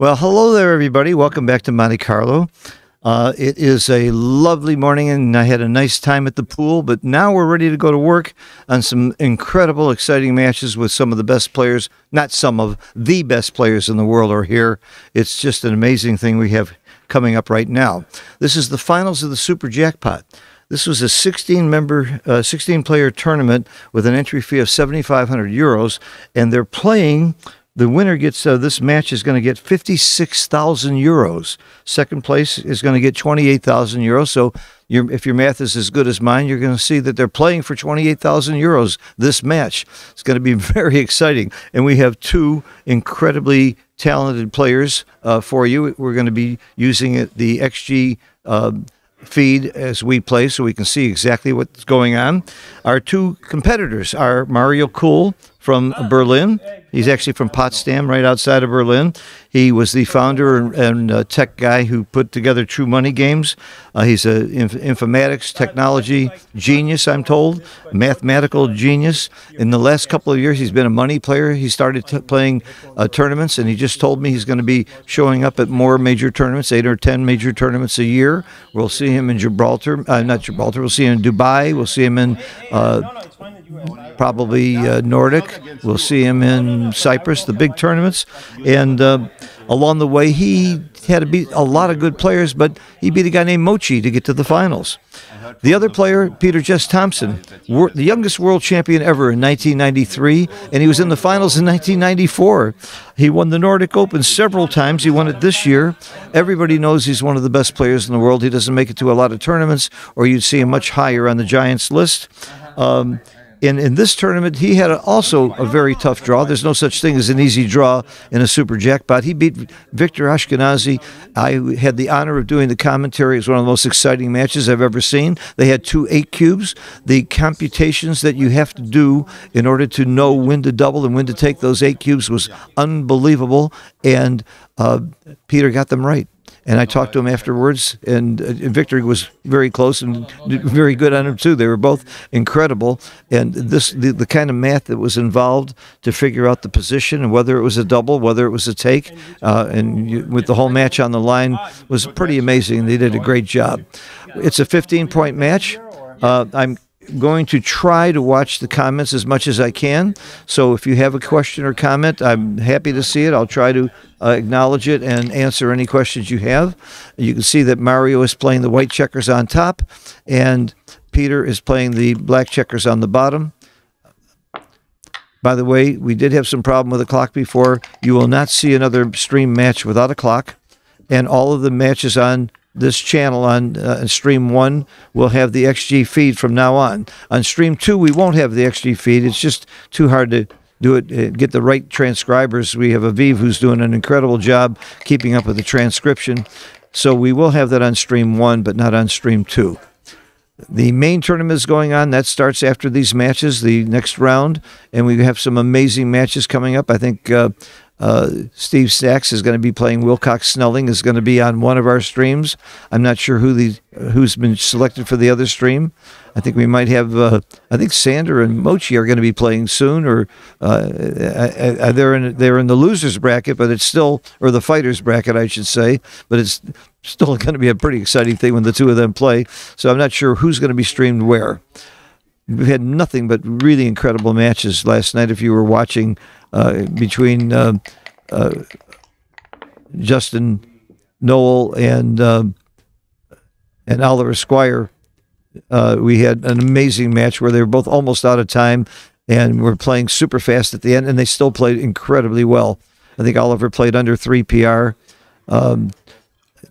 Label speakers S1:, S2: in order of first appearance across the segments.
S1: Well, hello there, everybody. Welcome back to Monte Carlo. Uh, it is a lovely morning, and I had a nice time at the pool. But now we're ready to go to work on some incredible, exciting matches with some of the best players. Not some of the best players in the world are here. It's just an amazing thing we have coming up right now. This is the finals of the Super Jackpot. This was a 16 member, uh, 16 player tournament with an entry fee of 7,500 euros, and they're playing. The winner gets uh, this match is going to get 56,000 euros. Second place is going to get 28,000 euros. So if your math is as good as mine, you're going to see that they're playing for 28,000 euros this match. It's going to be very exciting. And we have two incredibly talented players uh, for you. We're going to be using it, the XG. Uh, feed as we play so we can see exactly what's going on. Our two competitors are Mario Cool from Berlin. He's actually from Potsdam, right outside of Berlin. He was the founder and, and uh, tech guy who put together True Money Games. Uh, he's an inf- informatics technology genius, I'm told, mathematical genius. In the last couple of years, he's been a money player. He started t- playing uh, tournaments, and he just told me he's going to be showing up at more major tournaments, eight or ten major tournaments a year. We'll see him in Gibraltar, uh, not Gibraltar. We'll see him in Dubai. We'll see him in uh, probably uh, Nordic. We'll see him in Cyprus, the big tournaments. And uh, along the way, he had to beat a lot of good players, but he beat a guy named Mochi to get to the finals. The other player, Peter Jes Thomsen, the youngest world champion ever in 1993, and he was in the finals in 1994. He won the Nordic Open several times. He won it this year. Everybody knows he's one of the best players in the world. He doesn't make it to a lot of tournaments, or you'd see him much higher on the Giants list. Um, in, in this tournament, he had also a very tough draw. There's no such thing as an easy draw in a super jackpot. He beat Victor Ashkenazi. I had the honor of doing the commentary. It was one of the most exciting matches I've ever seen. They had two eight cubes. The computations that you have to do in order to know when to double and when to take those eight cubes was unbelievable. And uh, Peter got them right and I talked to him afterwards. And, uh, Victor was very close and very good on him too. They were both incredible. And this the, the kind of math that was involved to figure out the position and whether it was a double, whether it was a take, uh, and you, with the whole match on the line was pretty amazing. They did a great job. It's a 15 point match. Uh, I'm going to try to watch the comments as much as I can. So if you have a question or comment, I'm happy to see it. I'll try to uh, acknowledge it and answer any questions you have. You can see that Mario is playing the white checkers on top, and Peter is playing the black checkers on the bottom. By the way, we did have some problem with the clock before. You will not see another stream match without a clock, and all of the matches on this channel on uh, stream one will have the XG feed from now on. On stream two, we won't have the XG feed. It's just too hard to do it, uh, get the right transcribers. We have Aviv who's doing an incredible job keeping up with the transcription. So we will have that on stream one, but not on stream two. The main tournament is going on. That starts after these matches, the next round, and we have some amazing matches coming up. I think uh, uh, Steve Sachs is going to be playing Wilcox Snelling is going to be on one of our streams. I'm not sure who the who's been selected for the other stream. I think we might have. Uh, I think Sander and Mochi are going to be playing soon, or uh, uh, uh, they're in they're in the losers bracket, but it's still or the fighters bracket, I should say. But it's still going to be a pretty exciting thing when the two of them play. So I'm not sure who's going to be streamed where. We've had nothing but really incredible matches last night. If you were watching uh, between uh, uh, Justin Noel and um, and Oliver Squire. Uh, we had an amazing match where they were both almost out of time and were playing super fast at the end, and they still played incredibly well. I think Oliver played under three PR. Um,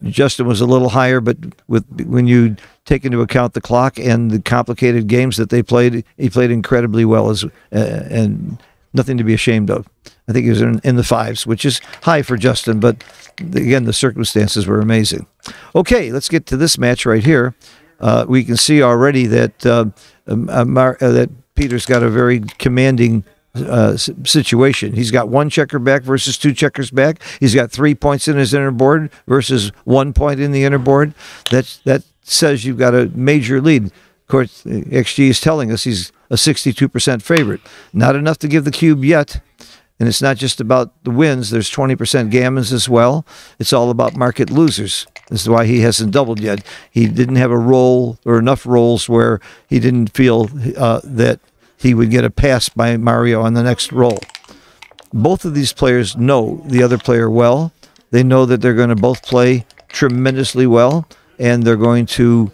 S1: Justin was a little higher, but with when you take into account the clock and the complicated games that they played, he played incredibly well as uh, and nothing to be ashamed of. I think he was in, in, the fives, which is high for Justin, but again, the circumstances were amazing. Okay, let's get to this match right here. Uh, we can see already that uh, um, uh, Mar- uh, that Peter's got a very commanding uh, situation. He's got one checker back versus two checkers back. He's got three points in his inner board versus one point in the inner board. That's that says you've got a major lead. Of course, XG is telling us he's a 62% favorite. Not enough to give the cube yet. And it's not just about the wins. There's 20% gammons as well. It's all about market losers. This is why he hasn't doubled yet. He didn't have a roll or enough rolls where he didn't feel uh, that he would get a pass by Mario on the next roll. Both of these players know the other player well. They know that they're going to both play tremendously well, and they're going to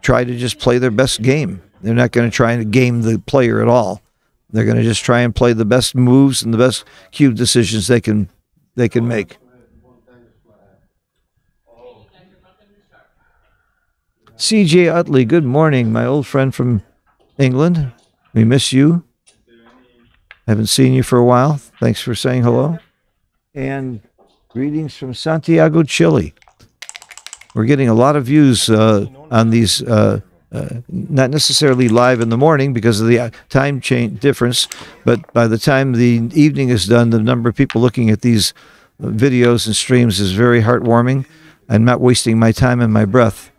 S1: try to just play their best game. They're not going to try and game the player at all. They're going to just try and play the best moves and the best cube decisions they can they can make. CJ Utley, good morning, my old friend from England. We miss you. Haven't seen you for a while. Thanks for saying hello. And greetings from Santiago, Chile. We're getting a lot of views uh, on these uh, uh, not necessarily live in the morning because of the uh, time change difference, but by the time the evening is done, the number of people looking at these videos and streams is very heartwarming. I'm not wasting my time and my breath.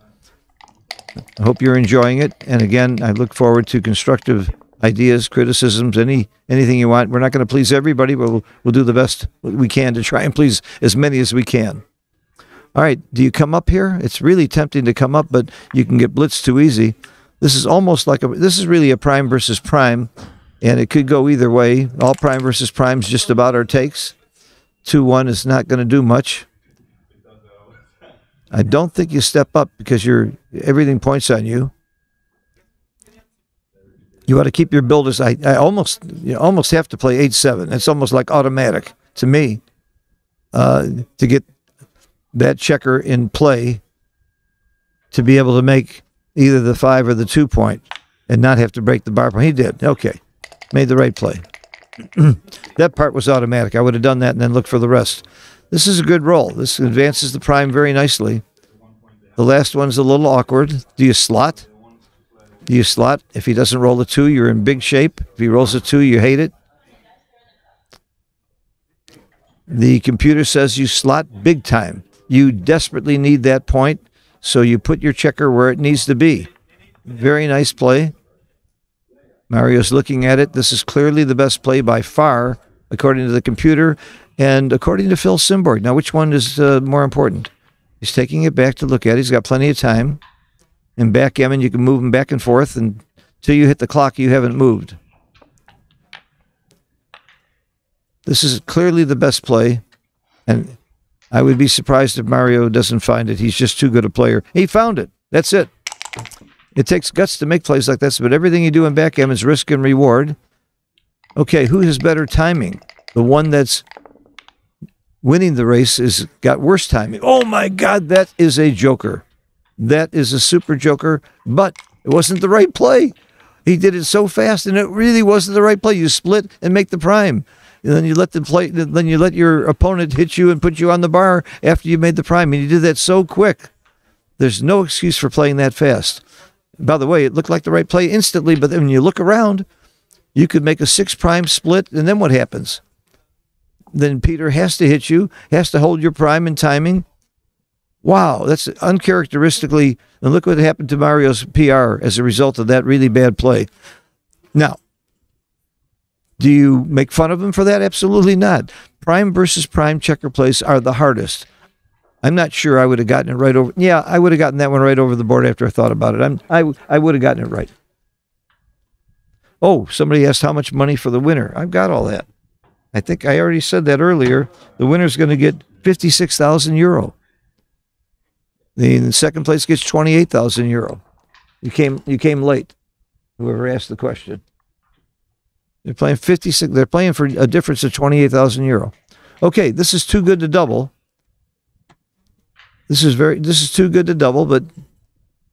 S1: I hope you're enjoying it. And again, I look forward to constructive ideas, criticisms, any anything you want. We're not going to please everybody, but we'll, we'll do the best we can to try and please as many as we can. All right, do you come up here? It's really tempting to come up, but you can get blitzed too easy. This is almost like a this is really a prime versus prime, and it could go either way. All prime versus primes just about our takes. 2 1 is not going to do much. I don't think you step up because you're everything points on you. You ought to keep your builders. I, I almost you almost have to play eight seven. It's almost like automatic to me uh, to get that checker in play to be able to make either the five or the two point and not have to break the bar point. He did. Okay. Made the right play. that part was automatic. I would have done that and then looked for the rest. This is a good roll. This advances the prime very nicely. The last one's a little awkward. Do you slot? Do you slot? If he doesn't roll a two, you're in big shape. If he rolls a two, you hate it. The computer says you slot big time. You desperately need that point, so you put your checker where it needs to be. Very nice play. Mario's looking at it. This is clearly the best play by far, according to the computer and according to Phil Simborg. Now, which one is uh, more important? He's taking it back to look at. He's got plenty of time. In backgammon, you can move him back and forth, and until you hit the clock, you haven't moved. This is clearly the best play, and I would be surprised if Mario doesn't find it. He's just too good a player. He found it. That's it. It takes guts to make plays like this, but everything you do in backgammon is risk and reward. Okay, who has better timing? The one that's winning the race has got worse timing. Oh my God, that is a joker. That is a super joker, but it wasn't the right play. He did it so fast, and it really wasn't the right play. You split and make the prime and then you let the play, then you let your opponent hit you and put you on the bar after you made the prime, and you did that so quick. There's no excuse for playing that fast. By the way, it looked like the right play instantly, but then when you look around, you could make a six prime split, and then what happens? Then Peter has to hit you, has to hold your prime and timing. Wow, that's uncharacteristically. And look what happened to Mario's PR as a result of that really bad play. Now, do you make fun of him for that? Absolutely not. Prime versus prime checker plays are the hardest. I'm not sure I would have gotten it right over. Yeah, I would have gotten that one right over the board after I thought about it. I'm, I, I would have gotten it right. Oh, somebody asked how much money for the winner. I've got all that. I think I already said that earlier. The winner's going to get 56,000 euro. The second place gets 28,000 euro. You came, you came late, whoever asked the question. They're playing 56. They're playing for a difference of 28,000 euro. Okay, this is too good to double. This is very. This is too good to double, but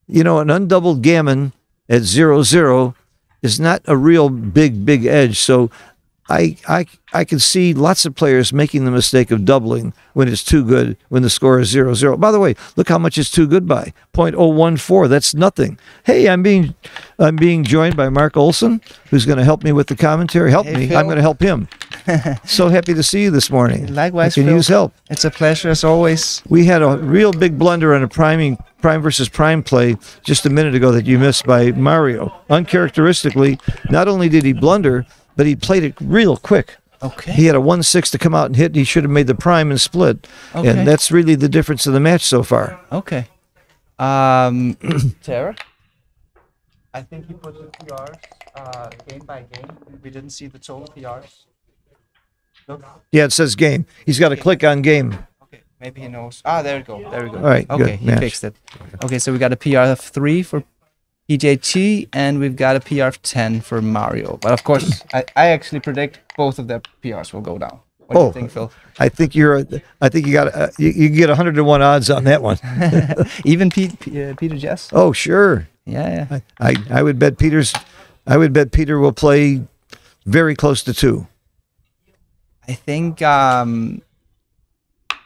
S1: you know, an undoubled gammon at zero zero is not a real big big edge. So I, I, I can see lots of players making the mistake of doubling when it's too good, when the score is 0 0. By the way, look how much it's too good by 0.014. That's nothing. Hey, I'm being I'm being joined by Marc Olsen, who's going to help me with the commentary. Help
S2: Hey,
S1: me.
S2: Phil.
S1: I'm going to help him. so happy to see you this morning.
S2: Likewise,
S1: I can
S2: Phil.
S1: use help.
S2: It's a pleasure as always.
S1: We had a real big blunder on a priming prime versus prime play just a minute ago that you missed by Mario. Uncharacteristically, not only did he blunder, but he played it real quick.
S2: Okay.
S1: He had a one six to come out and hit. And He should have made the prime and split,
S2: Okay.
S1: and that's really the difference of the match so far.
S2: Okay. Um, Tara? I think he put the PRs uh, game by game. We didn't see the total PRs. Look.
S1: Yeah, it says game. He's got to click on game.
S2: Okay, maybe he knows. Ah, there we go. There we go.
S1: All right, good.
S2: Okay, he
S1: Match.
S2: fixed it. Okay, so we got a PR of three for PJT, and we've got a PR of ten for Mario. But of course, I, I actually predict both of their PRs will go down. What do
S1: Oh.
S2: you think, Phil?
S1: I think you're. I think you got. Uh, you, you can get hundred to one odds on that one.
S2: Even Pete, P- uh, Peter Jes?
S1: Oh, sure.
S2: Yeah, yeah.
S1: I, I would bet Peter's. I would bet Peter will play very close to two.
S2: I think um,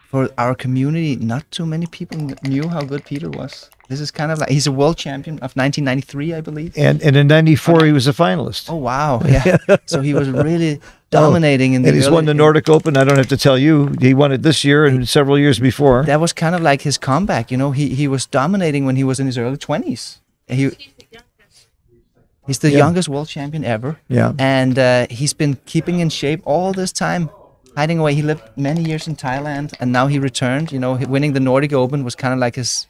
S2: for our community, not too many people knew how good Peter was. This is kind of like he's a world champion of 1993, I believe.
S1: And and in '94 he was a finalist.
S2: Oh wow, yeah. so he was really dominating in the.
S1: and he's won the Nordic Open. I don't have to tell you. He won it this year and several years before.
S2: That was kind of like his comeback. You know, he he was dominating when he was in his early 20s. He. He's the
S1: Yeah.
S2: youngest world champion ever.
S1: Yeah.
S2: and uh, he's been keeping in shape all this time hiding away he lived many years in thailand and now he returned you know winning the nordic open was kind of like his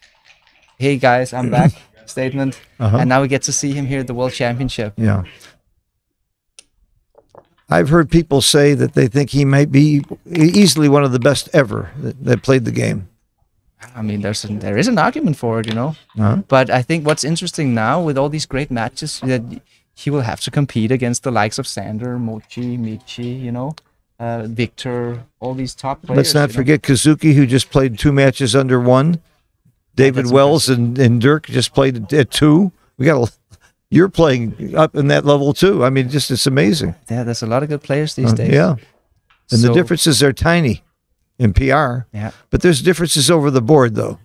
S2: hey guys i'm back statement
S1: Uh-huh.
S2: and now we get to see him here at the world championship
S1: Yeah. I've heard people say that they think he might be easily one of the best ever that, that played the game.
S2: i mean there's an, there is an argument for it you know
S1: Uh-huh.
S2: but i think what's interesting now with all these great matches that he will have to compete against the likes of sander mochi michi you know uh, victor all these top players
S1: Let's not
S2: you know?
S1: forget Kazuki, who just played two matches under one. David
S2: that's
S1: Wells and, and Dirk just played at two. We got a, you're playing up in that level too. I mean, just it's amazing.
S2: yeah there's a lot of good players these
S1: Uh,
S2: days
S1: yeah, and the differences are tiny in PR,
S2: yeah
S1: but there's differences over the board though.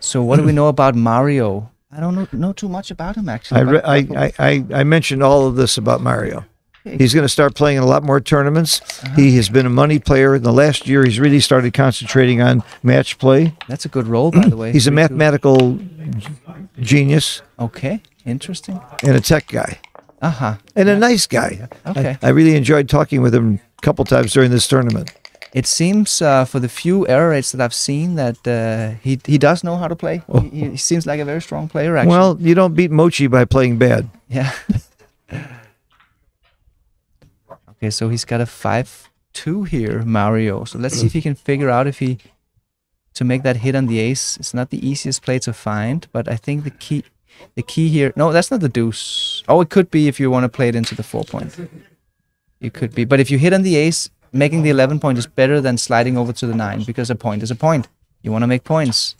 S2: So what do we know about Mario? I don't know, know too much about him actually.
S1: I, re- I, I, I, I mentioned all of this about Mario. He's going to start playing in a lot more tournaments. He has been a money player. In the last year, he's really started concentrating on match play.
S2: That's a good role, by the way.
S1: He's a mathematical genius
S2: Okay, interesting.
S1: and a tech guy
S2: Uh huh.
S1: and a nice guy.
S2: Okay.
S1: I, I really enjoyed talking with him a couple times during this tournament.
S2: It seems uh, for the few error rates that I've seen that uh, he he does know how to play. He, he seems like a very strong player. Actually.
S1: Well, you don't beat Mochi by playing bad.
S2: yeah. okay, so he's got a five two here, Mario. So let's see if he can figure out if he to make that hit on the ace. It's not the easiest play to find, but I think the key the key here. No, that's not the deuce. Oh, it could be if you want to play it into the four point. It could be, but if you hit on the ace, making the eleven point is better than sliding over to the nine because a point is a point. You want to make points.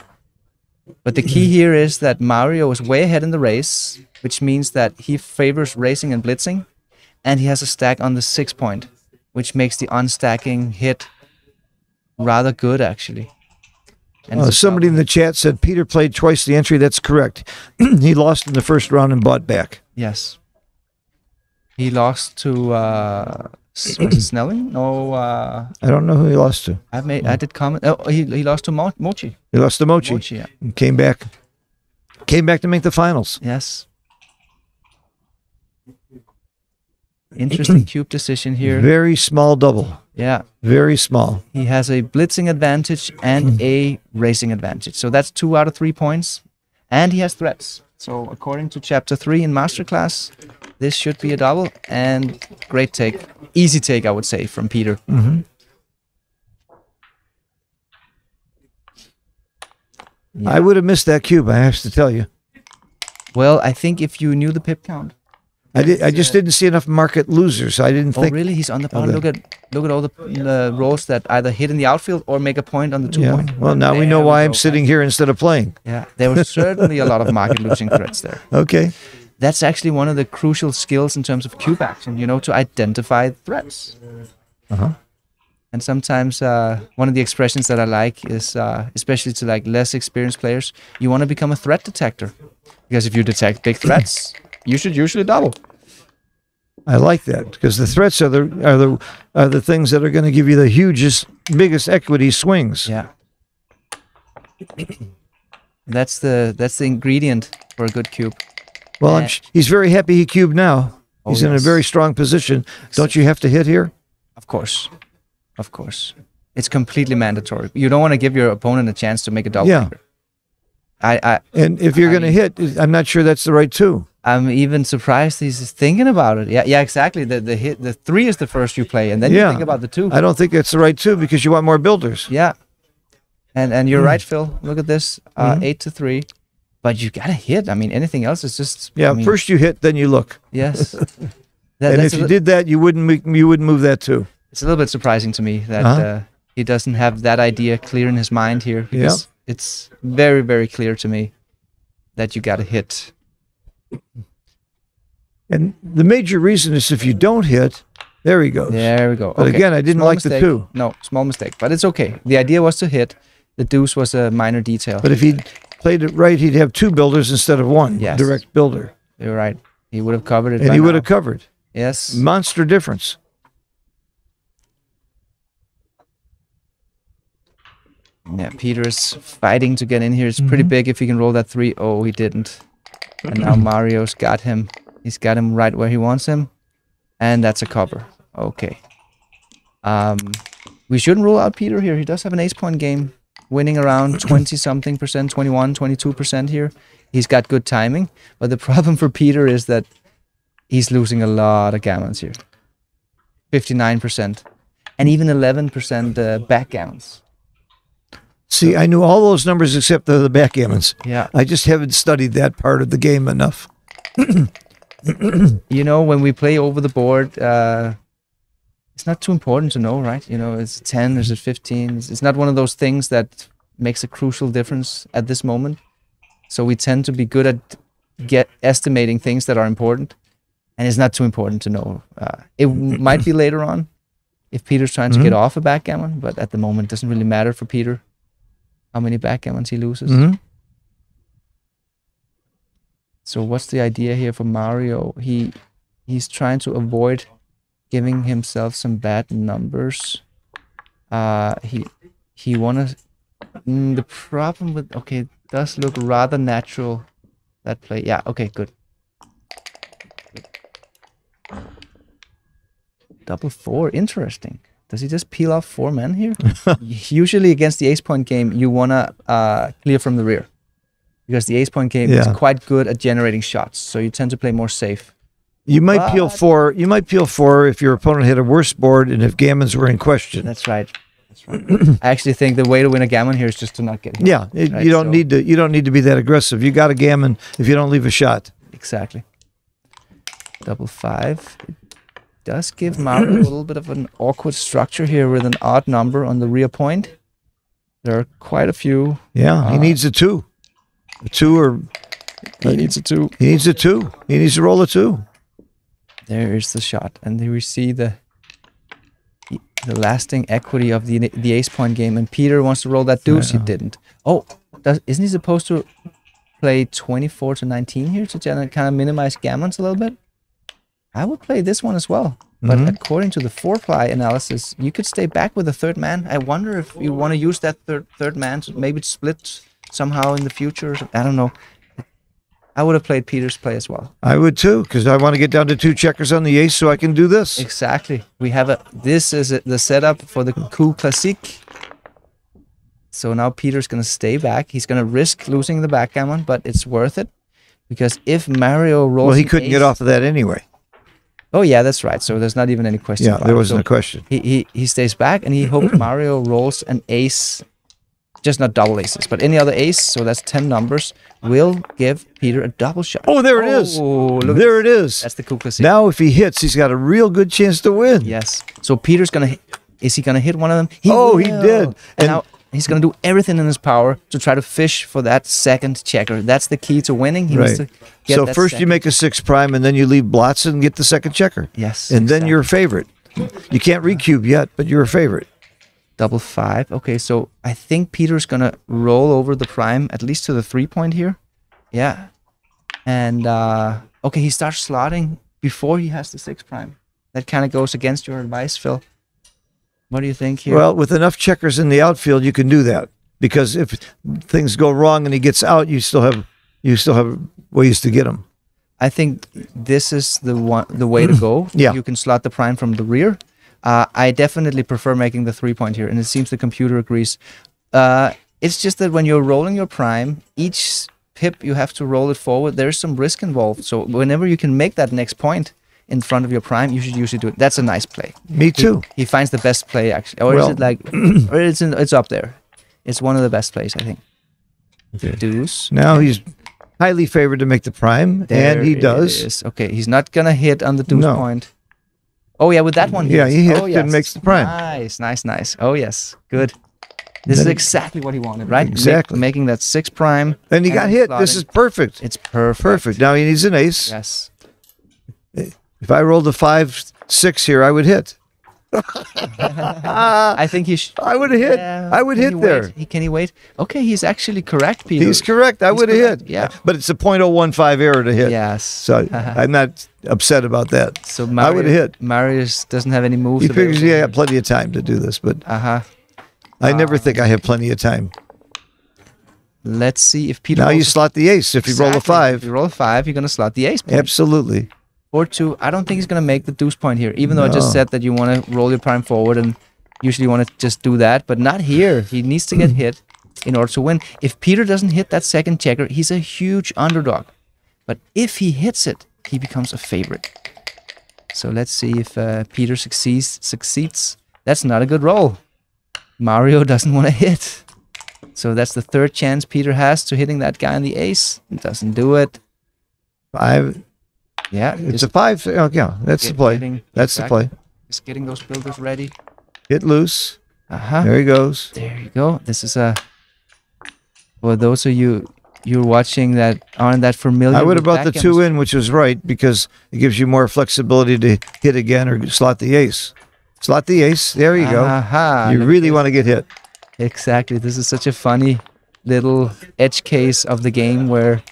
S2: But the key here is that Mario is way ahead in the race, which means that he favors racing and blitzing, and he has a stack on the six point, which makes the unstacking hit rather good actually. And
S1: Uh, somebody in the chat said Peter played twice the entry. That's correct. he lost in the first round and bought back.
S2: Yes. He lost to uh, S- was it Snelling? No, uh,
S1: I don't know who he lost to.
S2: I made I did comment. Oh, he he lost to Mo- Mochi.
S1: He lost to Mochi.
S2: Mochi, yeah.
S1: and came back. Came back to make the finals.
S2: Yes. Interesting cube decision here.
S1: Very small double.
S2: Yeah,
S1: Very small.
S2: he has a blitzing advantage and a racing advantage. So that's two out of three points, and he has threats. So according to chapter three in masterclass, this should be a double and great take, easy take I would say from Peter. Mm-hmm.
S1: I would have missed that cube. I have to tell you.
S2: Well, I think if you knew the pip count.
S1: I did. I just didn't see enough market losers. I didn't
S2: Oh,
S1: think.
S2: really? He's on the pound.
S1: that.
S2: Look at look at all the uh, rolls that either hit in the outfield or make a point on the two
S1: Yeah.
S2: point.
S1: Well, now we
S2: There
S1: know
S2: we
S1: why I'm sitting here instead of playing.
S2: Yeah, there was certainly a lot of market losing threats there.
S1: Okay.
S2: That's actually one of the crucial skills in terms of cube action. You know, to identify threats.
S1: Uh-huh.
S2: And sometimes uh, one of the expressions that I like is, uh, especially to like less experienced players, you want to become a threat detector, because if you detect big threats, you should usually double.
S1: I like that because the threats are the are the are the things that are going to give you the hugest, biggest equity swings.
S2: Yeah. That's the that's the ingredient for a good cube.
S1: Well, I'm,
S2: Yeah.
S1: he's very happy he cubed now.
S2: Oh,
S1: He's in a very strong position. Don't you have to hit here?
S2: Of course, of course, it's completely mandatory. You don't want to give your opponent a chance to make a double.
S1: Yeah.
S2: I, I,
S1: And if you're going to hit, I'm not sure that's the right two.
S2: I'm even surprised he's thinking about it. Yeah, yeah, exactly. The the hit, the three is the first you play, and then
S1: Yeah.
S2: you think about the two.
S1: I don't think that's the right two because you want more builders.
S2: Yeah, and and you're right, Phil. Look at this, uh,
S1: Mhm.
S2: eight to three. But you gotta hit. I mean, anything else is just.
S1: Yeah,
S2: I mean,
S1: first you hit, then you look.
S2: Yes. That,
S1: and if you did that, you wouldn't make, you wouldn't move that too.
S2: it's a little bit surprising to me that
S1: Uh-huh.
S2: uh, he doesn't have that idea clear in his mind here. Because it's very, very clear to me that you got to hit.
S1: And the major reason is if you don't hit, there he goes.
S2: There we go.
S1: But
S2: Okay.
S1: again, I didn't
S2: Small
S1: like the two.
S2: No, small mistake, but it's okay. The idea was to hit. The deuce was a minor detail.
S1: But if he played it right, he'd have two builders instead of one
S2: Yes.
S1: direct builder,
S2: You're right. He would have covered it.
S1: and he would
S2: now.
S1: have covered.
S2: Yes.
S1: Monster difference.
S2: Yeah, Peter's fighting to get in here. It's pretty
S1: Mm-hmm.
S2: big if he can roll that three. Oh, he didn't. And now Mario's got him. He's got him right where he wants him. And that's a cover. Okay. Um, we shouldn't rule out Peter here. He does have an ace point game, winning around 20 something percent, 21, 22 percent here. He's got good timing. But the problem for Peter is that he's losing a lot of gammons here 59%. And even 11% uh, backgammons.
S1: See, I knew all those numbers except the, the backgammons.
S2: Yeah.
S1: I just haven't studied that part of the game enough.
S2: you know when we play over the board uh it's not too important to know right? You know is it 10 is it 15 it's, not one of those things that makes a crucial difference at this moment. So we tend to be good at get estimating things that are important and it's not too important to know. Uh, it might be later on if peter's trying to get off a backgammon but at the moment it doesn't really matter for peter how many backgammons he loses
S1: Mhm.
S2: So what's the idea here for Mario? He he's trying to avoid giving himself some bad numbers. Uh he he wanna mm, the problem with okay, it does look rather natural that play. Yeah, okay, good. Double four, interesting. Does he just peel off four men here? Usually against the ace point game, you wanna uh, clear from the rear because the ace point game is quite good at generating shots. So you tend to play more safe.
S1: You might peel four. You might peel four if your opponent had a worse board and if gammons were in question.
S2: That's right. That's right. I actually think the way to win a gammon here is just to not get hit.
S1: Yeah, it,
S2: Right,
S1: you don't
S2: so-
S1: need to. You don't need to be that aggressive. You got a gammon if you don't leave a shot.
S2: Exactly. Double five. Does give Mario a little bit of an awkward structure here with an odd number on the rear point. There are quite a few.
S1: Yeah, he
S2: Ah.
S1: needs a two, a two, or
S2: He needs a two.
S1: he needs a two. He needs to roll a two.
S2: There is the shot, and here we see the the lasting equity of the the ace point game. And Peter wants to roll that deuce. He didn't. Oh, does, isn't he supposed to play twenty four to nineteen here to kind of minimize gammons a little bit? I would play this one as well. But
S1: Mhm.
S2: according to the four ply analysis, you could stay back with the third man. I wonder if you want to use that third third man to maybe split somehow in the future. I don't know. I would have played Peter's play as well.
S1: I would too, because I want to get down to two checkers on the ace so I can do this.
S2: Exactly. We have a. This is a, the setup for the coup classique. So now Peter's gonna stay back. He's gonna risk losing the backgammon, but it's worth it because if Mario rolls,
S1: Well, he couldn't get off of that anyway.
S2: Oh yeah, that's right. So there's not even any question.
S1: Yeah, there wasn't
S2: So
S1: a question.
S2: He he he stays back and he hopes Mario rolls an ace, just not double aces, but any other ace. So that's ten numbers. Will give Peter a double shot.
S1: Oh, there it is.
S2: Oh, look.
S1: There it is.
S2: That's the classique.
S1: Now, if he hits, he's got a real good chance to win.
S2: Yes. So Peter's gonna. hit- Is he gonna hit one of them? He
S1: Oh, he
S2: will.
S1: did.
S2: And,
S1: And-
S2: now he's gonna do everything in his power to try to fish for that second checker. That's the key to winning. He needs
S1: Right.
S2: to get
S1: So first you make a six prime, and then you leave blots and get the second checker,
S2: yes,
S1: and then you're a favorite. You can't recube yet, but you're a favorite.
S2: double five. Okay, so I think Peter's gonna roll over the prime at least to the three point here. Yeah, and uh, okay, he starts slotting before he has the six prime. That kind of goes against your advice, Phil. What do you think here?
S1: Well, with enough checkers in the outfield, you can do that because if things go wrong and he gets out, you still have you still have ways to get him.
S2: I think this is the one the way to go.
S1: Yeah.
S2: You can slot the prime from the rear. Uh, I definitely prefer making the three point here, and it seems the computer agrees. Uh, it's just that when you're rolling your prime, each pip you have to roll it forward. There's some risk involved. So whenever you can make that next point in front of your prime, you should usually do it. That's a nice play.
S1: Me too.
S2: He finds the best play actually, or
S1: Well-
S2: is it like, or it's in, it's up there. It's one of the best plays, I think. Deuce.
S1: Now he's highly favored to make the prime,
S2: There
S1: and he does.
S2: is. Okay, he's not gonna hit on the deuce
S1: No.
S2: point. Oh yeah, with that one.
S1: He Yeah,
S2: hits.
S1: he hits
S2: oh,
S1: and makes the prime.
S2: Nice, nice, nice. Oh yes, good. This is
S1: Then-
S2: exactly what he wanted, right?
S1: Exactly.
S2: making that six prime.
S1: And he got hit. This is perfect.
S2: It's perfect.
S1: Perfect. Now he needs an ace.
S2: Yes.
S1: Eh, If I rolled a five six here, I would hit.
S2: I think he should.
S1: I would have hit.
S2: Yeah,
S1: I would
S2: can
S1: hit
S2: he
S1: there.
S2: He can he wait? Okay, he's actually correct, Peter.
S1: He's correct. I would have hit.
S2: yeah.
S1: But it's a .015 error to hit.
S2: Yes.
S1: So I'm not upset about that.
S2: So
S1: I would have hit.
S2: Marius doesn't have any moves.
S1: He figures he had plenty of time to do this, but
S2: Uh huh.
S1: I never think I have plenty of time.
S2: Let's see if Peter.
S1: Now you slot the ace if you roll a five.
S2: If you roll a five, you're gonna slot the ace. point.
S1: Absolutely.
S2: Or two. I don't think he's gonna make the deuce point here. Even though I just said that you want to roll your prime forward and usually you want to just do that, but not here. He needs to get hit in order to win. If Peter doesn't hit that second checker, he's a huge underdog. But if he hits it, he becomes a favorite. So let's see if uh, Peter succeeds. Succeeds. That's not a good roll. Mario doesn't want to hit. So that's the third chance Peter has to hitting that guy on the ace. He doesn't do it.
S1: Five.
S2: Yeah,
S1: It's a five. Oh, yeah, that's the play.
S2: getting-
S1: That's the play.
S2: Just getting those builders ready.
S1: Hit loose.
S2: Uh huh.
S1: There he goes.
S2: There you go. This is a. For those of you you're watching that aren't that familiar.
S1: I would have brought the two in, which was right because it gives you more flexibility to hit again or slot the ace. Slot the ace. There you go.
S2: Aha,
S1: You really want to get hit.
S2: Exactly. This is such a funny little edge case of the game where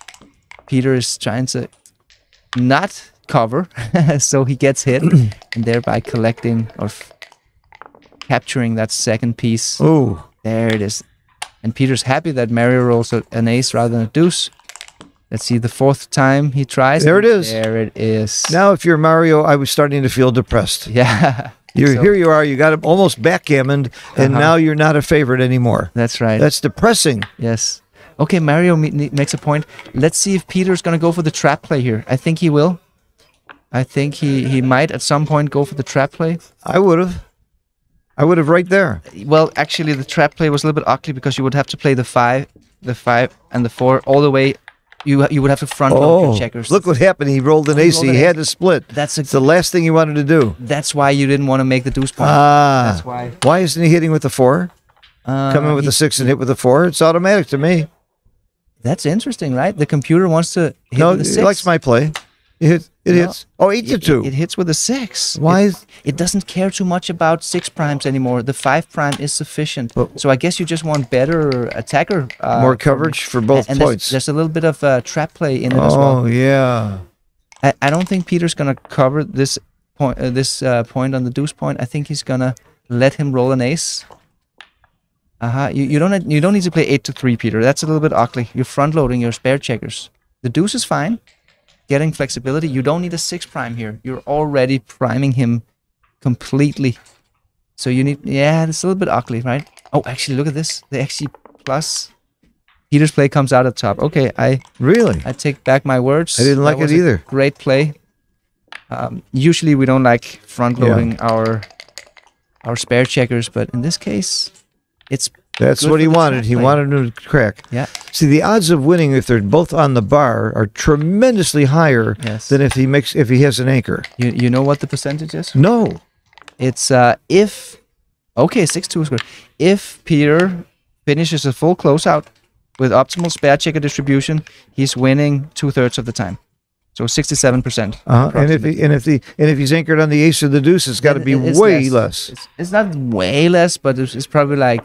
S2: Peter is trying to not cover, so he gets hit, and thereby collecting or f- capturing that second piece.
S1: Oh,
S2: There it is. And Peter's happy that Mario rolls an ace rather than a deuce. Let's see the fourth time he tries.
S1: There it is.
S2: There it is.
S1: now if you're Mario, I was starting to feel depressed.
S2: Yeah.
S1: You're,
S2: So-
S1: here you are. You got almost backgammoned, and
S2: Uh-huh.
S1: now you're not a favorite anymore.
S2: That's right.
S1: That's depressing.
S2: yes. Okay, Mario makes a point. Let's see if Peter's going to go for the trap play here. I think he will. I think he, he might at some point go for the trap play.
S1: I would have. I would have right there.
S2: Well, actually, the trap play was a little bit ugly because you would have to play the five, the five, and the four all the way. You you would have to front load
S1: Oh,
S2: your checkers.
S1: look what happened. He rolled an
S2: He
S1: ace.
S2: rolled
S1: He had to split.
S2: That's a,
S1: the last thing he wanted to do.
S2: that's why you didn't want to make the deuce point.
S1: Ah,
S2: That's why.
S1: Why isn't he hitting with the four?
S2: Uh,
S1: Come in with
S2: he-
S1: the six and hit with the four. It's automatic to me.
S2: That's interesting, right? The computer wants to hit
S1: no,
S2: with a
S1: he
S2: six.
S1: likes my play. It hit. It
S2: No,
S1: hits. Oh, eight to two.
S2: It, hits with a six.
S1: Why
S2: It,
S1: is-
S2: it doesn't care too much about six primes anymore. The five prime is sufficient. So I guess you just want better attacker. Uh,
S1: More coverage for both
S2: and there's,
S1: points.
S2: there's a little bit of uh, trap play in it as well.
S1: oh yeah.
S2: I, I don't think Peter's gonna cover this point. Uh, this uh, point on the deuce point. I think he's gonna let him roll an ace. Uh huh. You, you don't you don't need to play eight to three, Peter. That's a little bit ugly. You're front loading your spare checkers. The deuce is fine. Getting flexibility. You don't need a six prime here. You're already priming him completely. So you need yeah. It's a little bit ugly, right? Oh, actually, look at this. The XG plus. Peter's play comes out at top. Okay, I
S1: Really?
S2: I take back my words.
S1: I didn't like it either.
S2: Great play. Um, usually we don't like front
S1: Yeah.
S2: loading our our spare checkers, but in this case, it's
S1: That's what he wanted. He wanted him to crack.
S2: yeah,
S1: See, the odds of winning if they're both on the bar are tremendously higher
S2: yes.
S1: than if he makes if he has an anchor.
S2: you you know what the percentage is?
S1: No.
S2: It's uh if okay six two is good. If Peter finishes a full closeout with optimal spare checker distribution, he's winning two thirds of the time. So sixty seven percent.
S1: Uh, and if he, and if the and if he's anchored on the ace or the deuce, it's got to be
S2: It's
S1: way less.
S2: It's, it's not way less, but it's, it's probably like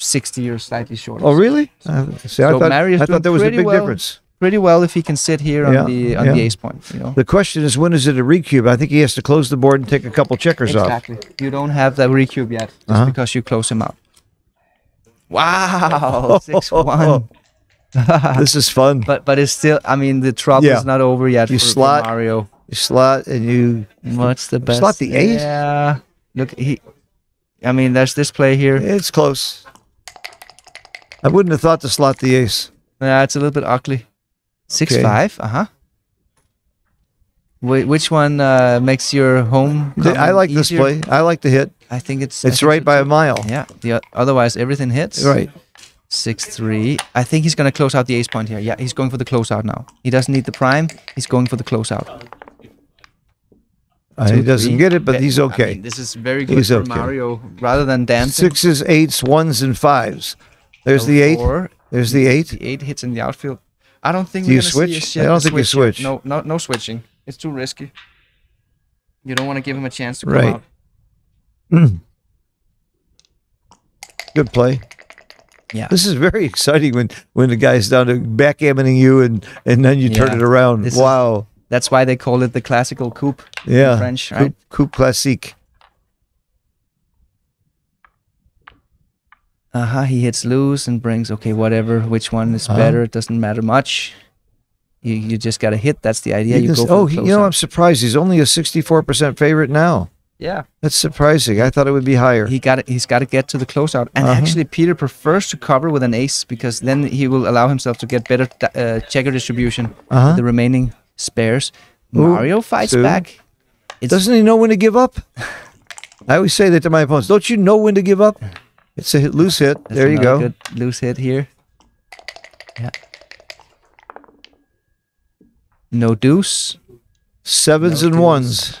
S2: sixty or slightly shorter.
S1: Oh, really? Uh, see, I
S2: So
S1: thought, I thought there was a big
S2: well.
S1: difference.
S2: pretty well if he can sit here on
S1: Yeah,
S2: the on
S1: yeah.
S2: the ace point. You know.
S1: The question is, when is it a recube? I think he has to close the board and take a couple checkers off.
S2: Exactly. You don't have that recube yet, just
S1: Uh-huh.
S2: because you close him out. Wow, six one.
S1: This is fun.
S2: but but it's still. I mean, the trouble
S1: Yeah.
S2: is not over yet
S1: You
S2: for, for
S1: slot-
S2: Mario.
S1: You slot and you.
S2: What's the best?
S1: Slot the ace?
S2: Yeah. Look, he. I mean, there's this play here.
S1: It's close. I wouldn't have thought to slot the ace.
S2: Yeah, it's a little bit ugly. Six
S1: Okay.
S2: five. Uh huh. Wh- which one uh, makes your home?
S1: I like this play. I like the hit.
S2: I think it's.
S1: It's
S2: think
S1: right
S2: so
S1: by a mile.
S2: Yeah. The otherwise everything hits.
S1: Right.
S2: Six three. I think he's gonna close out the ace point here. Yeah, he's going for the closeout now. He doesn't need the prime. He's going for the closeout.
S1: Uh,
S2: Two,
S1: he doesn't
S2: three.
S1: get it, but he's
S2: I
S1: okay.
S2: mean, this is very good
S1: He's
S2: for
S1: okay.
S2: Mario. Rather than dancing.
S1: Sixes, eights, ones, and fives. There's the eight. There's the eight.
S2: The eight hits in the outfield. I don't think
S1: Do you switch?
S2: see a shit-
S1: I don't think you
S2: switch here.
S1: switch.
S2: No, no, no switching. It's too risky. You don't want to give him a chance to come
S1: Right.
S2: out.
S1: Mm. Good play.
S2: Yeah.
S1: This is very exciting when when the guy's down to backgammoning you and and then you turn
S2: Yeah.
S1: it around.
S2: This is-
S1: wow.
S2: That's why they call it the classical coupe
S1: yeah.
S2: in French,
S1: Coupe,
S2: right?
S1: coupe classique.
S2: Uh huh. He hits loose and brings okay, whatever. Which one is
S1: Uh-huh.
S2: better? It doesn't matter much. You you just gotta hit. That's the idea.
S1: You
S2: go
S1: oh, he, you know. I'm surprised. He's only a 64% favorite now.
S2: yeah.
S1: That's surprising. I thought it would be higher.
S2: He got it. He's got to get to the closeout. And
S1: Uh-huh.
S2: actually, Peter prefers to cover with an ace because then he will allow himself to get better uh, checker distribution.
S1: Uh-huh.
S2: The remaining spares.
S1: Ooh,
S2: Mario fights
S1: two.
S2: back. It's
S1: Doesn't he know when to give up? I always say that to my opponents. Don't you know when to give up? It's a hit, loose hit.
S2: That's
S1: there you go.
S2: Good loose hit here. Yeah. No deuce.
S1: Sevens
S2: No
S1: and
S2: deuce.
S1: ones.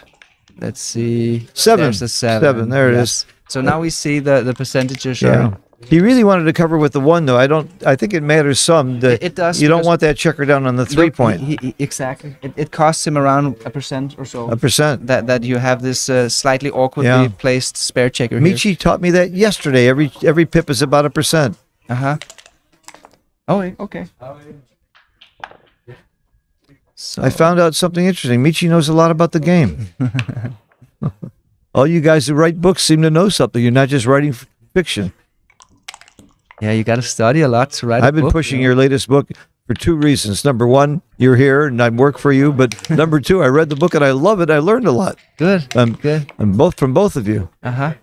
S2: Let's see.
S1: Seven.
S2: There's the seven.
S1: Seven, there it is.
S2: is. So now we see the the percentages.
S1: Yeah. He really wanted to cover with the one though. I don't. I think it matters some. That
S2: It- it does,
S1: You don't want that checker down on the three
S2: Look,
S1: point.
S2: he- he- exactly. It, it costs him around a percent or so.
S1: A percent.
S2: that that you have this uh, slightly awkwardly
S1: Yeah.
S2: placed spare checker here.
S1: Michi taught me that yesterday. Every every pip is about a percent.
S2: Uh huh. Oh, okay. So
S1: I found out something interesting. Michi knows a lot about the game. All you guys who write books seem to know something. You're not just writing fiction.
S2: Yeah, you got to study a lot to write.
S1: I've been
S2: book,
S1: pushing
S2: you
S1: your latest book for two reasons. Number one, you're here and I work for you. But number two, I read the book and I love it. I learned a lot.
S2: know. Good.
S1: Um,
S2: Good.
S1: and both from both of you.
S2: Uh huh.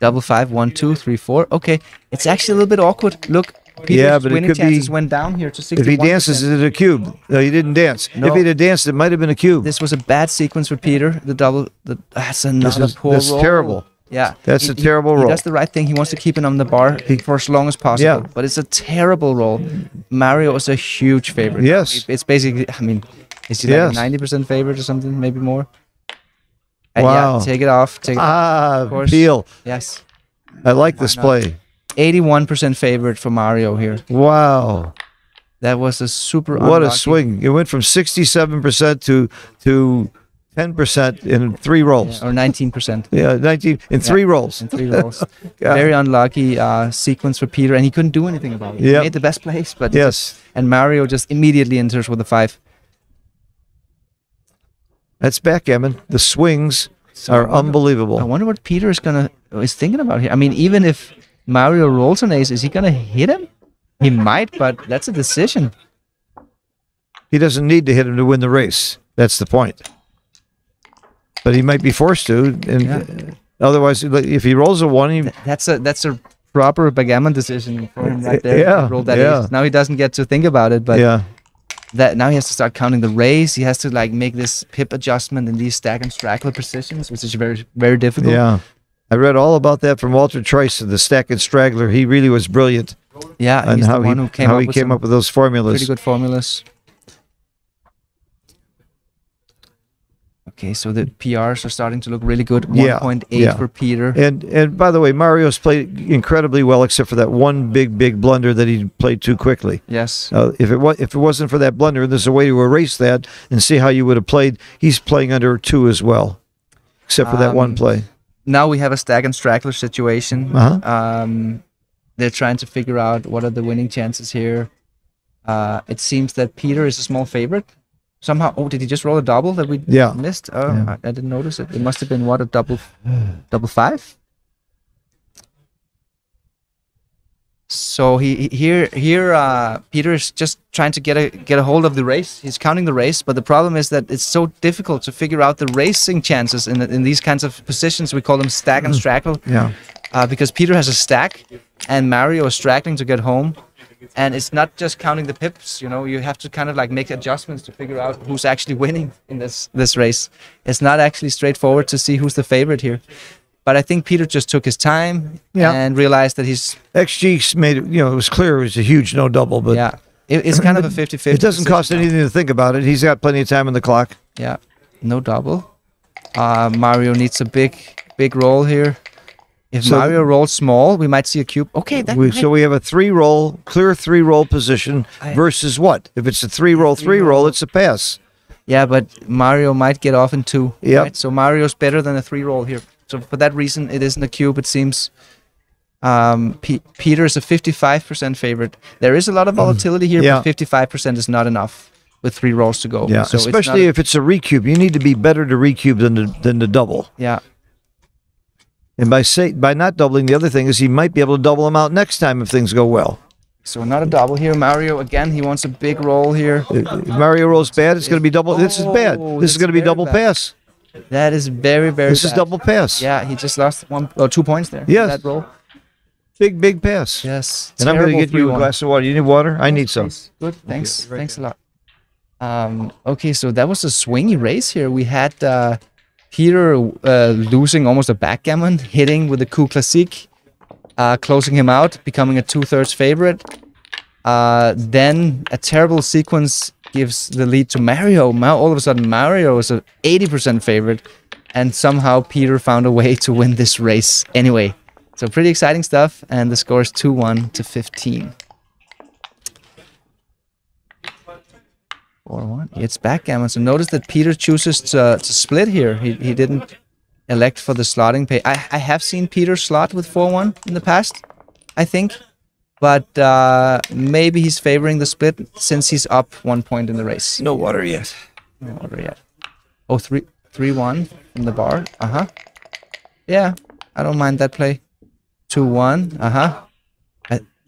S2: Double five, one, two, three, four. Okay, it's actually a little bit awkward. Look, Peter's
S1: Yeah, but it could
S2: chances
S1: be-
S2: went down here to
S1: If he dances, is it a cube? No, he didn't dance.
S2: No.
S1: If he'd have danced, it might have been a cube.
S2: This was a bad sequence for Peter. The double. The, that's another
S1: is-
S2: poor
S1: that's
S2: roll.
S1: terrible.
S2: Yeah,
S1: That's
S2: he-
S1: a
S2: he-
S1: terrible
S2: he,
S1: roll.
S2: does the right thing. He wants to keep it on the bar for as long as possible.
S1: Yeah.
S2: But it's a terrible role. Mario is a huge favorite.
S1: Yes.
S2: It's basically. I mean, is he
S1: Yes.
S2: like ninety percent favorite or something? Maybe more. Uh,
S1: Wow.
S2: Yeah, take it off. Take it.
S1: Ah,
S2: course.
S1: Peel.
S2: Yes.
S1: I like this
S2: not?
S1: play.
S2: Eighty-one percent favorite for Mario here.
S1: Wow.
S2: That was a super.
S1: What a swing. It went from 67% to to 10% in three rolls.
S2: Or nineteen percent
S1: Yeah, 19 in three rolls.
S2: in three rolls.
S1: God.
S2: Very unlucky uh, sequence for Peter, and he couldn't do anything about it. He made the best place, but
S1: Yes.
S2: and Mario just immediately enters with a five.
S1: That's backgammon. The swings are
S2: I
S1: unbelievable.
S2: I wonder what Peter is gonna is thinking about here. I mean, even if Mario rolls an ace, is he gonna hit him? He might, but that's a decision.
S1: He doesn't need to hit him to win the race. That's the point. But he might be forced to, and
S2: Yeah.
S1: otherwise, if he rolls a one, he,
S2: That's a that's a proper backgammon decision for him right there.
S1: Yeah,
S2: roll that
S1: yeah.
S2: ace. Now he doesn't get to think about it, but
S1: yeah,
S2: that now he has to start counting the raise. He has to like make this pip adjustment in these stack and straggler positions, which is very very difficult.
S1: yeah. I read all about that from Walter Trice, the stack and straggler. He really was brilliant
S2: yeah.
S1: and
S2: he's
S1: how
S2: the
S1: he
S2: who came
S1: how
S2: up
S1: he
S2: with
S1: came up with those formulas.
S2: pretty good formulas. Okay, so the PRs are starting to look really good.
S1: Yeah,
S2: 1.8
S1: yeah.
S2: for Peter.
S1: And and by the way, Mario's played incredibly well, except for that one big big blunder that he played too quickly.
S2: Yes.
S1: Uh, if it was if it wasn't for that blunder, there's a way to erase that and see how you would have played. He's playing under two as well, except for that one
S2: Um,
S1: play.
S2: Now we have a stack and straggler situation.
S1: Uh-huh.
S2: Um, they're trying to figure out what are the winning chances here. Uh, it seems that Peter is a small favorite. Somehow, oh, did he just roll a double that we
S1: Yeah.
S2: missed? Oh,
S1: Yeah.
S2: I, I didn't notice it. It must have been what a double, double five. So he he- here here uh, Peter's just trying to get a get a hold of the race. He's counting the race, but the problem is that it's so difficult to figure out the racing chances in in these kinds of positions. We call them stack and straggler.
S1: Yeah.
S2: uh, because Peter has a stack and Mario is straggling to get home. And it's not just counting the pips, you know. You have to kind of like make adjustments to figure out who's actually winning in this this race. It's not actually straightforward to see who's the favorite here. But I think Peter just took his time
S1: Yeah.
S2: and realized that he's
S1: XG made it, you know, it was clear it was a huge no double, but
S2: yeah. It, it's kind of a 50-50.
S1: it doesn't cost anything to think about it. He's got plenty of time on the clock.
S2: Yeah, no double. Uh, Mario needs a big big roll here. If
S1: So-
S2: Mario rolls small, we might see a cube. Okay, that
S1: We,
S2: might
S1: so we have a three roll, clear three roll position
S2: I-
S1: versus what? If it's a three roll, three roll, it's a pass.
S2: Yeah, but Mario might get off in two.
S1: Yep.
S2: Right? So Mario's better than a three roll here. So for that reason, it isn't a cube. It seems. Um, P- Peter is a 55% favorite. There is a lot of volatility here.
S1: Yeah.
S2: but 55% is not enough with three rolls to go.
S1: Yeah,
S2: So it's
S1: especially
S2: not-
S1: if it's a recube. You need to be better to recube than the, than to double.
S2: yeah,
S1: And by say by not doubling, the other thing is he might be able to double them out next time if things go well.
S2: so not a double here. Mario again. He wants a big roll here.
S1: If if Mario rolls bad, it's going to be double. this is bad.
S2: Oh,
S1: This is going to be double
S2: bad.
S1: pass.
S2: That is very very.
S1: This is double pass.
S2: Yeah, he just lost one or two points there.
S1: Yes.
S2: That roll.
S1: Big big pass.
S2: Yes.
S1: And I'm going to
S2: terrible
S1: get you a
S2: 3-1.
S1: glass of water. You need water? I need some.
S2: Good. Thanks. Thanks a lot. Um, okay, so that was a swingy race here. We had uh, Peter uh, losing almost a backgammon, hitting with the coup classique, uh, closing him out, becoming a two-thirds favorite. Uh, then a terrible sequence gives the lead to Mario. Now all of a sudden Mario is a 80% favorite, and somehow Peter found a way to win this race anyway. So pretty exciting stuff, and the score is 2-1 to 15. Four one. It's backgammon. So notice that Peter chooses to, to split here. He, he didn't elect for the slotting pay. I, I have seen Peter slot with four one in the past, I think, but uh, maybe he's favoring the split since he's up one point in the race.
S1: No water yet.
S2: No order yet. Oh, three three one from the bar. Uh huh. Yeah, I don't mind that play. Two one. Uh huh.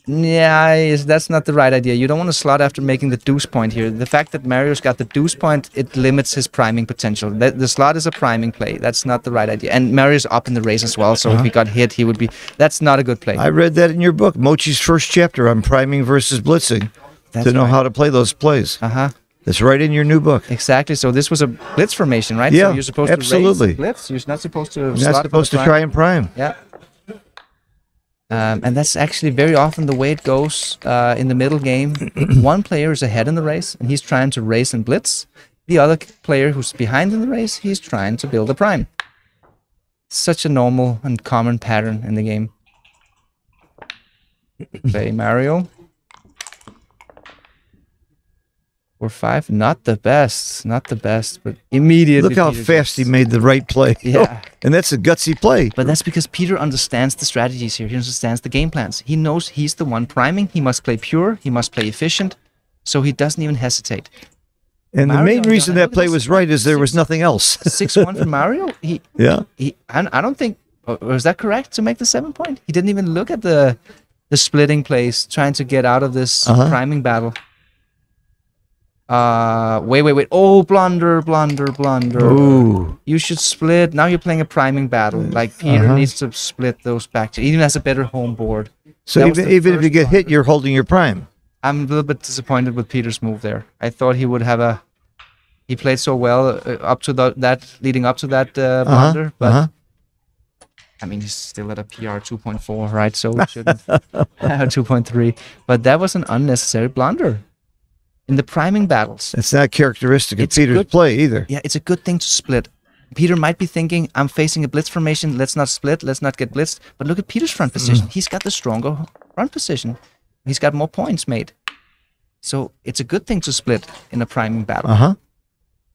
S2: Yeah, is that's not the right idea. You don't want to slot after making the deuce point here. The fact that Mario's got the deuce point, it limits his priming potential. The, the slot is a priming play. That's not the right idea. And Mario's up in the race as well, so if he got hit, he would be. That's not a good play.
S1: I read that in your book, Mochi's first chapter on priming versus blitzing,
S2: That's
S1: to know
S2: right.
S1: how to play those plays.
S2: Uh huh.
S1: It's right in your new book.
S2: Exactly. So this was a blitz formation, right?
S1: Yeah,
S2: so you're supposed
S1: absolutely.
S2: to raise blitz. You're not supposed to.
S1: You're
S2: slot
S1: not supposed to
S2: prime.
S1: try and prime.
S2: Yeah. Um, and that's actually very often the way it goes uh, in the middle game. One player is ahead in the race and he's trying to race and blitz. The other player who's behind in the race, he's trying to build a prime. Such a normal and common pattern in the game. Play Mario. Four five, not the best, not the best, but immediately.
S1: Look how
S2: Peter
S1: fast he made the right play.
S2: Yeah.
S1: and that's a gutsy play.
S2: But that's because Peter understands the strategies here. He understands the game plans. He knows he's the one priming. He must play pure. He must play efficient. So he doesn't even hesitate.
S1: And the main reason that play was right is there was nothing else.
S2: Six one for Mario. He
S1: yeah.
S2: he. I, I don't think. uh, Was that correct to make the seven point? He didn't even look at the the splitting plays, trying to get out of this
S1: Uh-huh.
S2: priming battle. Uh, wait, wait, wait. Oh, blunder, blunder, blunder.
S1: Ooh.
S2: You should split. Now you're playing a priming battle. Like Peter
S1: Uh-huh.
S2: needs to split those back. To, even has a better home board.
S1: So
S2: That
S1: even, even if you get hit, you're holding your prime.
S2: I'm a little bit disappointed with Peter's move there. I thought he would have a. He played so well uh, up to the, that, leading up to that uh,
S1: Uh-huh.
S2: blunder, but
S1: uh-huh.
S2: I mean he's still at a PR 2.4, right? So it shouldn't 2.3. But that was an unnecessary blunder. In the priming battles,
S1: It's not characteristic of
S2: It's
S1: Peter's
S2: good-
S1: play either.
S2: yeah, it's a good thing to split. Peter might be thinking, I'm facing a blitz formation. Let's not split. Let's not get blitzed. But look at Peter's front position. He's got the stronger front position. He's got more points made. So it's a good thing to split in a priming battle.
S1: Uh huh.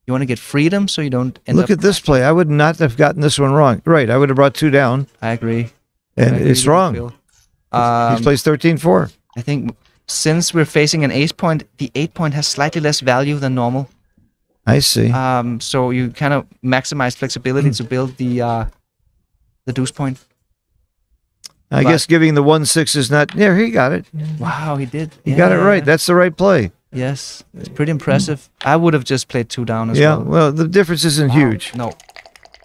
S2: You want to get freedom so you don't end
S1: Look at this play. I would not have gotten this one wrong. Right. I would have brought two down,
S2: I agree.
S1: and
S2: I agree
S1: it's wrong.
S2: Um,
S1: plays 13 4.
S2: I think since we're facing an ace point, the eight point has slightly less value than normal.
S1: I see.
S2: Um, so you kind of maximize flexibility to build the uh, the deuce point.
S1: I
S2: But-
S1: guess giving the one six is not. Yeah, he got it.
S2: Wow, he did.
S1: He got it right. That's the right play.
S2: Yes, it's pretty impressive. I would have just played two down as
S1: yeah.
S2: well.
S1: Yeah, well, the difference isn't
S2: Wow,
S1: huge.
S2: No,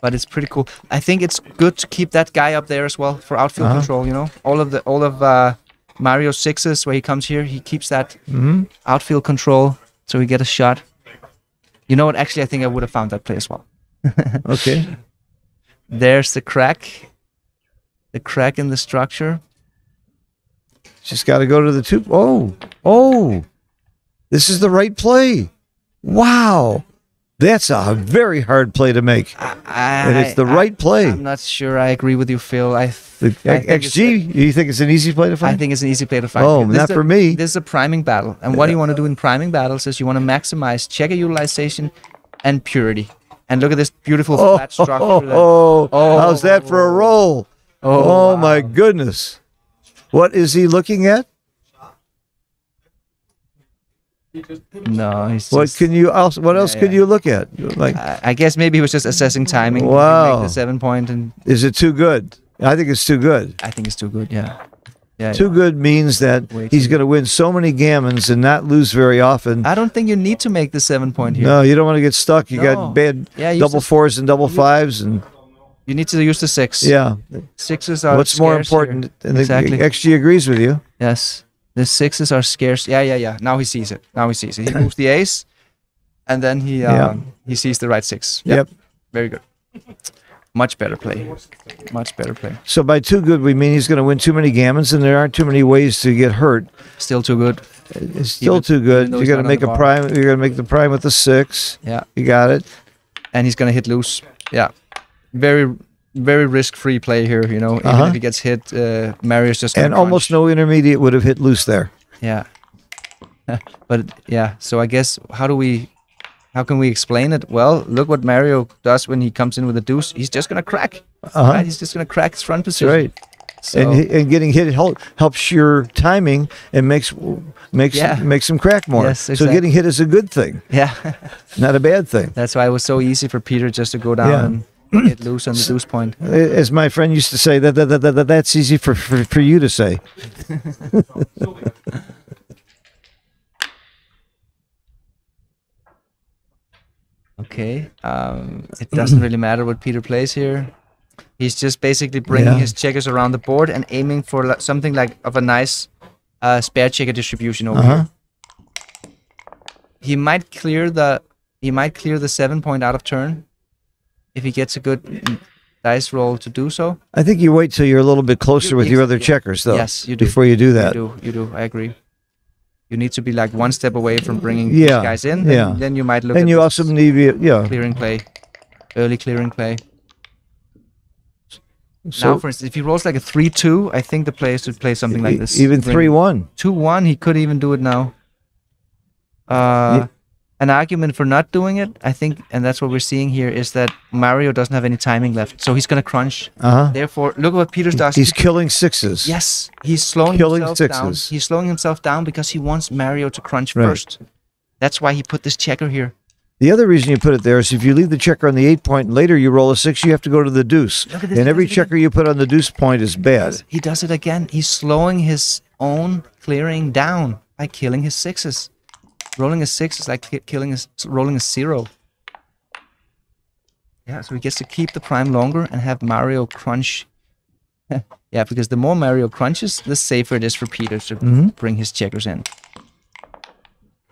S2: but it's pretty cool. I think it's good to keep that guy up there as well for outfield
S1: Uh-huh.
S2: control. You know, all of the all of uh, Mario sixes where he comes here, he keeps that
S1: hmm
S2: outfield control so we get a shot. You know what? Actually, I think I would have found that play as well.
S1: Okay.
S2: There's the crack, the crack in the structure.
S1: Just got to go to the two. Oh, oh, this is the right play. Wow, that's a very hard play to make,
S2: I,
S1: and it's the
S2: I-
S1: right play.
S2: I'm not sure I agree with you, Phil. I, th- I think it's a-
S1: XG, you think it's an easy play to find?
S2: I think it's an easy play to find.
S1: Oh,
S2: This
S1: not
S2: a-
S1: for me.
S2: This is a priming battle, and what you want to do in priming battles is you want to maximize checker utilization and purity. And look at this beautiful
S1: Oh,
S2: flat structure.
S1: oh, oh,
S2: Oh.
S1: how's that for a roll?
S2: Oh,
S1: Oh, my goodness. What is he looking at?
S2: No, he's
S1: What
S2: just,
S1: can you else? What else
S2: Yeah,
S1: could
S2: yeah.
S1: you look at? Like,
S2: I I guess maybe he was just assessing timing.
S1: Wow.
S2: Make the seven point, and
S1: is it too good? I think it's too good.
S2: I think it's too good. Yeah. Yeah.
S1: Too good means that
S2: Way
S1: he's going to win so many gammons and not lose very often.
S2: I don't think you need to make the seven point here.
S1: No, you don't want to get stuck. You
S2: No.
S1: got bad
S2: Yeah,
S1: double fours and double fives, and
S2: You need to use the six.
S1: yeah.
S2: Sixes are.
S1: What's more important? And
S2: Exactly.
S1: the XG agrees with you.
S2: Yes. The sixes are scarce. Yeah, yeah, yeah. Now he sees it. Now he sees it. He moves the ace, and then he um,
S1: Yeah.
S2: he sees the right six.
S1: Yep.
S2: Very good. Much better play. Much better play.
S1: So by too good, we mean he's going to win too many gammons, and there aren't too many ways to get hurt.
S2: Still too good.
S1: It's still
S2: Even-
S1: too good.
S2: You're
S1: going to make a
S2: bar.
S1: prime. You're going to make the prime with the six.
S2: Yeah.
S1: You got it.
S2: And he's gonna hit loose. Yeah. Very very risk free play here, you know. Even
S1: Uh-huh.
S2: if he gets hit, uh, Mario's just
S1: And almost no intermediate would have hit loose there.
S2: Yeah. but yeah, so I guess how do we how can we explain it? Well, look what Mario does when he comes in with a deuce. He's just gonna crack.
S1: Uh-huh.
S2: Right? He's just gonna crack his front position.
S1: right.
S2: So,
S1: and and getting hit help, helps your timing and makes makes
S2: Yeah.
S1: makes him crack more.
S2: Yes, exactly.
S1: So getting hit is a good thing,
S2: yeah.
S1: not a bad thing.
S2: That's why it was so easy for Peter just to go down
S1: Yeah.
S2: Get loose on the deuce point.
S1: As my friend used to say, that, that, that, that that's easy for, for, for you to say.
S2: Okay. Um, it doesn't really matter what Peter plays here. He's just basically bringing
S1: Yeah.
S2: his checkers around the board and aiming for something like of a nice uh, spare checker distribution over
S1: Uh-huh.
S2: here. He might clear the he might clear the seven point out of turn if he gets a good dice roll to do so.
S1: I think you wait till you're a little bit closer
S2: You-
S1: with your other checkers, though.
S2: Yes, you do.
S1: Before you do that.
S2: You do. You do. I agree. You need to be like one step away from bringing
S1: Yeah,
S2: these guys in. Then,
S1: yeah.
S2: then you might look.
S1: And
S2: at
S1: you also need, yeah.
S2: clearing play, early clearing play.
S1: So
S2: now, for instance, if he rolls like a three-two, I think the players should play something like this.
S1: even
S2: Bring-
S1: three one.
S2: two-one, he could even do it now. Uh, an argument for not doing it, I think, and that's what we're seeing here, is that Mario doesn't have any timing left, so he's gonna crunch.
S1: Uh huh.
S2: Therefore, look at what Peters does.
S1: He's killing sixes.
S2: Yes, he's slowing
S1: Killing
S2: himself down.
S1: sixes.
S2: He's slowing himself down because he wants Mario to crunch
S1: Right.
S2: first. That's why he put this checker here.
S1: The other reason you put it there is if you leave the checker on the eight point and later you roll a six, you have to go to the deuce.
S2: Look at this,
S1: And every
S2: does it again.
S1: checker you put on the deuce point is bad.
S2: He does it again. He's slowing his own clearing down by killing his sixes. Rolling a six is like killing a, rolling a zero. Yeah, so he gets to keep the prime longer and have Mario crunch. yeah, because the more Mario crunches, the safer it is for Peter to
S1: Mhm.
S2: bring his checkers in.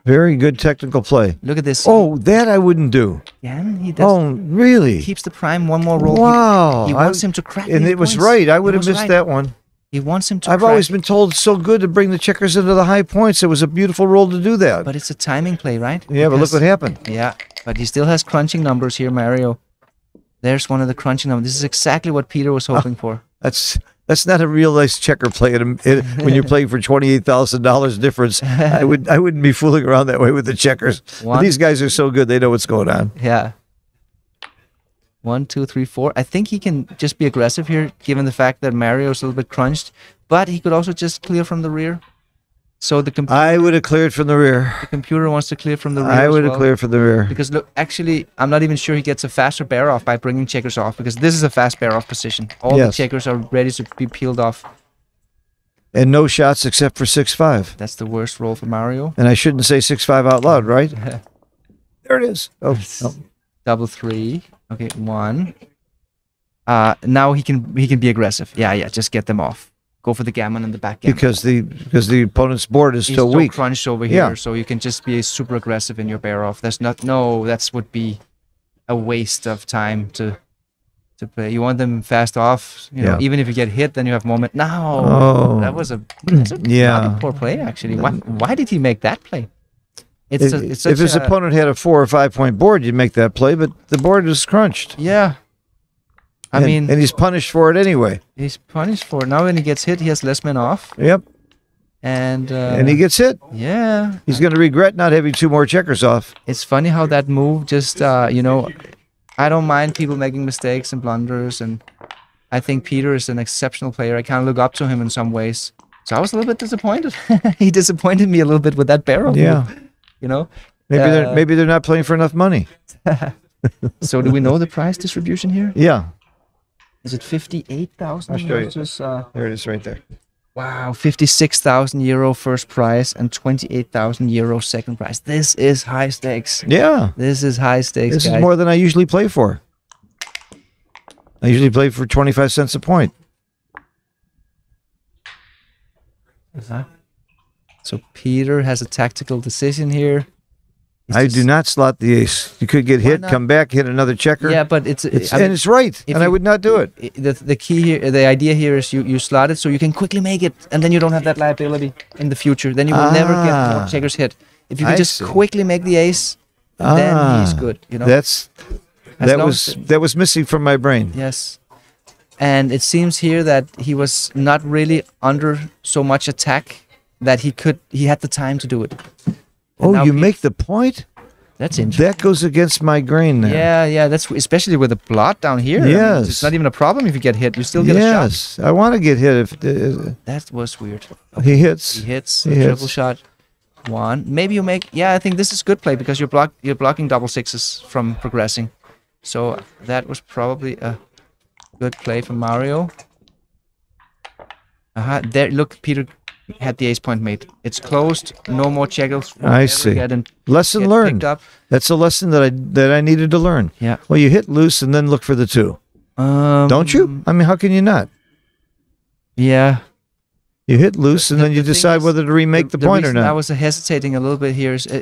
S1: Very good technical play.
S2: Look at this.
S1: Oh, that I wouldn't do.
S2: again, he does.
S1: Oh, really?
S2: keeps the prime one more roll.
S1: Wow.
S2: He,
S1: I-
S2: wants him to crack.
S1: and it was right. I would have missed
S2: right.
S1: that one.
S2: He wants him to.
S1: I've
S2: crack,
S1: always been told it's so good to bring the checkers into the high points. It was a beautiful roll to do that.
S2: But it's a timing play, right?
S1: yeah, but look what happened.
S2: Yeah, but he still has crunching numbers here, Mario. There's one of the crunching numbers. This is exactly what Peter was oh, hoping for.
S1: That's that's not a real nice checker play. When you're playing for twenty eight thousand dollars difference, I would I wouldn't be fooling around that way with the checkers. These guys are so good; they know what's going on.
S2: Yeah. One, two, three, four. I think he can just be aggressive here, given the fact that Mario's a little bit crunched. But he could also just clear from the rear. So the, com-
S1: I would have cleared from the rear.
S2: the computer wants to clear from the rear.
S1: I would have
S2: well.
S1: cleared from the rear.
S2: Because look, actually, I'm not even sure he gets a faster bear off by bringing checkers off because this is a fast bear off position. All
S1: Yes.
S2: the checkers are ready to be peeled off
S1: and no shots except for six five.
S2: That's the worst roll for Mario.
S1: And I shouldn't say six five out loud, right? there it is. Oh, oh.
S2: Double three. Okay, one. Uh, now he can he can be aggressive. Yeah, yeah. Just get them off. Go for the gammon and the back gammon.
S1: because the because the opponent's board is
S2: He's
S1: still
S2: so
S1: weak.
S2: crunched over
S1: Yeah.
S2: here, so you can just be super aggressive in your bear off. That's not no. That's would be a waste of time to to play. You want them fast off. You know,
S1: Yeah.
S2: even if you get hit, then you have moment. No,
S1: Oh.
S2: that was a a
S1: Yeah.
S2: poor play actually. Why why did he make that play? It's
S1: If,
S2: a, it's
S1: if his
S2: a-
S1: opponent had a four or five point board, you'd make that play, but the board is crunched.
S2: yeah. I
S1: and,
S2: mean,
S1: and he's punished for it anyway.
S2: he's punished for it. Now when he gets hit, he has less men off,
S1: Yep.
S2: and uh,
S1: and he gets hit.
S2: yeah.
S1: He's going to regret not having two more checkers off.
S2: It's funny how that move just uh, you know, I don't mind people making mistakes and blunders, and I think Peter is an exceptional player. I kind of look up to him in some ways. So I was a little bit disappointed. he disappointed me a little bit with that barrel.
S1: Yeah.
S2: move, you know.
S1: Maybe they're
S2: Uh,
S1: maybe they're not playing for enough money.
S2: So do we know the price distribution here?
S1: Yeah.
S2: Is it fifty-eight thousand
S1: I'll show you.
S2: versus uh,
S1: There it is right there.
S2: wow, fifty-six thousand euro first prize and twenty-eight thousand euro second prize. This is high stakes.
S1: Yeah.
S2: This is high stakes,
S1: This
S2: guys.
S1: is more than I usually play for. I usually play for 25 cents a point.
S2: Uh-huh. So Peter has a tactical decision here. He's
S1: I
S2: just-
S1: do not slot the ace. You could get hit,
S2: not?
S1: come back, hit another checker.
S2: Yeah, but it's,
S1: It's,
S2: I mean,
S1: and it's right, and I would not do it.
S2: the the key here, the idea here is you you slot it so you can quickly make it, and then you don't have that liability in the future. Then you will never get more
S1: Ah.
S2: checkers hit. If you can
S1: I
S2: just
S1: see.
S2: quickly make the ace, then he's
S1: Ah,
S2: good. You know.
S1: That's
S2: As
S1: that was
S2: as
S1: that was missing from my brain.
S2: Yes. And it seems here that he was not really under so much attack that he could he had the time to do it. And
S1: Oh, you make the point.
S2: that's interesting.
S1: That goes against my grain now.
S2: Yeah, yeah, that's especially with the blot down here. I mean,
S1: Yes.
S2: it's not even a problem if you get hit. You still get a shot.
S1: yes, I want to get hit if uh,
S2: That was weird.
S1: he hits.
S2: He hits
S1: He
S2: a
S1: hits.
S2: triple shot. One. Maybe you make yeah, I think this is good play because you're block you're blocking double sixes from progressing. So that was probably a good play from Mario. Uh-huh. There look Peter had the ace point made. It's closed. No more checkers.
S1: I see. Lesson learned. That's a lesson that I that I needed to learn.
S2: Yeah.
S1: Well, you hit loose and then look for the two,
S2: Um,
S1: don't you? I mean, how can you not?
S2: Yeah.
S1: You hit loose and
S2: the-
S1: then you
S2: the
S1: decide whether to remake the, point or
S2: reason I was hesitating a little bit here is uh,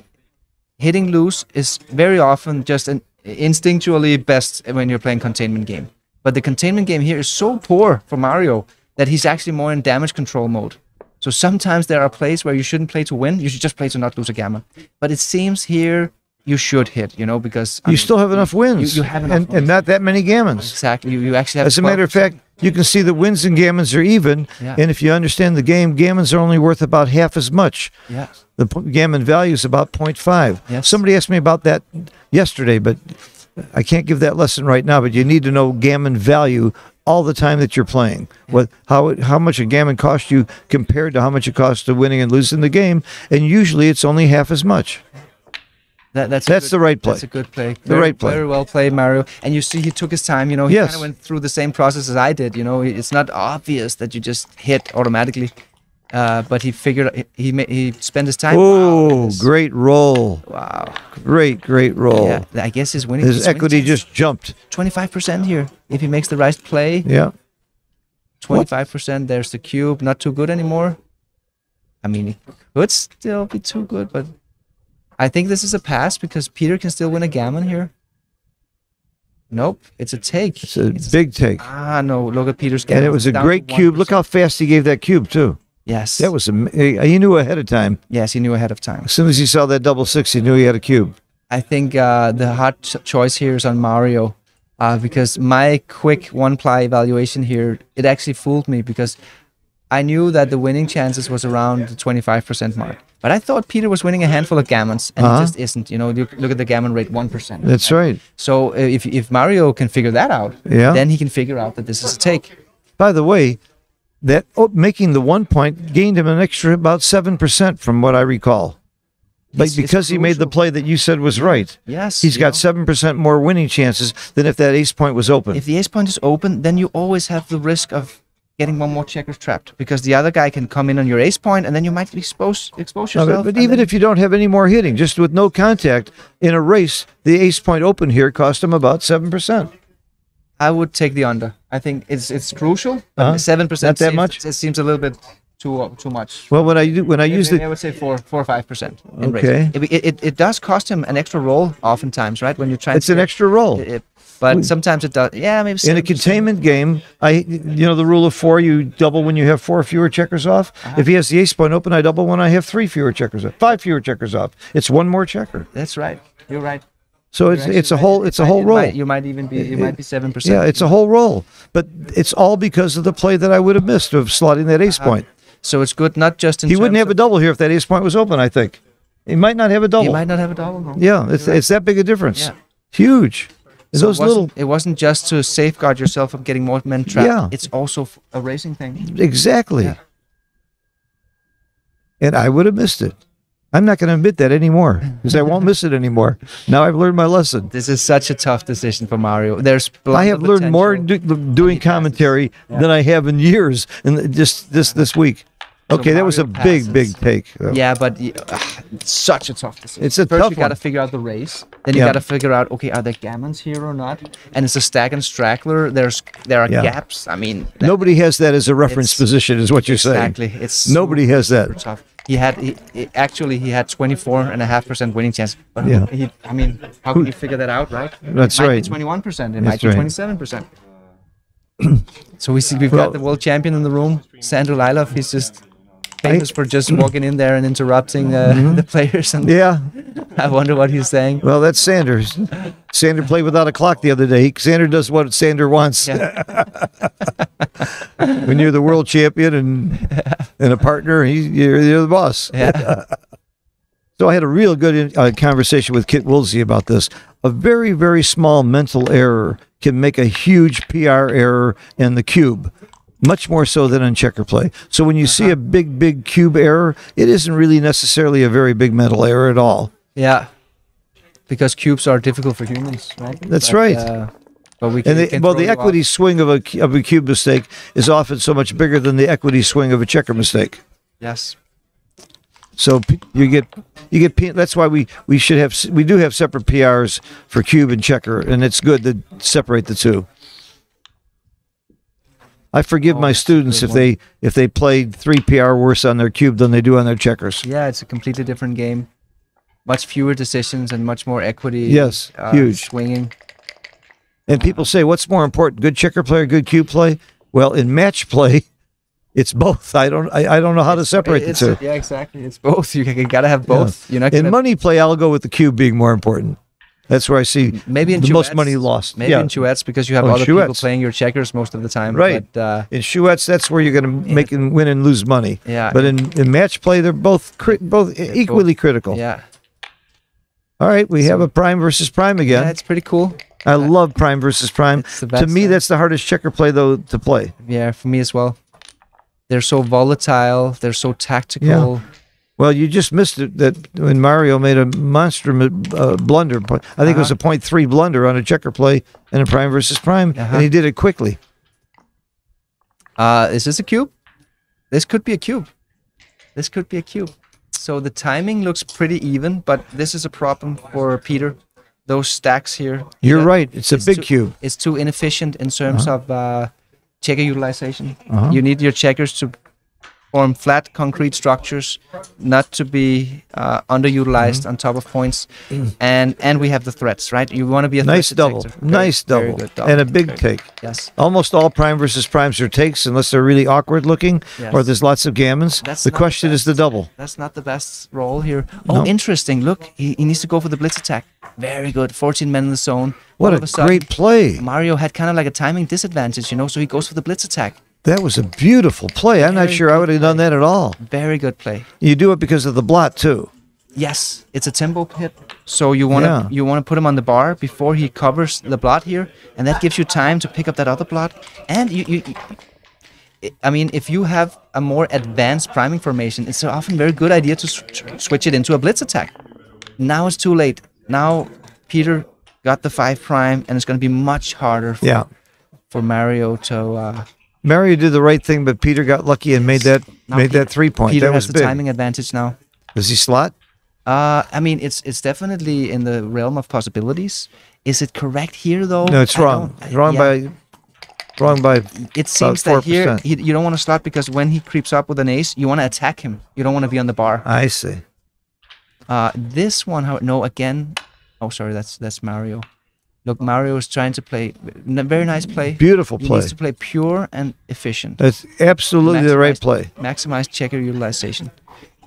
S2: hitting loose is very often just an instinctually best when you're playing containment game. But the containment game here is so poor for Mario that he's actually more in damage control mode. So sometimes there are plays where you shouldn't play to win. You should just play to not lose a gamma. But it seems here you should hit, you know, because I
S1: you
S2: mean,
S1: still have enough wins.
S2: you have enough
S1: and,
S2: wins.
S1: and not that many gammons.
S2: exactly. You, you actually have.
S1: As a matter of fact, you can see the wins and gammons are even.
S2: Yeah.
S1: And if you understand the game, gammons are only worth about half as much.
S2: yeah.
S1: The gammon value is about 0.5.
S2: Yes.
S1: Somebody asked me about that yesterday, but I can't give that lesson right now. But you need to know gammon value all the time that you're playing. What how how much a gammon costs you compared to how much it costs to winning and losing the game, and usually it's only half as much.
S2: That, that's
S1: That's
S2: good-
S1: the right play.
S2: That's a good play.
S1: The right play.
S2: Very well played, Mario. And you see, he took his time. You know, he
S1: Yes.
S2: kind of went through the same process as I did. You know, it's not obvious that you just hit automatically, uh, but he figured he he, he spent his time.
S1: Oh,
S2: this.
S1: great roll!
S2: Wow.
S1: Great, great roll.
S2: Yeah, I guess his winning.
S1: His equity just jumped.
S2: twenty-five percent here. If he makes the right play,
S1: Yeah.
S2: twenty-five percent. There's the cube. Not too good anymore. I mean, it could still be too good, but I think this is a pass because Peter can still win a gammon here. Nope, it's a take.
S1: It's a big take.
S2: Ah, no, look at Peter's
S1: And it was a great cube. Look how fast he gave that cube too.
S2: Yes.
S1: That was he knew ahead of time.
S2: yes, he knew ahead of time.
S1: As soon as he saw that double six, he knew he had a cube.
S2: I think uh, the hard ch- choice here is on Mario, uh, because my quick one-ply evaluation here it actually fooled me because I knew that the winning chances was around the 25% mark, but I thought Peter was winning a handful of gammons, and
S1: Uh-huh.
S2: he just isn't. You know, look, look at the gammon rate, one percent.
S1: That's right.
S2: So uh, if if Mario can figure that out,
S1: Yeah.
S2: then he can figure out that this is a take.
S1: By the way, that oh, making the one point gained him an extra about seven percent from what I recall. But
S2: It's- it's
S1: because he made the play that you said was right,
S2: Yes,
S1: he's got seven percent more winning chances than if that ace point was open.
S2: if the ace point is open, then you always have the risk of getting one more checker trapped because the other guy can come in on your ace point and then you might expose expose
S1: No,
S2: yourself.
S1: but, but even if you don't have any more hitting, just with no contact in a race, the ace point open here cost him about seven percent.
S2: I would take the under. I think it's it's crucial.
S1: Uh-huh.
S2: Seven percent.
S1: Not that much?
S2: It seems a little bit too uh, too much.
S1: Well, when I do, when I use
S2: Maybe I would say four four or five percent.
S1: Okay.
S2: It, it, it, does cost him an extra roll oftentimes, right? When you're try.
S1: it's an extra roll.
S2: It, it- but sometimes it does. Yeah, maybe.
S1: In a containment game, I you know the rule of four, you double when you have four fewer checkers off.
S2: Uh-huh.
S1: If he has the ace point open, I double when I have three fewer checkers off, five fewer checkers off. It's one more checker.
S2: That's right. You're right.
S1: So it's it's a whole it's a whole.
S2: Might, you might even be. You might be seven percent.
S1: Yeah, it's a whole roll. But it's all because of the play that I would have missed of slotting that ace uh-huh. point.
S2: So it's good not just in.
S1: He wouldn't have a double here if that ace point was open. I think he might not have a double.
S2: He might not have a double. No.
S1: Yeah, it's it's that big a difference.
S2: Yeah.
S1: Huge.
S2: So
S1: Those
S2: it
S1: little
S2: wasn't, it wasn't just to safeguard yourself from getting more men trapped.
S1: Yeah.
S2: It's also a racing thing.
S1: exactly.
S2: Yeah.
S1: And I would have missed it. I'm not going to admit that anymore because I won't miss it anymore. Now I've learned my lesson.
S2: This is such a tough decision for Mario. There's
S1: I have learned more do, doing commentary than I have in years, and just this this week. Okay, that was a
S2: Mario
S1: big, big take. though.
S2: Yeah, but y- ah, it's such a tough decision.
S1: It's a
S2: First,
S1: tough
S2: you got to figure out the race. Then you
S1: Yeah.
S2: got to figure out, okay, are there gammons here or not? And it's a stack and straggler. There's there are
S1: Yeah.
S2: gaps. I mean, that-
S1: Nobody has that as a reference position, is what you're saying.
S2: exactly. It's
S1: Nobody has that.
S2: tough. He had he, he- actually he had 24 and a half percent winning chance. But
S1: Yeah.
S2: he, I mean, how can you figure that out, right?
S1: That's
S2: it might
S1: right.
S2: Be 21 percent. It
S1: That's
S2: might be
S1: right.
S2: 27 percent. so we see we've
S1: Well-
S2: got the world champion in the room, Sander Lylloff. He's just famous for just walking in there and interrupting uh,
S1: Mm-hmm.
S2: the players. And
S1: Yeah.
S2: I wonder what he's saying.
S1: Well, that's Sanders. Sander played without a clock the other day. Sander does what Sander wants.
S2: Yeah.
S1: when you're the world champion and and a partner, he, you're, you're the boss.
S2: Yeah.
S1: So I had a real good uh, conversation with Kit Woolsey about this. A very, very small mental error can make a huge PR error in the cube, much more so than in checker play. So when you see
S2: Uh-huh.
S1: a big, big cube error, it isn't really necessarily a very big mental error at all.
S2: Yeah. Because cubes are difficult for humans, right?
S1: That's
S2: But,
S1: right.
S2: Uh, but we can,
S1: And the, well, the
S2: you off.
S1: equity swing of a of a cube mistake is often so much bigger than the equity swing of a checker mistake.
S2: Yes.
S1: So you get you get P- that's why we we should have we do have separate PRs for cube and checker, and it's good to separate the two. I forgive
S2: Oh,
S1: my students if they if they played three PR worse on their cube than they do on their checkers.
S2: Yeah, it's a completely different game. Much fewer decisions and much more equity.
S1: Yes,
S2: uh,
S1: huge.
S2: swinging.
S1: And people say, what's more important, good checker play or good cube play? Well, in match play, it's both. I don't I, I don't know how to separate the two.
S2: Yeah, exactly. It's both. You, you gotta have both. You're not
S1: In money play, I'll go with the cube being more important. That's where I see
S2: maybe in
S1: the most money lost.
S2: Maybe
S1: yeah.
S2: in Chouettes because you have
S1: Oh,
S2: other people playing your checkers most of the time.
S1: Right.
S2: But, uh,
S1: In Chouettes, that's where you're going to make and win and lose money.
S2: Yeah.
S1: But in, in match play, they're both cri- both e- equally critical.
S2: yeah.
S1: All right, we have a prime versus prime again.
S2: Yeah, pretty cool.
S1: I love prime versus prime. To me,
S2: uh,
S1: that's the hardest checker play though to play.
S2: Yeah, for me as well. They're so volatile. They're so tactical.
S1: Well, you just missed it that when Mario made a monster uh, blunder. I think it was a
S2: Uh-huh.
S1: point three blunder on a checker play in a prime versus prime,
S2: Uh-huh.
S1: and he did it quickly.
S2: Uh, is this a cube? This could be a cube. This could be a cube. So the timing looks pretty even, but this is a problem for Peter. Those stacks here.
S1: You're
S2: yeah,
S1: right. It's a big
S2: too-
S1: cube.
S2: It's too inefficient in terms of uh, checker utilization.
S1: Uh-huh.
S2: You need your checkers to form flat concrete structures, not to be uh, underutilized
S1: Mm-hmm.
S2: on top of points. And and we have the threats, right? You want to be a
S1: Nice double.
S2: detector.
S1: Nice
S2: very
S1: double.
S2: double.
S1: And a big
S2: Very-
S1: take.
S2: Yes.
S1: Almost all prime versus primes are takes unless they're really awkward looking or there's lots of gammons.
S2: That's
S1: the question is the double.
S2: That's not the best roll here. Oh,
S1: No.
S2: interesting. Look, he, he needs to go for the blitz attack. Very good. 14 men in the zone.
S1: What
S2: All
S1: a
S2: of sudden,
S1: great play.
S2: Mario had kind of like a timing disadvantage, you know, so he goes for the blitz attack.
S1: That was a beautiful play. I'm not sure I would have done that at all.
S2: Very good play.
S1: You do it because of the blot too.
S2: Yes, it's a tempo hit. So you want to
S1: Yeah.
S2: you want to put him on the bar before he covers the blot here, and that gives you time to pick up that other blot. And you, you, you I- mean, if you have a more advanced priming formation, it's often a very good idea to sw- switch it into a blitz attack. Now it's too late. Now Peter got the five prime, and it's going to be much harder for,
S1: Yeah.
S2: for Mario to uh,
S1: Mario did the right thing, but Peter got lucky and made that
S2: Now
S1: made that three point.
S2: Peter
S1: that
S2: has
S1: was
S2: the
S1: big.
S2: timing advantage now.
S1: Does he slot?
S2: Uh, I mean, it's it's definitely in the realm of possibilities. Is it correct here though?
S1: No, it's
S2: I
S1: wrong. It's wrong
S2: yeah.
S1: by wrong by
S2: It seems that here
S1: 4%.
S2: he, you don't want to slot because when he creeps up with an ace, you want to attack him. You don't want to be on the bar.
S1: I see.
S2: Uh, this one, how no again? Oh, sorry, that's that's Mario. Look, Mario is trying to play very nice play.
S1: Beautiful play.
S2: He needs to play pure and efficient.
S1: That's absolutely the right play.
S2: Maximize checker utilization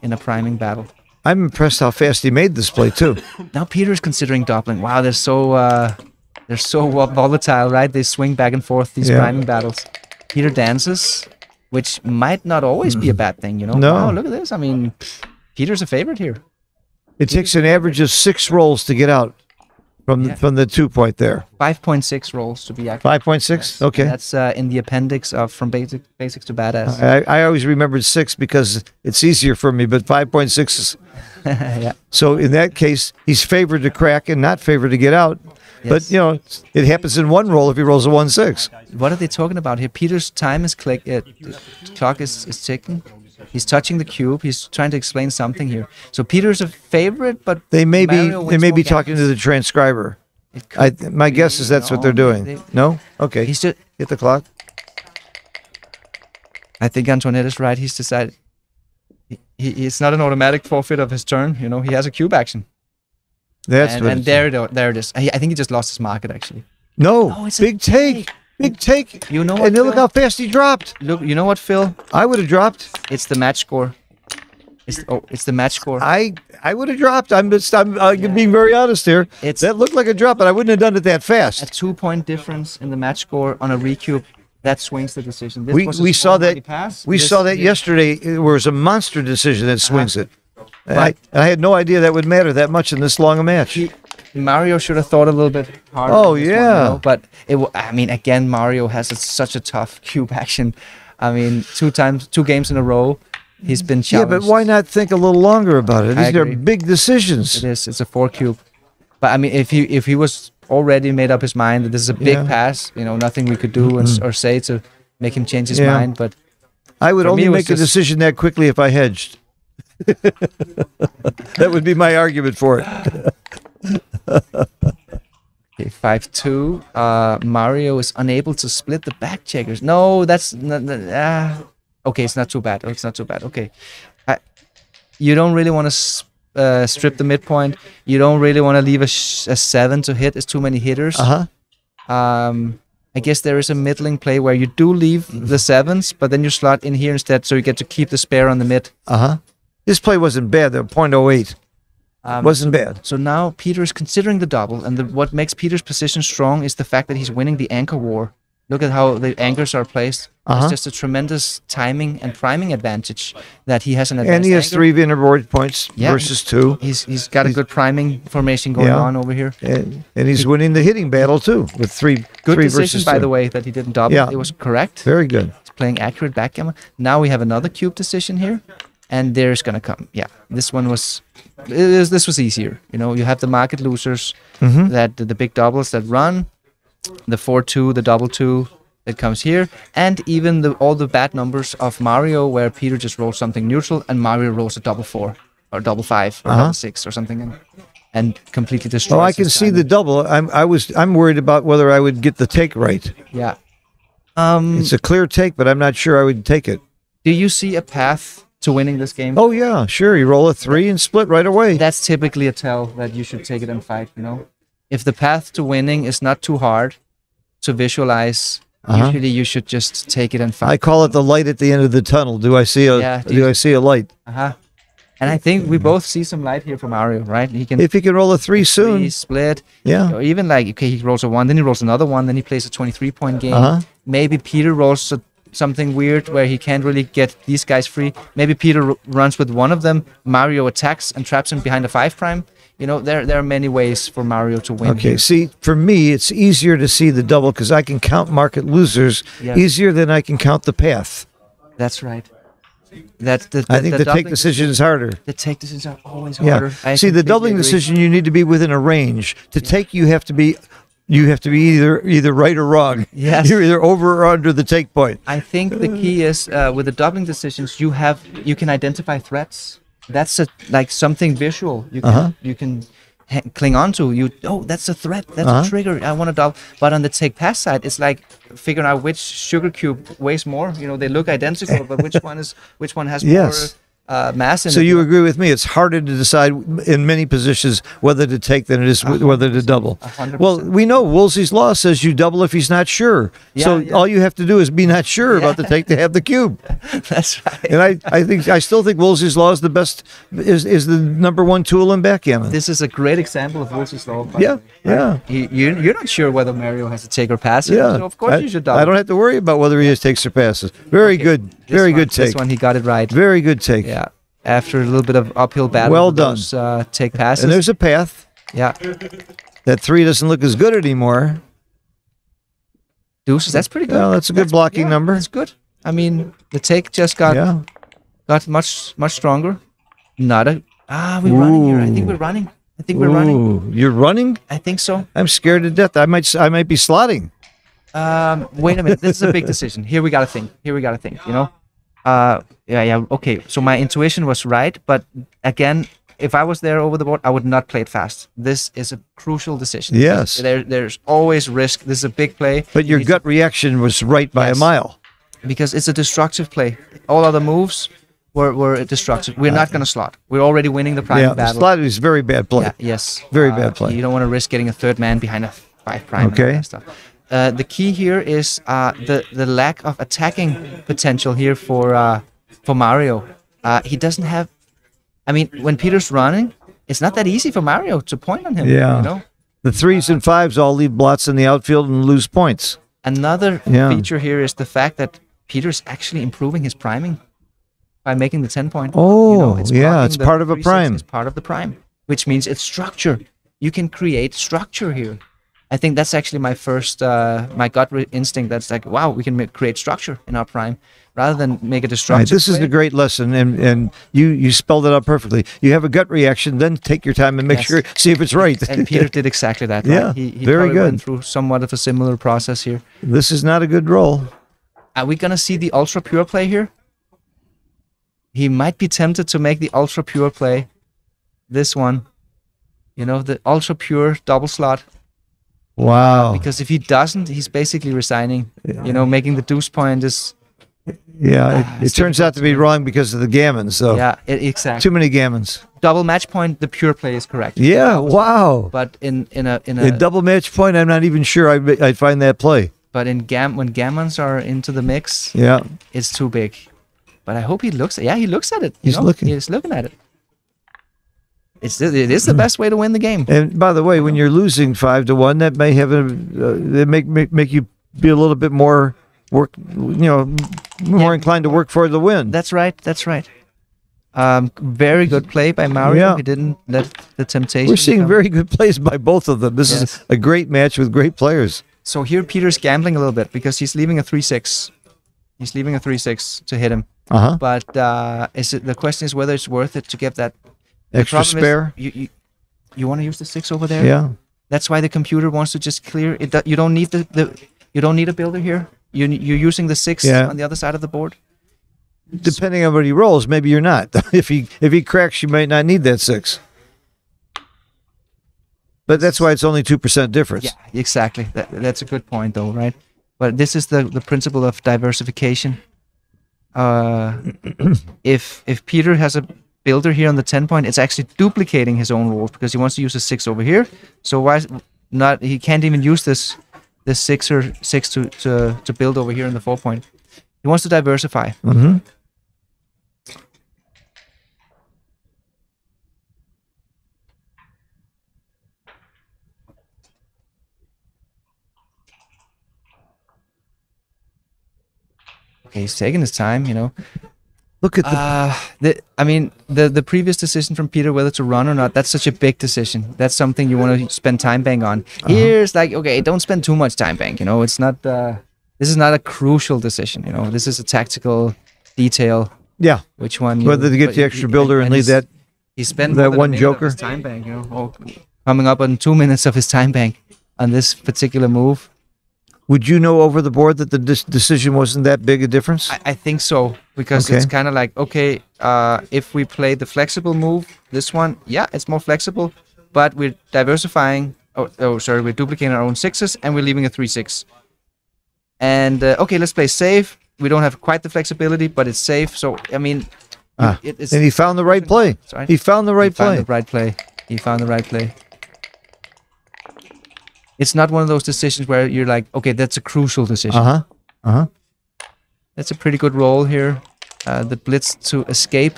S2: in a priming battle.
S1: I'm impressed how fast he made this play too.
S2: Now Peter is considering doubling. Wow, they're so uh, they're so volatile, right? They swing back and forth these
S1: Yeah.
S2: priming battles. Peter dances, which might not always be a bad thing, you know.
S1: No.
S2: Wow, look at this. I mean, Peter's a favorite here.
S1: It takes an average of six rolls to get out from
S2: Yeah.
S1: from the two point there.
S2: Five point six rolls to be accurate.
S1: Five point six. Okay.
S2: That's uh, in the appendix of from basic basics to badass.
S1: I, I always remembered six because it's easier for me, but five point six is
S2: yeah.
S1: so in that case he's favored to crack and not favored to get out. But you know it happens in one roll if he rolls a one six.
S2: What are they talking about here? Peter's time is click. Uh, clock is, is ticking. He's touching the cube. He's trying to explain something here. So Peter's a favorite, but
S1: They may be they may be talking to the transcriber. I
S2: could
S1: my guess is that's what they're doing.
S2: they-
S1: No? Okay.
S2: He's just.
S1: Hit the clock.
S2: I think Antoinette is right. He's decided. He, he, it's not an automatic forfeit of his turn. You know, he has a cube action.
S1: That's
S2: and
S1: what
S2: and
S1: it's-
S2: there, it there it is. I, I think he just lost his market actually.
S1: No,
S2: No, it's a
S1: big take. Big take.
S2: You know what?
S1: And then look how fast he dropped.
S2: Look, you know what, Phil?
S1: I would have dropped.
S2: It's the match score. It's oh, it's the match score.
S1: I I would have dropped. I'm just I'm uh, being very honest here.
S2: It's-
S1: that looked like a drop, but I wouldn't have done it that fast.
S2: a two point difference in the match score on a recube that swings the decision. This
S1: We we saw that
S2: pass.
S1: we
S2: This
S1: saw that
S2: is-
S1: yesterday. It was a monster decision that swings it. And I,
S2: But-
S1: I had no idea that would matter that much in this long a match.
S2: He- Mario should have thought a little bit harder.
S1: Oh,
S2: this one,
S1: yeah.
S2: But it. I mean, again, Mario has a, such a tough cube action. I mean, two times, two games in a row, he's been challenged.
S1: Yeah, but why not think a little longer about it? These are big decisions.
S2: It is. It's a four cube. But I mean, if he if he was already made up his mind that this is a big
S1: Yeah.
S2: Pass, you know, nothing we could do and, s or say to make him change his
S1: Yeah.
S2: mind. But
S1: I would only make a decision that quickly if I hedged. that would be my argument for it.
S2: Okay, five two. Uh, Mario is unable to split the back checkers. No, that's not. Uh, okay, it's not too bad. Oh, it's not too bad. Okay, I, you don't really want to uh, strip the midpoint. You don't really want to leave a, sh- a seven to hit. It's too many hitters.
S1: Uh huh.
S2: Um, I guess there is a middling play where you do leave the sevens, but then you slot in here instead, so you get to keep the spare on the mid.
S1: Uh huh. This play wasn't bad. The .08
S2: Um,
S1: wasn't bad.
S2: So now Peter is considering the double, and the, what makes Peter's position strong is the fact that he's winning the anchor war. Look at how the anchors are placed.
S1: Uh-huh.
S2: It's just a tremendous timing and priming advantage that he has an advanced
S1: And he has
S2: anchor.
S1: three innerboard points
S2: Yeah.
S1: versus two,
S2: He's he's got a good priming formation going
S1: Yeah.
S2: on over here.
S1: and, and he's winning the hitting battle too with three.
S2: Good
S1: three
S2: decision, by
S1: two.
S2: the way, that he didn't double.
S1: Yeah.
S2: It was correct.
S1: Very good.
S2: He's playing accurate backgammon. Now we have another cube decision here, and there's gonna come. Yeah, this one was. Is, this was easier. You know, you have the market losers
S1: Mhm.
S2: that the, big doubles that run, the four two, the double two that comes here, and even the all the bad numbers of Mario where Peter just rolls something neutral and Mario rolls a double four or double five or
S1: Uh-huh.
S2: double six or something, and, and completely destroys.
S1: Oh, I can see the double. I'm I was I'm worried about whether I would get the take right.
S2: yeah. Um,
S1: It's a clear take, but I'm not sure I would take it.
S2: do you see a path to winning this game?
S1: Oh yeah, sure. You roll a three and split right away.
S2: that's typically a tell that you should take it and fight. You know, if the path to winning is not too hard to visualize,
S1: Uh-huh.
S2: usually you should just take it and fight.
S1: I call it the light at the end of the tunnel. Do I see a
S2: Yeah, do
S1: do
S2: you-
S1: I see a light?
S2: Uh-huh. And I think we both see some light here from Mario, right? He can
S1: If he can roll a three soon,
S2: three, split,
S1: yeah.
S2: or even like okay, he rolls a one, then he rolls another one, then he plays a twenty-three point game.
S1: Uh-huh.
S2: Maybe Peter rolls a, something weird where he can't really get these guys free. Maybe Peter r- runs with one of them. Mario attacks and traps him behind a five prime. You know, there there are many ways for Mario to win.
S1: Okay.
S2: here.
S1: See, for me, it's easier to see the double because I can count market losers
S2: Yeah.
S1: easier than I can count the path.
S2: That's right. That's the,
S1: I think the, take decision is harder.
S2: The take decisions are always
S1: Yeah.
S2: harder. I
S1: See, the doubling decision, you need to be within a range. To take, you have to be you have to be either either right or wrong.
S2: Yes.
S1: You're either over or under the take point.
S2: I think the key is uh, with the doubling decisions, you have you can identify threats. That's a, like something visual. You can
S1: Uh-huh.
S2: you can cling on to. You oh that's a threat. That's
S1: Uh-huh.
S2: a trigger. I want to double. But on the take pass side, it's like figuring out which sugar cube weighs more. You know they look identical, but which one is which one has
S1: Yes.
S2: more uh, mass
S1: So you agree with me? It's harder to decide in many positions whether to take than it is wh- whether to double.
S2: A hundred
S1: Well, we know Woolsey's law says you double if he's not sure. so
S2: Yeah, yeah.
S1: all you have to do is be not sure about the take to have the cube.
S2: that's right.
S1: And I, I think I still think Woolsey's law is the best is is the number one tool in backgammon.
S2: This is a great example of Wolf's law.
S1: Yeah, yeah.
S2: You, you're not sure whether Mario has a take or pass.
S1: yeah,
S2: So of course
S1: I,
S2: you should double.
S1: I don't have to worry about whether he has takes or passes. Very
S2: Okay,
S1: good,
S2: this
S1: very
S2: one-
S1: good take.
S2: This one he got it right.
S1: Very good take.
S2: After a little bit of uphill battle.
S1: Well done.
S2: Those, uh, take passes.
S1: And there's a path.
S2: yeah.
S1: That three doesn't look as good anymore.
S2: Deuces. That's pretty good.
S1: Well, that's a good blocking
S2: yeah,
S1: number.
S2: That's good. I mean, the take just got
S1: Yeah.
S2: got much much stronger. Not a. Ah, we're running here. I think we're running. I think we're running.
S1: You're running?
S2: I think so.
S1: I'm scared to death. I might I might be slotting.
S2: Um, wait a minute. This is a big decision. Here we gotta think. Here we gotta think. You know. Uh, yeah, yeah. Okay. So my intuition was right, but again, if I was there over the board, I would not play it fast. This is a crucial decision.
S1: Yes.
S2: There, there's always risk. This is a big play.
S1: But
S2: You
S1: your gut reaction was right by
S2: Yes.
S1: a mile.
S2: because it's a destructive play. All other moves were, were destructive. We're not going to slot. We're already winning the prime
S1: yeah,
S2: battle.
S1: slot is very bad play.
S2: Yeah, yes.
S1: Very
S2: Uh,
S1: bad play.
S2: You don't want to risk getting a third man behind a five prime.
S1: Okay.
S2: stuff. Uh, the key here is uh, the the lack of attacking potential here for uh, for Mario. Uh, he doesn't have. I mean, when Peter's running, it's not that easy for Mario to point on him.
S1: Yeah.
S2: You know.
S1: The threes and fives all leave blots in the outfield and lose points.
S2: Another
S1: Yeah.
S2: feature here is the fact that Peter's actually improving his priming by making the 10 point.
S1: Oh, yeah,
S2: blocking
S1: it's
S2: the
S1: part of a prime.
S2: It's part of the prime, which means it's structure. You can create structure here. I think that's actually my first, uh, my gut re- instinct. That's like, wow, we can make, create structure in our prime rather than make a
S1: Right,
S2: destructive.
S1: this is a great lesson, and, and you, you spelled it out perfectly. You have a gut reaction, then take your time and make
S2: Yes.
S1: sure, see if it's right.
S2: And Peter did exactly that. Right?
S1: Yeah,
S2: he, he
S1: very good.
S2: Went through somewhat of a similar process here.
S1: this is not a good roll.
S2: Are we gonna see the ultra pure play here? He might be tempted to make the ultra pure play. This one, you know, the ultra pure double slot.
S1: Wow.
S2: Because if he doesn't, he's basically resigning. You know, making the deuce point is
S1: Yeah, it,
S2: ah,
S1: it turns out to be wrong because of the gammons, So
S2: yeah, i exactly.
S1: Too many gammons.
S2: Double match point, the pure play is correct.
S1: Yeah, wow.
S2: But in in a in a
S1: In double match point, I'm not even sure I'd, I'd find that play.
S2: but in gam when gammons are into the mix,
S1: Yeah.
S2: it's too big. But I hope he looks. Yeah, he looks at it. you
S1: He's
S2: know?
S1: looking.
S2: He's looking at it. It's it is the best way to win the game.
S1: And by the way, when you're losing five to one, that may have a uh, that make, make make you be a little bit more work, you know, more inclined to work for the win.
S2: That's right. That's right. Um, very good play by Mario.
S1: Yeah.
S2: He didn't let the temptation.
S1: We're seeing
S2: become-
S1: very good plays by both of them. This
S2: Yes.
S1: is a great match with great players.
S2: So here Peter's gambling a little bit because he's leaving a three-six. He's leaving a three-six to hit him.
S1: Uh huh.
S2: But uh, is it the question is whether it's worth it to give that
S1: Extra spare.
S2: you you, you want to use the six over there.
S1: Yeah.
S2: That's why the computer wants to just clear it. You don't need the, the you don't need a builder here. You you're using the six
S1: Yeah.
S2: on the other side of the board.
S1: Depending on what he rolls, maybe you're not. if he if he cracks, you might not need that six. But that's why it's only two percent difference.
S2: Yeah, exactly. That, that's a good point, though, right? But this is the the principle of diversification. Uh, if if Peter has a builder here on the ten point, it's actually duplicating his own rules because he wants to use a six over here. So why is not? He can't even use this this six or six to to to build over here in the four point. He wants to diversify.
S1: Mm-hmm.
S2: Okay, he's taking his time, you know.
S1: Look at the
S2: Uh, the, I mean, the the previous decision from Peter whether to run or not, that's such a big decision. That's something you want to spend time bank on. Here's like, okay, don't spend too much time bank. You know, it's not. Uh, this is not a crucial decision. You know, this is a tactical detail.
S1: yeah.
S2: Which one? You,
S1: Whether to get the
S2: he-
S1: extra builder and leave that
S2: He spent
S1: that
S2: more than a
S1: one joker.
S2: time bank. You know, coming up on two minutes of his time bank. on this particular move.
S1: Would you know over the board that the dis- decision wasn't that big a difference?
S2: I, I think so because it's kind of like okay, uh, if we play the flexible move, this one, yeah, it's more flexible, but we're diversifying. Oh, oh sorry, we're duplicating our own sixes and we're leaving a three six. And uh, okay, let's play safe. We don't have quite the flexibility, but it's safe. So I mean,
S1: Ah,
S2: it,
S1: and he found the right play.
S2: Sorry?
S1: He found the right
S2: he found
S1: play.
S2: the right play. He found the right play. It's not one of those decisions where you're like, okay, that's a crucial decision.
S1: Uh huh. Uh huh.
S2: That's a pretty good roll here. Uh, the blitz to escape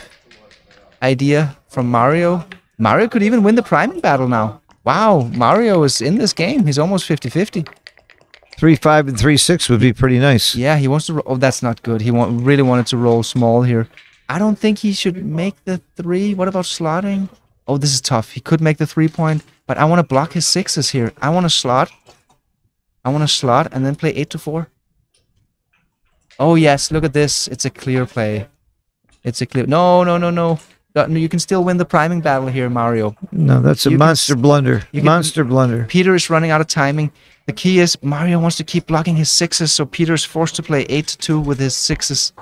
S2: idea from Mario. Mario could even win the priming battle now. Wow, Mario is in this game. He's almost 50 50.
S1: Three five and three six would be pretty nice.
S2: Yeah, he wants to. Oh, that's not good. He want, really wanted to roll small here. I don't think he should make the three. What about slotting? Oh, this is tough. He could make the three point, but I want to block his sixes here. I want to slot. I want to slot and then play eight to four. Oh yes, look at this. It's a clear play. It's a clear. No, no, no, no. Uh, You can still win the priming battle here, Mario.
S1: No, that's a
S2: You
S1: monster
S2: s-
S1: blunder.
S2: you can-
S1: Monster blunder.
S2: Peter is running out of timing. The key is Mario wants to keep blocking his sixes, so Peter's forced to play eight to two with his sixes.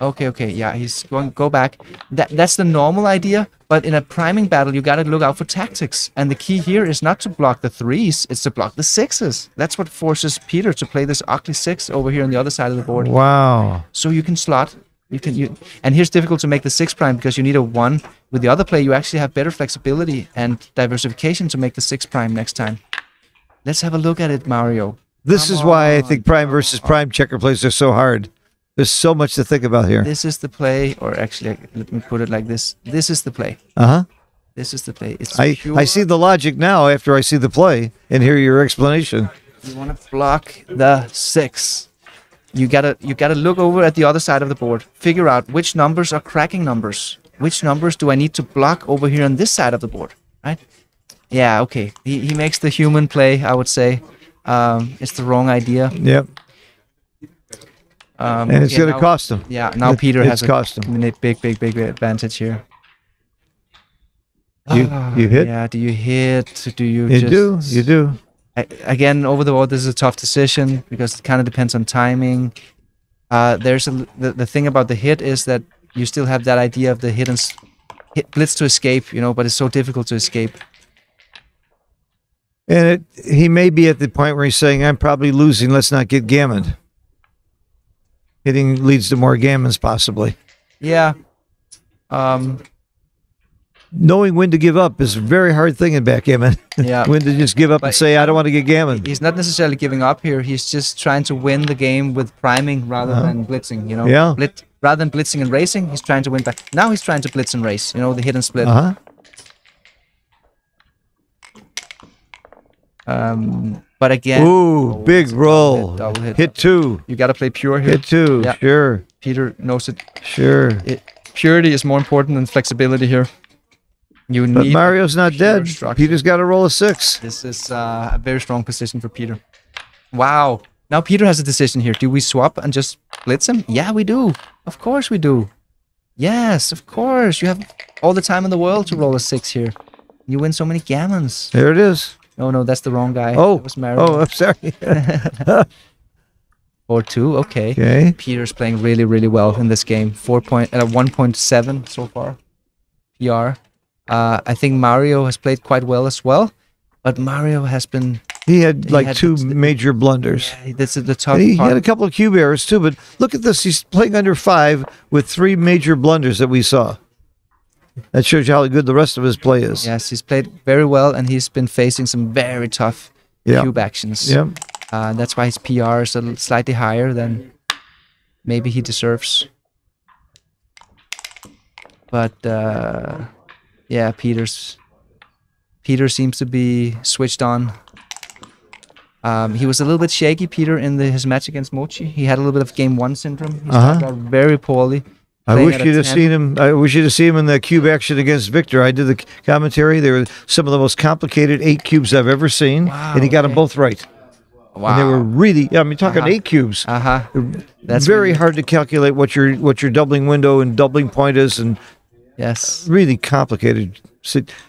S2: Okay, okay, yeah, he's going go back. That that's the normal idea, but in a priming battle, you gotta look out for tactics. And the key here is not to block the threes; it's to block the sixes. That's what forces Peter to play this ugly six over here on the other side of the board.
S1: Wow.
S2: So you can slot. You can you and here's difficult to make the six prime because you need a one. With the other play, you actually have better flexibility and diversification to make the six prime next time. Let's have a look at it, Mario.
S1: This
S2: Come
S1: is why I think prime versus prime checker plays are so hard. There's so much to think about here.
S2: This is the play, or actually, let me put it like this: This is the play.
S1: Uh huh.
S2: This is the play. It's
S1: I,
S2: pure.
S1: I see the logic now after I see the play and hear your explanation.
S2: You want to block the six. You gotta you gotta look over at the other side of the board. Figure out which numbers are cracking numbers. Which numbers do I need to block over here on this side of the board? Right? Yeah. Okay. He he makes the human play. I would say. Um, it's the wrong idea.
S1: Yep.
S2: Um,
S1: And it's
S2: okay,
S1: going to cost him.
S2: Yeah. Now
S1: It-
S2: Peter has a
S1: cost him.
S2: big big big advantage here.
S1: You-
S2: Ah,
S1: you hit?
S2: Yeah. Do you hit? Do you?
S1: You
S2: just,
S1: do. You do.
S2: I, again over the board this is a tough decision because it kind of depends on timing uh, there's a the, the thing about the hit is that you still have that idea of the hit and hit blitz to escape you know but it's so difficult to escape
S1: And it, he may be at the point where he's saying, I'm probably losing. Let's not get gammoned. Hitting leads to more gammons, possibly.
S2: yeah um
S1: Knowing when to give up is a very hard thing in backgammon.
S2: yeah
S1: when to just give up and say, I don't want to get gammoned.
S2: he's not necessarily giving up here he's just trying to win the game with priming rather than blitzing you know.
S1: Yeah.
S2: Blit- rather than blitzing and racing he's trying to win back now he's trying to blitz and race you know the hidden split
S1: Uh huh.
S2: um but again
S1: Ooh,
S2: Oh,
S1: big roll.
S2: hit, double hit.
S1: Hit two.
S2: you gotta play pure here
S1: Hit two.
S2: Yeah.
S1: Sure.
S2: peter knows it
S1: Sure.
S2: it, purity is more important than flexibility here. You
S1: But
S2: need.
S1: Mario's not dead.
S2: structure.
S1: Peter's got to roll a six.
S2: This is uh, a very strong position for Peter. Wow. Now Peter has a decision here. Do we swap and just blitz him? Yeah, we do. Of course we do. Yes, of course. You have all the time in the world to roll a six here. You win so many gammons.
S1: There it is.
S2: Oh no, that's the wrong guy.
S1: Oh,
S2: was Mario.
S1: oh, I'm sorry.
S2: Or two. Okay.
S1: okay.
S2: Peter's playing really, really well in this game. Four point, uh, one point seven so far. PR. Uh, I think Mario has played quite well as well, but Mario has been.
S1: He had
S2: He
S1: like
S2: had
S1: two
S2: the-
S1: major blunders.
S2: Yeah, this is the tough
S1: And he
S2: part.
S1: had a couple of cube errors too, but look at this. He's playing under five with three major blunders that we saw. That shows you how good the rest of his play is.
S2: yes, he's played very well, and he's been facing some very tough
S1: Yeah.
S2: cube actions.
S1: Yeah.
S2: Uh, that's why his PR is a slightly higher than maybe he deserves. But uh, yeah, Peter's Peter seems to be switched on. Um, he was a little bit shaky, Peter, in the, his match against Mochi. He had a little bit of game one syndrome. He started
S1: Uh-huh.
S2: out very poorly.
S1: I wish you'd have seen him. I wish you'd have seen him in the cube action against Victor. I did the commentary. They were some of the most complicated eight cubes I've ever seen,
S2: Wow,
S1: and he got them both right.
S2: Wow.
S1: And they were really. Yeah, I mean, talking
S2: Uh-huh.
S1: eight cubes.
S2: Uh huh. That's
S1: very hard to calculate what your what your doubling window and doubling point is, and
S2: Yes.
S1: really complicated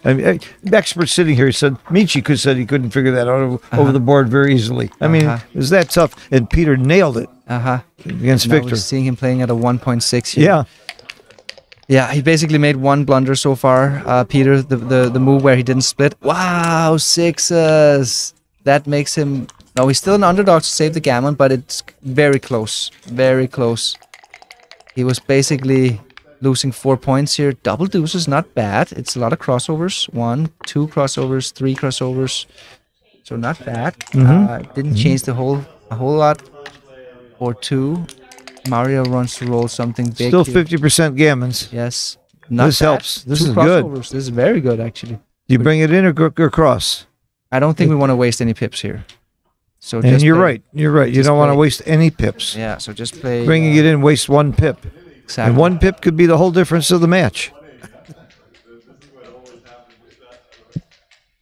S1: I mean, experts sitting here said Michi could said he couldn't figure that out over, over the board very easily. I mean,
S2: Uh-huh.
S1: it was that tough, and Peter nailed it
S2: Uh huh.
S1: against
S2: Now
S1: Victor.
S2: we're seeing him playing at a 1.6 here.
S1: Yeah,
S2: Yeah, he basically made one blunder so far. Uh, Peter, the, the the move where he didn't split. Wow, sixes. That makes him. No, he's still an underdog to save the gammon, but it's very close. Very close. He was basically losing four points here. Double deuces, not bad. It's a lot of crossovers. One, two crossovers, three crossovers. So not bad. Uh, didn't change the whole a whole lot. Or two. Mario wants to roll something big.
S1: still fifty percent gammons.
S2: Yes. Not
S1: This
S2: bad.
S1: helps. This
S2: Two
S1: is good.
S2: This is very good, actually.
S1: Do you bring it in or, go- or cross?
S2: I don't think we want to waste any pips here. So
S1: And you're
S2: play-
S1: right. You're right. You don't want to waste any pips.
S2: Yeah. So just play.
S1: Bringing
S2: uh,
S1: it in, waste one pip,
S2: exactly.
S1: and one pip could be the whole difference of the match.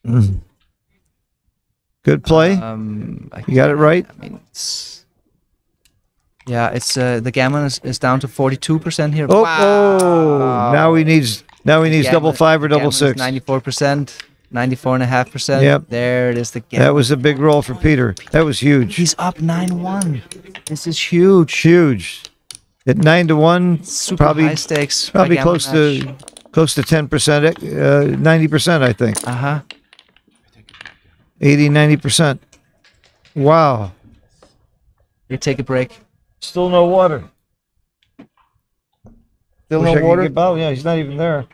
S1: Mm. Good play.
S2: Um, I,
S1: You got it right.
S2: I mean, it's, yeah, it's uh, the gammon is, is down to 42% here.
S1: Oh,
S2: wow.
S1: oh! Now he needs now he needs double five or double six.
S2: 94%, 94.5%.
S1: Yep.
S2: There it is. The gammon.
S1: That was a big roll for Peter. That was huge.
S2: He's up 9-1. This is huge.
S1: huge. At nine to one,
S2: Super
S1: probably
S2: high stakes.
S1: probably close
S2: match.
S1: to close to ten percent, uh, ninety percent, I think.
S2: Uh huh.
S1: 80, 90 percent. Wow.
S2: You take a break.
S1: Still no water.
S2: Still
S1: Wish
S2: no
S1: could
S2: water.
S1: Get bottled, yeah, he's not even there.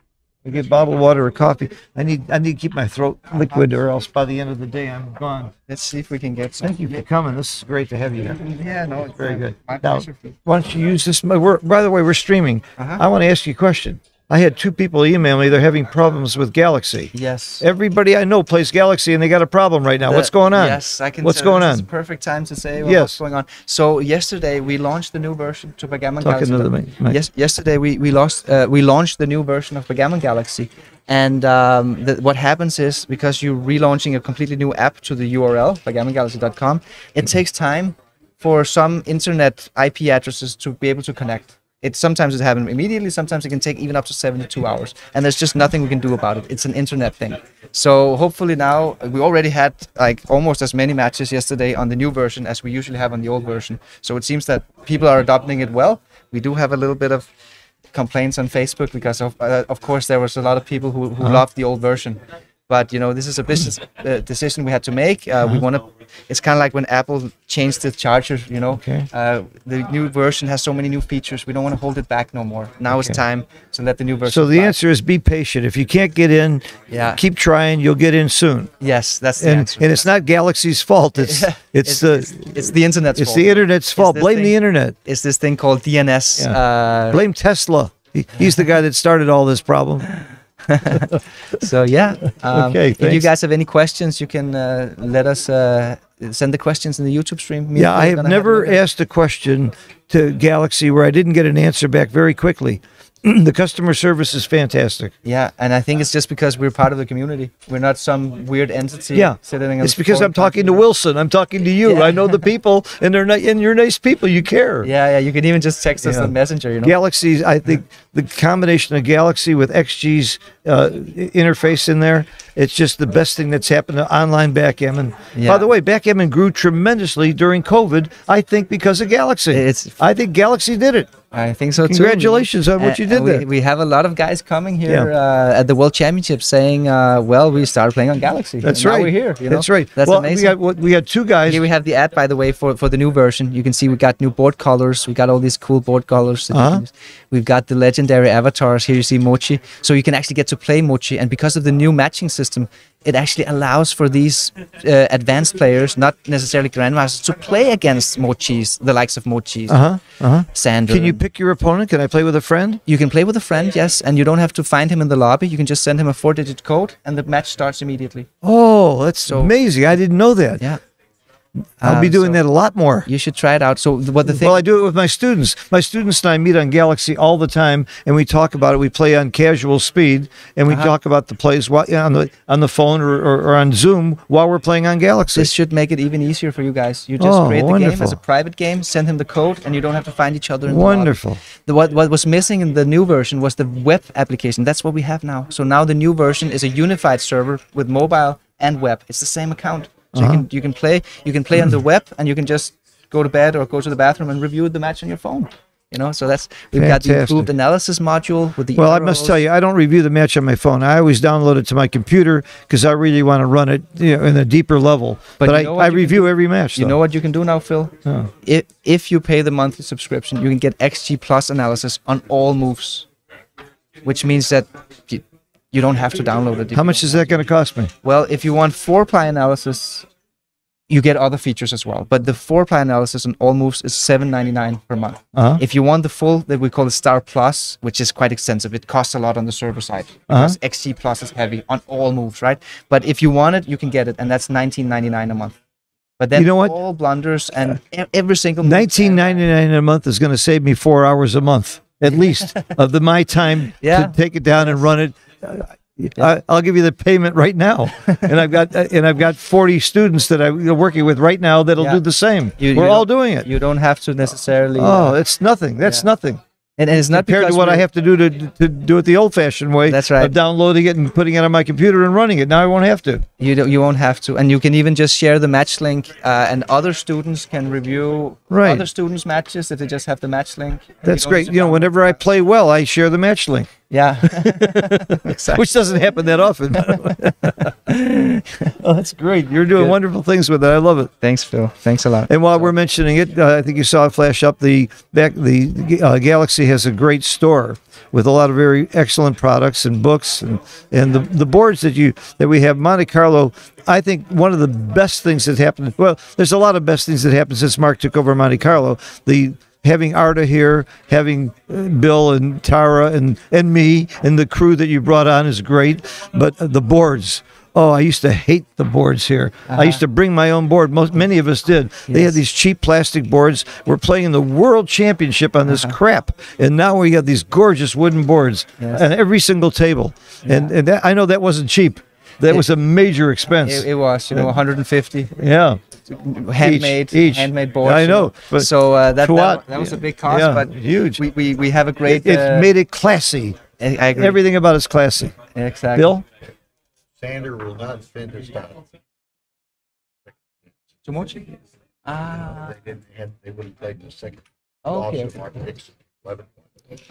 S1: I get bottled water or coffee. I need I need to keep my throat liquid, or else by the end of the day I'm gone.
S2: Let's see if we can get some.
S1: Thank you for coming. This is great to have you here.
S2: Yeah, no, it's
S1: Very good.
S2: My
S1: Now,
S2: pleasure.
S1: why don't you use this? We're, by the way, we're streaming.
S2: Uh-huh.
S1: I want to ask you a question. I had two people email me. They're having problems with Galaxy.
S2: Yes.
S1: Everybody I know plays Galaxy, and they got a problem right now.
S2: The-
S1: What's going on?
S2: Yes, I can.
S1: What's
S2: tell
S1: going on?
S2: perfect time to say
S1: Yes.
S2: what's going on. So yesterday we launched the new version to Backgammon
S1: Talking
S2: Galaxy.
S1: to the mic-.
S2: Yes, yesterday we we lost uh, we launched the new version of Backgammon Galaxy, and um, the, what happens is because you're relaunching a completely new app to the URL backgammongalaxy.com, it takes time for some internet IP addresses to be able to connect. It sometimes it happens immediately. Sometimes it can take even up to 72 hours, and there's just nothing we can do about it. It's an internet thing. So hopefully now we already had like almost as many matches yesterday on the new version as we usually have on the old version. So it seems that people are adopting it well. We do have a little bit of complaints on Facebook because of uh, of course there was a lot of people who, who
S1: Uh-huh.
S2: loved the old version. But you know this is a business uh, decision we had to make. Uh,
S1: Uh-huh.
S2: We want to. It's kind of like when Apple changed the charger. You know,
S1: Okay.
S2: uh, the new version has so many new features. We don't want to hold it back no more. Now it's
S1: Okay.
S2: time to let the new version.
S1: So the answer is be patient. If you can't get in,
S2: Yeah.
S1: keep trying. You'll get in soon.
S2: Yes, that's the
S1: And
S2: answer.
S1: and it's not Galaxy's fault. It's it's the
S2: it's, it's the internet's
S1: it's
S2: fault.
S1: the internet's fault. Blame the internet.
S2: It's this thing called DNS.
S1: Yeah.
S2: Uh,
S1: Blame Tesla. He, he's the guy that started all this problem.
S2: so yeah. Um,
S1: Okay,
S2: If you guys have any questions, you can uh, let us uh, send the questions in the YouTube stream. Me
S1: Yeah, I have never
S2: a look at it.
S1: asked a question to Galaxy where I didn't get an answer back very quickly. the customer service is fantastic.
S2: Yeah, and I think it's just because we're part of the community. We're not some weird entity.
S1: Yeah,
S2: sitting in a
S1: It's because I'm talking to. Wilson. I'm talking to you.
S2: Yeah.
S1: I know the people, and they're ni- and you're nice people. You care.
S2: Yeah, yeah. You can even just text us
S1: Yeah.
S2: on Messenger. You know.
S1: Galaxy's, I think the combination of Galaxy with XG's uh, interface in there, it's just the best thing that's happened to online backgammon. By the way, backgammon grew tremendously during COVID, I think because of Galaxy.
S2: It's-
S1: I think Galaxy did it.
S2: I think so too.
S1: Congratulations on what
S2: Uh,
S1: you did
S2: we,
S1: there.
S2: We have a lot of guys coming here
S1: Yeah.
S2: uh, at the World Championship saying, uh, "Well, we started playing on Galaxy.
S1: That's right.
S2: We're here. You know?
S1: That's right.
S2: That's
S1: well,
S2: amazing.
S1: We had, what- we had two guys.
S2: Here we have the ad, by the way, for, for the new version. You can see we got new board colors. We got all these cool board colors.
S1: Uh-huh.
S2: We've got the legendary avatars. Here you see Mochi. So you can actually get to play Mochi. And because of the new matching system, it actually allows for these uh, advanced players, not necessarily grandmasters, to play against Mochis, the likes of Mochis,
S1: uh huh. Uh huh.
S2: Sander.
S1: Can you pick your opponent? Can I play with a friend?
S2: You can play with a friend, yes, and you don't have to find him in the lobby. You can just send him a four-digit code, and the match starts immediately.
S1: Oh, that's
S2: So-
S1: amazing. I didn't know that.
S2: Yeah.
S1: I'll be
S2: Uh,
S1: doing
S2: so
S1: that a lot more.
S2: You should try it out. So what the thing?
S1: Well, I do it with my students. My students and I meet on Galaxy all the time, and we talk about it. We play on casual speed, and we
S2: Uh-huh.
S1: talk about the plays while, yeah, on the on the phone or, or, or on Zoom while we're playing on Galaxy.
S2: this should make it even easier for you guys. You just
S1: Oh,
S2: create the game as a private game, send him the code, and you don't have to find each other. In the.
S1: Wonderful.
S2: The, what what was missing in the new version was the web application. That's what we have now. So now the new version is a unified server with mobile and web. It's the same account. So
S1: Uh-huh.
S2: you can you can play you can play on the web and you can just go to bed or go to the bathroom and review the match on your phone. You know, so that's we've got the improved analysis module with the
S1: Well, I must tell you, I don't review the match on my phone. I always download it to my computer because I really want to run it you know, in a deeper level. But,
S2: you
S1: I, I review every match.
S2: You
S1: though.
S2: know what you can do now, Phil?
S1: Oh.
S2: If if you pay the monthly subscription, you can get XG Plus analysis on all moves, which means that you, don't have to download it.
S1: How much is that going to cost me?
S2: Well, if you want four ply analysis, you get other features as well. But the four ply analysis on all moves is seven ninety nine per month.
S1: Uh-huh.
S2: If you want the full that we call the Star Plus, which is quite extensive, it costs a lot on the server side because XG Plus is heavy on all moves, right? But if you want it, you can get it, and that's nineteen ninety nine a month. But then
S1: You know what?
S2: all blunders and every single move-
S1: Nineteen ninety nine a month is going to save me four hours a month at least of the my time
S2: Yeah.
S1: to take it down and run it. I, I'll give you the payment right now, and I've got and I've got forty students that I'm working with right now that'll
S2: Yeah.
S1: do the same.
S2: You-
S1: We're
S2: you
S1: all doing it.
S2: You don't have to necessarily.
S1: Oh, it's nothing. That's
S2: Yeah.
S1: nothing
S2: and, and it's not
S1: compared to what I have to do to to do it the old-fashioned way.
S2: That's right.
S1: Of downloading it and putting it on my computer and running it. Now I won't have to.
S2: You don't, you won't have to, and you can even just share the match link, uh, and other students can review
S1: Right.
S2: other students' matches if they just have the match link.
S1: That's great. You know, whenever I play well, I share the match link.
S2: Yeah, exactly.
S1: which doesn't happen that often. oh, that's great. You're doing
S2: Good.
S1: wonderful things with it. I love it.
S2: Thanks, Phil. Thanks a lot.
S1: And while we're mentioning it, uh, I think you saw it flash up. The back, the uh, Galaxy has a great store with a lot of very excellent products and books and, and the, the boards that you that we have. Monte Carlo, I think one of the best things that happened. Well, there's a lot of best things that happened since Marc took over Monte Carlo. The having Arta here, having uh, Bill and Tara and and me and the crew that you brought on is great. But uh, the boards. Oh, I used to hate the boards here. I used to bring my own board. Most many of us did. They had these cheap plastic boards. We're playing the world championship on this crap, and now we have these gorgeous wooden boards
S2: Yes.
S1: on every single table. And and that, I know that wasn't cheap. That
S2: It-
S1: was a major expense.
S2: It, it was, you know, 150
S1: yeah.
S2: Handmade,
S1: each.
S2: handmade boards.
S1: I know, but
S2: so uh, that, that, that was a big cost,
S1: Yeah,
S2: but
S1: huge.
S2: We, we we have a great.
S1: it
S2: uh,
S1: made it classy.
S2: I I agree.
S1: Everything about it's classy.
S2: exactly.
S1: Bill,
S3: Sander will not spend his title.
S2: Tomochi? Ah,
S3: They didn't have, they would have taken the second
S2: okay,
S3: lawsuit, Mark Dixon,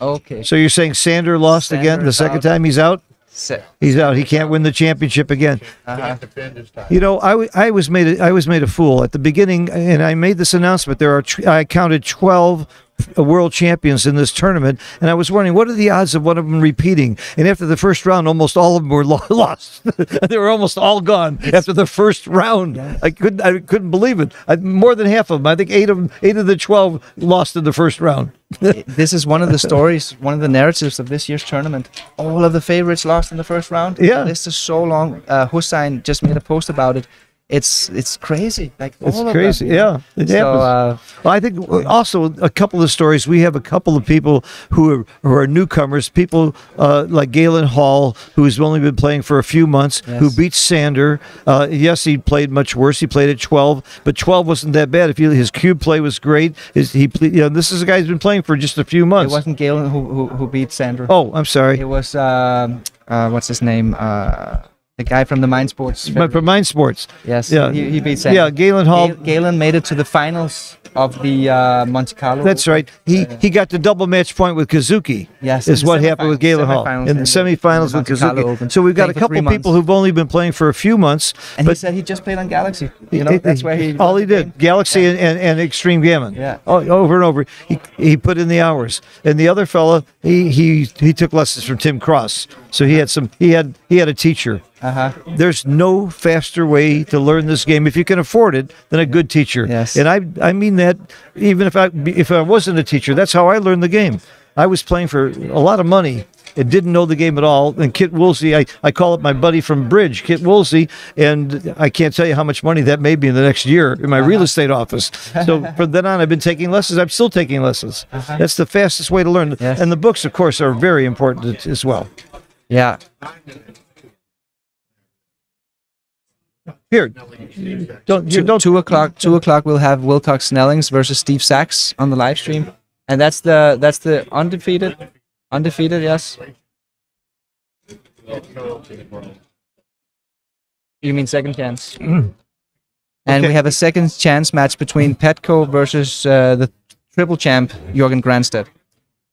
S2: okay.
S1: so you're saying Sander lost again the second
S2: out.
S1: time he's out?
S2: So,
S1: He's out. He can't win the championship again.
S2: uh-huh.
S3: Can't defend his title.
S1: You know, I, I was made a, I was made a fool at the beginning, and I made this announcement. There are tw- I counted twelve world champions in this tournament, and I was wondering what are the odds of one of them repeating. And after the first round, almost all of them were lo- lost. they were almost all gone after the first round. I couldn't I couldn't believe it. I, more than half of them, I think eight of them, eight of the twelve lost in the first round.
S2: this is one of the stories, one of the narratives of this year's tournament. All of the favorites lost in the first round.
S1: Yeah.
S2: this is so long. Uh, Hussein just made a post about it. It's it's crazy. Like
S1: It's
S2: all of
S1: crazy.
S2: Them?
S1: Yeah, it
S2: So
S1: happens.
S2: uh,
S1: Well, I think also a couple of stories. We have a couple of people who are, who are newcomers. People uh, like Galen Hall, who's only been playing for a few months, who beat Sander. Uh, yes, he played much worse. He played at 12, but 12 wasn't that bad. If you, his cube play was great. His, he, you know, this is a guy who's been playing for just a few months.
S2: it wasn't Galen who, who who beat Sander.
S1: Oh, I'm sorry.
S2: It was um, uh, what's his name? Uh, the guy from the Mind Sports.
S1: For Mind Sports,
S2: yes,
S1: yeah.
S2: he, he beat Sander.
S1: yeah, Galen Hall.
S2: Ga- Galen made it to the finals of the uh, Monte Carlo.
S1: That's right. He he got the double match point with Kazuki.
S2: Yes,
S1: is what happened with Galen Hall in the
S2: in the-
S1: semifinals with Kazuki. So we've got a
S2: Playing for three
S1: couple people who've only been playing for a few months,
S2: and he
S1: but
S2: said he just played on Galaxy. You know, that's where he
S1: all he did Galaxy and, and, and Extreme Gammon.
S2: Yeah.
S1: Oh, over and over. He he put in the hours. And the other fella, he he he took lessons from Tim Cross. So he had some he had he had a teacher.
S2: Uh huh.
S1: There's no faster way to learn this game if you can afford it than a good teacher.
S2: Yes.
S1: And I I mean that even if I if I wasn't a teacher, that's how I learned the game. I was playing for a lot of money and didn't know the game at all. And Kit Woolsey, I, I call it my buddy from Bridge, Kit Woolsey, and I can't tell you how much money that made me in the next year in my real estate office. So from then on, I've been taking lessons. I'm still taking lessons. That's the fastest way to learn.
S2: Yes.
S1: And the books, of course, are very important as well.
S2: Yeah.
S1: Here, don't you
S2: Two,
S1: don't
S2: two o'clock. Two o'clock. We'll have Wilcox Snellings versus Steve Sachs on the live stream, and that's the that's the undefeated, undefeated. Yes. You mean second chance? And
S1: Okay.
S2: we have a second chance match between Petko versus uh, the triple champ Jorgen Granstedt.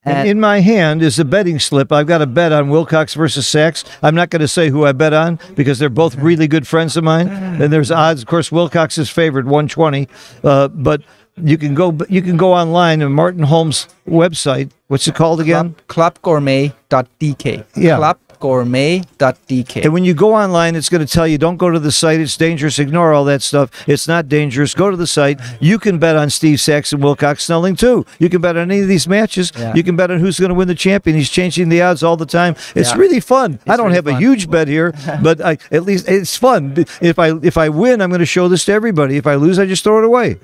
S1: And in my hand is a betting slip. I've got a bet on Wilcox versus Sachs. I'm not going to say who I bet on because they're both really good friends of mine. And there's odds. Of course, Wilcox is favored 120, uh, but you can go you can go online on Martin Holmes' website. What's it called again?
S2: Club, clubgourmet.dk.
S1: Yeah.
S2: Clubgourmet.dk.
S1: And when you go online, it's going to tell you don't go to the site. It's dangerous. Ignore all that stuff. It's not dangerous. Go to the site. You can bet on Steve Sachs and Wilcox Snelling too. You can bet on any of these matches.
S2: Yeah.
S1: You can bet on who's going to win the champion. He's changing the odds all the time. It's
S2: Yeah.
S1: really fun. I don't
S2: really
S1: have a huge bet here, but I, at least it's fun. If I if I win, I'm going to show this to everybody. If I lose, I just throw it away.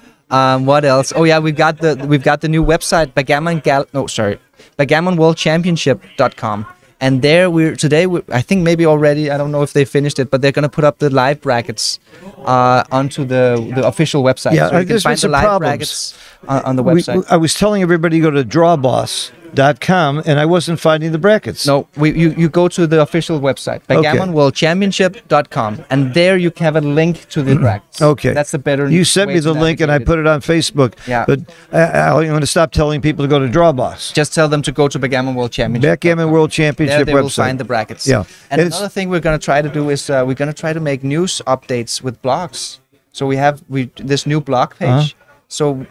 S2: Um, what else? Oh yeah, we've got the we've got the new website Backgammon Gal. No, sorry, BackgammonWorldChampionship.com. And there we're today. we I think maybe already. I don't know if they finished it, but they're gonna put up the live brackets uh, onto the the official website.
S1: Yeah,
S2: so you can find the live
S1: problems.
S2: brackets on, on the
S1: We-
S2: website.
S1: I was telling everybody to go to drawboss.com, and I wasn't finding the brackets.
S2: No, we, you, you go to the official website, BackgammonWorldChampionship.com, and there you can have a link to the brackets.
S1: Okay.
S2: That's the better.
S1: You sent me the link and I put it on Facebook.
S2: Yeah.
S1: But I, I'm going to stop telling people to go to Drawboss.
S2: Just tell them to go to Backgammon World Championship.
S1: Backgammon World
S2: There
S1: Championship
S2: they will find the brackets.
S1: Yeah.
S2: And,
S1: And
S2: another thing we're going to try to do is uh, we're going to try to make news updates with blogs. So we have we this new blog page.
S1: Uh-huh.
S2: So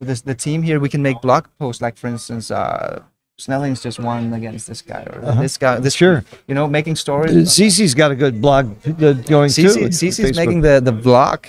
S2: this the team here we can make blog posts like for instance uh Snelling's just won against this guy or this guy this
S1: Uh-huh. Sure.
S2: you know making stories.
S1: Cece's got a good blog uh, going too.
S2: Cece,
S1: on
S2: Cece's making the the vlog.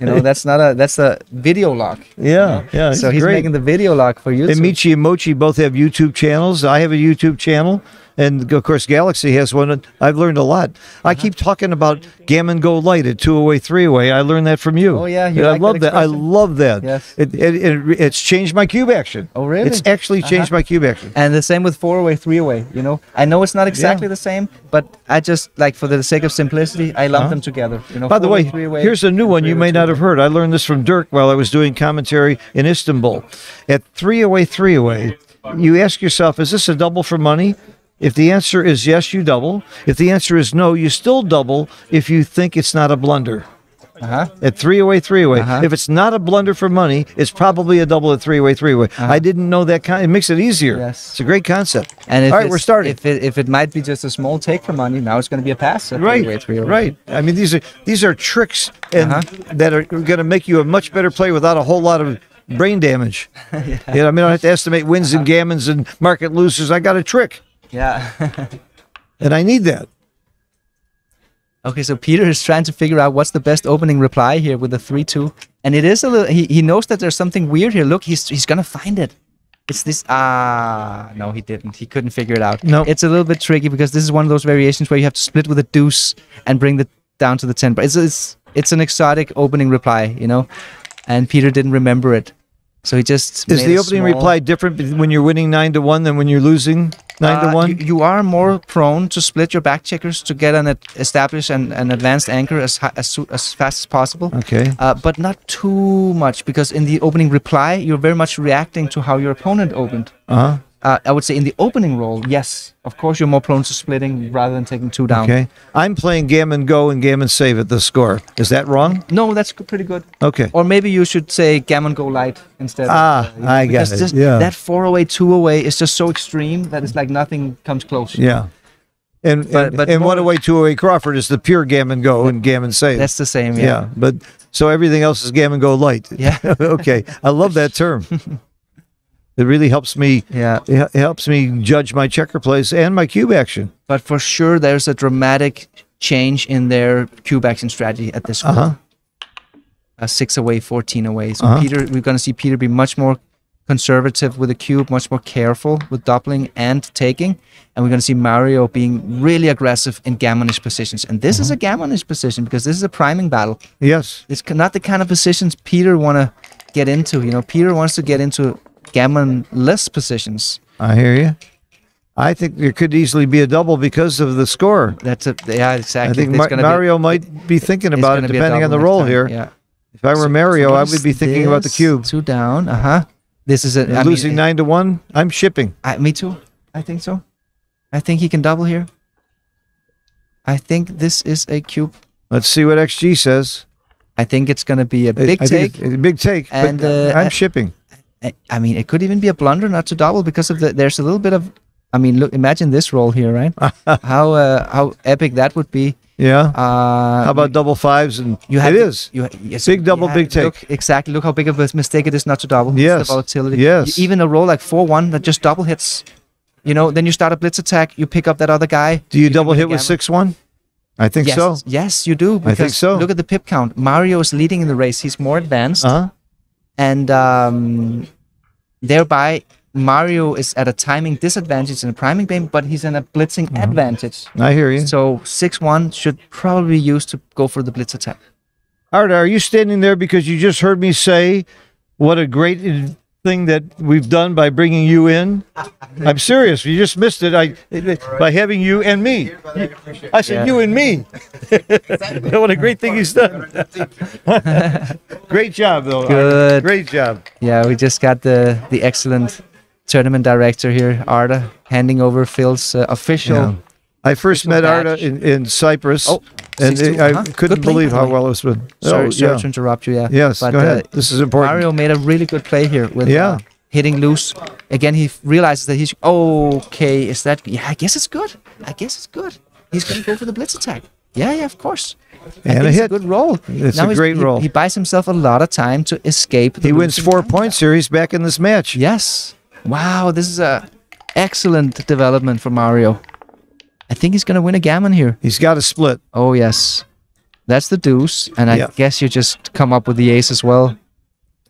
S2: You know that's not a that's a video log.
S1: Yeah, yeah.
S2: so he's
S1: great.
S2: making the video log for YouTube.
S1: And Michi and Mochi both have YouTube channels. I have a YouTube channel. And of course, Galaxy has one. I've learned a lot. I
S2: Uh-huh.
S1: keep talking about Gammon Go Light at two away, three away. I learned that from you.
S2: Oh, yeah, you
S1: And I
S2: like that
S1: love that. I
S2: expression?
S1: love that.
S2: Yes.
S1: It, it, it, it's changed my cube action.
S2: Oh, really?
S1: It's actually changed my cube action.
S2: And the same with four away, three away. You know, I know it's not exactly the same, but I just like for the sake of simplicity, I lump them together. You know.
S1: Uh-huh. By the
S2: four-way, three-away,
S1: here's a new
S2: and
S1: one you may not have heard. I learned this from Dirk while I was doing commentary in Istanbul. At three away, three away, you ask yourself, is this a double for money? If the answer is yes, you double. If the answer is no, you still double if you think it's not a blunder.
S2: Uh-huh.
S1: At three away, three away.
S2: Uh-huh.
S1: If it's not a blunder for money, it's probably a double at three away, three away. I didn't know that. Con- it makes it easier.
S2: Uh-huh. Yes.
S1: It's a great concept.
S2: And if
S1: All right, we're starting.
S2: If it, if it might be just a small take for money, now it's going to be a pass. at
S1: right,
S2: three-away, three-away.
S1: right. I mean, these are these are tricks and
S2: Uh-huh.
S1: that are going to make you a much better player without a whole lot of brain damage. You know, I mean, I don't have to estimate wins and gammons and market losers. I got a trick,
S2: Yeah.
S1: and I need that.
S2: okay, so Peter is trying to figure out what's the best opening reply here with the three-two, and it is a little. He, he knows that there's something weird here. Look, he's he's gonna find it. It's this. Ah, no, he didn't. He couldn't figure it out.
S1: No.
S2: it's a little bit tricky because this is one of those variations where you have to split with a deuce and bring the down to the ten. But it's it's it's an exotic opening reply, you know, and Peter didn't remember it, so he just
S1: Is
S2: made
S1: the opening
S2: small-
S1: reply different when you're winning nine to one than when you're losing nine
S2: Uh,
S1: to one?
S2: You, you are more prone to split your back checkers to get an established and an advanced anchor as as, as fast as possible.
S1: okay.
S2: Uh, but not too much because in the opening reply, you're very much reacting to how your opponent opened.
S1: Uh huh.
S2: Uh, I would say in the opening roll, yes, of course, you're more prone to splitting rather than taking two down.
S1: Okay. I'm playing gammon go and gammon save at the score. Is that wrong?
S2: No, that's pretty good.
S1: Okay.
S2: Or maybe you should say gammon go light instead. of,
S1: Ah,
S2: uh,
S1: I
S2: because
S1: it,
S2: Just
S1: yeah.
S2: That four away, two away is just so extreme that it's like nothing comes close.
S1: Yeah. And
S2: But-
S1: and,
S2: but
S1: and
S2: more-
S1: one away, two away Crawford is the pure gammon go and gammon save.
S2: That's the same.
S1: yeah.
S2: Yeah.
S1: But so everything else is gammon go light.
S2: Yeah.
S1: okay. I love that term. it really helps me.
S2: Yeah.
S1: It helps me judge my checker plays and my cube action.
S2: but for sure there's a dramatic change in their cube action strategy at this point.
S1: Uh-huh.
S2: Uh, six away, 14 away. So
S1: Uh-huh.
S2: Peter, we're going to see Peter be much more conservative with the cube, much more careful with doubling and taking. And we're going to see Mario being really aggressive in gammonish positions. And this is a gammonish position because this is a priming battle.
S1: Yes.
S2: It's not the kind of positions Peter want to get into. You know, Peter wants to get into gammon-less positions.
S1: I hear you. I think there could easily be a double because of the score.
S2: That's a yeah, exactly.
S1: I think Ma-
S2: gonna be-
S1: Mario might be thinking about it
S2: gonna be a
S1: depending on the roll
S2: time,
S1: here.
S2: Yeah.
S1: If I were
S2: So-
S1: Mario,
S2: so
S1: I would be thinking about the cube.
S2: Two down. Uh huh. This is a. I mean,
S1: Losing nine to one, I'm shipping.
S2: I, me too. I think so. I think he can double here. I think this is a cube.
S1: Let's see what XG says.
S2: I think it's gonna be a big
S1: I think
S2: take.
S1: a big take.
S2: And, uh,
S1: I'm shipping.
S2: I, mean, it could even be a blunder not to double because of the. There's a little bit of. I mean, look. Imagine this roll here, right? how uh, how epic that would be.
S1: Yeah.
S2: Uh,
S1: How about double fives? And
S2: you have
S1: it
S2: the-
S1: is.
S2: You, yes,
S1: Big double, big take.
S2: Look, exactly. Look how big of a mistake it is not to double. It's
S1: Yes,
S2: The volatility.
S1: yes.
S2: You- even a roll like four one that just double hits. You know, then you start a blitz attack. You pick up that other guy.
S1: Do you
S2: can
S1: double hit with six one? I think
S2: yes,
S1: so.
S2: Yes, you do.
S1: I think
S2: because
S1: so.
S2: Look at the pip count. Mario is leading in the race. He's more advanced,
S1: Uh huh.
S2: And um, thereby Mario is at a timing disadvantage in a priming game, but he's in a blitzing
S1: Mm-hmm.
S2: advantage.
S1: I hear you.
S2: So six one should probably be used to go for the blitz attack.
S1: Arda, are you standing there because you just heard me say what a great thing that we've done by bringing you in? I'm serious. You just missed it. I by having you and me. I said
S2: Yeah.
S1: you and me. what a great thing he's done. great job, though. Arda.
S2: Good.
S1: Great job.
S2: Yeah, we just got the the excellent tournament director here, Arda, handing over Phil's uh, official.
S1: Yeah. I first
S2: Official
S1: met Arda in, in Cyprus,
S2: Oh,
S1: and
S2: 6-2,
S1: I
S2: huh?
S1: couldn't
S2: play,
S1: believe how well it was been.
S2: Sorry,
S1: oh,
S2: sorry
S1: yeah.
S2: to interrupt you. Yeah.
S1: Yes,
S2: but,
S1: go ahead.
S2: uh,
S1: this is important.
S2: Mario made a really good play here with
S1: Yeah.
S2: uh, hitting loose. Again, he realizes that he's okay. Is that? Yeah, I guess it's good. I guess it's good. He's gonna go for the blitz attack. Yeah, yeah, of course.
S1: And a hit.
S2: good roll.
S1: It's a
S2: he's-
S1: great
S2: he-
S1: roll.
S2: He buys himself a lot of time to escape. the
S1: He wins four points here. He's back in this match.
S2: Yes. Wow, this is a excellent development for Mario. I think he's gonna win a gammon here.
S1: He's got a split.
S2: Oh yes, that's the deuce, and I
S1: Yeah.
S2: guess you just come up with the ace as well.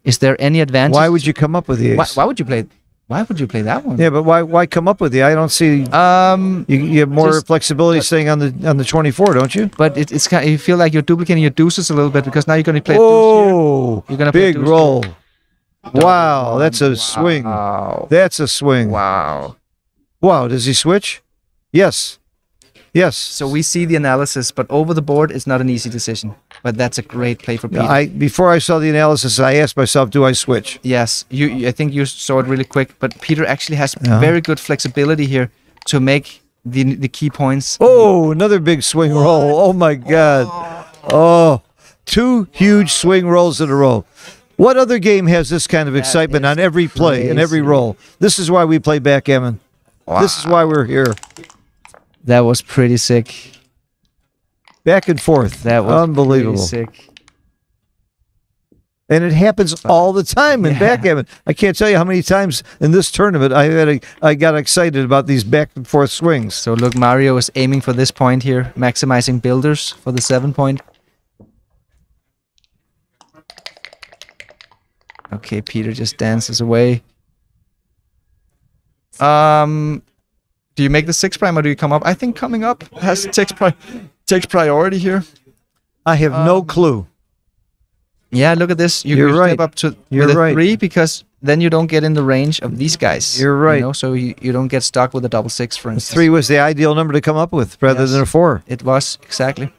S2: Is there any advantage?
S1: Why would you come up with the ace?
S2: Why, why would you play? Why would you play that one?
S1: Yeah, but why why come up with the? I don't see.
S2: Um,
S1: You, you have more
S2: Just-
S1: flexibility staying on the on the twenty four, don't you?
S2: but it, it's kind. you feel like you're duplicating your deuces a little bit because now you're gonna play.
S1: Oh,
S2: You're gonna play
S1: big
S2: deuce here.
S1: roll! Wow, that's a swing.
S2: Wow.
S1: That's a swing.
S2: Wow.
S1: Wow, does he switch? Yes, yes.
S2: So we see the analysis, but over the board, it's not an easy decision. But that's a great play for Peter.
S1: I before I saw the analysis, I asked myself, do I switch?
S2: Yes, you. I think you saw it really quick, but Peter actually has
S1: Yeah.
S2: very good flexibility here to make the the key points.
S1: Oh, another big swing roll. Oh my God. Oh. oh, two huge swing rolls in a row. What other game has this kind of excitement on every play and every roll? This is why we play backgammon. This is why we're here.
S2: That was pretty sick.
S1: Back and forth.
S2: That was
S1: unbelievable.
S2: Pretty sick.
S1: And it happens all the time in
S2: Yeah.
S1: backgammon. I can't tell you how many times in this tournament I had a, I got excited about these back and forth swings.
S2: So look, Mario is aiming for this point here, maximizing builders for the seven point. Okay, Peter just dances away. Um, do you make the six prime or do you come up? I think coming up has takes pri- takes priority here.
S1: I have no
S2: Um,
S1: clue.
S2: Yeah, look at this. You,
S1: You're
S2: you step
S1: right.
S2: up to
S1: You're right.
S2: three because then you don't get in the range of these guys.
S1: You're right.
S2: You know, so you, you don't get stuck with a double six, for instance.
S1: Three was the ideal number to come up with rather
S2: Yes.
S1: than a four.
S2: It was exactly.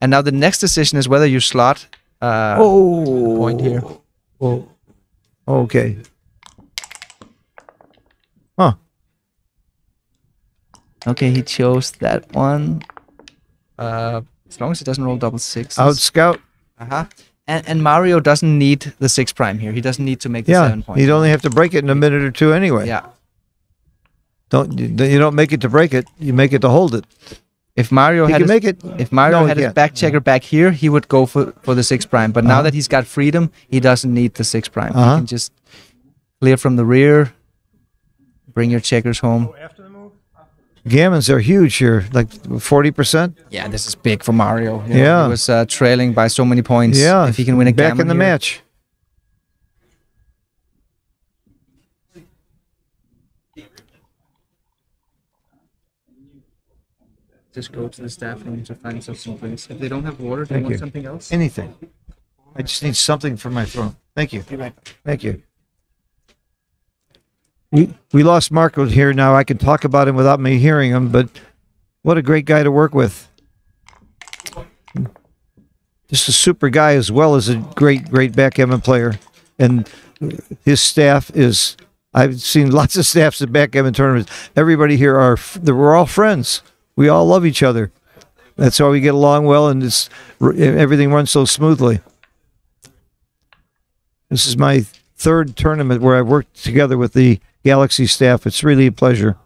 S2: And now the next decision is whether you slot. Uh,
S1: Oh,
S2: point here.
S1: Oh, okay. Huh.
S2: Okay, he chose that one. Uh, as long as it doesn't roll double sixes.
S1: Out scout.
S2: Uh-huh. And, and Mario doesn't need the six prime here. He doesn't need to make the
S1: Yeah,
S2: seven point.
S1: He'd only have to break it in a minute or two anyway.
S2: Yeah.
S1: Don't you, you don't make it to break it. You make it to hold it.
S2: If Mario
S1: He
S2: had his,
S1: make it.
S2: if Mario
S1: No,
S2: had his
S1: can't.
S2: back checker back here, he would go for, for the six prime. But now
S1: Uh-huh.
S2: that he's got freedom, he doesn't need the six prime.
S1: Uh-huh.
S2: He can just clear from the rear, bring your checkers home
S1: gammons are huge here, like 40%.
S2: Yeah, this is big for Mario. You know,
S1: yeah.
S2: He was uh, trailing by so many points.
S1: Yeah.
S2: If he can win a
S1: Back in the
S2: here.
S1: match.
S2: Just go to the staff room to find something. place. If they don't have water, they
S1: Thank
S2: want
S1: you.
S2: something else?
S1: Anything. I just need something for my throat. Thank you. Thank you. We we lost Marco here now. I can talk about him without me hearing him, but what a great guy to work with. Just a super guy as well as a great, great backgammon player. And his staff is I've seen lots of staffs at backgammon tournaments. Everybody here are we're all friends. We all love each other. That's why we get along well and it's everything runs so smoothly. This is my third tournament where I've worked together with the Galaxy staff. It's really a pleasure.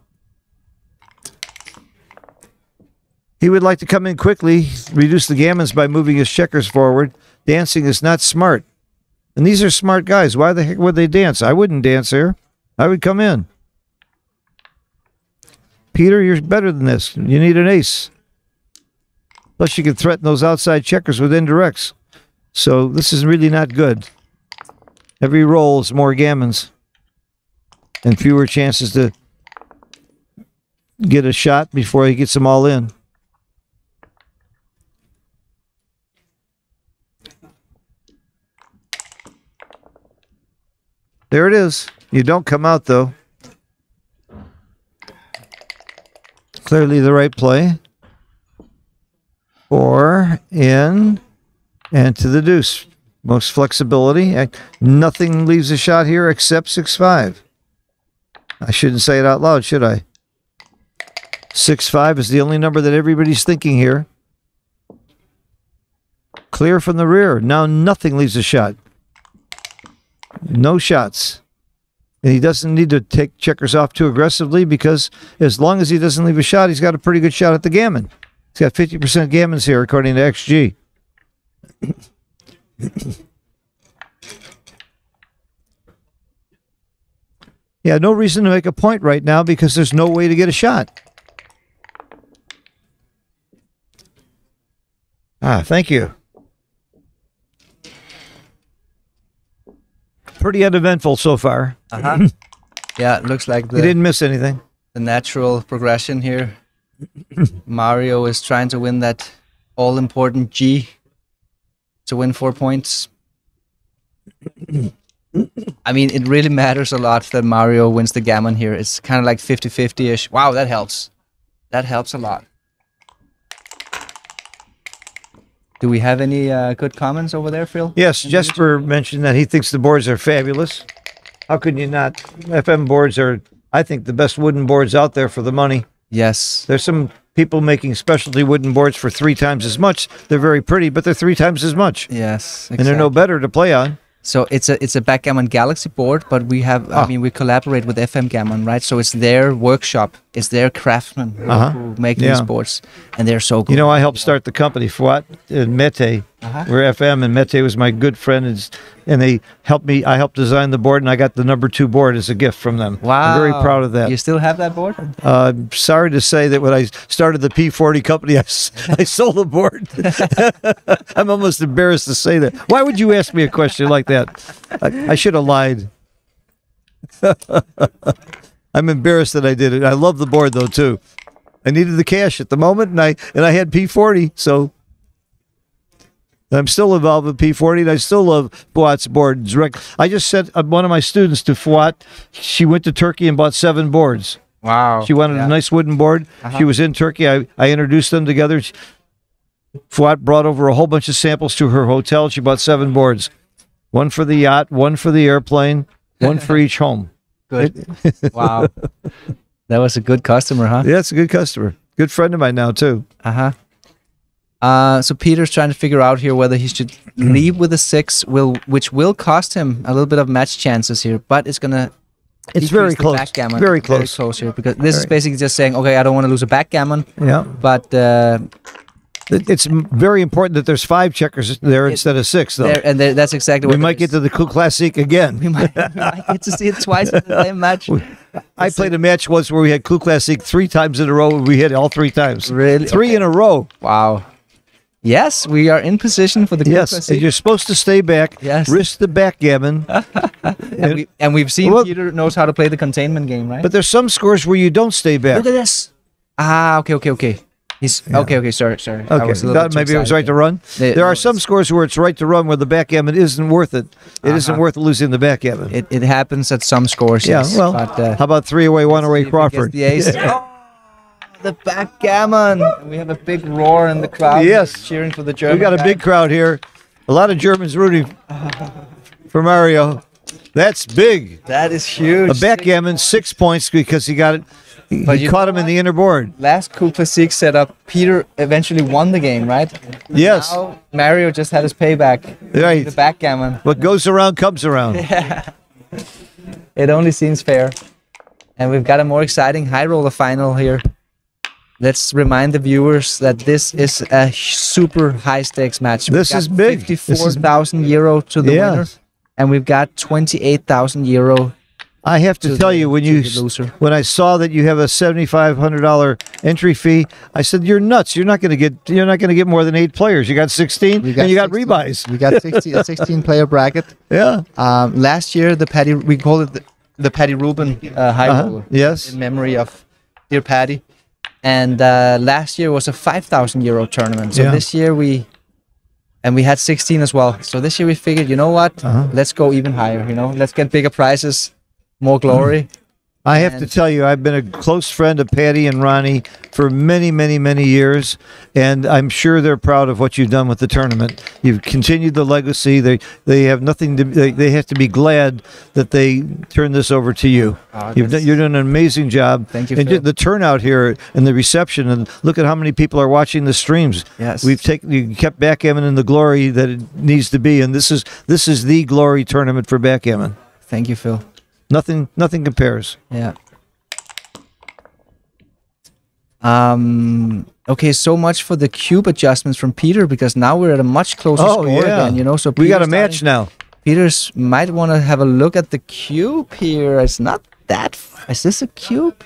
S1: He would like to come in quickly, reduce the gammons by moving his checkers forward. Dancing is not smart. And these are smart guys. Why the heck would they dance? I wouldn't dance here. I would come in. Peter, you're better than this. You need an ace. Plus, you can threaten those outside checkers with indirects. So this is really not good. Every roll is more gammons and fewer chances to get a shot before he gets them all in. There it is. You don't come out though. Clearly the right play. Four in and to the deuce. Most flexibility. Nothing leaves a shot here except six five. I shouldn't say it out loud, should I? Six five is the only number that everybody's thinking here. Clear from the rear. Now nothing leaves a shot. No shots. And he doesn't need to take checkers off too aggressively because as long as he doesn't leave a shot, he's got a pretty good shot at the gammon. He's got 50% gammons here, according to XG. Yeah, no reason to make a point right now because there's no way to get a shot. Ah, thank you. Pretty uneventful so far.
S2: Uh huh. yeah, it looks like
S1: You didn't miss anything.
S2: the natural progression here. Mario is trying to win that all important G to win four points. I mean, it really matters a lot that Mario wins the gammon here. It's kind of like 50 50 ish. Wow, that helps. That helps a lot. Do we have any uh, good comments over there, Phil?
S1: Yes, Jesper mentioned that he thinks the boards are fabulous. How could you not? FM boards are, I think, the best wooden boards out there for the money.
S2: Yes.
S1: There's some people making specialty wooden boards for three times as much. They're very pretty, but they're three times as much,
S2: Yes.
S1: and they're no better to play on.
S2: So it's a it's a backgammon Galaxy board, but we have
S1: Ah.
S2: I mean we collaborate with FM Gammon, right? So it's their workshop, it's their craftsmen who,
S1: Uh-huh.
S2: who make
S1: Yeah.
S2: these boards, and they're so good.
S1: You know, I helped start the company, Fuat and Mete.
S2: Uh-huh.
S1: We're FM, and Mete was my good friend, and, and they helped me. I helped design the board, and I got the number two board as a gift from them.
S2: wow,
S1: I'm very proud of that.
S2: You still have that board?
S1: Uh, I'm sorry to say that when I started the P40 company, I sold the board. I'm almost embarrassed to say that. Why would you ask me a question like that? I, I should have lied. I'm embarrassed that I did it. I love the board though too. I needed the cash at the moment, and I and I had P40, so I'm still involved with P40, and I still love Fuat's board. Direct. I just sent uh, one of my students to Fuat. She went to Turkey and bought seven boards.
S2: Wow.
S1: She wanted
S2: Yeah.
S1: a nice wooden board. She was in Turkey. I, I introduced them together. She- Fuat brought over a whole bunch of samples to her hotel. She bought seven boards one for the yacht, one for the airplane, one for each home.
S2: Good. wow. That was a good customer, huh?
S1: Yeah, it's a good customer. Good friend of mine now, too.
S2: Uh-huh. Uh So Peter's trying to figure out here whether he should leave with a six, will which will cost him a little bit of match chances here, but it's gonna
S1: It's very close.
S2: backgammon
S1: Very close.
S2: close here because this is basically just saying, okay, I don't want to lose a backgammon,
S1: Yeah.
S2: but uh,
S1: It's very important that there's five checkers there instead of six, though.
S2: there, and there, that's exactly what we
S1: might get to the Club Classic again.
S2: we might, we might get to see it twice in the same match.
S1: I played a match once where we had Club Classic three times in a row. We hit all three times.
S2: Really?
S1: Three
S2: Okay.
S1: in a row.
S2: Wow. Yes, we are in position for the
S1: Yes, you're supposed to stay back.
S2: Yes.
S1: Risk the backgammon.
S2: and, we, and we've seen
S1: Well-
S2: Peter knows how to play the containment game, right?
S1: But there's some scores where you don't stay back.
S2: Look at this. Ah, okay, okay, okay. He's okay. Okay, sorry, sorry. I
S1: Okay,
S2: was bit
S1: maybe it was right to run.
S2: The-
S1: There
S2: no,
S1: are some scores where it's right to run where the backgammon isn't worth it. It not
S2: Uh-huh.
S1: worth losing the backgammon.
S2: It, it happens at some scores.
S1: yeah,
S2: yes,
S1: well,
S2: but, uh,
S1: how about three away, one away,
S2: see if he gets
S1: Crawford?
S2: The ace. oh, the backgammon. We have a big roar in the crowd.
S1: Yes.
S2: cheering for the German.
S1: We've got a big crowd here. A lot of Germans rooting for Mario. That's big.
S2: That is huge.
S1: A backgammon, six points because he got it. He,
S2: But
S1: he
S2: you
S1: caught him in the inner board.
S2: Last Coup Classique setup, Peter eventually won the game, right?
S1: Yes.
S2: Now Mario just had his payback.
S1: Right.
S2: The backgammon.
S1: What goes around comes around.
S2: It only seems fair. And we've got a more exciting high roller final here. Let's remind the viewers that this is a super high stakes match.
S1: This is big. This is-
S2: 54,000 euro to the
S1: Yes.
S2: winner. And we've got 28,000 euro.
S1: I have to
S2: To
S1: tell
S2: the-
S1: you when you
S2: loser.
S1: when I saw that you have a seventy five hundred dollar entry fee, I said you're nuts. You're not going to get you're not going to get more than eight players. You got sixteen,
S4: We got
S1: and you got
S4: 16
S1: rebuys.
S4: We got 16, a 16 player bracket.
S1: Yeah.
S2: Um, last year, the Patti, we called it the, the Patti Rubin uh, high
S1: Uh-huh.
S2: roller.
S1: Yes.
S2: in memory of dear Patti. And uh, last year was a 5,000 euro tournament. So
S1: Yeah.
S2: this year we, and we had 16 as well. So this year we figured, you know what?
S1: Uh-huh.
S2: Let's go even higher. You know, let's get bigger prizes, more glory.
S1: I have to tell you, I've been a close friend of Patti and Ronnie for many, many, many years, and I'm sure they're proud of what you've done with the tournament. You've continued the legacy. They they have nothing to. They, they have to be glad that they turned this over to you.
S2: Oh,
S1: you've done, you're doing an amazing job.
S2: Thank you,
S1: And
S2: Phil.
S1: the turnout here and the reception, and look at how many people are watching the streams.
S2: Yes.
S1: We've taken you kept backgammon in the glory that it needs to be, and this is this is the glory tournament for backgammon.
S2: Thank you, Phil.
S1: Nothing nothing compares.
S2: Yeah. Um. Okay, so much for the cube adjustments from Peter because now we're at a much closer
S1: Oh
S2: score
S1: yeah,
S2: again. You know, so
S1: we got a match now.
S2: Peters might want to have a look at the cube here. It's not that. F- is this a cube?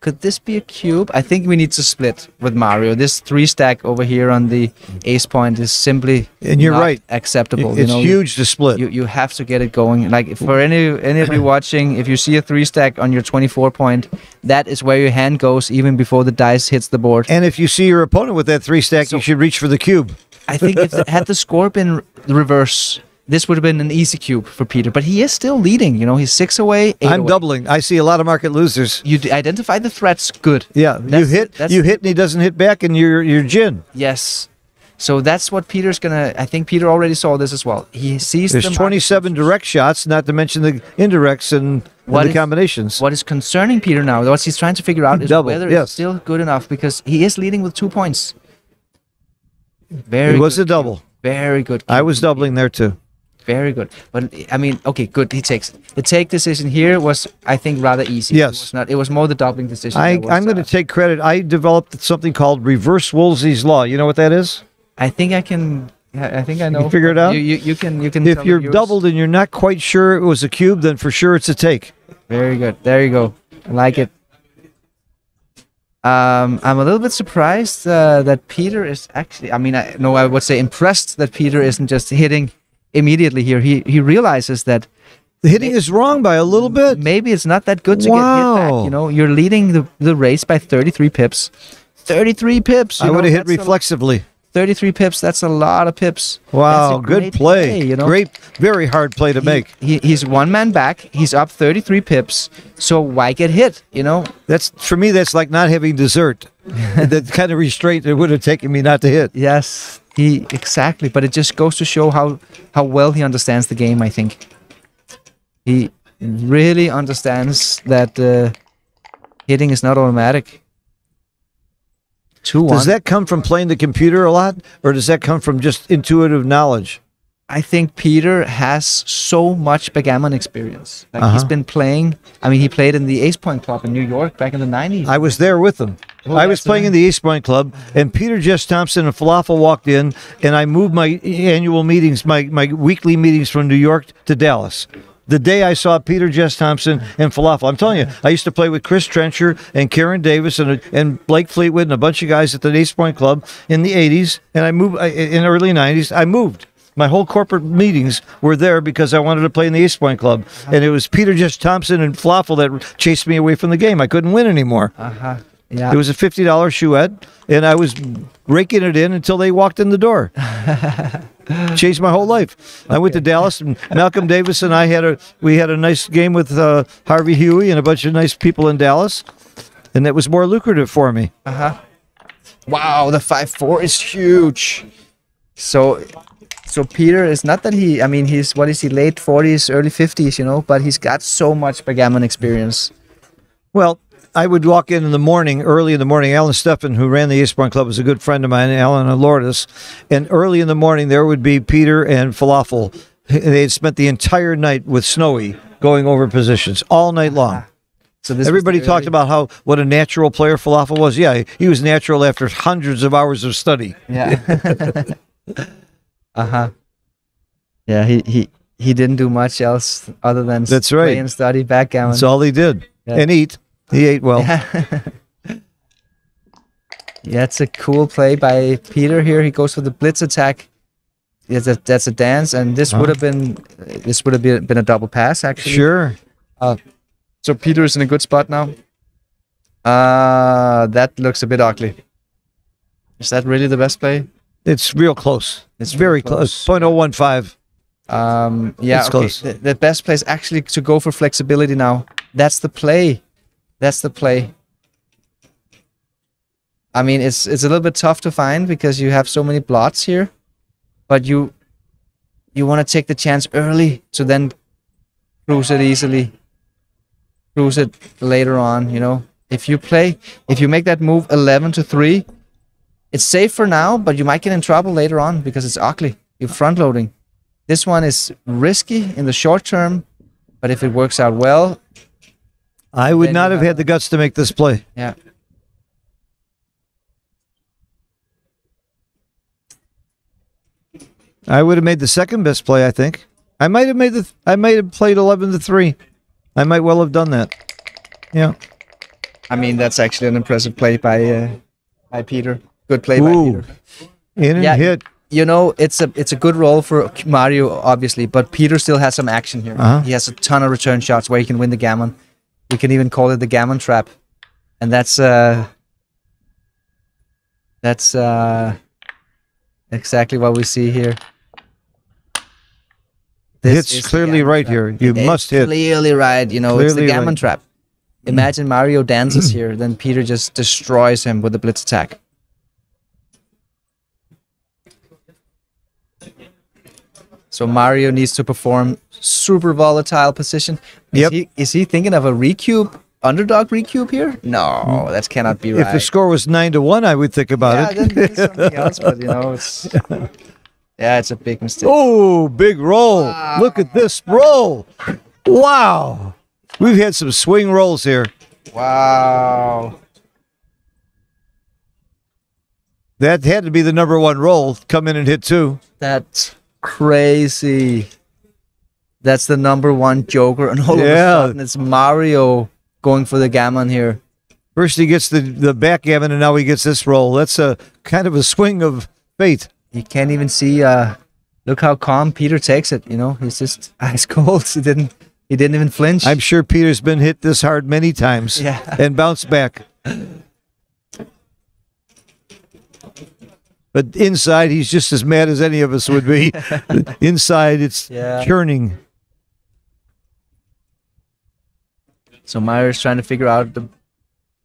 S2: Could this be a cube? I think we need to split with Mario. This three stack over here on the ace point is simply
S1: And you're
S2: not
S1: right.
S2: acceptable. you know,
S1: huge to split.
S2: You, you have to get it going. Like for any any of you watching, if you see a three stack on your 24 point, that is where your hand goes even before the dice hits the board.
S1: and if you see your opponent with that three stack, you should reach for the cube.
S2: I think if the, had the score been reverse, this would have been an easy cube for Peter. But he is still leading. You know, he's six away. Eight
S1: I'm
S2: away.
S1: doubling. I see a lot of market losers.
S2: You d- identify the threats. Good.
S1: Yeah, you hit, you hit, and he doesn't hit back, and you're you're gin.
S2: Yes. So that's what Peter's gonna. I think Peter already saw this as well. He sees
S1: There's
S2: the
S1: 27 direct shots, not to mention the indirects and, and
S2: What
S1: the
S2: is-
S1: combinations.
S2: What is concerning Peter now, what he's trying to figure out is
S1: Double,
S2: whether
S1: yes.
S2: it's still good enough because he is leading with two points. Very
S1: It was a double.
S2: Very good.
S1: I was doubling there too.
S2: Very good. But I mean, okay, good. He takes it. The take decision here was, I think, rather easy.
S1: Yes.
S2: It was not. It was more the doubling decision.
S1: I,
S2: was,
S1: I'm going to
S2: uh,
S1: take credit. I developed something called reverse Woolsey's law. You know what that is?
S2: I think I can. I think I know.
S1: You figure it out?
S2: You, you, you can. You can.
S1: If you're doubled and you're not quite sure it was a cube, then for sure it's a take.
S2: Very good. There you go. I like it. Um, I'm a little bit surprised uh, that Peter is actually. I mean, I, no, I would say impressed that Peter isn't just hitting immediately here. He he realizes that
S1: The hitting is wrong by a little bit.
S2: maybe it's not that good to get hit back. You know, you're leading the, the race by 33 pips. 33 pips. you
S1: I would have hit
S2: that's a-
S1: reflexively.
S2: 33 pips. That's a lot of pips.
S1: Wow, good
S2: great
S1: play.
S2: you know,
S1: Great, very hard play to
S2: He-
S1: make.
S2: He, he's one man back. He's up 33 pips. So why get hit? You know,
S1: That's for me. That's like not having dessert. that kind of restraint it would have taken me not to hit.
S2: Yes, he exactly. But it just goes to show how how well he understands the game. I think he really understands that uh, hitting is not automatic. Two one.
S1: Does that come from playing the computer a lot, or does that come from just intuitive knowledge?
S2: I think Peter has so much backgammon experience. Like he's
S1: Uh-huh.
S2: been playing. I mean, he played in the Ace Point Club in New York back in the '90s.
S1: I was there with them. I was playing in the East Point Club, and Peter Jes Thomsen and Falafel walked in, and I moved my annual meetings, my, my weekly meetings from New York to Dallas. The day I saw Peter Jes Thomsen and Falafel, I'm telling you, I used to play with Chris Trencher and Karen Davis and, and Blake Fleetwood and a bunch of guys at the East Point Club in the 80s, and I moved in the early 90s. I moved. My whole corporate meetings were there because I wanted to play in the East Point Club, and it was Peter Jes Thomsen and Falafel that chased me away from the game. I couldn't win anymore.
S2: Uh-huh. Yeah.
S1: It was a fifty dollar chouette, and I was raking it in until they walked in the door. Changed my whole life. I went to Dallas, and Malcolm Davis and I had a we had a nice game with uh, Harvey Huey and a bunch of nice people in Dallas, and it was more lucrative for me.
S2: Wow, the five four is huge. So, so Peter is not that he. I mean, he's what is he? Late forties, early fifties, you know. But he's got so much backgammon experience.
S1: Well, I would walk in in the morning, early in the morning. Alan Steffen, who ran the Eastbourne Club, was a good friend of mine, Alan and Lourdes. And early in the morning, there would be Peter and Falafel. They had spent the entire night with Snowie going over positions all night long.
S2: So this
S1: Everybody talked about how what a natural player Falafel was. Yeah, he was natural after hundreds of hours of study.
S2: Yeah. uh huh. Yeah, he he he didn't do much else other than
S1: That's right.
S2: play and study backgammon.
S1: That's all he did.
S2: Yeah.
S1: And eat. He ate well.
S2: Yeah, it's a cool play by Peter here. He goes for the blitz attack. Yes, that, that's a dance, and this would have been this would have been, been a double pass actually.
S1: Sure.
S2: So Peter is in a good spot now. Uh that looks a bit ugly. Is that really the best play?
S1: It's real close.
S2: It's
S1: It's very close.
S2: close.
S1: 0.015.
S2: Um, yeah,
S1: It's
S2: okay.
S1: close.
S2: The, the best play is actually to go for flexibility now. That's the play. That's the play. I mean, it's it's a little bit tough to find because you have so many blots here, but you you want to take the chance early to then cruise it easily. Cruise it later on. You know, if you play, if you make that move eleven to three, it's safe for now, but you might get in trouble later on because it's ugly. You're front loading. This one is risky in the short term, but if it works out well,
S1: I would not have had the guts to make this play.
S2: yeah.
S1: I would have made the second best play. I think I might have made the. I might have played eleven to three. I might well have done that. Yeah.
S2: I mean, that's actually an impressive play by uh, by Peter. Good play by
S1: Ooh.
S2: Peter.
S1: In and
S2: Yeah.
S1: hit.
S2: You know, it's a it's a good role for Mario, obviously, but Peter still has some action here.
S1: Uh-huh.
S2: He has a ton of return shots where he can win the gammon. We can even call it the gammon trap, and that's uh that's uh exactly what we see here. This the
S1: clearly right
S2: trap.
S1: here. You
S2: It's
S1: must hit.
S2: Clearly right. You know, it's the gammon
S1: right.
S2: trap. Imagine Mario dances here, then Peter just destroys him with the blitz attack. So Mario needs to perform super volatile position. Is
S1: Yep.
S2: he is he thinking of a recube underdog recube here? No, that cannot be right.
S1: If the score was nine to one, I would think about
S2: yeah,
S1: it.
S2: do something else, but you know, it's yeah, it's a big mistake.
S1: Oh, big roll. Look at this roll. Wow. We've had some swing rolls here.
S2: Wow.
S1: That had to be the number one roll. Come in and hit two.
S2: That's crazy. That's the number one Joker, and all
S1: Yeah.
S2: of a sudden it's Mario going for the gammon here.
S1: First he gets the, the backgammon and now he gets this roll. That's a kind of a swing of fate.
S2: You can't even see. Uh, look how calm Peter takes it. You know, he's just ice cold. He didn't. He didn't even flinch.
S1: I'm sure Peter's been hit this hard many times
S2: Yeah.
S1: and bounced back. But inside, he's just as mad as any of us would be. inside, it's
S2: Yeah.
S1: churning.
S2: So Mario's trying to figure out the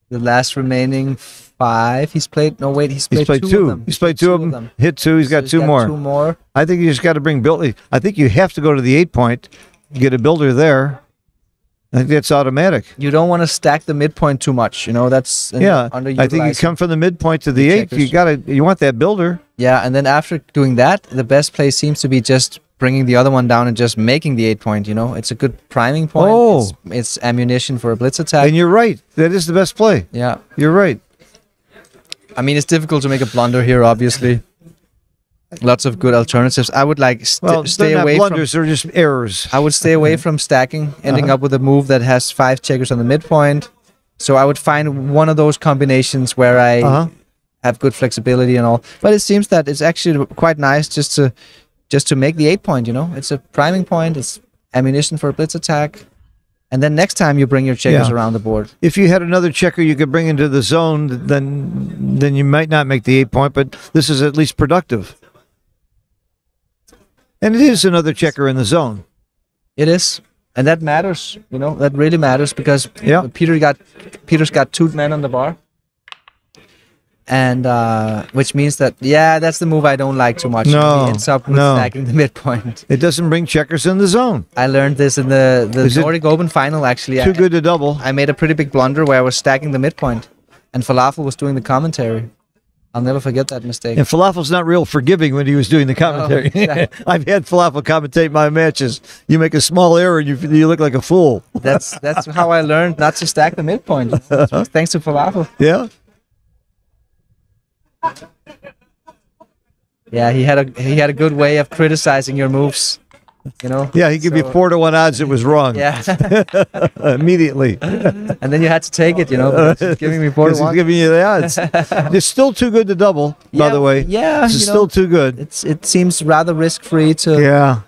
S2: the last remaining five. He's played. No, wait. He's played,
S1: He's played
S2: two,
S1: two.
S2: of them.
S1: He's played two, of them. Hit two. He's
S2: So
S1: got two more.
S2: Two more.
S1: I think you just got to bring Billy. I think you have to go to the eight point, get a builder there. I think that's automatic.
S2: You don't want to stack the midpoint too much. You know, that's
S1: Yeah, I think you come from the midpoint to the
S2: the
S1: eight. You got to. You want that builder.
S2: Yeah, and then after doing that, the best play seems to be just bringing the other one down and just making the eight point. You know, it's a good priming point.
S1: Oh.
S2: it's, it's ammunition for a blitz attack.
S1: And you're right. That is the best play.
S2: yeah,
S1: You're right.
S2: I mean it's difficult to make a blunder here. Obviously, lots of good alternatives. I would like st-
S1: Well,
S2: stay
S1: they're not
S2: away
S1: blunders. They're just errors.
S2: I would stay away from stacking, ending
S1: Uh-huh.
S2: up with a move that has five checkers on the midpoint. So I would find one of those combinations where I
S1: Uh huh.
S2: have good flexibility and all. But it seems that it's actually quite nice just to just to make the eight point. You know, it's a priming point. It's ammunition for a blitz attack, and then next time you bring your checkers
S1: Yeah.
S2: around the board.
S1: If you had another checker you could bring into the zone, then then you might not make the eight point, but this is at least productive. And it is another checker in the zone.
S2: It is, and that matters. You know, that really matters because
S1: Yeah.
S2: Peter got Peter's got two men on the bar, and uh, which means that yeah, that's the move I don't like too much.
S1: No,
S2: he ends up with
S1: no.
S2: stacking the midpoint.
S1: It doesn't bring checkers in the zone.
S2: I learned this in the the
S1: Is
S2: Nordic Open final. Actually,
S1: Too
S2: I,
S1: good to double.
S2: I made a pretty big blunder where I was stacking the midpoint, and Falafel was doing the commentary. I'll never forget that mistake.
S1: And Falafel's not real forgiving when he was doing the commentary.
S2: exactly.
S1: I've had Falafel commentate my matches. You make a small error and you, you look like a fool.
S2: That's that's how I learned not to stack the midpoint. Thanks to Falafel.
S1: Yeah?
S2: Yeah, he had a he had a good way of criticizing your moves. You know.
S1: Yeah, he gave you four to one odds it was wrong
S2: Yeah,
S1: immediately.
S2: and then you had to take it. You know, giving me four to one.
S1: giving you the odds. it's still too good to double, by the way.
S2: yeah,
S1: It's still
S2: know.
S1: too good.
S2: It's it seems rather risk free to
S1: Yeah.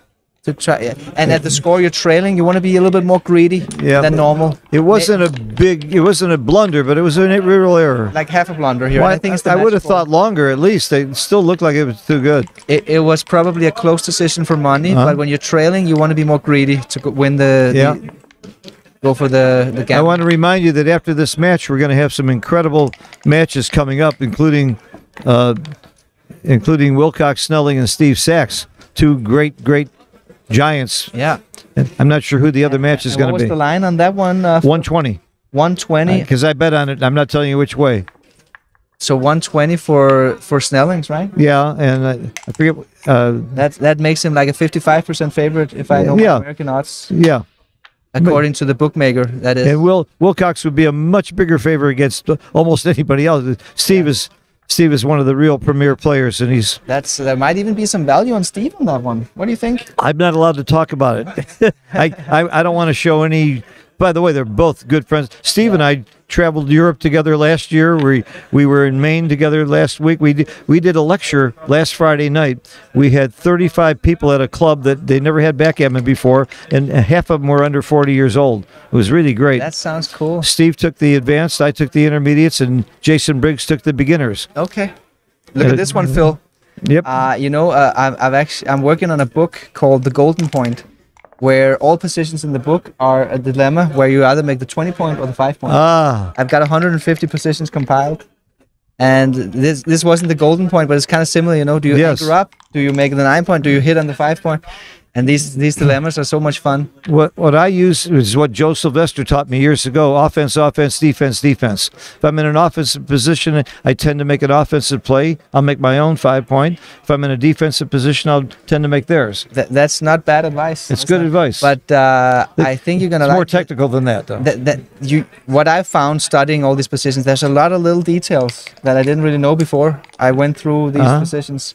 S2: To try. And at the score you're trailing, you want to be a little bit more greedy
S1: Yeah.
S2: than normal.
S1: It wasn't a big, it wasn't a blunder, but it was a real error.
S2: Like half a blunder here. And I think
S1: I would have thought longer at least. It still looked like it was too good.
S2: it, it was probably a close decision for money.
S1: Uh-huh.
S2: But when you're trailing, you want to be more greedy to win the,
S1: Yeah.
S2: the go for the the
S1: I want to remind you that after this match, we're going to have some incredible matches coming up, including uh, including Wilcox Snellings and Steve Sachs, two great, great giants.
S2: yeah.
S1: I'm not sure who the other match is
S2: And what was the line on that one? Uh,
S1: 120,
S2: 120.
S1: because I bet on it. I'm not telling you which way.
S2: So 120 for for Snellings, right?
S1: Yeah, and uh, I forget. Uh,
S2: That that makes him like a 55% favorite if I know
S1: Yeah.
S2: American odds,
S1: yeah,
S2: according to the bookmaker. That is.
S1: and Will Wilcox would be a much bigger favor against almost anybody else. Steve is Steve is one of the real premier players, and he's.
S2: That's there might even be some value on Steve on that one. What do you think?
S1: I'm not allowed to talk about it. I, I I don't want to show any. By the way, they're both good friends. Steve and I traveled Europe together last year. We we were in Maine together last week. We did, we did a lecture last Friday night. We had 35 people at a club that they never had backgammon before, and half of them were under 40 years old. It was really great.
S2: That sounds cool.
S1: Steve took the advanced, I took the intermediates, and Jason Briggs took the beginners.
S2: Okay. Look at this one, Phil.
S1: Yep.
S2: Uh, you know, uh, I've, I've actually I'm working on a book called The Golden Point, where all positions in the book are a dilemma where you either make the 20 point or the 5 point.
S1: ah,
S2: I've got 150 positions compiled. And this this wasn't the golden point, but it's kind of similar, you know. Do you
S1: Yes.
S2: anchor up? Do you make the nine point? Do you hit on the five point? And these these dilemmas are so much fun.
S1: What what I use is what Joe Sylvester taught me years ago: offense, offense, defense, defense. If I'm in an offensive position, I tend to make an offensive play. I'll make my own five point. If I'm in a defensive position, I'll tend to make theirs.
S2: That, that's not bad advice.
S1: It's
S2: That's
S1: good
S2: not-
S1: advice.
S2: But uh, I think you're gonna
S1: It's
S2: like
S1: more
S2: it.
S1: technical than that, though.
S2: that, that you what I found studying all these positions, there's a lot of little details that I didn't really know before. I went through these
S1: Uh-huh.
S2: positions.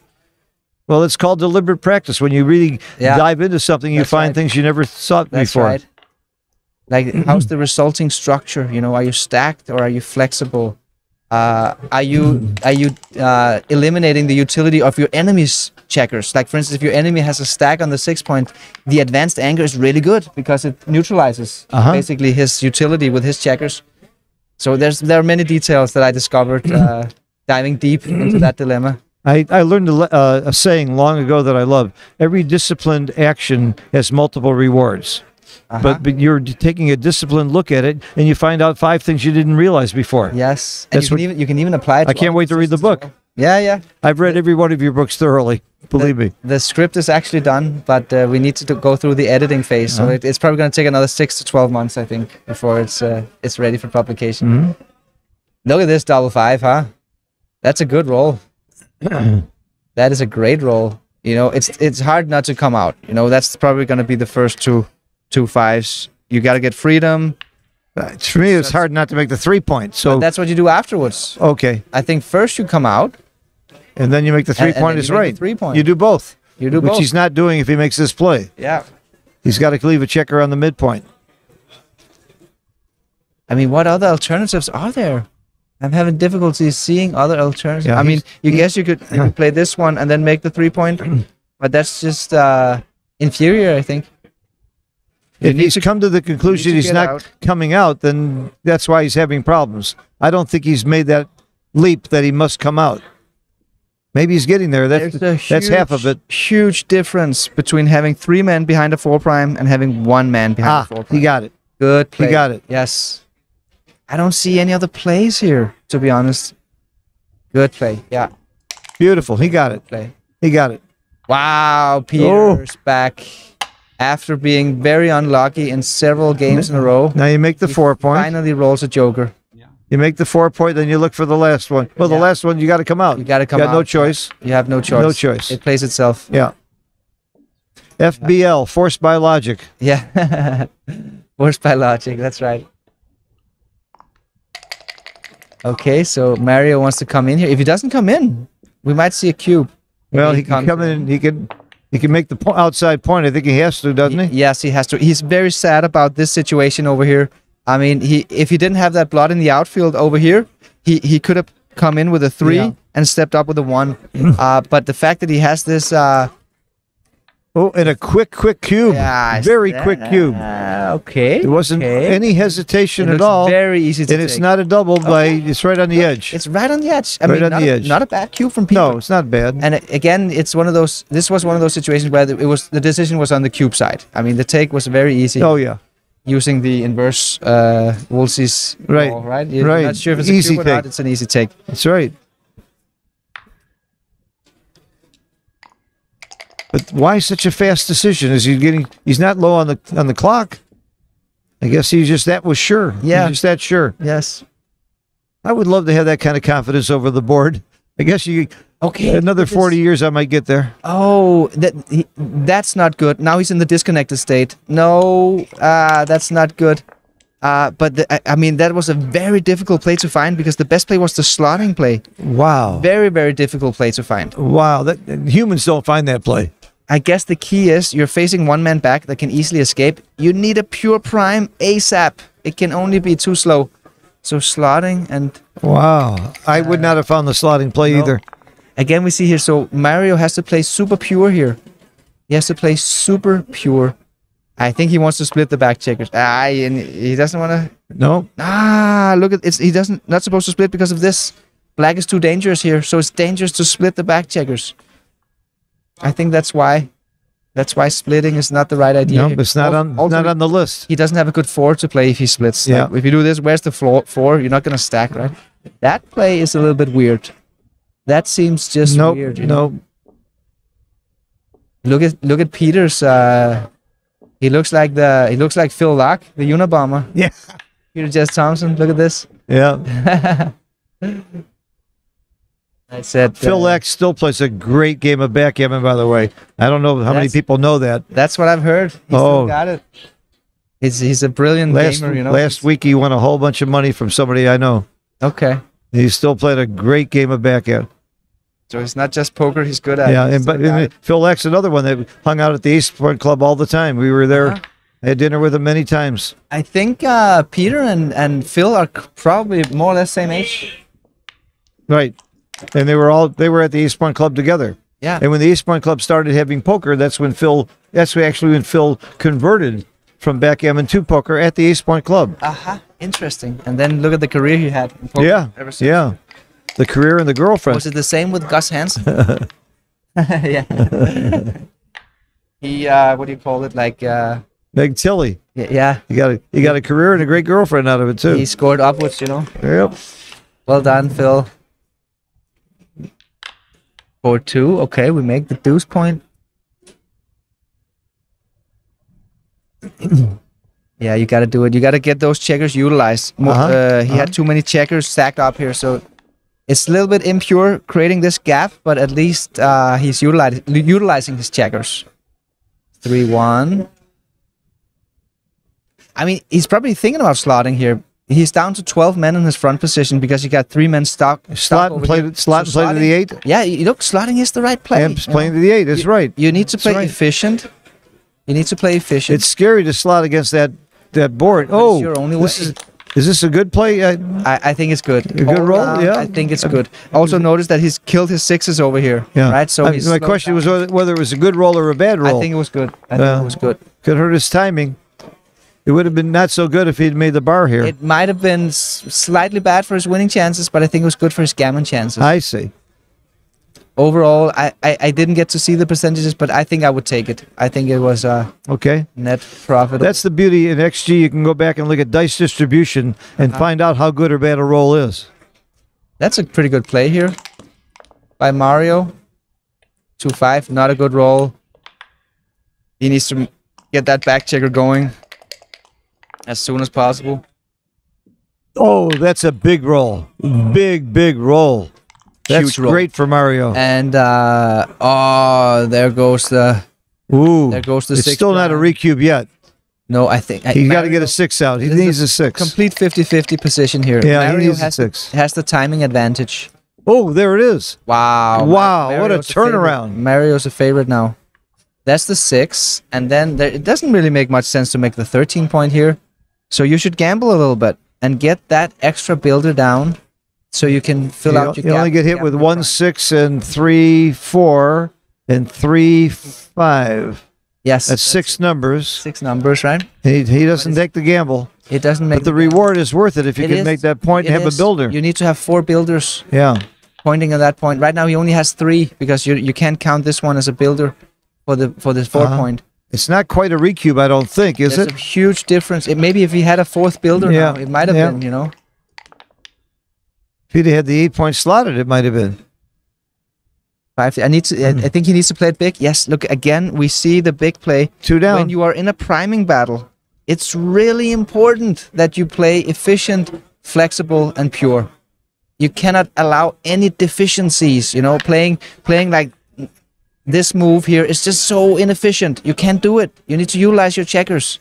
S1: Well, it's called deliberate practice. When you really
S2: Yeah.
S1: dive into something, you
S2: That's
S1: find
S2: right.
S1: things you never thought
S2: That's
S1: before.
S2: right. Like how's the resulting structure? You know, are you stacked or are you flexible? Uh, are you are you uh, eliminating the utility of your enemy's checkers? Like for instance, if your enemy has a stack on the six point, the advanced anchor is really good because it neutralizes
S1: Uh-huh.
S2: basically his utility with his checkers. So there's there are many details that I discovered uh, diving deep into that dilemma.
S1: I, I learned a, uh, a saying long ago that I love. Every disciplined action has multiple rewards.
S2: Uh-huh.
S1: But, but you're taking a disciplined look at it and you find out five things you didn't realize before.
S2: yes, and
S1: That's
S2: you can
S1: what-
S2: even you can even apply it.
S1: I can't wait to read the book.
S2: well. Yeah, yeah.
S1: I've read every one of your books thoroughly. Believe me.
S2: The script is actually done, but uh, we need to go through the editing phase. So
S1: Uh-huh.
S2: it, it's probably going to take another six to twelve months, I think, before it's uh, it's ready for publication.
S1: Mhm.
S2: Look at this double five, huh? That's a good roll. That is a great roll. You know, it's it's hard not to come out. You know, that's probably going to be the first two two fives. You got to get freedom.
S1: Uh, For me, it's hard not to make the three points. So,
S2: That's what you do afterwards.
S1: okay.
S2: I think first you come out,
S1: And then you make the three
S2: and
S1: point
S2: then
S1: is
S2: you make the
S1: right.
S2: three point.
S1: You do both,
S2: you do
S1: which
S2: both.
S1: he's not doing if he makes this play.
S2: yeah.
S1: He's got to leave a checker on the midpoint.
S2: I mean, what other alternatives are there? I'm having difficulty seeing other alternatives.
S1: Yeah,
S2: I mean, you guess you could, you could play this one and then make the three point, but that's just uh, inferior, I think.
S1: if he's come to the conclusion
S2: to
S1: he's not
S2: out.
S1: coming out, then that's why he's having problems. I don't think he's made that leap that he must come out. Maybe he's getting there. That's
S2: a
S1: that's half of it.
S2: huge- Huge difference between having three men behind a four prime and having one man behind
S1: Ah,
S2: a four prime.
S1: he got it.
S2: Good Play.
S1: He got it.
S2: Yes. I don't see any other plays here, to be honest. Good play. Yeah,
S1: Beautiful. He got it.
S2: play.
S1: He got it.
S2: Wow,
S1: Oh.
S2: Back after being very unlucky in several games in a row.
S1: Now you make the
S2: He
S1: four point.
S2: Finally rolls a joker. Yeah.
S1: You make the four point, then you look for the last one. Well, the
S2: Yeah.
S1: last one you got to come out.
S2: You got to come you
S1: got no choice.
S2: You have no choice.
S1: No choice.
S2: It plays itself.
S1: Yeah. FBL, forced by logic.
S2: Yeah. Forced by logic. That's right. Okay, so Mario wants to come in here. If he doesn't come in, we might see a cube.
S1: Well,
S2: Maybe
S1: he can come in. He can. He can make the po- outside point. I think he has to, doesn't he?
S2: Yes, he has to. He's very sad about this situation over here. I mean, he if he didn't have that blood in the outfield over here, he he could have come in with a three
S1: Yeah.
S2: and stepped up with a one. uh, but the fact that he has this, uh,
S1: Oh, and a quick, quick cube.
S2: yeah,
S1: Very quick cube.
S2: Uh, okay,
S1: There wasn't
S2: okay.
S1: any hesitation
S2: It
S1: at all.
S2: Very easy to
S1: and it's not a double by. It's right on the edge.
S2: It's right on the edge. I
S1: Right
S2: mean,
S1: on
S2: not,
S1: the
S2: a,
S1: edge.
S2: not a bad cube from Peter.
S1: no, it's not bad.
S2: And again, it's one of those. This was one of those situations where the, it was the decision was on the cube side. I mean, the take was very easy
S1: Oh yeah,
S2: using the inverse uh, Woolsey's
S1: Right,
S2: law, right? You're
S1: right.
S2: not sure if it's
S1: Easy
S2: a cube or not.
S1: take.
S2: It's an easy take.
S1: that's right. But why such a fast decision? Is he getting? He's not low on the on the clock. I guess he's just that was sure. He's
S2: Yeah.
S1: just that sure.
S2: Yes.
S1: I would love to have that kind of confidence over the board. I guess you
S2: Okay.
S1: another forty years, I might get there.
S2: Oh, that he, that's not good. Now he's in the disconnected state. No, uh, that's not good. Uh, but the, I, I mean, that was a very difficult play to find because the best play was the slotting play.
S1: Wow,
S2: Very, very difficult play to find.
S1: wow. That humans don't find that play.
S2: I guess the key is you're facing one man back that can easily escape. You need a pure prime ASAP. It can only be too slow. So slotting and
S1: Wow, I would not have found the slotting play
S2: no.
S1: either.
S2: again we see here. So Mario has to play super pure here. He has to play super pure. I think he wants to split the back checkers. Ah, and he doesn't want to.
S1: No,
S2: Ah, look at it's. He doesn't not supposed to split because of this. Black is too dangerous here, so it's dangerous to split the back checkers. I think that's why. That's why splitting is not the right idea.
S1: no, it's not on not on the list.
S2: he doesn't have a good four to play if he splits.
S1: Yeah.
S2: Like, if you do this, where's the floor four? You're not gonna stack, right? That play is a little bit weird. That seems just
S1: No,
S2: weird. you know?
S1: no.
S2: Look at look at Peters. Uh, he looks like the he looks like Phil Laak, the Unabomber.
S1: Yeah,
S2: Peter Jes Thomsen. Look at this.
S1: yeah.
S2: I said
S1: Phil
S2: uh,
S1: X still plays a great game of backgammon. By the way, I don't know how many people know that.
S2: That's what I've heard. He
S1: Oh.
S2: still got it. He's he's a brilliant
S1: Last
S2: gamer. You know.
S1: last week he won a whole bunch of money from somebody I know.
S2: Okay.
S1: He still played a great game of backgammon.
S2: So it's not just poker. He's good at.
S1: Yeah, and but and. Phil X, another one that hung out at the East Point Club all the time. We were there.
S2: Uh-huh.
S1: I had dinner with him many times.
S2: I think uh, Peter and, and Phil are probably more or less same age.
S1: Right. And they were all they were at the East Point Club together.
S2: Yeah.
S1: And when the East Point Club started having poker, that's when Phil that's actually when Phil converted from backgammon to poker at the East Point Club.
S2: Aha, interesting. And then look at the career he had.
S1: Yeah.
S2: ever since.
S1: Yeah. The career and the girlfriend.
S2: Was it the same with Gus Hansen? yeah. he uh, what do you call it? Like uh,
S1: Meg Tilly.
S2: yeah, yeah.
S1: You got a you got a career and a great girlfriend out of it too.
S2: He scored upwards. You know.
S1: Yep.
S2: Well done, Phil. Four two. Okay, we make the deuce point. yeah, you got to do it. You got to get those checkers utilized. Mo-
S1: Uh-huh,
S2: uh, he
S1: uh-huh.
S2: had too many checkers stacked up here, so it's a little bit impure creating this gap. But at least uh, he's utilizing utilizing his checkers. Three one. I mean, he's probably thinking about slotting here. He's down to 12 men in his front position because he got three men stuck.
S1: Slot and played
S2: here.
S1: slot
S2: So
S1: played to the eight.
S2: Yeah, you look, slotting is the right play.
S1: And
S2: you know?
S1: playing to the eight. That's right.
S2: You need to play
S1: right.
S2: efficient. You need to play efficient.
S1: It's scary to slot against that that board.
S2: it's
S1: Oh,
S2: your only
S1: this
S2: way.
S1: is is this a good play? I,
S2: I, I think it's good.
S1: A good oh,
S2: All
S1: roll,
S2: around, uh,
S1: yeah.
S2: I think it's uh, good. Also notice that he's killed his sixes over here.
S1: yeah.
S2: Right. So
S1: I-
S2: he's
S1: my question was
S2: down.
S1: whether, whether it was a good roll or a bad roll.
S2: I think it was good. I think it was good.
S1: could hurt his timing. It would have been not so good if he'd made the bar here.
S2: It might have been slightly bad for his winning chances, but I think it was good for his gammon chances.
S1: I see.
S2: Overall, I, I, I didn't get to see the percentages, but I think I would take it. I think it was uh,
S1: Okay.
S2: net profit.
S1: That's the beauty in XG. You can go back and look at dice distribution and
S2: Uh-huh.
S1: find out how good or bad a roll is.
S2: That's a pretty good play here by Mario. 2 5, not a good roll. He needs to get that back checker going as soon as possible.
S1: Oh, that's a big roll. Big, big roll. That's
S2: Huge roll.
S1: great for Mario.
S2: And uh oh, there goes the
S1: Ooh.
S2: there goes the
S1: It's
S2: six.
S1: still not a recube yet.
S2: No, I think
S1: He's got to get a six out. He needs
S2: a
S1: a six.
S2: complete 50-50 position here.
S1: Yeah, he
S2: Mario
S1: needs a
S2: has
S1: six.
S2: has the timing advantage.
S1: Oh, there it is.
S2: Wow.
S1: Wow, what a
S2: Mario's
S1: turnaround.
S2: Mario's a favorite now. That's the six. And then there, it doesn't really make much sense to make the 13 point here. So you should gamble a little bit and get that extra builder down so you can fill
S1: You,
S2: out your
S1: you only get hit with one six and three four and three five.
S2: Yes.
S1: That's six numbers.
S2: Six numbers, right?
S1: He, he doesn't take the gamble,
S2: It doesn't make
S1: but the reward is worth it if you
S2: It
S1: can
S2: is.
S1: make that point and have
S2: is.
S1: a builder.
S2: You need to have four builders
S1: yeah.
S2: pointing at that point. Right now he only has three because you you can't count this one as a builder for the for this 4
S1: Uh-huh.
S2: point.
S1: It's not quite a recube, I don't think, is
S2: There's
S1: it?
S2: a huge difference. It, maybe if he had a fourth builder
S1: Yeah.
S2: now, it might have
S1: Yeah.
S2: been, you know.
S1: If he'd had the eight point slotted, it might have been.
S2: Five. I need to. I, hmm. I think he needs to play it big. Yes. Look again. We see the big play
S1: Two down.
S2: when you are in a priming battle. It's really important that you play efficient, flexible, and pure. You cannot allow any deficiencies. You know, playing playing like this move here is just so inefficient. You can't do it. You need to utilize your checkers.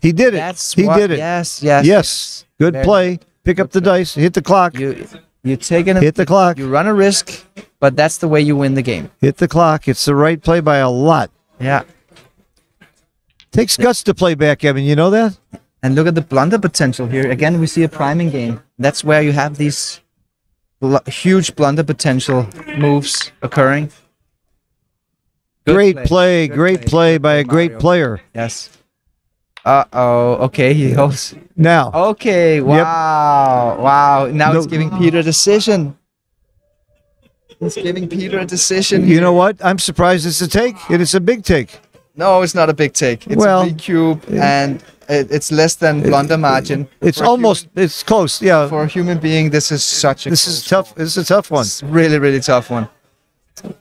S1: he did it.
S2: That's
S1: he
S2: what,
S1: did it.
S2: Yes. Yes.
S1: Yes. Good
S2: Very
S1: play. Pick up the dice. Hit the clock.
S2: You you take an
S1: Hit the clock.
S2: You run a risk, but that's the way you win the game.
S1: Hit the clock. It's the right play by a lot.
S2: Yeah.
S1: Takes guts to play back, Evan. You know that?
S2: And look at the blunder potential here. Again, we see a priming game. That's where you have these huge blunder potential moves occurring. Good
S1: great play.
S2: Good
S1: great play by a great
S2: Mario.
S1: player.
S2: Yes. Uh oh. Okay, he goes.
S1: Now,
S2: Okay. Wow. Wow. Now
S1: No-
S2: giving Peter a decision. He's giving Peter a decision.
S1: you know what? I'm surprised it's a take, it's a big take.
S2: No, it's not a big take. It's
S1: Well,
S2: a big cube, and it, it's less than blunder margin.
S1: It's
S2: For a
S1: almost. It's close. Yeah.
S2: for a human being. This is such a
S1: This is tough. This is a tough one.
S2: It's really, really tough one.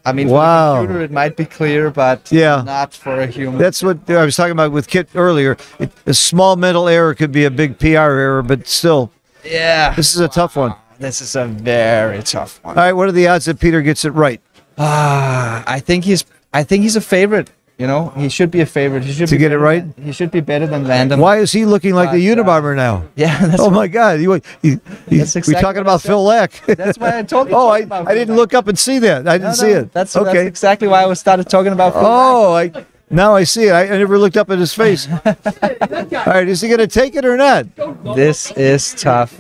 S2: I mean,
S1: Wow.
S2: for the computer, it might be clear, but
S1: Yeah.
S2: not for a human.
S1: That's what I was talking about with Kit earlier. It, a small mental error could be a big PR error, but still,
S2: yeah,
S1: this is a tough one.
S2: this is a very tough one.
S1: All right, what are the odds that Peter gets it right?
S2: Ah, I think he's, I think he's a favorite. You know, he should be a favorite. He should
S1: To
S2: be
S1: get it
S2: better
S1: right?
S2: than- he should be better than Random.
S1: Why is he looking like the Unabomber now?
S2: Yeah, that's,
S1: Oh my God! You, you, you,
S2: That's we're
S1: talking about. Phil Laak?
S2: that's why I told you.
S1: oh, I, I didn't look up and see that. I didn't
S2: No,
S1: see it.
S2: That's, that's exactly why I was started talking about. Phil Laak.
S1: oh, I now I see it. I, I never looked up at his face. All right, is he going to take it or not?
S2: This is tough.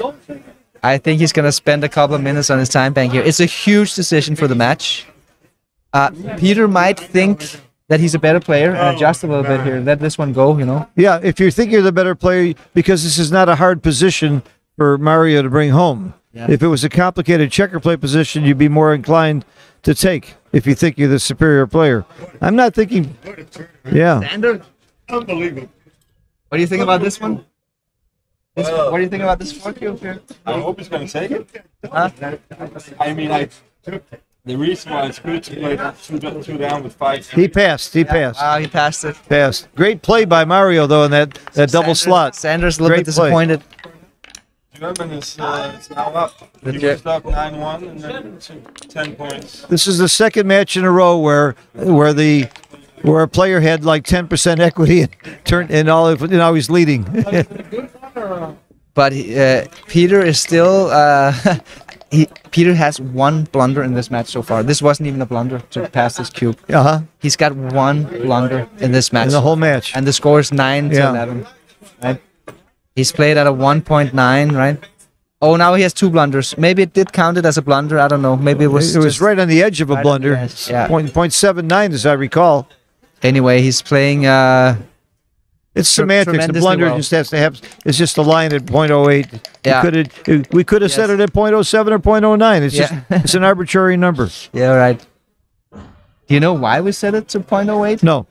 S2: I think he's gonna spend a couple of minutes on his time bank here. It's a huge decision for the match. Uh, Peter might think that he's a better player and oh, adjust a little bit here. Let this one go, you know.
S1: Yeah, if you think you're the better player, because this is not a hard position for Mario to bring home.
S2: Yeah.
S1: If it was a complicated checker play position, you'd be more inclined to take if you think you're the superior player. I'm not thinking. Yeah.
S2: Standard.
S3: Unbelievable.
S2: what do you think about this one? This, uh, what do you think about this four cube here?
S5: I hope he's going to take it.
S2: Huh?
S5: I mean, I, the reason why it's good to play two, two down with five.
S1: He passed. He passed.
S2: Ah, he passed it.
S1: Passed. Great play by Mario though in that that double
S2: Sanders-
S1: slot.
S2: Sanders a little
S1: Great
S2: bit
S1: play.
S2: disappointed.
S5: German is, uh, is now up.
S2: The
S5: He was up 9-1 and then two, 10 points.
S1: This is the second match in a row where where the where a player had like 10% equity and turned and all of, now he's leading.
S2: But uh, Peter is still. Uh, he, Peter has one blunder in this match so far. This wasn't even a blunder to pass this cube.
S1: uh-huh.
S2: He's got one blunder in this match.
S1: In the whole match.
S2: and the score is 9 to 11. Right? He's played at a 1.9, right? Oh, now he has two blunders. Maybe it did count it as a blunder. I don't know. Maybe it was.
S1: It was right on the edge of a
S2: right
S1: blunder.
S2: edge, yeah.
S1: Point, point seven nine, as I recall.
S2: Anyway, he's playing. Uh,
S1: It's semantics. The blunder just has to have. It's just a line at .08.
S2: Yeah.
S1: Uh, we could have. We could have set it at .07 or .09. It's
S2: Yeah.
S1: just. It's an arbitrary number.
S2: Yeah, right. Do you know why we set it to 0.08?
S1: No.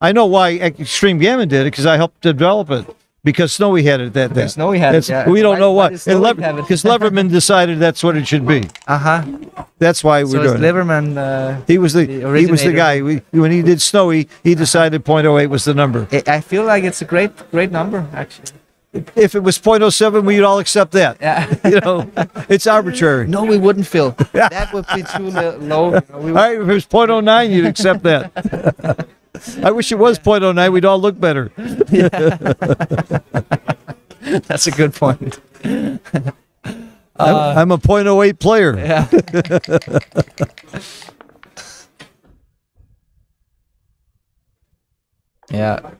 S1: I know why Extreme Gammon did it because I helped develop it. Because Snowie had it that day.
S2: Snowie had it,
S1: That's-
S2: yeah.
S1: We don't
S2: Why-
S1: know
S2: why
S1: why.
S2: does Snowie have it?
S1: Because Leverman decided that's what it should be.
S2: Uh huh.
S1: That's why we're
S2: it's
S1: doing it.
S2: Liverman. Uh,
S1: He was the,
S2: the
S1: he was the guy. We, when he did Snowie, he decided .08 was the number.
S2: I I feel like it's a great, great number actually.
S1: If it was .07, we'd all accept that.
S2: Yeah.
S1: You know, it's arbitrary.
S2: no, we wouldn't, Phil. That would be too low. you know, we
S1: All right, if it was .09, you'd accept that. I wish it was .09. We'd all look better.
S2: That's a good point.
S1: I'm, I'm a .08 player.
S2: Yeah. yeah.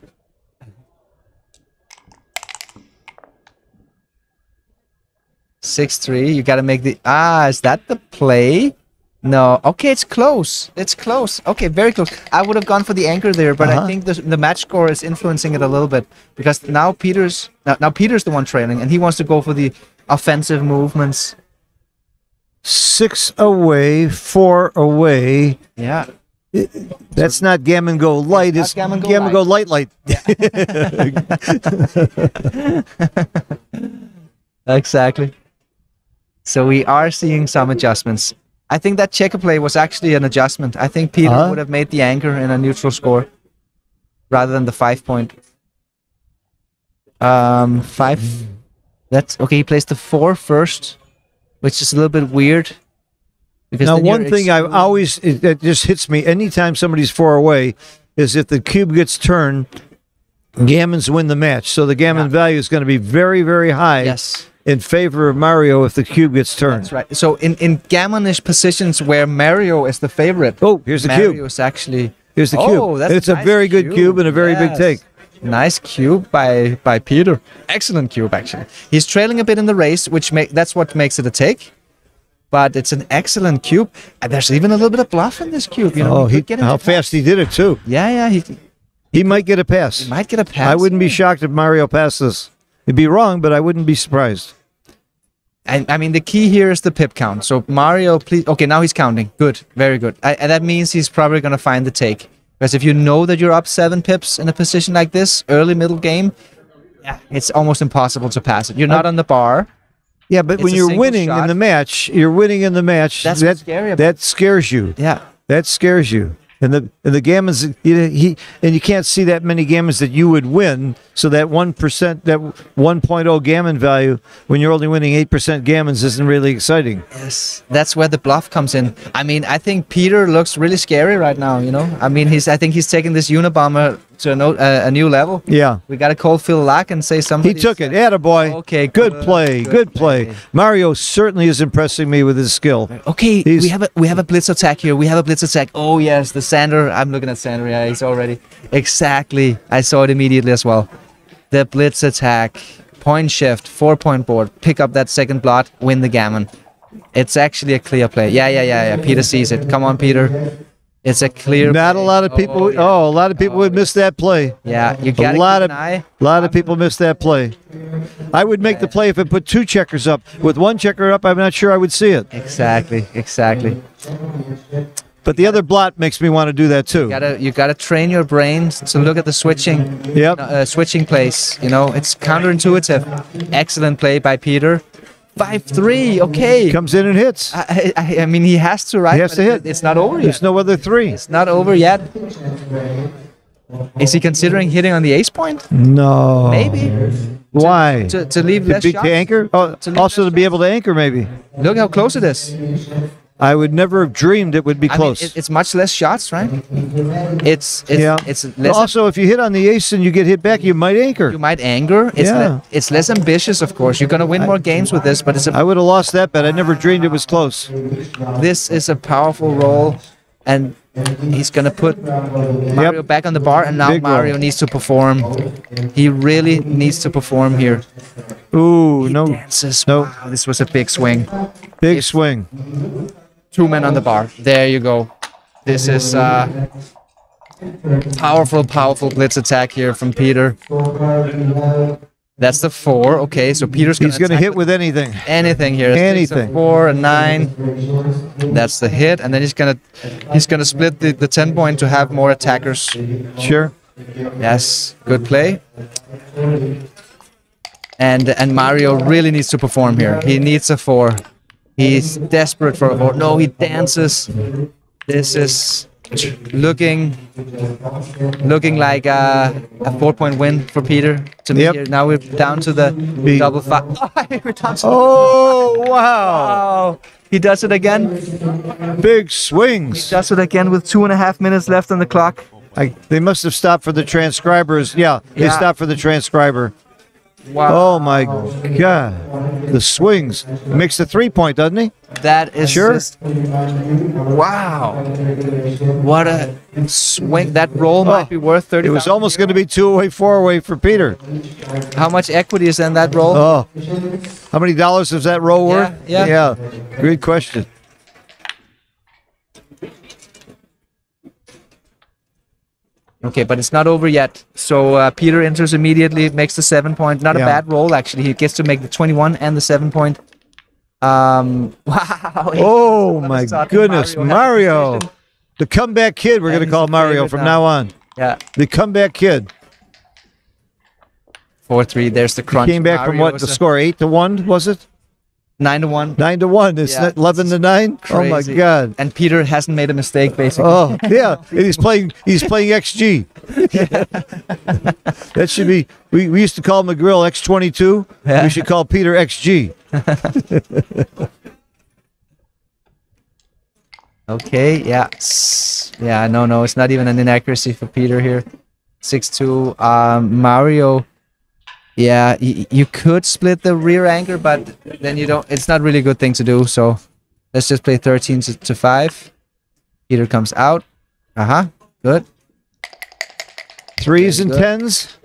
S2: Six three. You got to make the ah. Is that the play? No. Okay, it's close. It's close. Okay, very close. I would have gone for the anchor there, but I
S1: Uh-huh.
S2: think the the match score is influencing it a little bit because now Peter's now, now Peter's the one trailing, and he wants to go for the offensive movements.
S1: Six away, four away.
S2: Yeah.
S1: That's not gammon go light.
S2: Not
S1: It's
S2: gammon
S1: gammon,
S2: go
S1: go light light.
S2: Exactly. So we are seeing some adjustments. I think that checker play was actually an adjustment. I think Peter
S1: Uh-huh.
S2: would have made the anchor in a neutral score rather than the five point. Um, five. That's okay. He plays the four first, which is a little bit weird.
S1: Now, one thing I
S2: excluding-
S1: always it, that just hits me anytime somebody's far away is if the cube gets turned, gammons win the match. So the gammon
S2: Yeah.
S1: value is going to be very, very high
S2: yes.
S1: In favor of Mario if the cube gets turned.
S2: That's right. So in in gammonish positions where Mario is the favorite,
S1: Oh, here's the
S2: Mario
S1: cube.
S2: is actually
S1: Here's the
S2: Oh,
S1: cube.
S2: that's
S1: it's a
S2: nice
S1: very good cube and a very big take.
S2: Nice cube by by Peter. Excellent cube actually. He's trailing a bit in the race, which make that's what makes it a take. But it's an excellent cube, and there's even a little bit of bluff in this cube. You know,
S1: Oh,
S2: he
S1: he,
S2: could get him
S1: how
S2: pass.
S1: fast he did it too.
S2: Yeah, yeah, he,
S1: He might get a pass.
S2: he might get a pass.
S1: I wouldn't be shocked if Mario passed this. It'd be wrong, but I wouldn't be surprised.
S2: And I mean, the key here is the pip count. So Mario, please. Okay, now he's counting. Good, very good. I, and that means he's probably gonna find the take. Because if you know that you're up seven pips in a position like this, early middle game, yeah, it's almost impossible to pass it. You're not on the bar.
S1: Yeah, but
S2: It's
S1: when you're
S2: single
S1: winning in the match, you're winning in the match.
S2: That's
S1: that,
S2: scary about
S1: that scares you.
S2: Yeah,
S1: That scares you. And the and the gammons you know, he and you can't see that many gammons that you would win. So that one percent that one oh gammon value when you're only winning eight percent gammons isn't really exciting.
S2: Yes, that's where the bluff comes in. I mean, I think Peter looks really scary right now. You know, I mean, he's I think he's taking this Unabomber to a, no, uh, a new level.
S1: Yeah.
S2: We got to call Phil Laak and say something.
S1: He took it. Attaboy.
S2: Okay,
S1: Good
S2: good,
S1: play.
S2: good
S1: Good play.
S2: play.
S1: Mario certainly is impressing me with his skill.
S2: Okay,
S1: He's-
S2: we have a we have a blitz attack here. We have a blitz attack. Oh yes, the Sander. I'm looking at Sander. Yeah, he's already exactly. I saw it immediately as well. The blitz attack, point shift, four point board. Pick up that second blot, win the gammon. It's actually a clear play. Yeah, yeah, yeah, yeah. Peter sees it. Come on, Peter. It's a clear.
S1: Not a lot of people. Oh,
S2: yeah.
S1: a lot of people would miss that play.
S2: Yeah, you
S1: A
S2: gotta
S1: lot of a lot of people miss that play. I would make the play if it put two checkers up. With one checker up, I'm not sure I would see it.
S2: Exactly, exactly.
S1: But the other blot makes me want to do that too.
S2: You gotta you gotta train your brain to look at the switching.
S1: Yep.
S2: uh, switching plays. You know, it's counterintuitive. Excellent play by Peter. Five three. Okay.
S1: Comes in and hits.
S2: I, I, I mean, he has to, right?
S1: He has
S2: But
S1: to hit.
S2: It's not over
S1: There's
S2: yet.
S1: no other three.
S2: It's not over yet. Is he considering hitting on the ace point?
S1: No.
S2: Maybe
S1: Why?
S2: to, to leave
S1: To
S2: less
S1: beat
S2: shots.
S1: the anchor? Oh,
S2: To leave
S1: also to be able to anchor, maybe.
S2: Look how close it is.
S1: I would never have dreamed it would be
S2: I mean,
S1: close.
S2: it's much less shots, right? It's it's
S1: yeah.
S2: it's less.
S1: also, if you hit on the ace and you get hit back, you might anchor.
S2: you might anger. It's
S1: Yeah.
S2: le- it's less ambitious, of course. You're gonna win more games with this, but it's a
S1: I would have lost that bet. I never dreamed it was close.
S2: this is a powerful roll, and he's gonna put Mario back on the bar, and now
S1: Big roll.
S2: Mario needs to perform. He really needs to perform here.
S1: Ooh, no.
S2: Dances.
S1: No.
S2: Wow, this was a big swing.
S1: Big
S2: If-
S1: swing.
S2: Two men on the bar. There you go. This is uh, Powerful, powerful blitz attack here from Peter. That's the four. Okay, so Peter's gonna
S1: He's going to hit with anything.
S2: anything here. A
S1: Anything.
S2: four, a nine. That's the hit, and then he's gonna he's gonna split the, the ten point to have more attackers.
S1: Sure.
S2: Yes, good play. And and Mario really needs to perform here. He needs a four. He's desperate for a four. No, he dances. This is looking looking like a, a four point win for Peter to me
S1: Yep.
S2: here. Now we're down to the
S1: He-
S2: double five.
S1: Oh, wow.
S2: Wow. He does it again.
S1: Big swings.
S2: Does it again with two and a half minutes left on the clock.
S1: I, they must have stopped for the transcribers. Yeah, they
S2: Yeah.
S1: stopped for the transcriber.
S2: Wow.
S1: Oh, my God. The swings. Makes the three point, doesn't he?
S2: That is
S1: Sure.
S2: just wow. What a swing! That roll might be worth thirty.
S1: It was almost going to be two away, four away for Peter.
S2: How much equity is in that roll?
S1: Oh, how many dollars is that roll worth?
S2: yeah.
S1: Yeah. Good question.
S2: Okay, but it's not over yet. So uh, Peter enters immediately, makes the seven point. Not a bad roll actually. He gets to make the twenty-one and the seven point. Um, wow.
S1: Oh, my goodness.
S2: Mario
S1: Mario. The comeback kid, we're going to call Mario from
S2: now.
S1: now on.
S2: Yeah,
S1: The comeback kid.
S2: four three. There's the crunch.
S1: Came back from what? The score? Eight to one, was it?
S2: Nine to one.
S1: Nine to one. It's
S2: Yeah,
S1: not 11 to nine? Oh, my God.
S2: And Peter hasn't made a mistake basically.
S1: Oh yeah, and he's playing. He's playing XG. that should be. We, we used to call Magriel X twenty two. We should call Peter XG.
S2: Okay, yeah. Yeah, no, no, it's not even an inaccuracy for Peter here. 6-2. Um, Mario, yeah, you could split the rear anchor, but then you don't, it's not really a good thing to do, so let's just play 13 to, to 5. Peter comes out. Uh-huh, good.
S1: Threes and
S2: good.
S1: tens.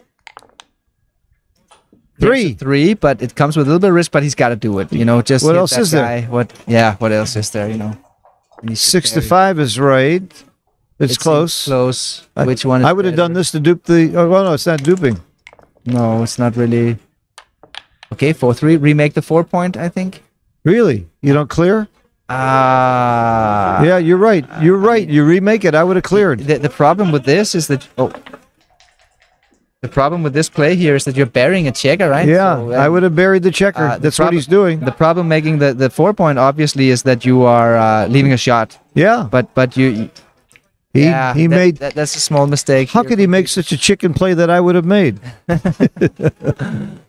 S1: Three.
S2: Three, but it comes with a little bit of risk, but he's got to do it, you know, just
S1: What else is there?
S2: What, yeah, what else is there, you know?
S1: Six to five is right. It's
S2: it
S1: close.
S2: Close.
S1: I-
S2: Which one is
S1: I would have done this to dupe the. Oh well, no, it's not duping.
S2: No, it's not really. Okay, four three. Remake the four point. I think.
S1: Really, you don't clear?
S2: Ah.
S1: yeah, you're right. You're right. You remake it. I would have cleared.
S2: The, the problem with this is that oh. The problem with this play here is that you're burying a checker, right?
S1: Yeah,
S2: So,
S1: I
S2: uh,
S1: would have buried the checker.
S2: uh, the
S1: That's what he's doing.
S2: The problem making the, the four point obviously is that you are uh, leaving a shot,
S1: yeah,
S2: but but you.
S1: He
S2: yeah,
S1: he
S2: that-
S1: made.
S2: that, that's a small mistake.
S1: How could he make such a chicken play that I would have made?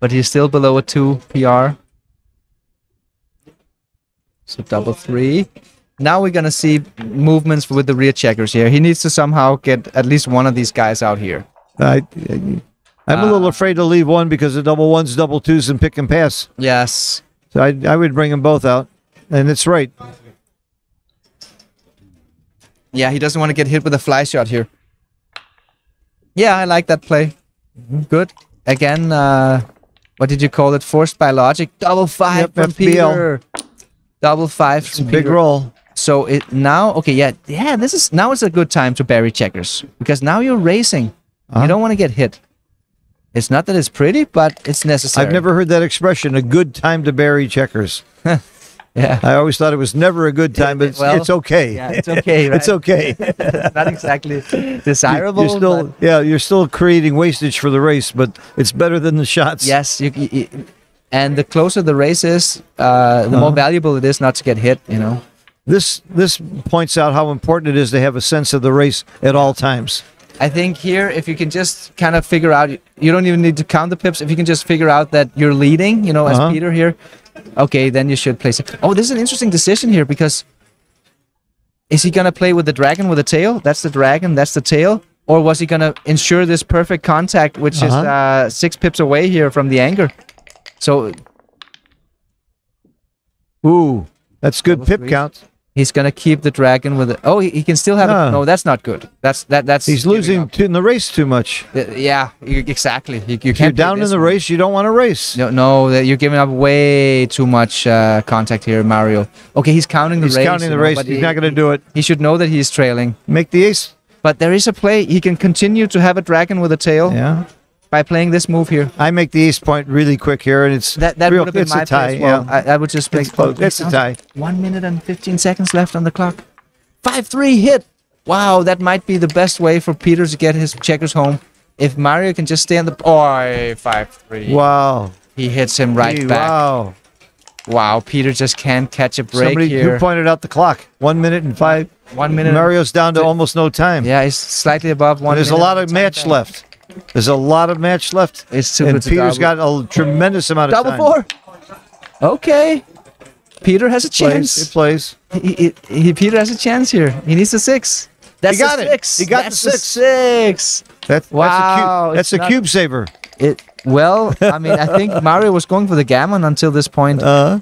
S2: But he's still below a two PR. So double three. Now we're gonna see movements with the rear checkers here. He needs to somehow get at least one of these guys out here.
S1: I, I'm a
S2: Uh,
S1: little afraid to leave one because the double ones, double twos, and pick and pass.
S2: Yes.
S1: So I, I would bring them both out, and it's right.
S2: Yeah, he doesn't want to get hit with a fly shot here. Yeah, I like that play. Good. Again, uh, what did you call it? Forced by logic. Double five
S1: Yep,
S2: from
S1: FBL.
S2: Peter. Double five
S1: It's
S2: from
S1: big roll.
S2: So it now okay yeah yeah this is now is a good time to bury checkers because now you're racing.
S1: Uh-huh.
S2: You don't want to get hit. It's not that it's pretty, but it's necessary.
S1: I've never heard that expression. A good time to bury checkers.
S2: Yeah.
S1: I always thought it was never a good time, but it's,
S2: Well,
S1: it's okay.
S2: yeah, it's okay,
S1: it's okay.
S2: Not exactly desirable.
S1: You're still,
S2: but
S1: yeah, you're still creating wastage for the race, but it's better than the shots.
S2: yes, you, you, and the closer the race is, uh, the more
S1: Uh-huh.
S2: valuable it is not to get hit. You know.
S1: This this points out how important it is to have a sense of the race at all times.
S2: I think here, if you can just kind of figure out, you don't even need to count the pips. If you can just figure out that you're leading, you know, as
S1: Uh-huh.
S2: Peter here, okay, then you should place it. Oh, this is an interesting decision here because is he gonna play with the dragon with the tail? That's the dragon. That's the tail. Or was he gonna ensure this perfect contact, which is
S1: Uh-huh.
S2: uh, six pips away here from the anchor? So
S1: Ooh, that's good pip count.
S2: He's gonna keep the dragon with it. Oh, he, he can still have
S1: No.
S2: it. No, that's not good. That's that. That's
S1: He's losing in the race too much.
S2: Uh, yeah, you- exactly. You, you
S1: If you're
S2: can't play
S1: down in the
S2: one.
S1: race, you don't want to race.
S2: No, no, that you're giving up way too much uh, contact here, Mario. Okay, he's counting the
S1: He's
S2: race.
S1: He's
S2: counting
S1: the
S2: know,
S1: race. He's
S2: he,
S1: not going to do it.
S2: He should know that he's trailing.
S1: Make the ace.
S2: But there is a play. He can continue to have a dragon with a tail
S1: Yeah.
S2: By playing this move here.
S1: I make the ace point really quick here, and it's
S2: That that
S1: real,
S2: would have been my
S1: a tie.
S2: well.
S1: yeah.
S2: I, I would just play.
S1: It's close. It's a tie.
S2: One minute and 15 seconds left on the clock. 5 3 hit. Wow, that might be the best way for Peter to get his checkers home. If Mario can just stay on the. Oh, 5 3.
S1: Wow.
S2: He hits him right
S1: Gee,
S2: back.
S1: Wow.
S2: Wow, Peter just can't catch a break
S1: Somebody
S2: here.
S1: who pointed out the clock. One minute and five.
S2: One minute.
S1: Mario's down to almost no time.
S2: Yeah, it's slightly above one.
S1: There's a lot of match
S2: down.
S1: left. There's a lot of match left.
S2: It's too
S1: and Peter's
S2: double.
S1: got a tremendous amount of
S2: double
S1: time.
S2: four. Okay, Peter has a
S1: Plays. It
S2: chance.
S1: plays.
S2: He, he, he- Peter has a chance here. He needs a six. That's
S1: got
S2: a
S1: it.
S2: six.
S1: He got the
S2: That's
S1: six.
S2: A six.
S1: That,
S2: Wow,
S1: That's a cube. That's a cube saver.
S2: It well, I mean, I think Mario was going for the gammon until this point.
S1: Uh,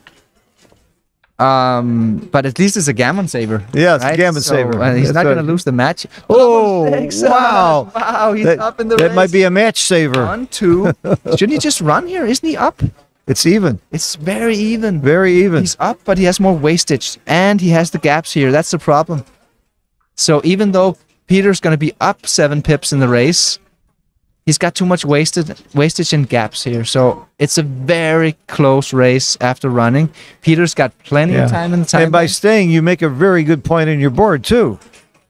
S2: Um, but at least it's a gammon saver.
S1: Yeah, it's a gammon
S2: So,
S1: saver.
S2: And he's
S1: That's
S2: not going to lose the match.
S1: Oh,
S2: six.
S1: wow.
S2: wow, he's
S1: that
S2: up in the
S1: that
S2: race.
S1: might be a match saver.
S2: One, two. Shouldn't he just run here? Isn't he up?
S1: It's even.
S2: It's very even.
S1: Very even.
S2: He's up, but he has more wastage, and he has the gaps here. That's the problem. So even though Peter's going to be up seven pips in the race, he's got too much wasted wastage and gaps here. So it's a very close race after running. Peter's got plenty
S1: Yeah.
S2: of time in the time.
S1: and by staying, you make a very good point in your board too.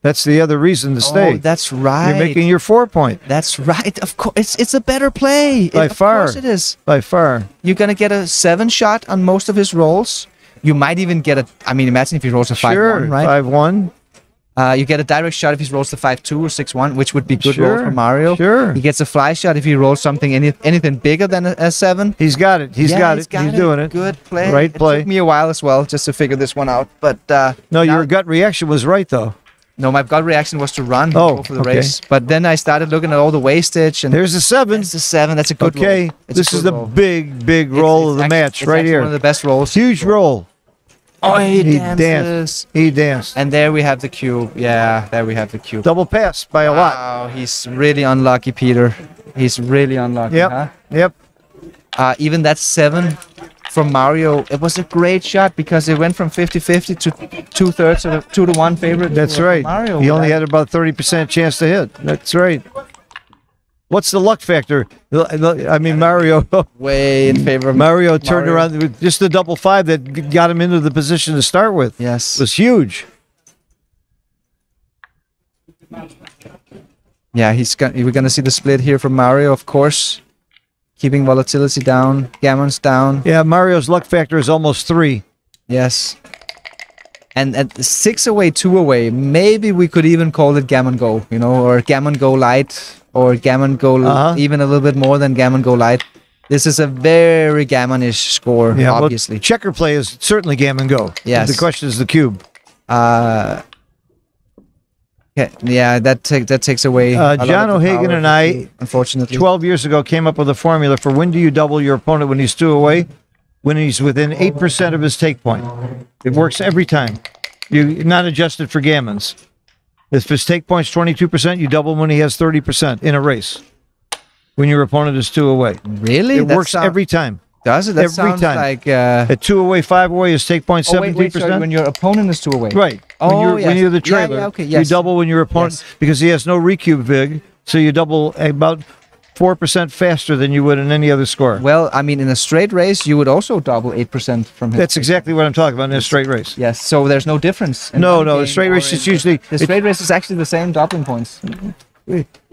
S1: That's the other reason to oh, stay.
S2: Oh, that's right.
S1: You're making your four point
S2: That's right. Of course, it's it's a better play.
S1: By
S2: of
S1: far.
S2: course it is.
S1: by far.
S2: You're gonna get a seven shot on most of his rolls. You might even get a. I mean, imagine if he rolls a five
S1: sure,
S2: one, right?
S1: five one.
S2: Uh, you get a direct shot if he rolls the five two or six one, which would be good roll for Mario.
S1: sure.
S2: He gets a fly shot if he rolls something any, anything bigger than a, a seven.
S1: He's got it. He's
S2: Yeah,
S1: got it. He's doing it.
S2: Good play.
S1: Right
S2: it
S1: play.
S2: took me a while as well just to figure this one out, but uh,
S1: No, your gut reaction was right though.
S2: no, my gut reaction was to run,
S1: Oh,
S2: go for the
S1: okay.
S2: race. But then I started looking at all the wastage and
S1: There's a seven.
S2: That's a seven. That's a good roll.
S1: Okay,
S2: It's
S1: this is the big, big roll
S2: it's
S1: of the
S2: actually-
S1: match right here.
S2: One of the best rolls.
S1: Huge roll.
S2: Oh, he,
S1: He
S2: dances.
S1: danced. He danced.
S2: And there we have the cube. Yeah, there we have the cube.
S1: Double pass by a lot.
S2: Wow, he's really unlucky, Peter. He's really unlucky.
S1: Yep.
S2: Huh?
S1: Yep.
S2: Uh, even that seven from Mario, it was a great shot because it went from 50-50 to two thirds of a two to one favorite.
S1: That's right.
S2: Mario.
S1: He only had about thirty percent chance to hit. That's right. What's the luck factor? I mean, Mario.
S2: way in favor of
S1: Mario turned
S2: Mario.
S1: around with just the double five that got him into the position to start with.
S2: Yes.
S1: It was huge.
S2: Yeah, he's got. We're gonna see the split here from Mario, of course. Keeping volatility down, gammons down.
S1: Yeah, Mario's luck factor is almost three.
S2: Yes. And at six away, two away, maybe we could even call it Gammon Go, you know, or Gammon Go Light, or Gammon Go l-
S1: Uh-huh.
S2: even a little bit more than Gammon Go Light. This is a very gammonish score,
S1: Yeah, well,
S2: obviously.
S1: checker play is certainly gammon go.
S2: Yes.
S1: The question is the cube.
S2: Uh, yeah, that take, that takes away.
S1: Uh,
S2: a lot
S1: John O'Hagan and I,
S2: unfortunately,
S1: 12 years ago, came up with a formula for when do you double your opponent when he's two away? When he's within 8% of his take point. It works every time. You're not adjusted for gammons. If his take point's 22%, you double when he has 30% in a race. When your opponent is two away.
S2: really,
S1: It
S2: That
S1: works
S2: sound-
S1: every time.
S2: Does it? That
S1: every
S2: sounds
S1: time.
S2: like. Uh,
S1: At two away, five away, is take point
S2: oh,
S1: 17%.
S2: wait, when your opponent is two away.
S1: Right.
S2: Oh,
S1: when you're
S2: yes.
S1: when you're the
S2: Yeah, yeah,
S1: trailer,
S2: okay,
S1: you double when your opponent
S2: Yes.
S1: because he has no recube vig, so you double about four percent faster than you would in any other score.
S2: Well, I mean, in a straight race, you would also double eight percent from his.
S1: That's exactly what I'm talking about in a straight race.
S2: Yes, so there's no difference. in
S1: No, no, the straight race is usually
S2: the straight race is actually the same doubling points.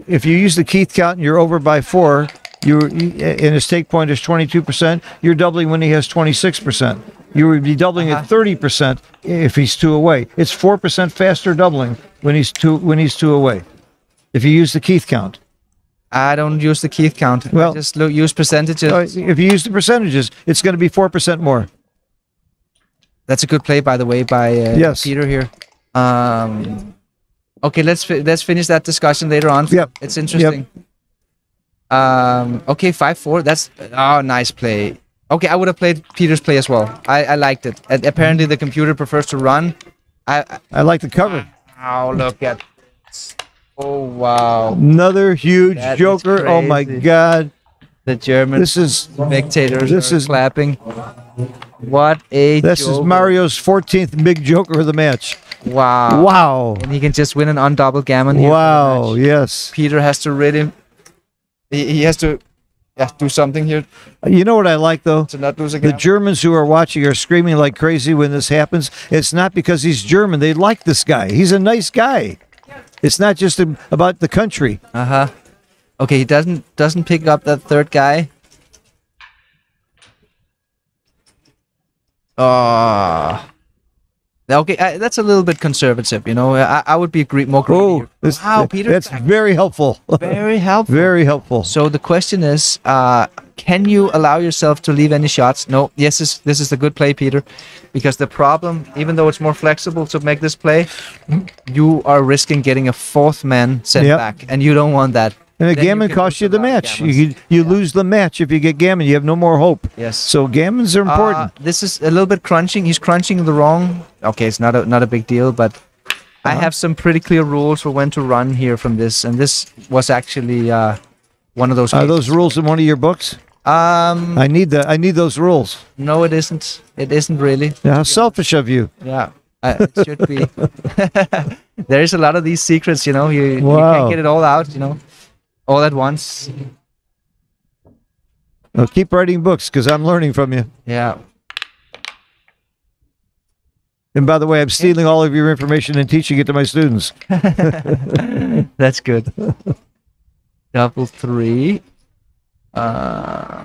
S1: if you use the Keith count and you're over by four, you and his take point is 22 percent. You're doubling when he has 26 percent. You would be doubling
S2: Uh-huh.
S1: at 30 percent if he's two away. It's four percent faster doubling when he's two when he's two away. If you use the Keith count.
S2: I don't use the Keith count. I
S1: Well-
S2: just lo- use percentages.
S1: Uh, if you use the percentages, it's going to be four percent more.
S2: That's a good play, by the way, by uh,
S1: Yes.
S2: Peter here. Um, okay, let's fi- let's finish that discussion later on.
S1: Yep.
S2: it's interesting. Um, okay, five four. That's oh, nice play. Okay, I would have played Peter's play as well. I, I liked it. And apparently, the computer prefers to run. I, I
S1: I like the cover.
S2: oh look at. Oh wow,
S1: Another huge
S2: That
S1: joker. Oh my. God.
S2: the German
S1: This is
S2: spectators
S1: this is-
S2: clapping. What a
S1: this is. Mario's 14th big joker of the match.
S2: Wow.
S1: Wow.
S2: And he can just win an undouble gammon here.
S1: Wow. Yes.
S2: Peter has to really. He, he has to yeah, do something here
S1: You know what I like though?
S2: to not lose
S1: The. Germans who are watching are screaming like crazy when this happens. It's not because he's German. They like this guy. He's a nice guy. It's not just about the country.
S2: Uh huh. Okay, he doesn't doesn't pick up that third guy. Ah. Okay, I, that's a little bit conservative, you know. I, I would be gre- more greedy.
S1: Oh, this,
S2: wow, Peter,
S1: that's very helpful.
S2: very helpful.
S1: very helpful.
S2: So the question is, uh, can you allow yourself to leave any shots? No. Yes, this, this is a good play, Peter, because the problem, even though it's more flexible to make this play, you are risking getting a fourth man sent
S1: Yep.
S2: back, and you don't want that.
S1: And a gammon costs you the match.
S2: gammons.
S1: You you lose the match if you get gammon. You have no more hope.
S2: Yes.
S1: So gammons are important.
S2: Uh, this is a little bit crunching. He's crunching the wrong. Okay, it's not a not a big deal, but I
S1: Uh-huh.
S2: have some pretty clear rules for when to run here from this, and this was actually uh, one of those.
S1: are
S2: cases.
S1: those rules in one of your books?
S2: Um,
S1: I need the I need those rules.
S2: no, it isn't. It isn't really.
S1: Yeah, how selfish of you.
S2: Yeah, uh, it should be. there is a lot of these secrets, you know. You, you can't get it all out, you know, all at once.
S1: Well, keep writing books because I'm learning from you.
S2: Yeah.
S1: And by the way, I'm stealing all of your information and teaching it to my students.
S2: That's good. double three. Uh,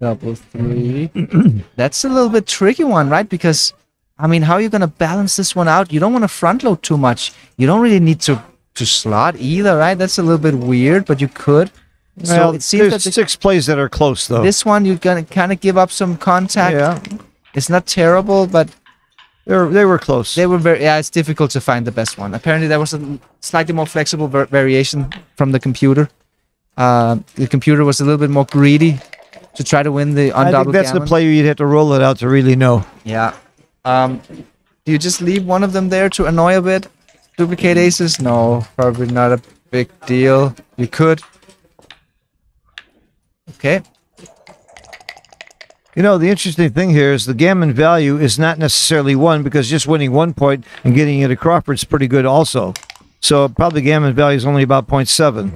S2: double three. That's a little bit tricky one, right? Because, I mean, how are you going to balance this one out? You don't want to front load too much. You don't really need to, to slot either, right? That's a little bit weird, but you could. So
S1: well,
S2: it seems that
S1: there's
S2: the-
S1: six plays that are close though.
S2: this one, you're going to kind of give up some contact.
S1: yeah,
S2: It's not terrible, but
S1: they were, they were close.
S2: they were very. Yeah, it's difficult to find the best one. Apparently, there was a slightly more flexible var- variation from the computer. Uh, the computer was a little bit more greedy to try to win the
S1: I think that's the
S2: gammon.
S1: play you'd have to roll it out to really know.
S2: Yeah. Um, do you just leave one of them there to annoy a bit? Duplicate aces? No, probably not a big deal. You could. Okay.
S1: You know, the interesting thing here is the gammon value is not necessarily one because just winning one point and getting it at Crawford's pretty good also. So probably gammon value is only about 0.7.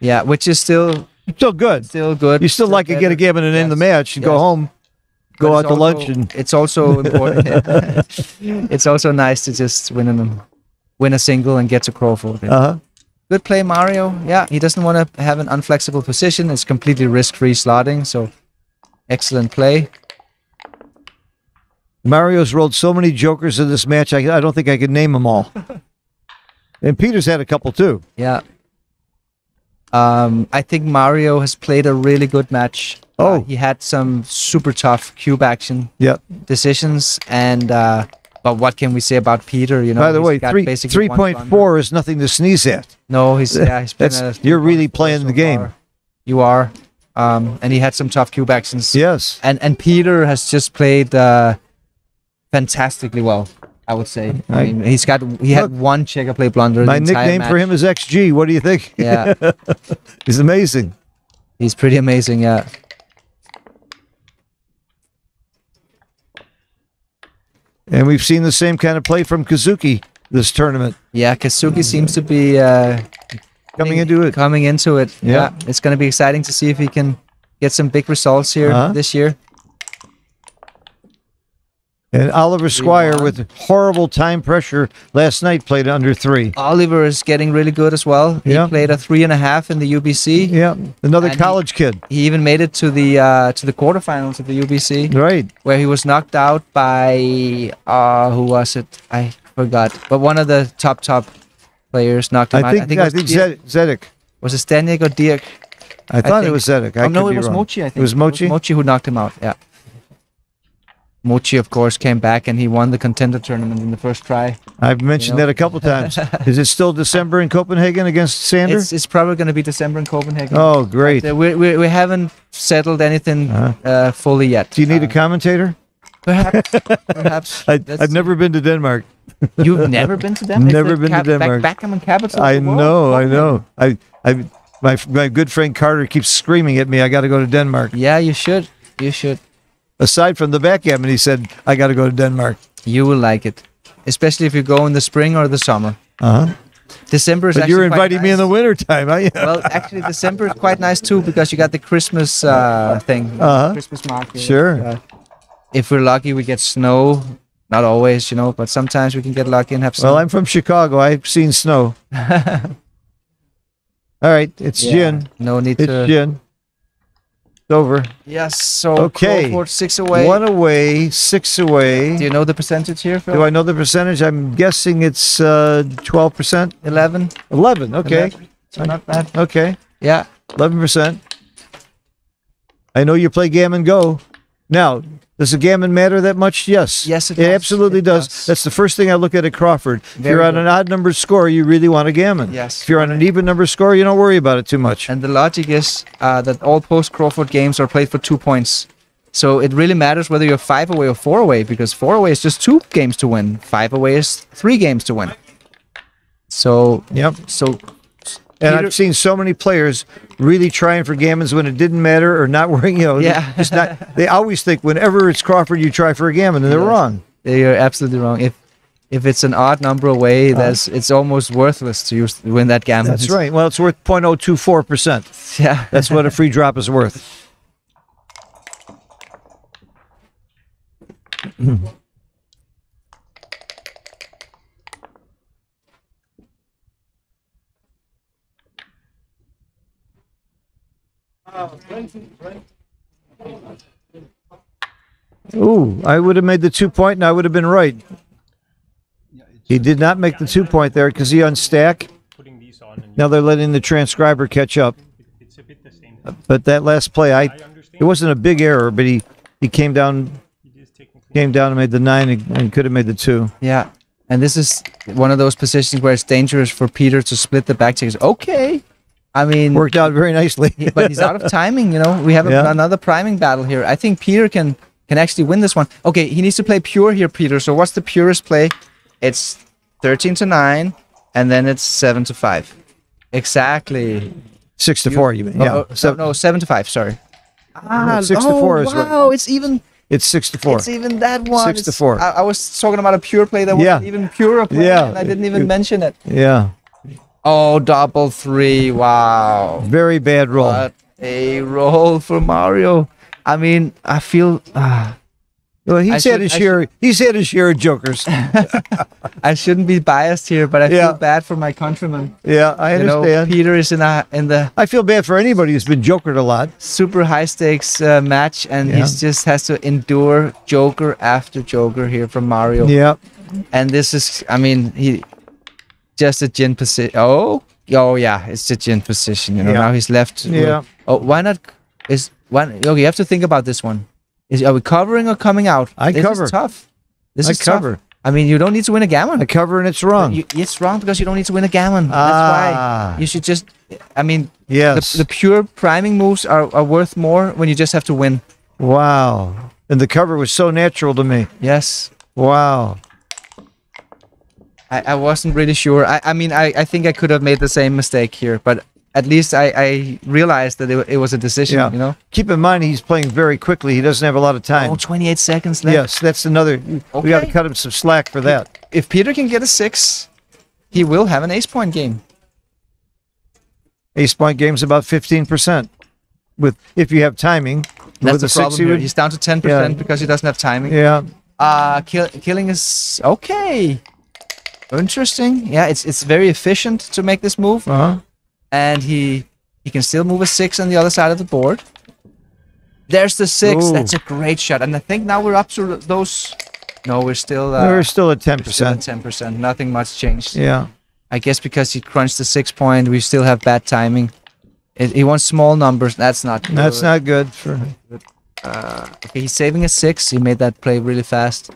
S2: Yeah, which is still
S1: Still good.
S2: still good.
S1: You still like to get a gammon and end the match and go home, go out to lunch and
S2: it's also important. it's also nice to just win a win a single and get to Crawford.
S1: uh-huh.
S2: Good play, Mario. Yeah, he doesn't want to have an unflexible position. It's completely risk-free slotting. So, excellent play.
S1: Mario's rolled so many jokers in this match, I, I don't think I could name them all. and Peter's had a couple too.
S2: Yeah. Um, I think Mario has played a really good match. Uh,
S1: Oh.
S2: he had some super tough cube action
S1: Yep.
S2: decisions, and uh, but what can we say about Peter? You know,
S1: By the way, three three point four is nothing to sneeze at.
S2: No, he's yeah, he's been
S1: That's-
S2: a
S1: you're really playing
S2: so
S1: the game.
S2: far. You are, um, and he had some tough cube actions.
S1: Yes.
S2: And and Peter has just played uh, fantastically well. I would say. I, mean, he's got he had
S1: Look,
S2: one checker play blunder.
S1: My nickname for him is XG. What do you think?
S2: Yeah,
S1: He's amazing.
S2: he's pretty amazing. Yeah.
S1: And we've seen the same kind of play from Kazuki this tournament.
S2: Yeah, Kazuki seems to be uh,
S1: Coming into it.
S2: Coming into it.
S1: Yeah.
S2: Yeah. It's going to be exciting to see if he can get some big results here
S1: Uh-huh.
S2: this year.
S1: And Oliver Squire with horrible time pressure last night played under three.
S2: Oliver is getting really good as well.
S1: Yeah.
S2: Played a three and a half in the UBC.
S1: Yeah. Another
S2: And he-
S1: college kid.
S2: He even made it to the uh, to the quarterfinals of the UBC,
S1: Right.
S2: where he was knocked out by uh, who was it? I forgot. But one of the top top players knocked him
S1: I
S2: out.
S1: think I
S2: it was
S1: think
S2: Dirk-
S1: Zedek.
S2: was it Stanek or Dirk?
S1: I thought it was Zedek. I
S2: oh no, it was
S1: wrong.
S2: Mochi. I think
S1: It was Mochi.
S2: Mochi who knocked him out. Yeah. Mochi, of course, came back and he won the contender tournament in the first try.
S1: I've mentioned
S2: know?
S1: that a couple times. Is it still December in Copenhagen against Sander?
S2: It's, it's probably going to be December in Copenhagen.
S1: oh, great.
S2: Uh, We, we, we haven't settled anything
S1: Uh-huh.
S2: uh, fully yet.
S1: Do you need a
S2: Uh,
S1: commentator?
S2: Perhaps. perhaps.
S1: I, I've never been to Denmark.
S2: You've never been to Denmark?
S1: Never been to
S2: cap- back-
S1: Denmark.
S2: backgammon capital.
S1: I know, I know. I, I, my my good friend Carter keeps screaming at me. I got to go to Denmark.
S2: Yeah, you should. You should.
S1: Aside from the backgammon, he said I got to go to Denmark.
S2: You will like it, especially if you go in the spring or the summer.
S1: Uh huh.
S2: December is
S1: But
S2: actually
S1: you're inviting me in the
S2: nice.
S1: wintertime. I,
S2: well, actually, December is quite nice too because you got the Christmas uh, thing,
S1: Uh-huh.
S2: Christmas market.
S1: Sure.
S2: Uh, if we're lucky, we get snow. Not always, you know, but sometimes we can get lucky and have snow.
S1: well, I'm from Chicago. I've seen snow. All right, it's
S2: Yeah,
S1: gin.
S2: No need
S1: It's
S2: to.
S1: gin. Over.
S2: Yes. So
S1: Okay.
S2: Crawford six away.
S1: One away, six away.
S2: Do you know the percentage here, Phil?
S1: Do I know the percentage? I'm guessing it's uh, 12%.
S2: Eleven.
S1: 11. Okay.
S2: 11. So not bad.
S1: Okay.
S2: Yeah.
S1: 11%. I know you play Gammon Go. Now, does the Gammon matter that much? Yes.
S2: Yes, it
S1: it
S2: does.
S1: absolutely
S2: It
S1: does.
S2: does.
S1: That's the first thing I look at at Crawford. if you're on
S2: good.
S1: an odd number score, you really want a Gammon.
S2: Yes.
S1: If you're on an even number score, you don't worry about it too much.
S2: And the logic is uh, that all post Crawford games are played for two points. So it really matters whether you're five away or four away because four away is just two games to win. Five away is three games to win. So
S1: Yep.
S2: so
S1: And
S2: Peter-
S1: I've seen so many players really trying for gammons when it didn't matter or not worrying. You know,
S2: Yeah.
S1: it's not. They always think whenever it's Crawford, you try for a gammon, and they're wrong.
S2: you're absolutely wrong. If if it's an odd number away, uh-huh. that's it's almost worthless to use win that gammon.
S1: That's right. Well, it's worth 0.024 percent.
S2: Yeah.
S1: That's what a free drop is worth. Ooh, I would have made the two point and I would have been right. He did not make the two point there because he unstack. Now they're letting the transcriber catch up. But that last play, I it wasn't a big error, but he he came down came down and made the nine and, and could have made the two.
S2: Yeah. And this is one of those positions where it's dangerous for Peter to split the back checkers. Okay. I mean,
S1: Worked out very nicely.
S2: he- but he's out of timing, you know. We have a,
S1: Yeah.
S2: another priming battle here. I think Peter can can actually win this one. Okay, he needs to play pure here, Peter. So what's the purest play? It's 13 to 9 and then it's 7 to 5. Exactly.
S1: Six to four, you mean?
S2: Oh,
S1: Yeah.
S2: oh,
S1: So-
S2: no, 7 to 5, sorry. Ah,
S1: six to
S2: oh,
S1: four is what-
S2: wow, it's even
S1: it's six to four.
S2: it's even that one.
S1: Six to four.
S2: I, I was talking about a pure play that
S1: Yeah.
S2: wasn't even purer play,
S1: Yeah.
S2: and I didn't even mention it.
S1: Yeah.
S2: Oh, double three! Wow,
S1: Very bad roll.
S2: what a roll for Mario. I mean, I feel ah,
S1: well, he's had
S2: should-
S1: his
S2: I
S1: share. He's had his share of jokers.
S2: I shouldn't be biased here, but I
S1: Yeah.
S2: feel bad for my countrymen.
S1: yeah, I
S2: You know,
S1: understand.
S2: Peter is in a in the
S1: I feel bad for anybody who's been jokered a lot.
S2: super high stakes uh, match, and
S1: Yeah.
S2: he just has to endure Joker after Joker here from Mario.
S1: Yeah.
S2: And this is, I mean, he just a gin position. Oh, oh yeah, it's a gin position. You know,
S1: Yeah.
S2: now he's left.
S1: Yeah.
S2: Oh, why not? Is one okay? You have to think about this one. Is are we covering or coming out?
S1: I
S2: this
S1: cover.
S2: Is tough. This
S1: I
S2: is tough.
S1: cover.
S2: I mean, you don't need to win a gammon.
S1: I cover and it's wrong.
S2: You, it's wrong because you don't need to win a gammon.
S1: Ah.
S2: That's why you should just. I mean,
S1: yes.
S2: the, the pure priming moves are, are worth more when you just have to win.
S1: wow. And the cover was so natural to me.
S2: Yes.
S1: Wow.
S2: I, I wasn't really sure. I, I mean, I, I think I could have made the same mistake here, but at least I, I realized that it, it was a decision,
S1: Yeah.
S2: you know?
S1: Keep in mind he's playing very quickly. He doesn't have a lot of time.
S2: Oh, 28 seconds left.
S1: yes, that's another. We got to cut him some slack for that.
S2: If Peter can get a six, he will have an ace point game.
S1: Ace point game's about fifteen percent. With if you have timing.
S2: That's
S1: with
S2: the
S1: a
S2: problem
S1: six, he would-
S2: He's down to 10%
S1: Yeah.
S2: because he doesn't have timing.
S1: yeah.
S2: Uh, kill, killing is okay. Interesting. Yeah, it's it's very efficient to make this move,
S1: Uh huh.
S2: and he he can still move a six on the other side of the board. There's the six.
S1: Ooh.
S2: That's a great shot, and I think now we're up to those. No, we're still uh,
S1: We're still at ten
S2: we're still at
S1: percent.
S2: ten percent. Nothing much changed.
S1: Yeah.
S2: I guess because he crunched the six point, we still have bad timing. It, he wants small numbers. That's not.
S1: That's
S2: good.
S1: not good for.
S2: Okay, he's saving a six. He made that play really fast.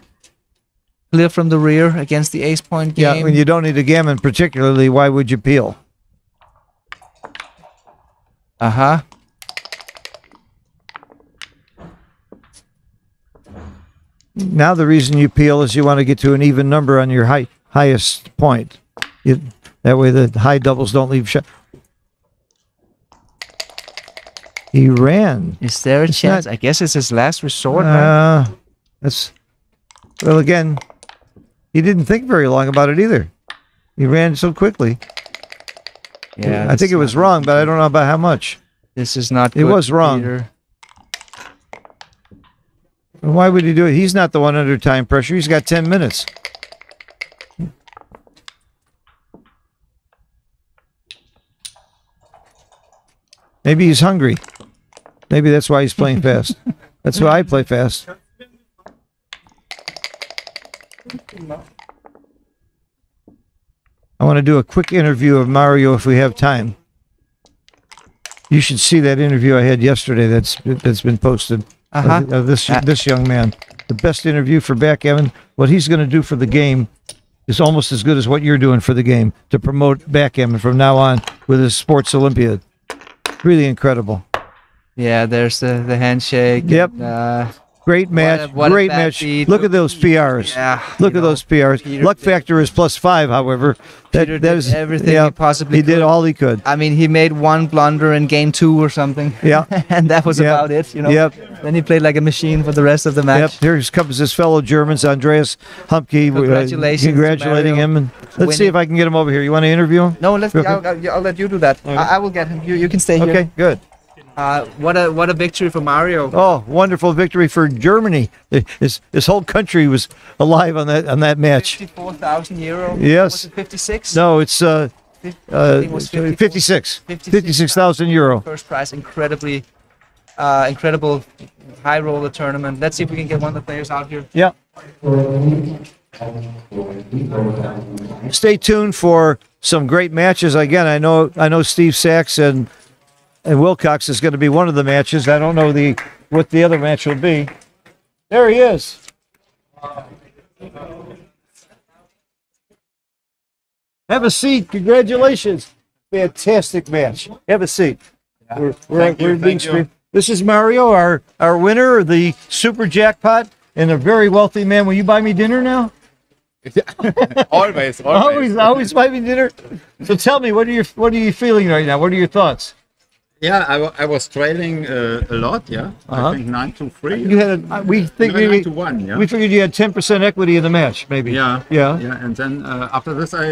S2: Clear from the rear against the ace point game.
S1: Yeah, when you don't need a gammon, particularly, why would you peel?
S2: Uh huh.
S1: Now the reason you peel is you want to get to an even number on your high, highest point. You, that way the high doubles don't leave shot. He ran.
S2: Is there a
S1: It's
S2: chance?
S1: not-
S2: I guess it's his last resort.
S1: Uh, that's well. Again, he didn't think very long about it either. He ran so quickly.
S2: yeah,
S1: I think it was wrong, but I don't know about how much.
S2: This is not.
S1: It was wrong.
S2: Peter.
S1: Why would he do it? He's not the one under time pressure. He's got ten minutes. Maybe he's hungry. Maybe that's why he's playing fast. That's why I play fast. I want to do a quick interview of Mario if we have time. You should see that interview I had yesterday. That's that's been posted
S2: Uh-huh.
S1: of this
S2: Uh,
S1: this young man. The best interview for backgammon. What he's going to do for the game is almost as good as what you're doing for the game to promote backgammon from now on with his Sports Olympiad. Really incredible.
S2: Yeah, there's the the handshake.
S1: Yep.
S2: and, Uh,
S1: Great match.
S2: what a
S1: great match. Look at those PRs.
S2: yeah.
S1: Look at
S2: know,
S1: those PRs.
S2: Peter
S1: Luck factor is plus five, however. That,
S2: Peter
S1: that
S2: did
S1: is
S2: everything
S1: yeah,
S2: he possibly
S1: He did all he could.
S2: I mean, he made one blunder in game two or something.
S1: Yeah.
S2: and that was
S1: Yep.
S2: about it. You know.
S1: Yep.
S2: Then he played like a machine for the rest of the match. Yep.
S1: Here comes his fellow Germans, Andreas Humke. uh,
S2: Congratulations to
S1: congratulating him. And let's see if I can get him over here. You want to interview him?
S2: No, let's. I'll, I'll, I'll let you do that. I, I will get him. You, you can stay here.
S1: Okay, good.
S2: Uh, what a what a victory for Mario.
S1: Oh, wonderful victory for Germany. His his whole country was alive on that on that match.
S2: Fifty-four thousand euro.
S1: Yes.
S2: Fifty-six?
S1: No, it's uh, uh
S2: it was 54.
S1: 56. 56,000 euro.
S2: First prize, incredibly, uh, incredible high roller tournament. Let's see if we can get one of the players out here.
S1: Yeah. Stay tuned for some great matches. Again, I know I know Steve Sachs and and Wilcox is going to be one of the matches. I don't know the what the other match will be. There he is. Have a seat. Congratulations. Fantastic match. Have a seat. We're, we're,
S5: you,
S1: we're being
S5: you.
S1: screened. This is Mario, our, our winner of the super jackpot, and a very wealthy man. Will you buy me dinner now?
S5: always, always.
S1: Always, always buy me dinner. So tell me, what are your what are you feeling right now? What are your thoughts?
S5: Yeah, I, I was trailing uh, a lot. Yeah,
S1: Uh-huh.
S5: I think nine to three.
S1: You had a, we think we,
S5: nine to one. Yeah.
S1: we figured you had ten percent equity in the match, maybe.
S5: yeah.
S1: Yeah.
S5: Yeah, and then uh, after this, I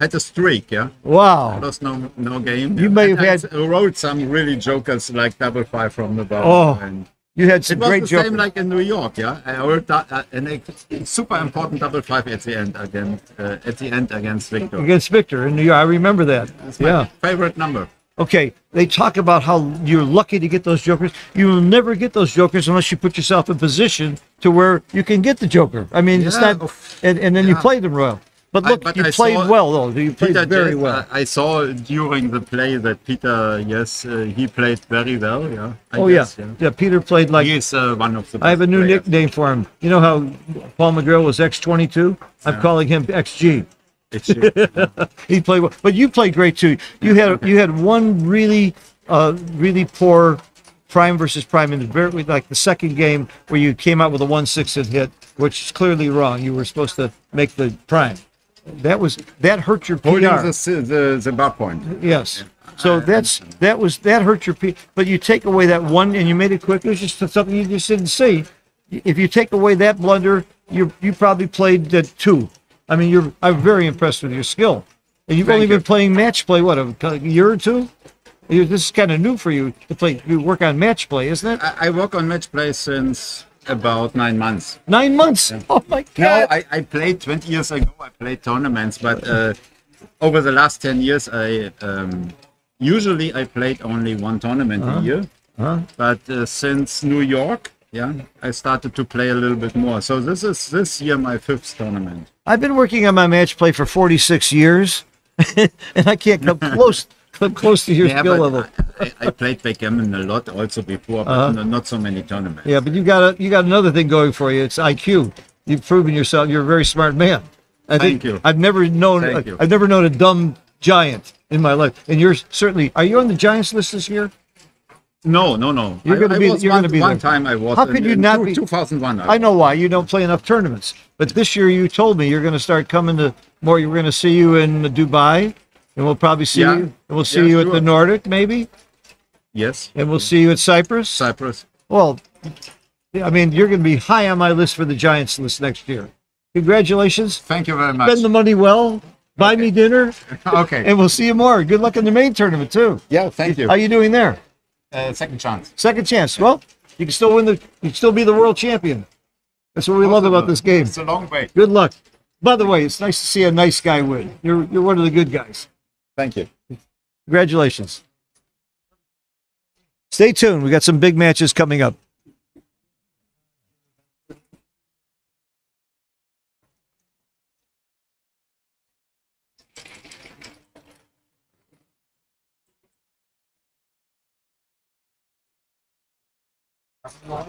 S5: had a streak. Yeah,
S1: Wow.
S5: lost no no game.
S1: You may
S5: And
S1: have
S5: I wrote some really jokers like double five from the bottom.
S1: Oh,
S5: and
S1: You had some It
S5: was
S1: great
S5: the
S1: jokers.
S5: same like in New York, yeah. I wrote that, uh, ex- super important double five at the end against uh, at the end against Victor.
S1: against Victor in New York. I remember that.
S5: It's my
S1: Yeah.
S5: favorite number.
S1: Okay. They talk about how you're lucky to get those jokers. You will never get those jokers unless you put yourself in position to where you can get the joker. I mean, it's
S5: Yeah,
S1: not, and, and then you
S5: yeah.
S1: played them well. But
S5: I-
S1: look,
S5: but
S1: you
S5: I
S1: played well though. You played
S5: Peter
S1: very
S5: Jes-
S1: well.
S5: uh, I saw during the play that Peter, yes, uh, he played very well. Yeah. I
S1: oh
S5: guess,
S1: yeah. yeah, Peter played like
S5: He is uh, one of the.
S1: I have a new
S5: players.
S1: nickname for him. You know how Paul Magriel was X22? I'm calling him XG.
S5: It's,
S1: He played well, but you played great too. You had you had one really uh really poor prime versus prime in the very like the second game where you came out with a one six and hit, which is clearly wrong. You were supposed to make the prime. That was that hurt your
S5: holding
S1: PR.
S5: the, the the bar point.
S1: Yes. So that's that was that hurt your P. But you take away that one and you made it quick. It was just something you just didn't see. If you take away that blunder, you you probably played the two. I mean, you're I'm very impressed with your skill. And you've
S5: Thank
S1: only
S5: you.
S1: been playing match play what a, year or two. You, this is kind of new for you to play. You work on match play, isn't it?
S5: I, I work on match play since about nine months.
S1: Nine months. Oh my
S5: No,
S1: God.
S5: I, I played 20 years ago. I played tournaments, but uh, over the last 10 years, I um, usually I played only one tournament a year.
S1: Uh-huh.
S5: But uh, since New York, yeah, I started to play a little bit more. So this is this year my fifth tournament.
S1: I've been working on my match play for 46 years, and I can't come close come close to your
S5: Yeah,
S1: skill level.
S5: I, I, played backgammon a lot also before, but
S1: uh-huh.
S5: no- not so many tournaments.
S1: Yeah, but you got a, you got another thing going for you. It's IQ. You've proven yourself. You're a very smart man. I
S5: Thank you.
S1: I've never known.
S5: Thank you.
S1: I've never known a dumb giant in my life. And you're certainly. Are you on the Giants list this year?
S5: No, no, no.
S1: You're gonna be-
S5: was
S1: you're
S5: one,
S1: gonna be
S5: one
S1: there.
S5: time I was.
S1: How
S5: in-
S1: could you
S5: in
S1: not
S5: two-
S1: be-
S5: 2001.
S1: I know why you don't play enough tournaments, but this year you told me you're going to start coming to more. You're going to see you in Dubai, and we'll probably see
S5: Yeah.
S1: you. And we'll see
S5: Yeah,
S1: you at the. Nordic, maybe,
S5: Yes,
S1: and we'll see you at Cyprus.
S5: Cyprus.
S1: Well, I mean, you're going to be high on my list for the Giants list next year. Congratulations.
S5: Thank you very much.
S1: Spend the money well. Buy me dinner,
S5: okay.
S1: and we'll see you more. Good luck in the main tournament too.
S5: yeah, thank you.
S1: How are you doing there?
S5: Uh, second chance.
S1: Second chance. Well, you can still win the. You can still be the world champion. That's what we love about this game.
S5: It's a long way.
S1: Good luck. By the way, it's nice to see a nice guy win. You're you're one of the good guys.
S5: Thank you.
S1: Congratulations. Stay tuned. We got some big matches coming up. 啊。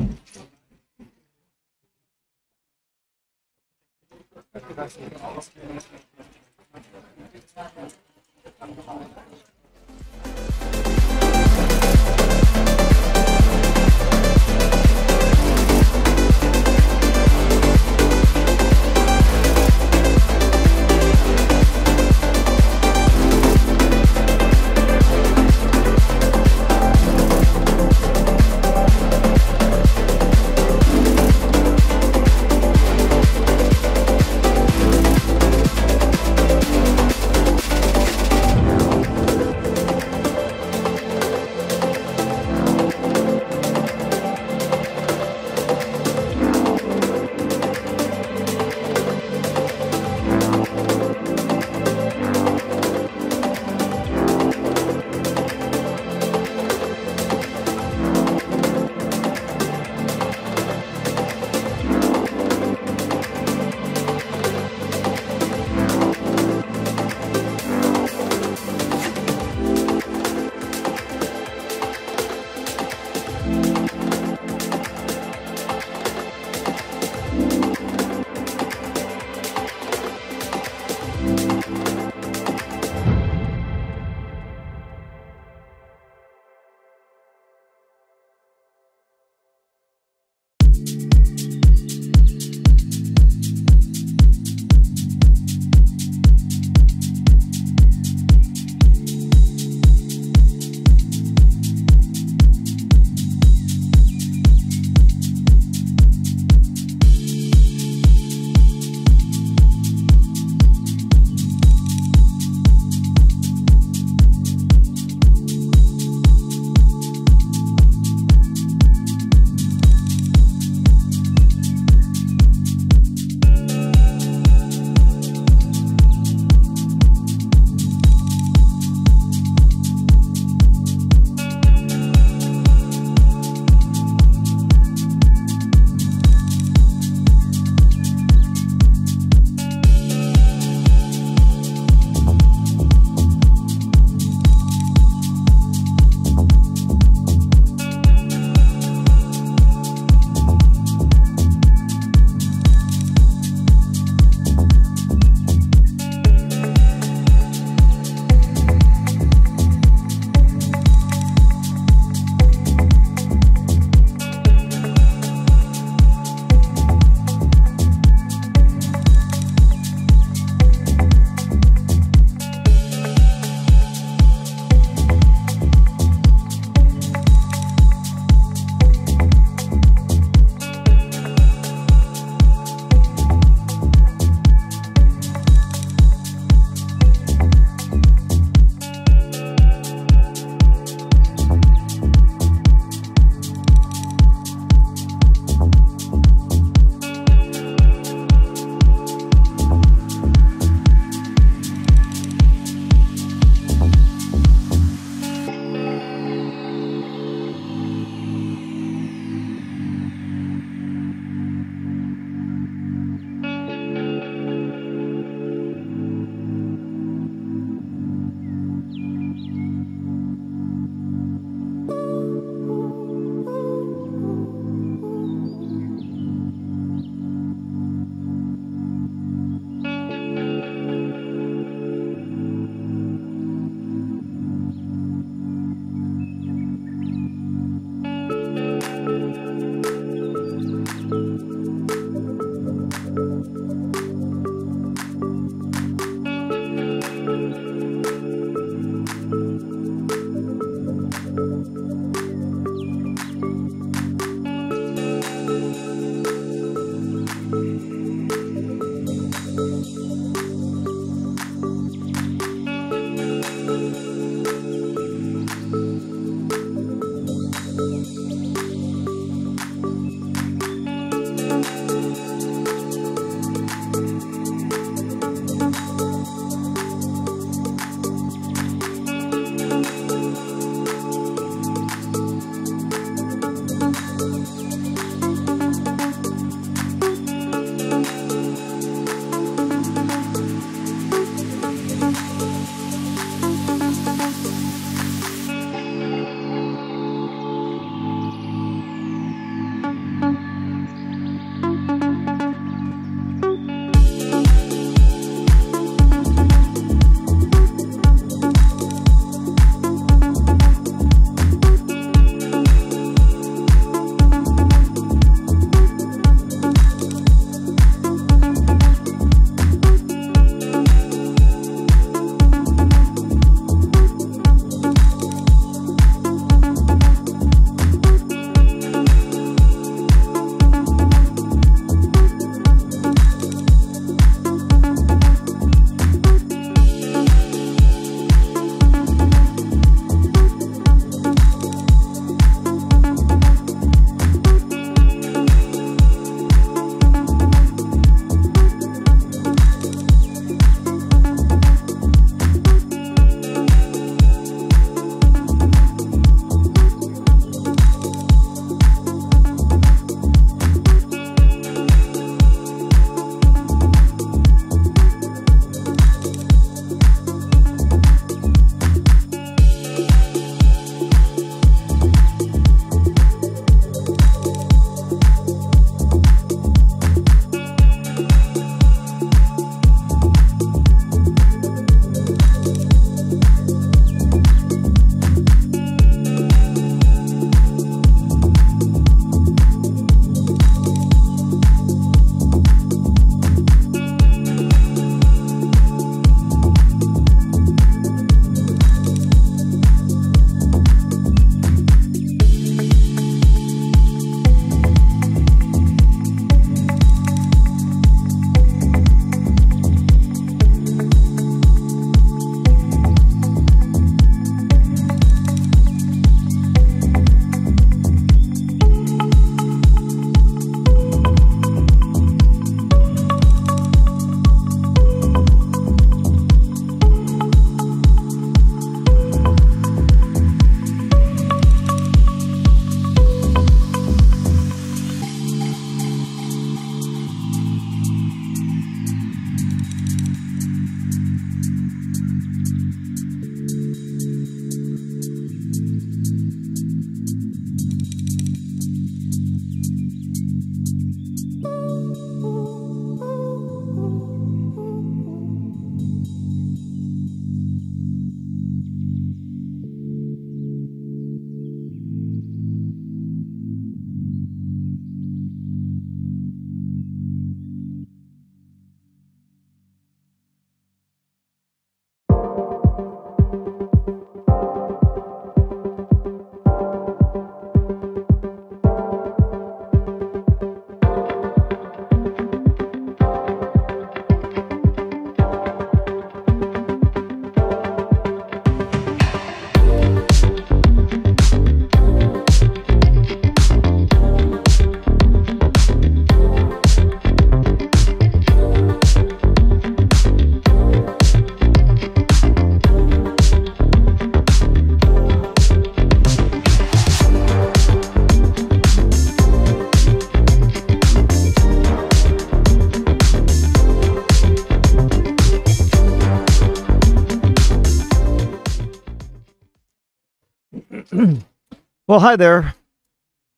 S1: Well, hi there.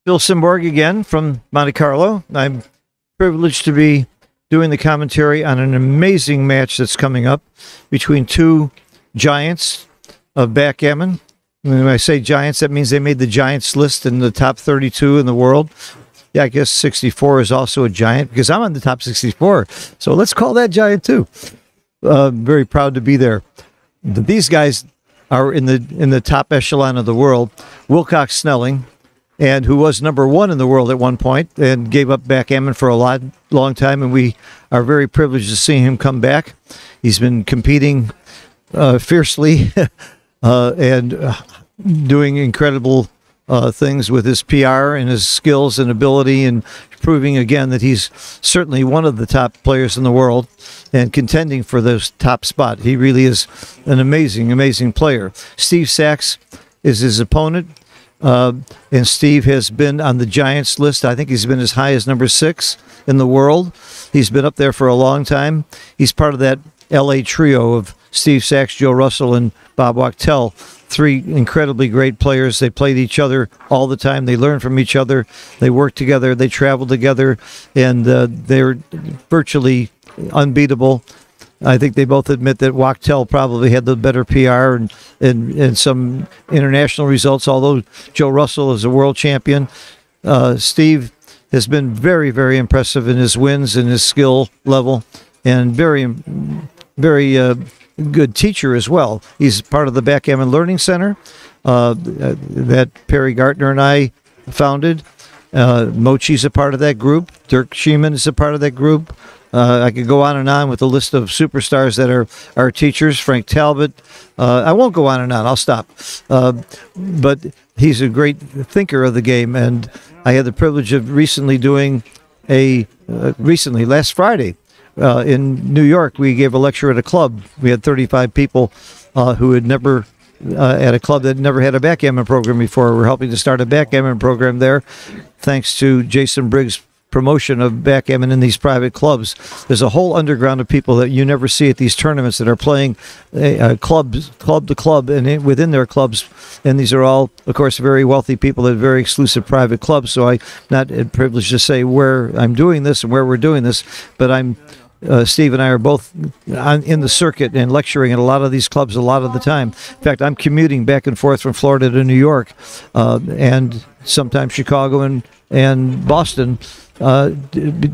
S1: Bill Simborg again from Monte Carlo. I'm privileged to be doing the commentary on an amazing match that's coming up between two giants of backgammon. When I say giants, that means they made the giants list in the top 32 in the world. Yeah, I guess 64 is also a giant because I'm on the top 64. So let's call that giant too. Uh, very proud to be there. Th- These guys are in the in the top echelon of the world. Wilcox Snellings, and who was number one in the world at one point and gave up backgammon for a lot long time, and we are very privileged to see him come back. He's been competing uh, fiercely uh, and uh, doing incredible uh, things with his PR and his skills and ability, and proving again that he's certainly one of the top players in the world and contending for this top spot. He really is an amazing, amazing player. Steve Sachs is his opponent. Uh, and Steve has been on the Giants list. I think he's been as high as number six in the world. He's been up there for a long time. He's part of that LA trio of Steve Sachs, Joe Russell, and Bob Wachtel. Three incredibly great players. They played each other all the time. They learned from each other. They worked together. They traveled together, and uh, they're virtually unbeatable. I think they both admit that Wachtel probably had the better PR and, and, and some international results, although Joe Russell is a world champion. Uh, Steve has been very, very impressive in his wins and his skill level, and very, very uh, good teacher as well. He's part of the Backgammon Learning Center uh, that Perry Gartner and I founded. Uh, Mochy's a part of that group. Dirk Schiemann is a part of that group. Uh, I could go on and on with a list of superstars that are our teachers. Frank Talbot. Uh, I won't go on and on. I'll stop. Uh, but he's a great thinker of the game, and I had the privilege of recently doing a uh, recently last Friday uh, in New York. We gave a lecture at a club. We had 35 people uh, who had never uh, at a club that never had a backgammon program before. We're helping to start a backgammon program there, thanks to Jason Briggs' promotion of backgammon in these private clubs. There's a whole underground of people that you never see at these tournaments that are playing uh, clubs, club to club, and within their clubs. And these are all, of course, very wealthy people at very exclusive private clubs. So I'm not privileged to say where I'm doing this and where we're doing this, but I'm uh, Steve and I are both on, in the circuit and lecturing at a lot of these clubs a lot of the time. In fact, I'm commuting back and forth from Florida to New York, uh, and sometimes Chicago and and Boston uh,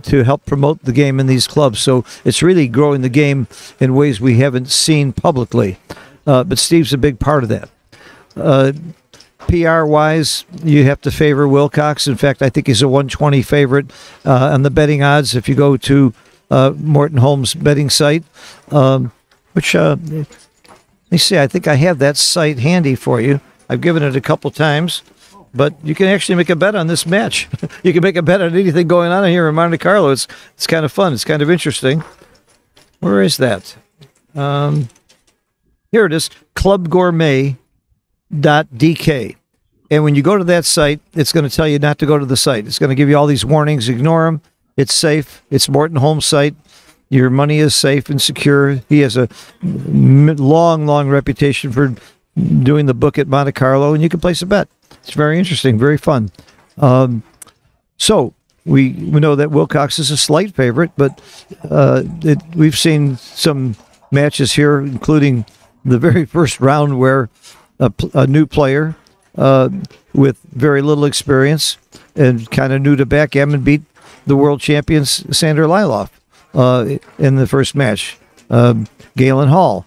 S1: to, help promote the game in these clubs. So it's really growing the game in ways we haven't seen publicly. Uh, but Steve's a big part of that. Uh, PR wise, you have to favor Wilcox. In fact, I think he's a 120 favorite uh, on the betting odds. If you go to uh, Morten Holm's betting site, um, which uh, let me see, I think I have that site handy for you. I've given it a couple times, but you can actually make a bet on this match. you can make a bet on anything going on here in Monte Carlo. It's it's kind of fun. It's kind of interesting. Where is that? Um, here it is. Clubgourmet.dk. And when you go to that site, it's going to tell you not to go to the site. It's going to give you all these warnings. Ignore them. It's safe. It's Morten Holm's site. Your money is safe and secure. He has a long, long reputation for doing the book at Monte Carlo, and you can place a bet. It's very interesting, very fun. Um, so we, we know that Wilcox is a slight favorite, but uh, it, we've seen some matches here, including the very first round where a, a new player uh, with very little experience and kind of new to backgammon beat the world champion S- Sander Lylloff uh, in the first match, um, Galen Hall.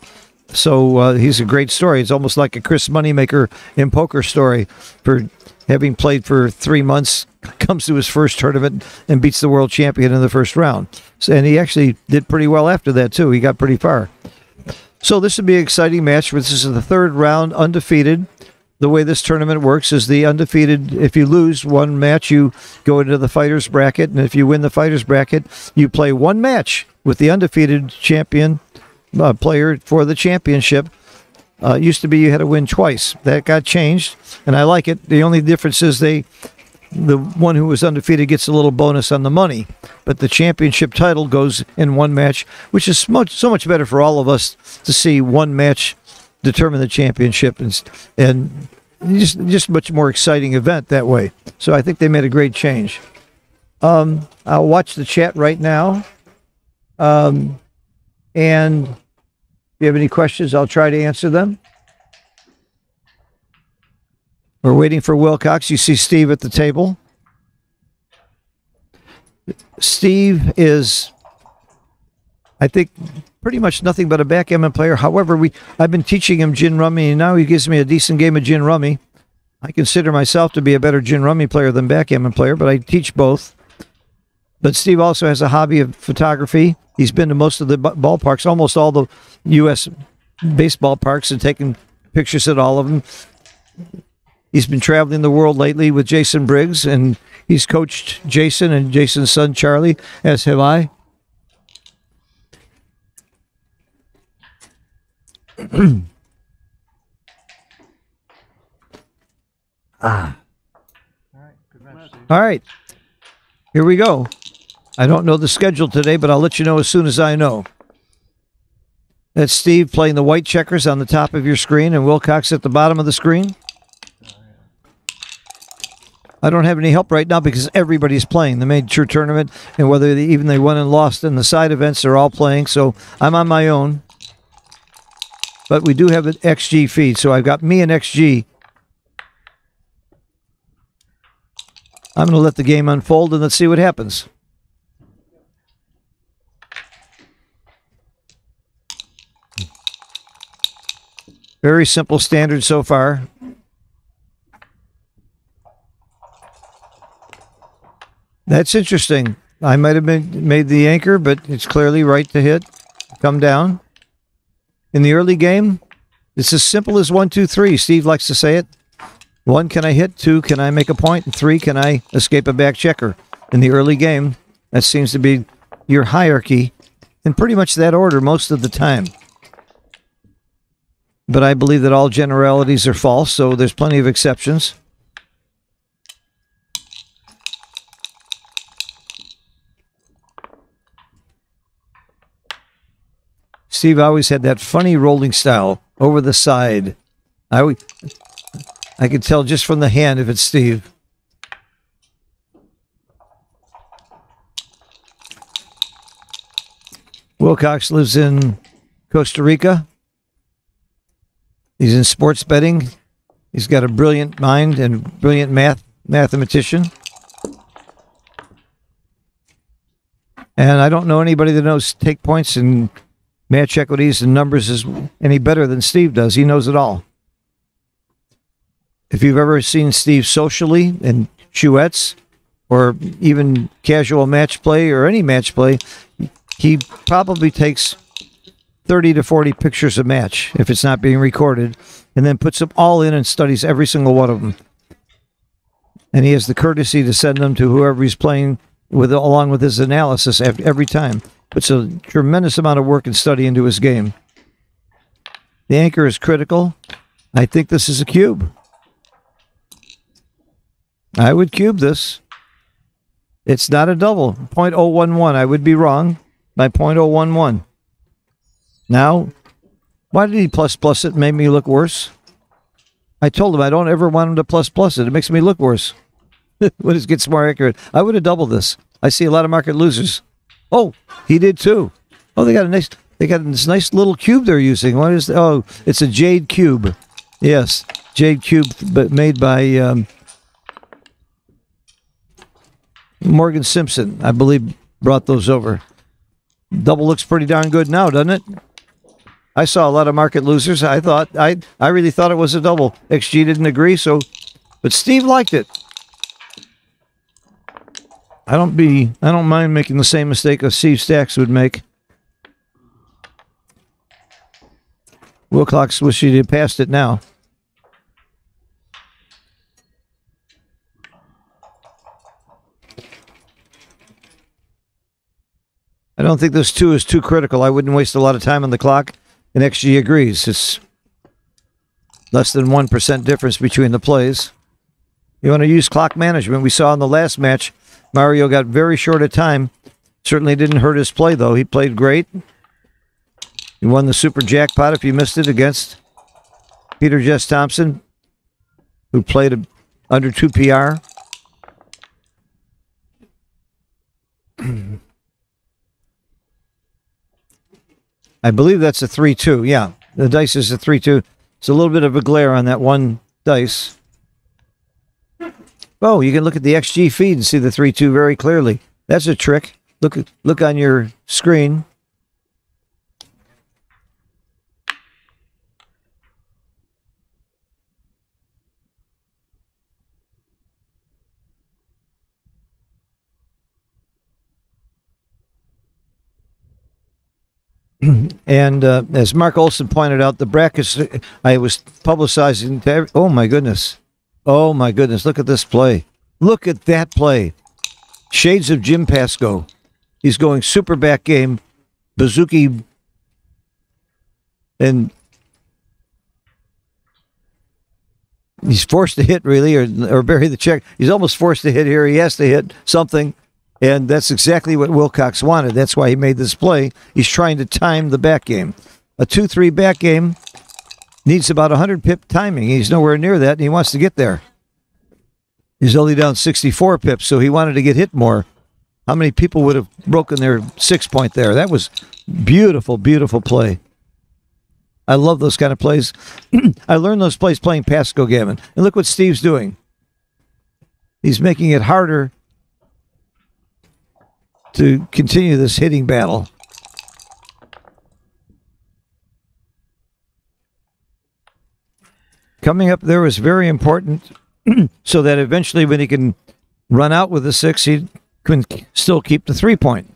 S1: So uh, he's a great story. It's almost like a Chris Moneymaker in poker story for having played for three months, comes to his first tournament and beats the world champion in the first round. So, and he actually did pretty well after that, too. He got pretty far. So this would be an exciting match. This is the third round, undefeated. The way this tournament works is the undefeated. If you lose one match, you go into the fighters bracket, and if you win the fighters bracket, you play one match with the undefeated champion uh, player for the championship. Uh, used to be you had to win twice. That got changed, and I like it. The only difference is they, the one who was undefeated gets a little bonus on the money, but the championship title goes in one match, which is much so much better for all of us to see one match determine the championship and and just just much more exciting event that way. So I think they made a great change. Um, I'll watch the chat right now. Um, and if you have any questions, I'll try to answer them. We're waiting for Wilcox. You see Steve at the table. Steve is, I think, pretty much nothing but a backgammon player. However, we I've been teaching him gin rummy, and now he gives me a decent game of gin rummy. I consider myself to be a better gin rummy player than backgammon player, but I teach both. But Steve also has a hobby of photography. He's been to most of the ballparks, almost all the U.S. baseball parks, and taken pictures at all of them. He's been traveling the world lately with Jason Briggs, and he's coached Jason and Jason's son Charlie, as have I. Ah. All right. Here we go. I don't know the schedule today, but I'll let you know as soon as I know. That's Steve playing the white checkers on the top of your screen and Wilcox at the bottom of the screen. I don't have any help right now because everybody's playing the major tournament, and whether they, even they won and lost in the side events, they're all playing. So I'm on my own. But we do have an XG feed, so I've got me and XG. I'm going to let the game unfold and let's see what happens. Very simple standard so far. That's interesting. I might have been made the anchor, but it's clearly right to hit. Come down. In the early game, it's as simple as one, two, three. Steve likes to say it. One, can I hit? Two, can I make a point? And three, can I escape a back checker? In the early game, that seems to be your hierarchy in pretty much that order most of the time. But I believe that all generalities are false, so there's plenty of exceptions. Steve always had that funny rolling style over the side. I I could tell just from the hand if it's Steve. Wilcox lives in Costa Rica. He's in sports betting. He's got a brilliant mind and brilliant math mathematician. And I don't know anybody that knows take points and match equities and numbers is any better than Steve does. He knows it all. If you've ever seen Steve socially in chouettes or even casual match play or any match play, he probably takes 30 to 40 pictures a match if it's not being recorded and then puts them all in and studies every single one of them. And he has the courtesy to send them to whoever he's playing with along with his analysis every time. Puts a tremendous amount of work and study into his game. The anchor is critical. I think this is a cube. I would cube this. It's not a double. 0.011. I would be wrong by 0.011. Now, why did he plus plus it? Made me look worse. I told him I don't ever want him to plus plus it. It makes me look worse. when it gets more accurate, I would have doubled this. I see a lot of market losers. Oh, he did too. Oh, they got a nice. They got this nice little cube they're using. What is? Oh, it's a jade cube. Yes, jade cube, but made by um, Morgan Simpson, I believe, brought those over. Double looks pretty darn good now, doesn't it? I saw a lot of market losers. I thought I I really thought it was a double. XG didn't agree, so but Steve liked it. I don't be I don't mind making the same mistake as Steve Sachs would make. Wilcox wish he'd have passed it now. I don't think this two is too critical. I wouldn't waste a lot of time on the clock. And XG agrees. It's less than 1% difference between the plays. You want to use clock management. We saw in the last match, Mario got very short a time. Certainly didn't hurt his play, though. He played great. He won the super jackpot if you missed it against Peter Jes Thomsen. who played a, under 2 PR. I believe that's a 3 2. Yeah, the dice is a 3 2. It's a little bit of a glare on that one dice. Oh, you can look at the XG feed and see the 3 2 very clearly. That's a trick. Look, look on your screen. And uh, as Marc Olsen pointed out, the brackets I was publicizing every, oh my goodness. Oh my goodness. Look at this play. Look at that play. Shades of Jim Pasco. He's going super back game. Bazuki and he's forced to hit really or or bury the check. He's almost forced to hit here. He has to hit something. And that's exactly what Wilcox wanted. That's why he made this play. He's trying to time the back game. A 2 3 back game needs about 100 pip timing. He's nowhere near that, and he wants to get there. He's only down 64 pips, so he wanted to get hit more. How many people would have broken their six point there? That was beautiful, beautiful play. I love those kind of plays. I learned those plays playing Pasco Gammon. And look what Steve's doing. He's making it harder to continue this hitting battle. Coming up there was very important so that eventually when he can run out with the six, he can still keep the three point.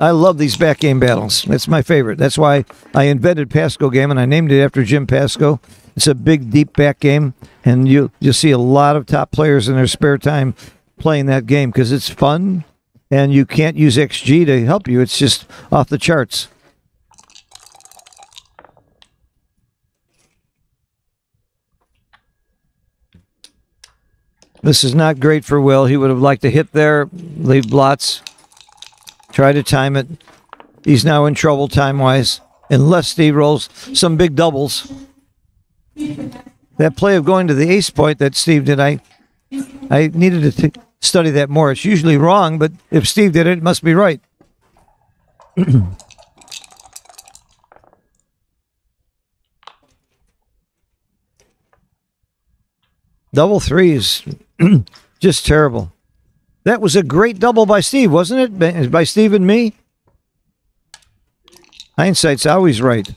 S1: I love these back game battles. That's my favorite. That's why I invented Pasco game and I named it after Jim Pasco. It's a big, deep back game, and you you see a lot of top players in their spare time playing that game because it's fun, and you can't use XG to help you. It's just off the charts. This is not great for Will. He would have liked to hit there, leave blots, try to time it. He's now in trouble time wise, unless Steve rolls some big doubles. That play of going to the ace point that Steve did, I, I needed to study that more. It's usually wrong, but if Steve did it, it must be right. Double threes, just terrible. That was a great double by Steve, wasn't it? By- Steve and me? Hindsight's always right.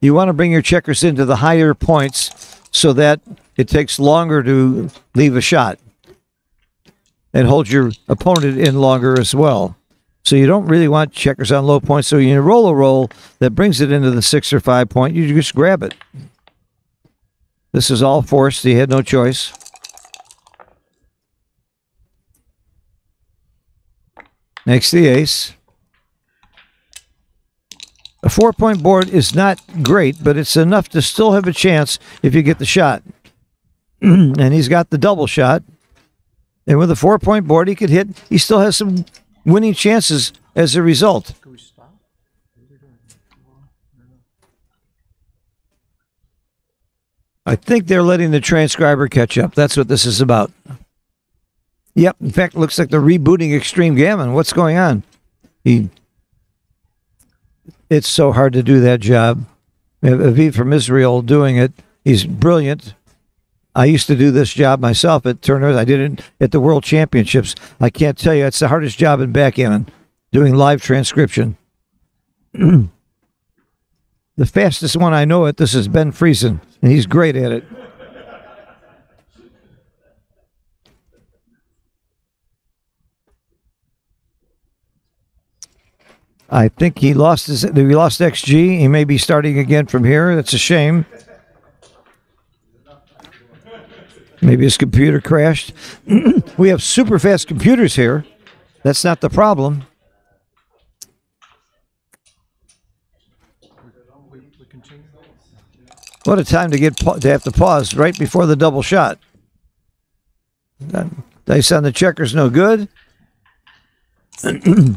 S1: You want to bring your checkers into the higher points so that it takes longer to leave a shot and hold your opponent in longer as well. So you don't really want checkers on low points. So you roll a roll that brings it into the six or five point. You just grab it. This is all forced. He had no choice. Next, the ace. A four point board is not great, but it's enough to still have a chance if you get the shot. and he's got the double shot. And with a four point board, he could hit. He still has some winning chances as a result. I think they're letting the transcriber catch up. That's what this is about. Yep. In fact, looks like they're rebooting Extreme Gammon. What's going on? He. It's so hard to do that job. Aviv from Israel doing it. He's brilliant. I used to do this job myself at Turner. I did it at the World Championships. I can't tell you, it's the hardest job in backgammon, doing live transcription. the fastest one I know at this is Ben Friesen, and he's great at it. I think he lost his. He lost XG. He may be starting again from here. That's a shame. Maybe his computer crashed. we have super fast computers here. That's not the problem. What a time to get to have to pause right before the double shot. That dice on the checker's no good.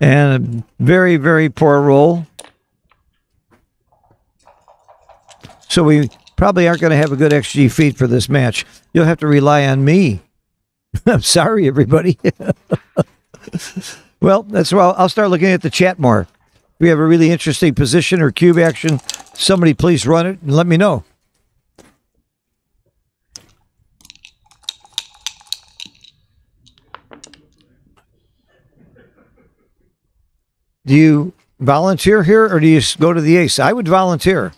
S1: And a very, very poor roll. So we probably aren't going to have a good XG feed for this match. You'll have to rely on me. I'm sorry, everybody. well, that's well. I'll start looking at the chat more. We have a really interesting position or cube action, somebody please run it and let me know. Do you volunteer here or do you go to the ace? I would volunteer.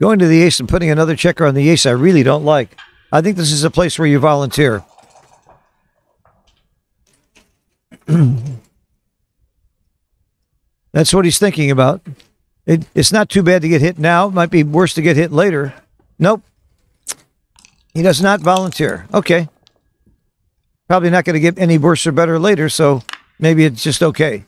S1: Going to the ace and putting another checker on the ace, I really don't like. I think this is a place where you volunteer. That's what he's thinking about. It, it's not too bad to get hit now. It might be worse to get hit later. Nope. He does not volunteer. Okay. Probably not going to get any worse or better later, so maybe it's just okay.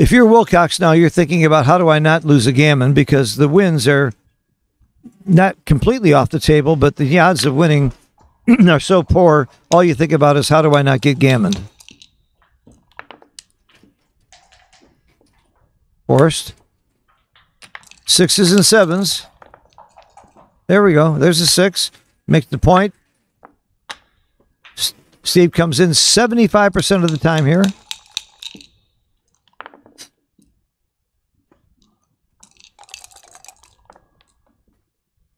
S1: If you're Wilcox now, you're thinking about how do I not lose a gammon because the wins are not completely off the table, but the odds of winning are so poor. All you think about is how do I not get gammon? Forrest. Sixes and sevens. There we go. There's a six. Make the point. S- Steve comes in 75% of the time here.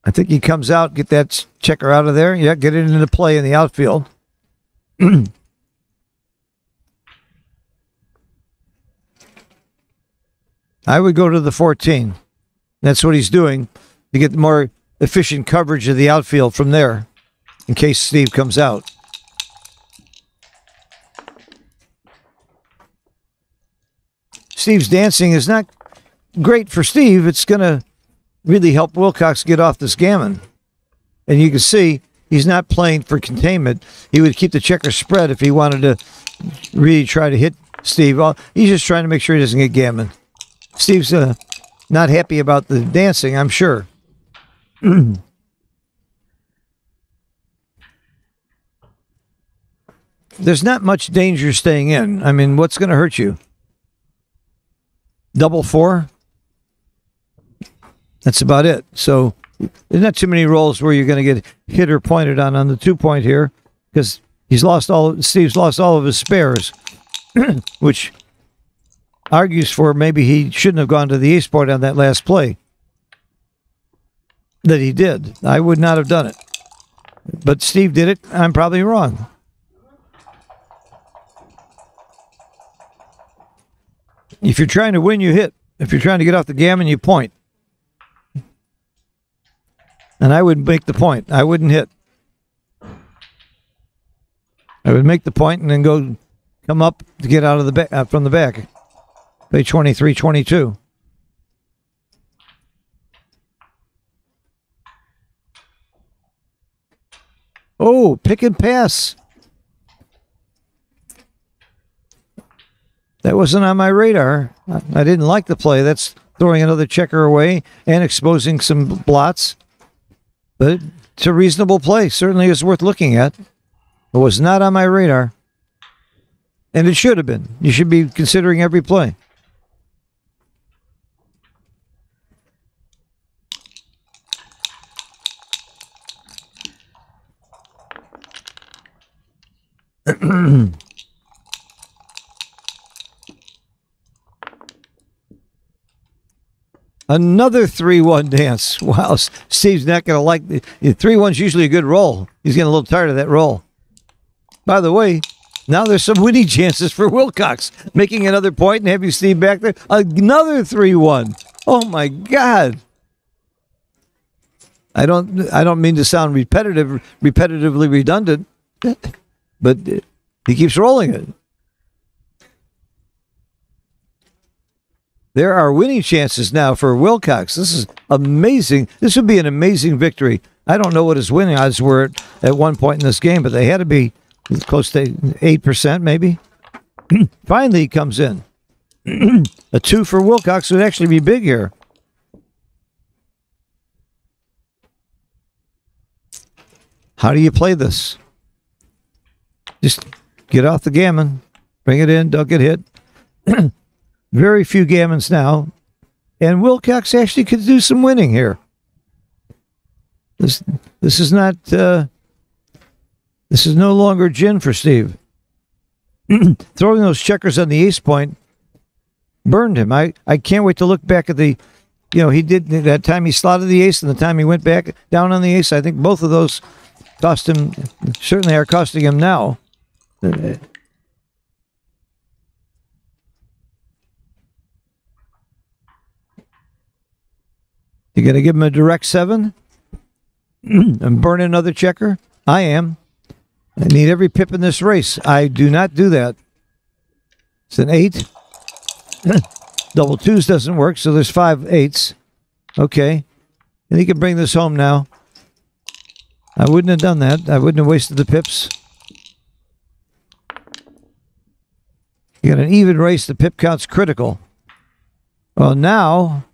S1: I think he comes out, get that checker out of there. Yeah, get it into play in the outfield. I would go to the 14. That's what he's doing to get more efficient coverage of the outfield from there in case Steve comes out. Steve's dancing is not great for Steve. It's going to really help Wilcox get off this gammon. And you can see he's not playing for containment. He would keep the checker spread if he wanted to really try to hit Steve. Well, He's just trying to make sure he doesn't get gammon. Steve's uh, not happy about the dancing, I'm sure. There's not much danger staying in. I mean, what's going to hurt you? Double four? That's about it. So there's not too many rolls where you're going to get hit or pointed on on the two point here because he's lost all. Steve's lost all of his spares, which argues for maybe he shouldn't have gone to the ace point on that last play. That he did. I would not have done it, but Steve did it. I'm probably wrong. If you're trying to win, you hit. If you're trying to get off the gammon, you point. And I would make the point. I wouldn't hit. I would make the point and then go come up to get out of the back uh, from the back. Play 23 22. Oh, pick and pass. That wasn't on my radar. I I didn't like the play. That's throwing another checker away and exposing some blots. But it's a reasonable play. Certainly is worth looking at. It was not on my radar. And it should have been. You should be considering every play. Another 3 1 dance. Wow. Steve's not going to like the 3 1's usually a good roll. He's getting a little tired of that roll. By the way, now there's some winning chances for Wilcox making another point and have you Steve back there. Another 3 1. Oh my God. I don't I don't mean to sound repetitive repetitively redundant, but he keeps rolling it. There are winning chances now for Wilcox. This is amazing. This would be an amazing victory. I don't know what his winning odds were at, one point in this game, but they had to be close to 8%, maybe. Finally, he comes in. a two for Wilcox would actually be big here. How do you play this? Just get off the gammon, bring it in, don't get hit. Very few gammons now, and Wilcox actually could do some winning here. This this is not uh, this is no longer gin for Steve. Throwing those checkers on the ace point burned him. I, I can't wait to look back at the, you know, he did that time he slotted the ace and the time he went back down on the ace. I think both of those cost him, certainly are costing him now. You gonna give him a direct seven and burn another checker? I am. I need every pip in this race. I do not do that. It's an eight. Double twos doesn't work, so there's five eights. Okay. And he can bring this home now. I wouldn't have done that. I wouldn't have wasted the pips. You got an even race. The pip count's critical. Well, now,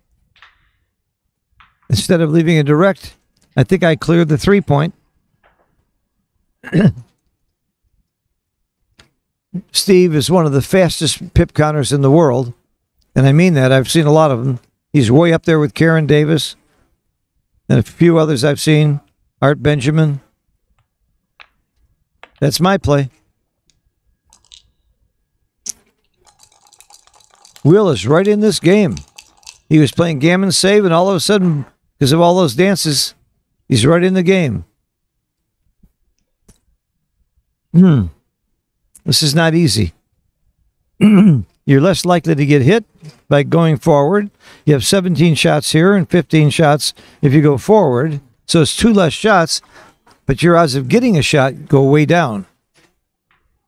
S1: instead of leaving a direct, I think I cleared the three point. Steve is one of the fastest pip counters in the world. And I mean that. I've seen a lot of them. He's way up there with Karen Davis and a few others I've seen. Art Benjamin. That's my play. Will is right in this game. He was playing gammon save, and all of a sudden, because of all those dances, he's right in the game. Hmm. This is not easy. You're less likely to get hit by going forward. You have 17 shots here and 15 shots if you go forward. So it's two less shots, but your odds of getting a shot go way down.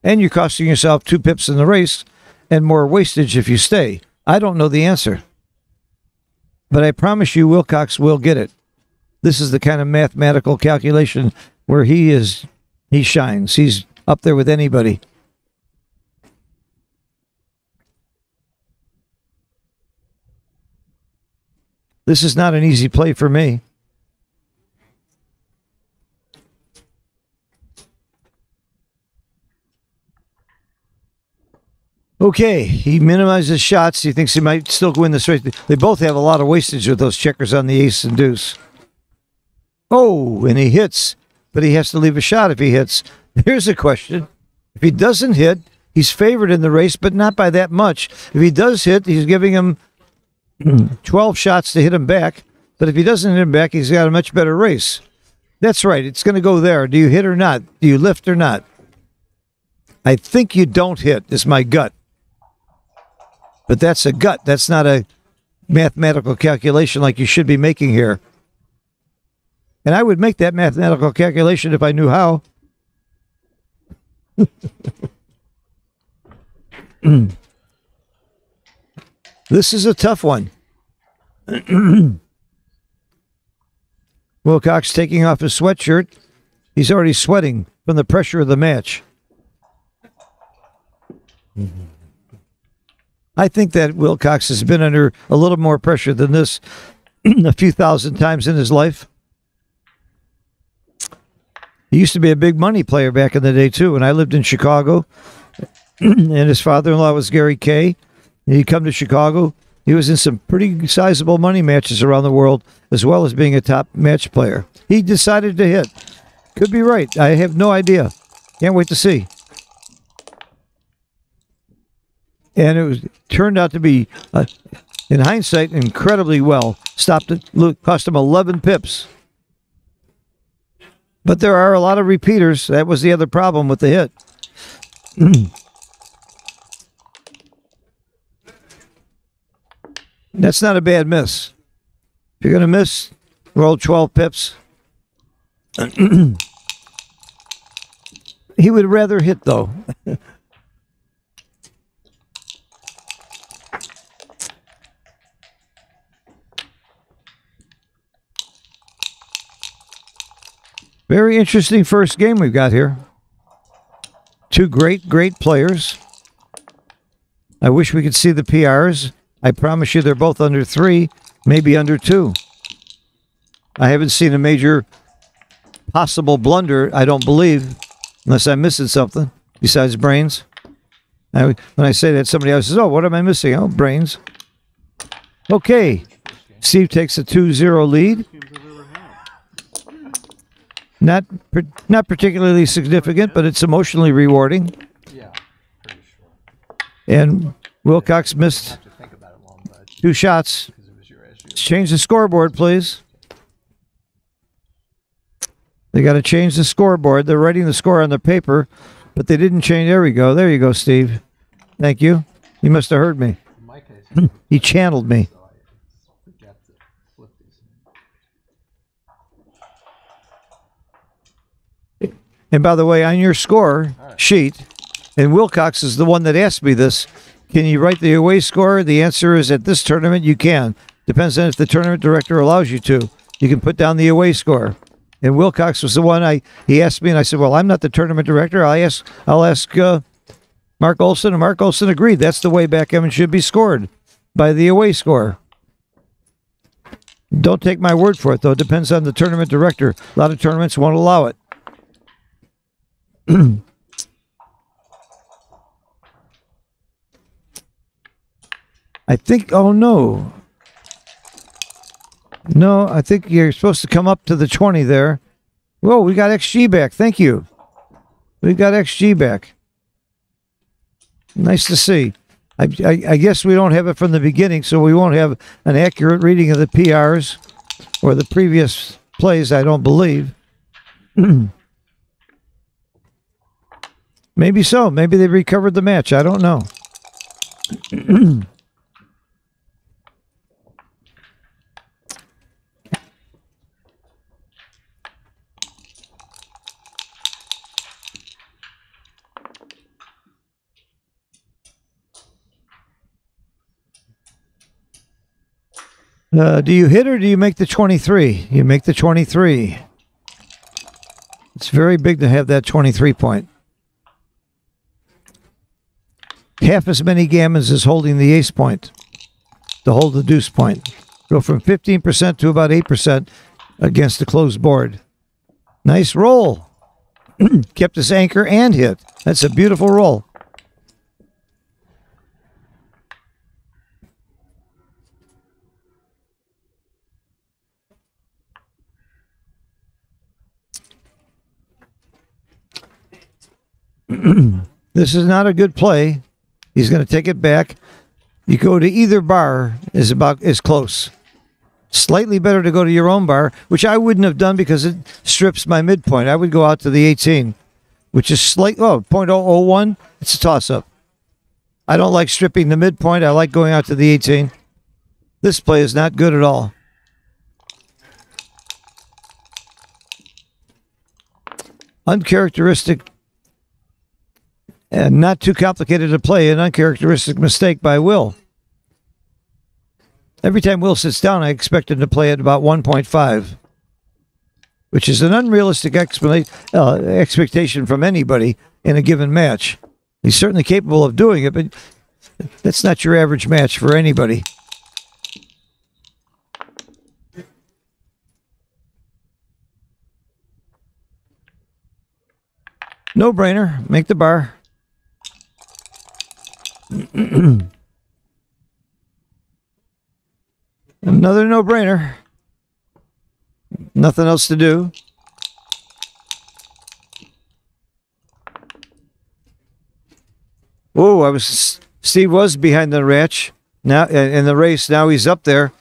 S1: And you're costing yourself two pips in the race and more wastage if you stay. I don't know the answer. But I promise you, Wilcox will get it. This is the kind of mathematical calculation where he is, he shines. He's up there with anybody. This is not an easy play for me. Okay, he minimizes shots. He thinks he might still win this race. They both have a lot of wastage with those checkers on the ace and deuce. Oh, and he hits, but he has to leave a shot if he hits. Here's a question. If he doesn't hit, he's favored in the race, but not by that much. If he does hit, he's giving him 12 shots to hit him back. But if he doesn't hit him back, he's got a much better race. That's right. It's going to go there. Do you hit or not? Do you lift or not? I think you don't hit, is my gut. But that's a gut. That's not a mathematical calculation like you should be making here. And I would make that mathematical calculation if I knew how. this is a tough one. Wilcox taking off his sweatshirt. He's already sweating from the pressure of the match. I think that Wilcox has been under a little more pressure than this a few thousand times in his life. He used to be a big money player back in the day too. When I lived in Chicago, and his father-in-law was Gary Kay. He'd come to Chicago. He was in some pretty sizable money matches around the world, as well as being a top match player. He decided to hit. Could be right. I have no idea. Can't wait to see. And it was turned out to be, uh, in hindsight, incredibly well. Stopped it. Look, cost him 11 pips. But there are a lot of repeaters. That was the other problem with the hit. That's not a bad miss. If you're going to miss, roll 12 pips. he would rather hit, though. Very interesting first game we've got here. Two great, great players. I wish we could see the PRs. I promise you they're both under three, maybe under two. I haven't seen a major possible blunder, I don't believe, unless I'm missing something. besides brains. I, when I say that, somebody else says, "Oh, what am I missing?" Oh, brains. Okay, Steve takes a 2-0 lead. Not par- not particularly significant, but it's emotionally rewarding.
S3: Yeah, pretty sure.
S1: And Wilcox missed
S3: To think about it long,
S1: two shots.
S3: because it was your issue.
S1: Let's change the scoreboard, please. They got to change the scoreboard. They're writing the score on the paper, but they didn't change. There we go. There you go, Steve. Thank you. You must have heard me.
S3: In my case,
S1: He channeled me.
S3: so I forget to flip these.
S1: And by the way, on your score sheet, and Wilcox is the one that asked me this, can you write the away score? The answer is at this tournament you can. Depends on if the tournament director allows you to. You can put down the away score. And Wilcox was the one I he asked me, and I said, "Well, I'm not the tournament director. I ask I'll ask uh, Marc Olsen." And Marc Olsen agreed. That's the way backgammon should be scored by the away score. Don't take my word for it, though. It depends on the tournament director. A lot of tournaments won't allow it. I think. Oh no. No, I think you're supposed to come up to the 20 there. Whoa, we got XG back. Thank you. We got XG back. Nice to see. I, I, I guess we don't have it from the beginning, so we won't have an accurate reading of the PRs or the previous plays, I don't believe. Maybe so. Maybe they recovered the match. I don't know. Uh, do you hit or do you make the 23? You make the 23. It's very big to have that 23 point. Half as many gammons as holding the ace point to hold the deuce point. Go from 15% to about 8% against the closed board. Nice roll. Kept his anchor and hit. That's a beautiful roll. This is not a good play. He's going to take it back. You go to either bar is about is close. Slightly better to go to your own bar, which I wouldn't have done because it strips my midpoint. I would go out to the 18, which is slight. Oh, 0.001. It's a toss up. I don't like stripping the midpoint. I like going out to the 18. This play is not good at all. Uncharacteristic and not too complicated to play, an uncharacteristic mistake by Will. Every time Will sits down, I expect him to play at about 1.5, which is an unrealistic uh, expectation from anybody in a given match. He's certainly capable of doing it, but that's not your average match for anybody. No brainer. Make the bar. Another no brainer. Nothing else to do. Oh, I was Steve was behind the ratch now in the race. Now he's up there.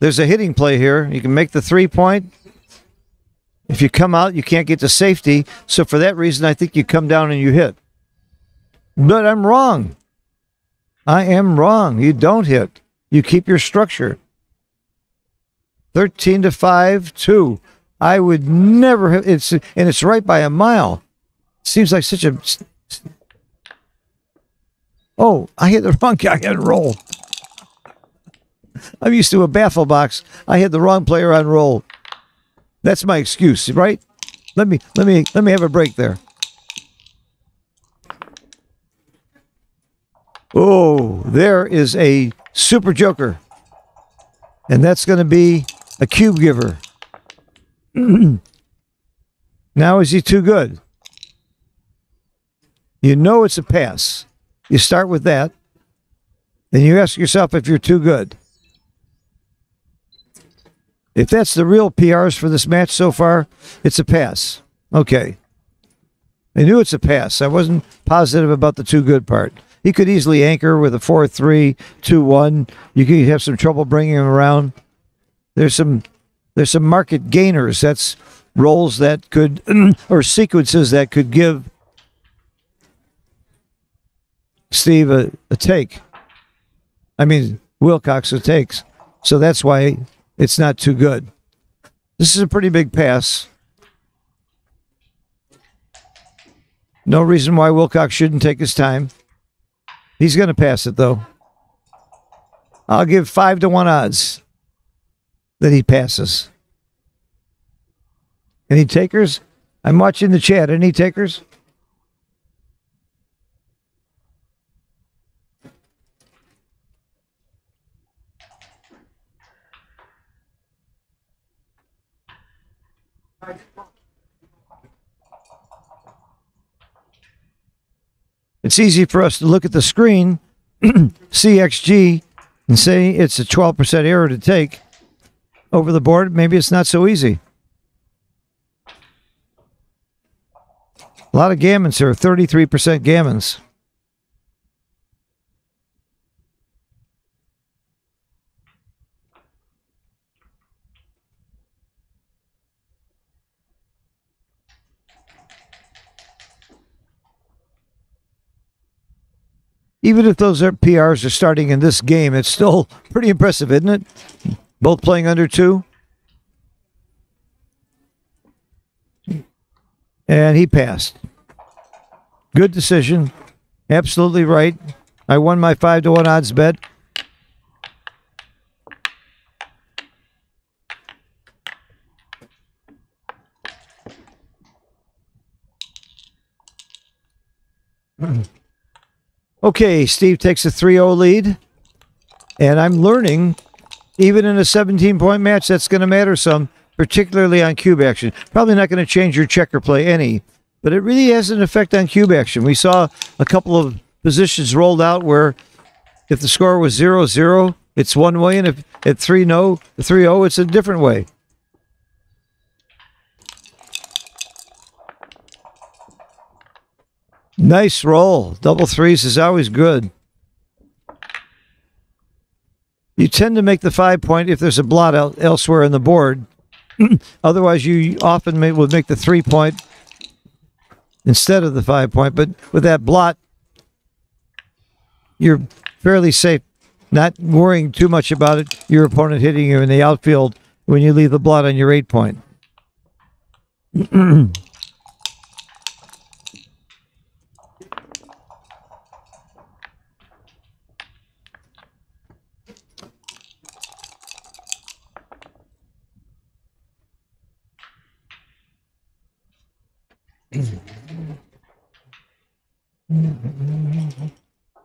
S1: There's a hitting play here. You can make the three point. If you come out, you can't get to safety. So for that reason, I think you come down and you hit. But I'm wrong. I am wrong. You don't hit. You keep your structure. 13 to 5, 2. I would never have it's and it's right by a mile. Seems like such a Oh, I hit the wrong guy on roll. I'm used to a baffle box. I hit the wrong player on roll. That's my excuse, right? Let me let me let me have a break there. Oh, there is a super joker. And that's going to be a cube giver. now is he too good? You know it's a pass. You start with that. Then you ask yourself if you're too good. If that's the real PRs for this match so far, it's a pass. Okay. I knew it's a pass. I wasn't positive about the too good part. He could easily anchor with a 4 3, 2 1. You could have some trouble bringing him around. There's some there's some market gainers. That's roles that could or sequences that could give Steve a, a take. I mean Wilcox a takes. So that's why it's not too good. This is a pretty big pass. No reason why Wilcox shouldn't take his time. He's going to pass it though. I'll give five to one odds that he passes. Any takers? I'm watching the chat. Any takers? It's easy for us to look at the screen, CXG, and say it's a 12% error to take over the board. Maybe it's not so easy. A lot of gammons here, 33% gammons. Even if those PRs are starting in this game, it's still pretty impressive, isn't it? Both playing under two. And he passed. Good decision. Absolutely right. I won my five to one odds bet. Okay, Steve takes a 3 0 lead. And I'm learning, even in a 17 point match, that's going to matter some, particularly on cube action. Probably not going to change your checker play any, but it really has an effect on cube action. We saw a couple of positions rolled out where if the score was 0 0, it's one way, and if at 3 0, 3 0, it's a different way. Nice roll. Double threes is always good. You tend to make the five point if there's a blot out elsewhere in the board. Otherwise, you often may, would make the three point instead of the five point. But with that blot, you're fairly safe, not worrying too much about it. Your opponent hitting you in the outfield when you leave the blot on your eight point.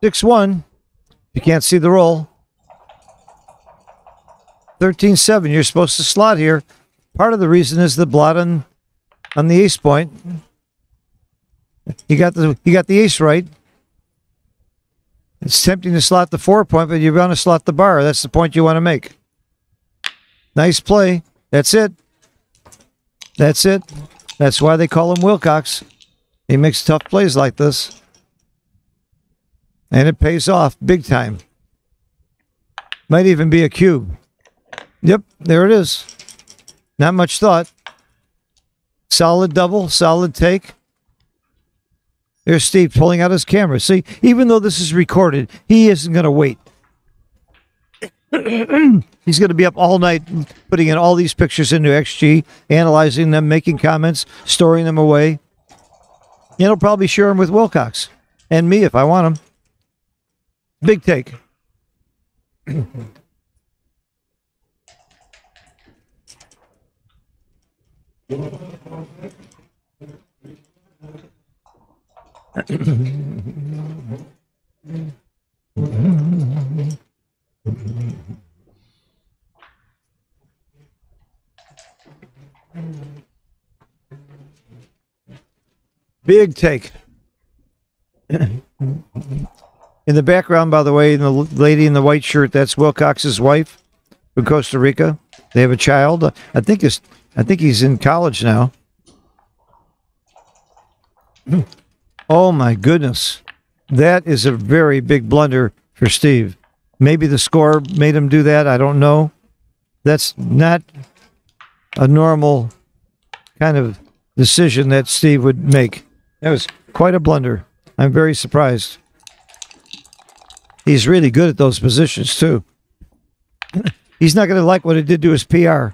S1: Six one. You can't see the roll. 13 7. You're supposed to slot here. Part of the reason is the blot on, on the ace point. You got the you got the ace right. It's tempting to slot the four point, but you want to slot the bar. That's the point you want to make. Nice play. That's it. That's it. That's why they call him Wilcox. He makes tough plays like this. And it pays off big time. Might even be a cube. Yep, there it is. Not much thought. Solid double, solid take. There's Steve pulling out his camera. See, even though this is recorded, he isn't going to wait. He's going to be up all night putting in all these pictures into XG, analyzing them, making comments, storing them away. And he'll probably share them with Wilcox and me if I want them. Big take. Big take. In the background, by the way, the lady in the white shirt, that's Wilcox's wife from Costa Rica. They have a child. I think I think he's in college now. Oh my goodness. That is a very big blunder for Steve. Maybe the score made him do that. I don't know. That's not a normal kind of decision that Steve would make. That was quite a blunder. I'm very surprised. He's really good at those positions too. He's not going to like what it did to his PR.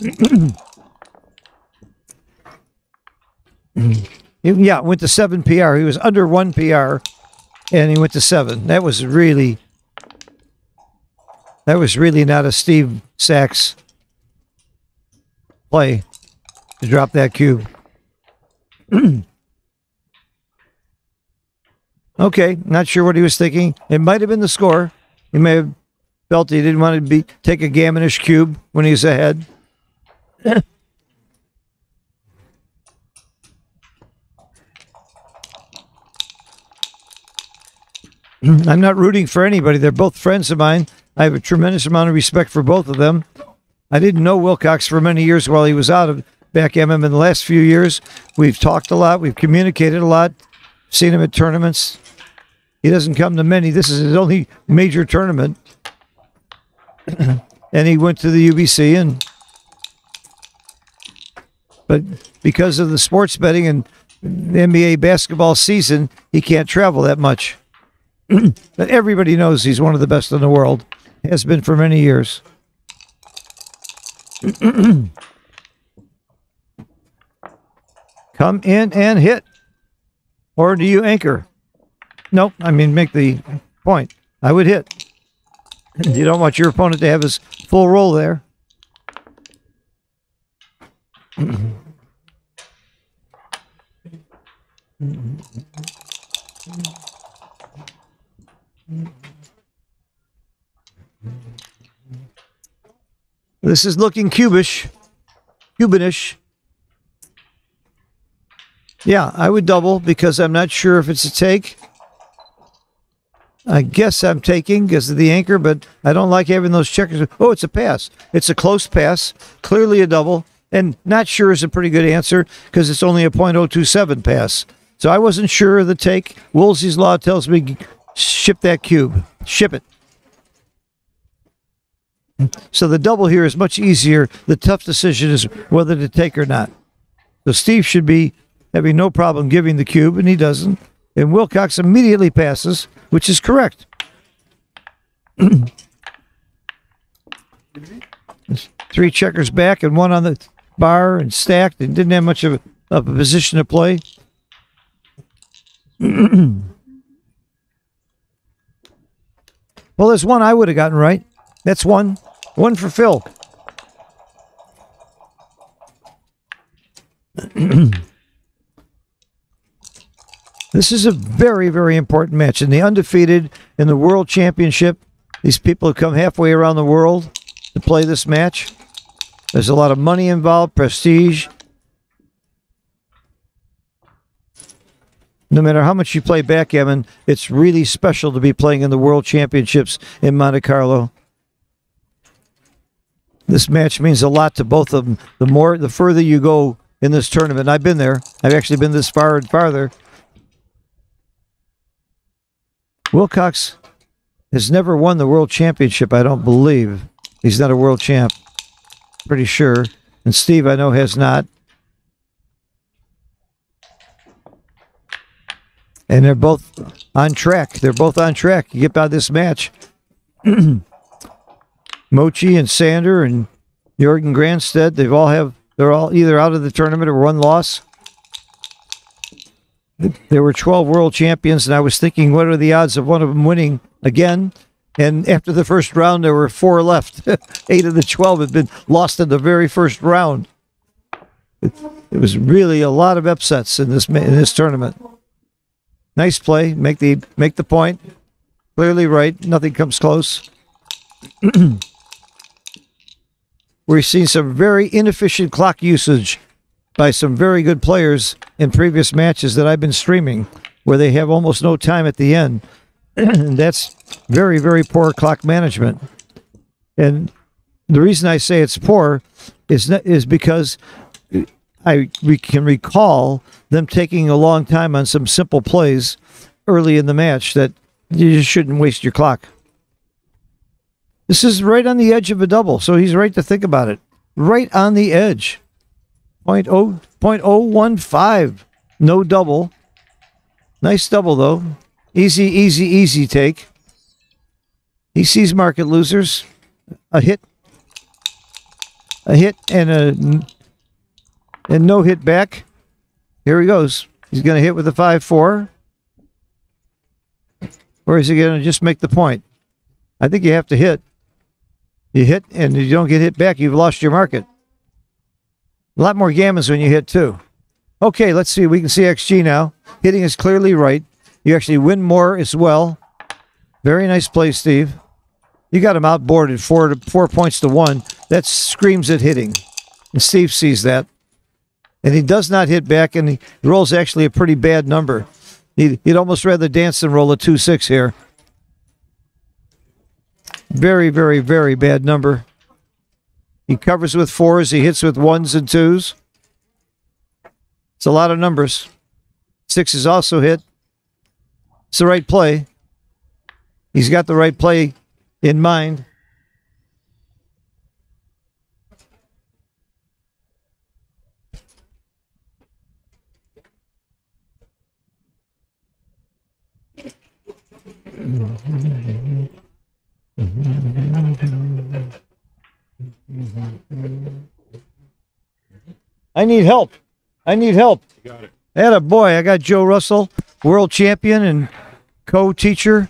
S1: yeah, went to seven PR. He was under one PR, and he went to seven. That was really, that was really not a Steve Sachs play to drop that cube. okay, not sure what he was thinking. It might have been the score. He may have felt he didn't want to be take a gammonish cube when he's ahead. I'm not rooting for anybody. They're both friends of mine. I have a tremendous amount of respect for both of them. I didn't know Wilcox for many years while he was out of back backgammon. In the last few years, we've talked a lot, we've communicated a lot, seen him at tournaments. He doesn't come to many. This is his only major tournament. and he went to the UBC and but because of the sports betting and NBA basketball season, he can't travel that much. but everybody knows he's one of the best in the world. Has been for many years. Come in and hit. Or do you anchor? Nope. I mean, make the point. I would hit. You don't want your opponent to have his full roll there. This is looking cubish, Cubanish. Yeah, I would double because I'm not sure if it's a take. I guess I'm taking because of the anchor, but I don't like having those checkers. Oh, it's a pass. It's a close pass, clearly a double, and not sure is a pretty good answer because it's only a .027 pass. So I wasn't sure of the take. Woolsey's law tells me ship that cube, ship it. So the double here is much easier. The tough decision is whether to take or not. So Steve should be having no problem giving the cube, and he doesn't. And Wilcox immediately passes, which is correct. Three checkers back and one on the bar and stacked and didn't have much of a, of a position to play. well, there's one I would have gotten right. That's one. One for Phil. this is a very, very important match. And the undefeated in the World Championship, these people have come halfway around the world to play this match. There's a lot of money involved, prestige. No matter how much you play backgammon, it's really special to be playing in the World Championships in Monte Carlo. This match means a lot to both of them. The more, the further you go in this tournament, I've been there. I've actually been this far and farther. Wilcox has never won the world championship, I don't believe. He's not a world champ, pretty sure. And Steve, I know, has not. And they're both on track. They're both on track. You get by this match. Mochy and Sander and Jorgen Granstedt, they've all have they're all either out of the tournament or one loss. There were 12 world champions, and I was thinking, what are the odds of one of them winning again? And after the first round, there were four left. Eight of the 12 had been lost in the very first round. It, it was really a lot of upsets in this in this tournament. Nice play, make the make the point. Clearly right, nothing comes close. We've seen some very inefficient clock usage by some very good players in previous matches that I've been streaming. where they have almost no time at the end. and that's very, very poor clock management. And the reason I say it's poor is not, is because I we can recall them taking a long time on some simple plays early in the match that you just shouldn't waste your clock. This is right on the edge of a double, so he's right to think about it. Right on the edge. Point oh point oh one five. No double. Nice double though. Easy, easy, easy take. He sees market losers. A hit. A hit and a and no hit back. Here he goes. He's going to hit with a 5 4. Or is he going to just make the point? I think you have to hit. You hit and you don't get hit back, you've lost your market. A lot more gammons when you hit too. Okay, let's see. We can see XG now. Hitting is clearly right. You actually win more as well. Very nice play, Steve. You got him outboarded four to four points to one. That screams at hitting. And Steve sees that. And he does not hit back, and he rolls actually a pretty bad number. He'd, he'd almost rather dance than roll a 2 6 here. Very, very, very bad number. He covers with fours, he hits with ones and twos. It's a lot of numbers. Six is also hit. It's the right play. He's got the right play in mind. I need help. I need help. You got it. Had a boy. I got Joe Russell, world champion and co-teacher.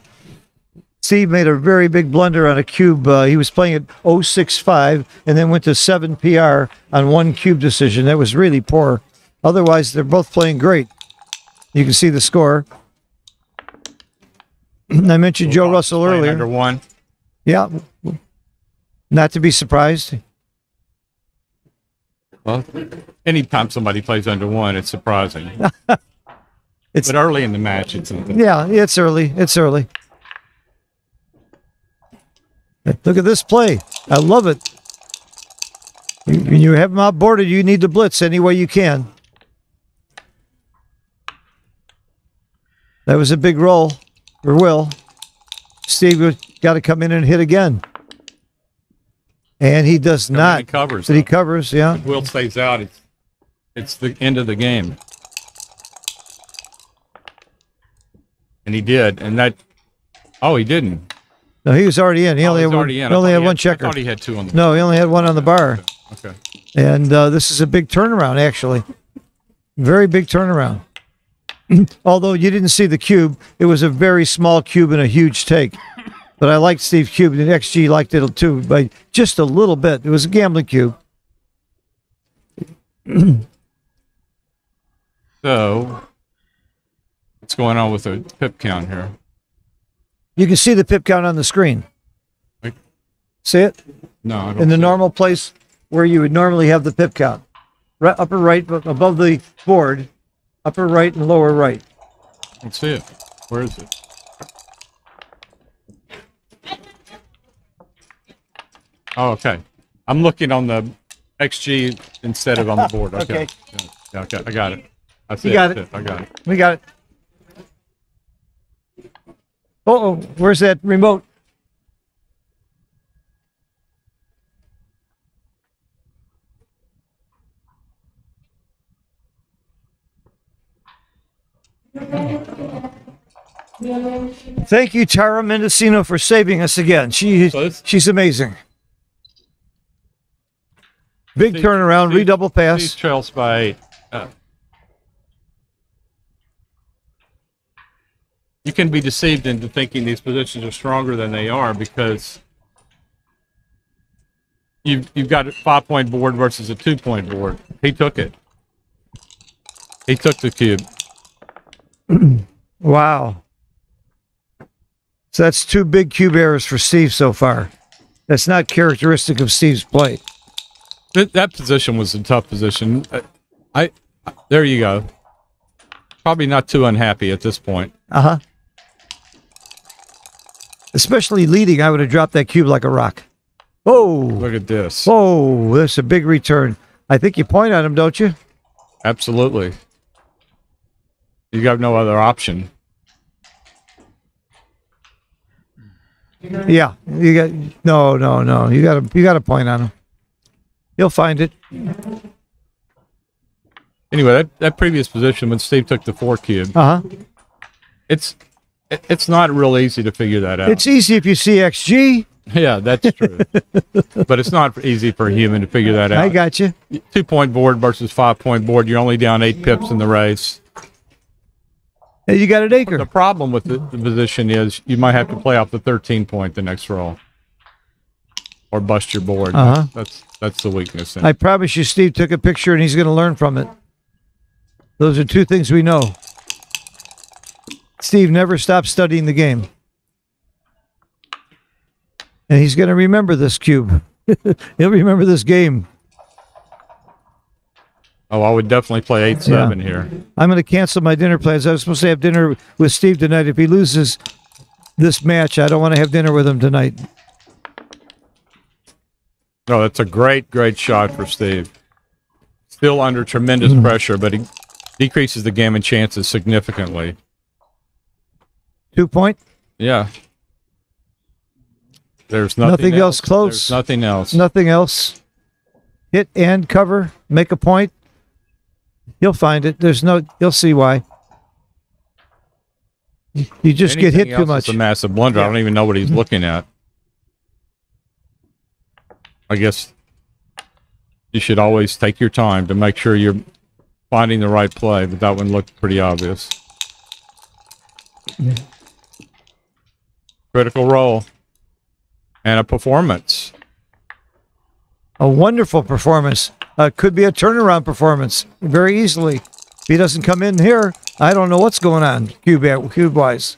S1: Steve made a very big blunder on a cube. Uh, he was playing at 065 and then went to 7 PR on one cube decision. That was really poor. Otherwise, they're both playing great. You can see the score. I mentioned Joe Russell earlier.
S6: Under one.
S1: Yeah. Not to be surprised.
S6: Well, anytime somebody plays under one, it's surprising.
S1: It's-
S6: but early in the match, it's
S1: Yeah, it's early. It's early. Look at this play. I love it. When you have them outboarded, you need to blitz any way you can. That was a big roll for Will. Steve got to come in and hit again. And he does not.
S6: and covers,
S1: he covers, yeah.
S6: Will stays out. It's it's the end of the game, and he did, and that. Oh, he didn't.
S1: No, he was already in. He
S6: Oh,
S1: only had, one,
S6: already
S1: he
S6: in. I
S1: only had
S6: he
S1: one
S6: I
S1: checker.
S6: thought he had two on the.
S1: No, he only had one on the bar.
S6: Okay.
S1: And uh, this is a big turnaround, actually. Very big turnaround. Although you didn't see the cube, it was a very small cube and a huge take. But I liked Steve Cube, and XG liked it too, by just a little bit. It was a gambling cube.
S6: So, what's going on with the pip count here?
S1: You can see the pip count on the screen.
S6: Like-
S1: See it
S6: No, I don't.
S1: in the
S6: see it.
S1: normal place where you would normally have the pip count, right upper right above the board, upper right and lower right.
S6: I don't see it. Where is it? Oh, okay. I'm looking on the XG instead of on the board. Okay.
S1: Okay.
S6: Yeah, okay. I got it. I see
S1: got
S6: it.
S1: it.
S6: I got it.
S1: We got it. Oh, where's that remote? Thank you, Tara Mendicino, for saving us again. She she's amazing. Big
S6: Steve-
S1: turnaround,
S6: Steve-
S1: redouble pass.
S6: Steve trails by eight. Uh, you can be deceived into thinking these positions are stronger than they are because you've you've got a five point board versus a two point board. He took it. He took the cube.
S1: Wow. So that's two big cube errors for Steve so far. That's not characteristic of Steve's play.
S6: That, that position was a tough position. Uh, I there you go. probably not too unhappy at this point.
S1: Uh huh. Especially leading, I would have dropped that cube like a rock. Oh,
S6: Look at this.
S1: whoa, that's a big return. I think you point at him, don't you?
S6: Absolutely. You got no other option.
S1: Yeah, you got no, no, no. You got to you got to point on him. You'll find it.
S6: Anyway, that, that previous position when Steve took the four cube,
S1: Uh huh.
S6: it's it, it's not real easy to figure that out.
S1: It's easy if you see XG.
S6: yeah, that's true. but it's not easy for a human to figure that out.
S1: I got you.
S6: Two point board versus five point board. You're only down eight pips in the race.
S1: Hey, You got an acre.
S6: The problem with the, the position is you might have to play off the 13 point the next roll, or bust your board.
S1: Uh-huh.
S6: That's that's the weakness. In
S1: I promise you, Steve took a picture and he's going to learn from it. Those are two things we know. Steve never stopped studying the game. And he's going to remember this cube. He'll remember this game.
S6: Oh, I would definitely play eight seven here.
S1: I'm going to cancel my dinner plans. I was supposed to have dinner with Steve tonight. If he loses this match, I don't want to have dinner with him tonight.
S6: No, that's a great great shot for Steve. Still under tremendous
S1: Hmm.
S6: pressure, but he decreases the gammon chances significantly.
S1: Two point,
S6: Yeah. There's nothing,
S1: Nothing else close?
S6: There's nothing else.
S1: nothing else. Hit and cover, make a point. You'll find it. There's no, you'll see why. You just get hit
S6: Anything
S1: too much.
S6: is a massive blunder. I don't even know what he's looking at. I guess you should always take your time to make sure you're finding the right play, but that one looked pretty obvious. Critical role and a performance.
S1: A wonderful performance. Uh, could be a turnaround performance very easily. If he doesn't come in here, I don't know what's going on cube cube wise.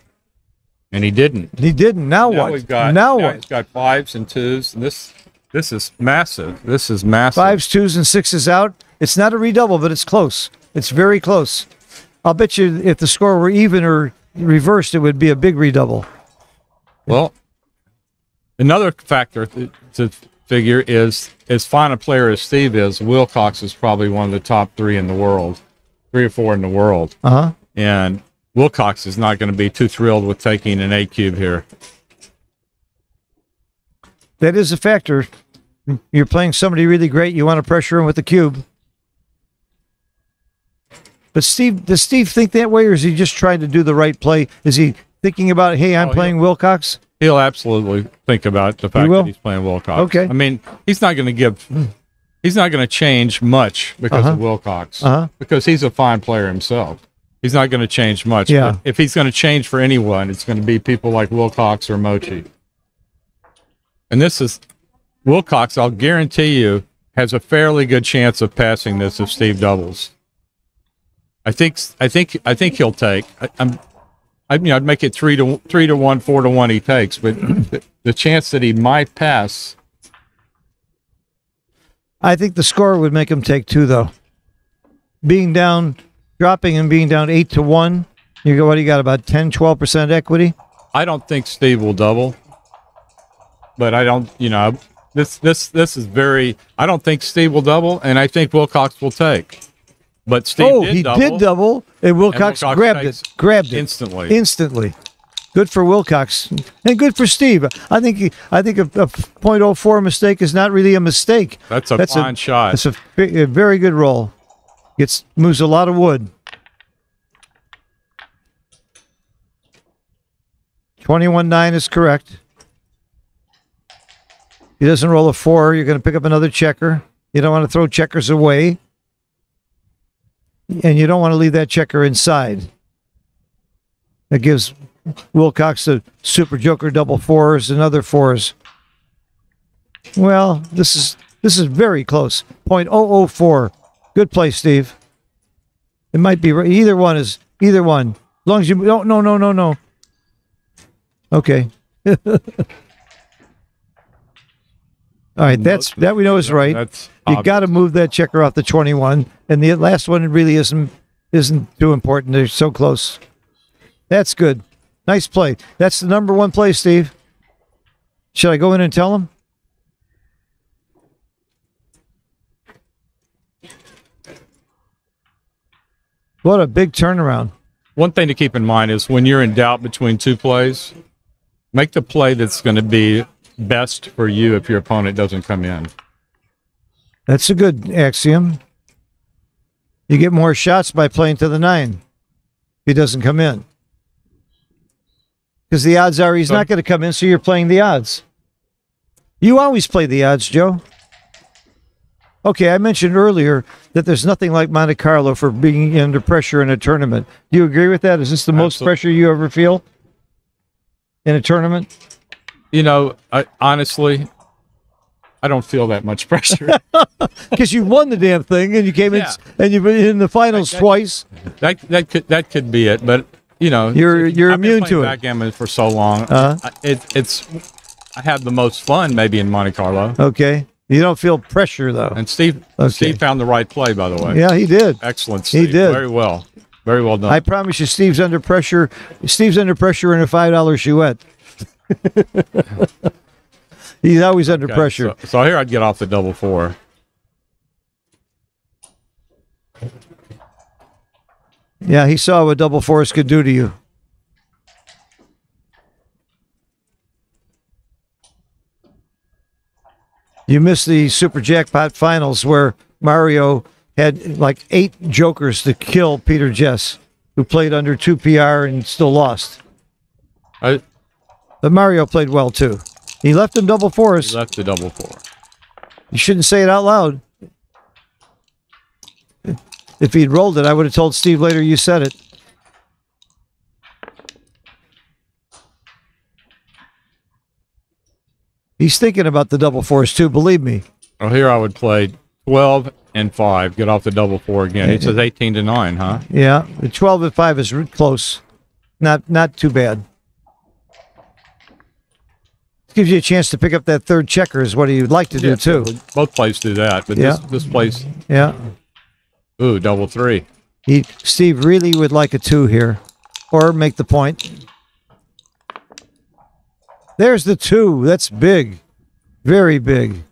S6: And he didn't.
S1: He didn't. Now,
S6: Now
S1: what?
S6: we've got
S1: now
S6: now
S1: what?
S6: he's got fives and twos. And this this is massive. This is massive.
S1: Fives, twos, and sixes out. It's not a redouble, but it's close. It's very close. I'll bet you if the score were even or reversed, it would be a big redouble.
S6: Well, another factor to figure is as fine a player as Steve is, Wilcox is probably one of the top three in the world, three or four in the world.
S1: Uh huh.
S6: And Wilcox is not going to be too thrilled with taking an eight cube here.
S1: That is a factor. You're playing somebody really great. You want to pressure him with the cube. But Steve, does Steve think that way, or is he just trying to do the right play? Is he thinking about, hey, I'm
S6: Oh,
S1: playing Wilcox?
S6: He'll absolutely think about the fact
S1: will?
S6: that he's playing Wilcox.
S1: Okay.
S6: I mean, he's not going to give, he's not going to change much because
S1: Uh-huh.
S6: of Wilcox,
S1: Uh-huh.
S6: because he's a fine player himself. He's not going to change much.
S1: Yeah.
S6: But if he's going to change for anyone, it's going to be people like Wilcox or Mochy. And this is Wilcox. I'll guarantee you has a fairly good chance of passing this if Steve doubles. I think. I think. I think he'll take. I, I'm. I mean, I'd make it three to three to one, four to one. He takes, but the, the chance that he might pass.
S1: I think the score would make him take two, though. Being down, dropping and being down eight to one, you go, what do you got, about 10, 12% equity?
S6: I don't think Steve will double, but I don't. You know, this this this is very. I don't think Steve will double, and I think Wilcox will take. But Steve
S1: oh,
S6: did
S1: he
S6: double
S1: did double, and Wilcox,
S6: Wilcox
S1: grabbed it. Grabbed it.
S6: instantly.
S1: Instantly. Good for Wilcox. And good for Steve. I think he, I think a, a .04 mistake is not really a mistake.
S6: That's a
S1: That's
S6: fine shot.
S1: That's a, a very good roll. Gets moves a lot of wood. Twenty-one nine is correct. He doesn't roll a four. You're going to pick up another checker. You don't want to throw checkers away, and you don't want to leave that checker inside. That gives Wilcox the super joker double fours and other fours. Well, this is this is very close. .004. Good play, Steve. It might be right. Either one is either one. As long as you don't. No, no, no, no. Okay. All right. That's that we know is right.
S6: That's
S1: You got to move that checker off the 21, and the last one really isn't isn't too important. They're so close. That's good. Nice play. That's the number one play, Steve. Should I go in and tell him? What a big turnaround.
S6: One thing to keep in mind is when you're in doubt between two plays, make the play that's going to be best for you if your opponent doesn't come in.
S1: That's a good axiom. You get more shots by playing to the nine if he doesn't come in. Because the odds are he's
S6: So-
S1: not going to come in, so you're playing the odds. You always play the odds, Joe. Okay, I mentioned earlier that there's nothing like Monte Carlo for being under pressure in a tournament. Do you agree with that? Is this the most
S6: Absolutely.
S1: pressure you ever feel in a tournament?
S6: You know, I, honestly, I don't feel that much pressure.
S1: Because you won the damn thing and you came
S6: Yeah.
S1: in and you've been in the finals
S6: That- that-
S1: twice.
S6: that that could that could be it, but you know,
S1: You're- you're
S6: I've
S1: immune to it.
S6: Backgammon for so long.
S1: Uh-huh.
S6: I- it, it's I had the most fun maybe in Monte Carlo.
S1: Okay. You don't feel pressure though.
S6: And Steve
S1: Okay.
S6: Steve found the right play, by the way.
S1: Yeah, he did.
S6: Excellent.
S1: He
S6: Steve.
S1: did.
S6: very well, very well done.
S1: I promise you, Steve's under pressure. Steve's under pressure in a five dollar chouette. He's always under
S6: Okay,
S1: pressure.
S6: So, so here I'd get off the double four.
S1: Yeah, he saw what double force could do to you. You missed the super jackpot finals where Mario had like eight jokers to kill Peter Jes, who played under two PR and still lost.
S6: I
S1: But Mario played well too. He left him double fours.
S6: left the double four.
S1: You shouldn't say it out loud. If he'd rolled it, I would have told Steve later you said it. He's thinking about the double fours too, believe me.
S6: Well, here I would play twelve and five. Get off the double four again. It says eighteen to nine, huh?
S1: Yeah, the 12 and 5 is close. Not not too bad. Gives you a chance to pick up that third checker is what he'd like to do too.
S6: Both plays do that, but
S1: Yeah.
S6: this this place,
S1: Yeah.
S6: ooh, double three.
S1: He Steve really would like a 2 here or make the point. There's the 2. That's big. Very big.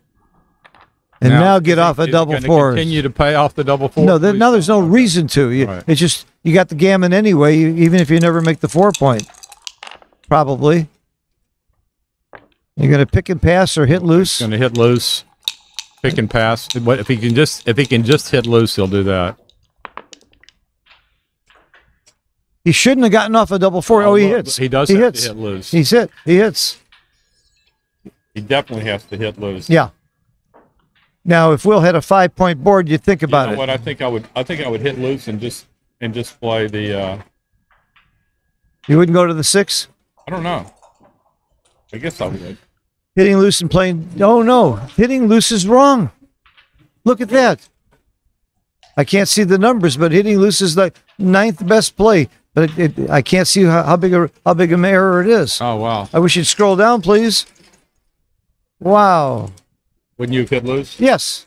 S1: And now, get off a double fours.
S6: Continue to pay off the double four.
S1: No, there, now there's no reason to. You,
S6: Right.
S1: It's just you got the gammon anyway, you- even if you never make the four point. Probably. You're gonna pick and pass or hit loose.
S6: Going to hit loose, pick and pass. But if he can just if he can just hit loose, he'll do that.
S1: He shouldn't have gotten off a double four. Oh, he
S6: well,
S1: hits.
S6: He does
S1: He hits.
S6: to hit loose.
S1: He's hit. He hits.
S6: He definitely has to hit loose.
S1: Yeah. Now, if Will had a five point board, you'd think
S6: You
S1: about
S6: know
S1: it.
S6: what? I think I would. I think I would hit loose and just and just play the. uh
S1: You wouldn't go to the six.
S6: I don't know. I guess I would.
S1: Hitting loose and playing. Oh no, hitting loose is wrong. Look at that. I can't see the numbers, but hitting loose is the ninth best play. But it, it, I can't see how, how big a how big an error it is.
S6: Oh wow!
S1: I wish you'd scroll down, please. Wow.
S6: Wouldn't you hit loose?
S1: Yes.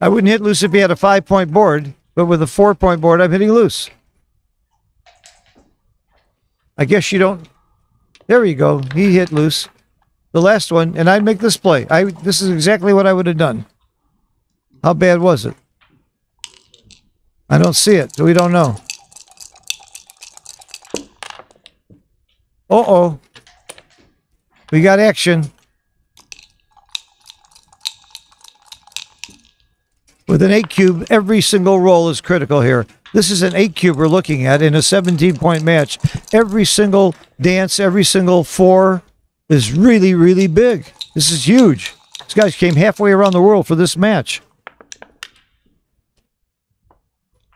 S1: I wouldn't hit loose if he had a five point board, but with a four point board, I'm hitting loose. I guess you don't. There you go. He hit loose. The last one, and I'd make this play. I this is exactly what I would have done. How bad was it? I don't see it, so we don't know. Uh oh. We got action. With an eight cube, every single roll is critical here. This is an eight cube we're looking at in a 17 point match. Every single dance, every single four is really, really big. This is huge. These guys came halfway around the world for this match.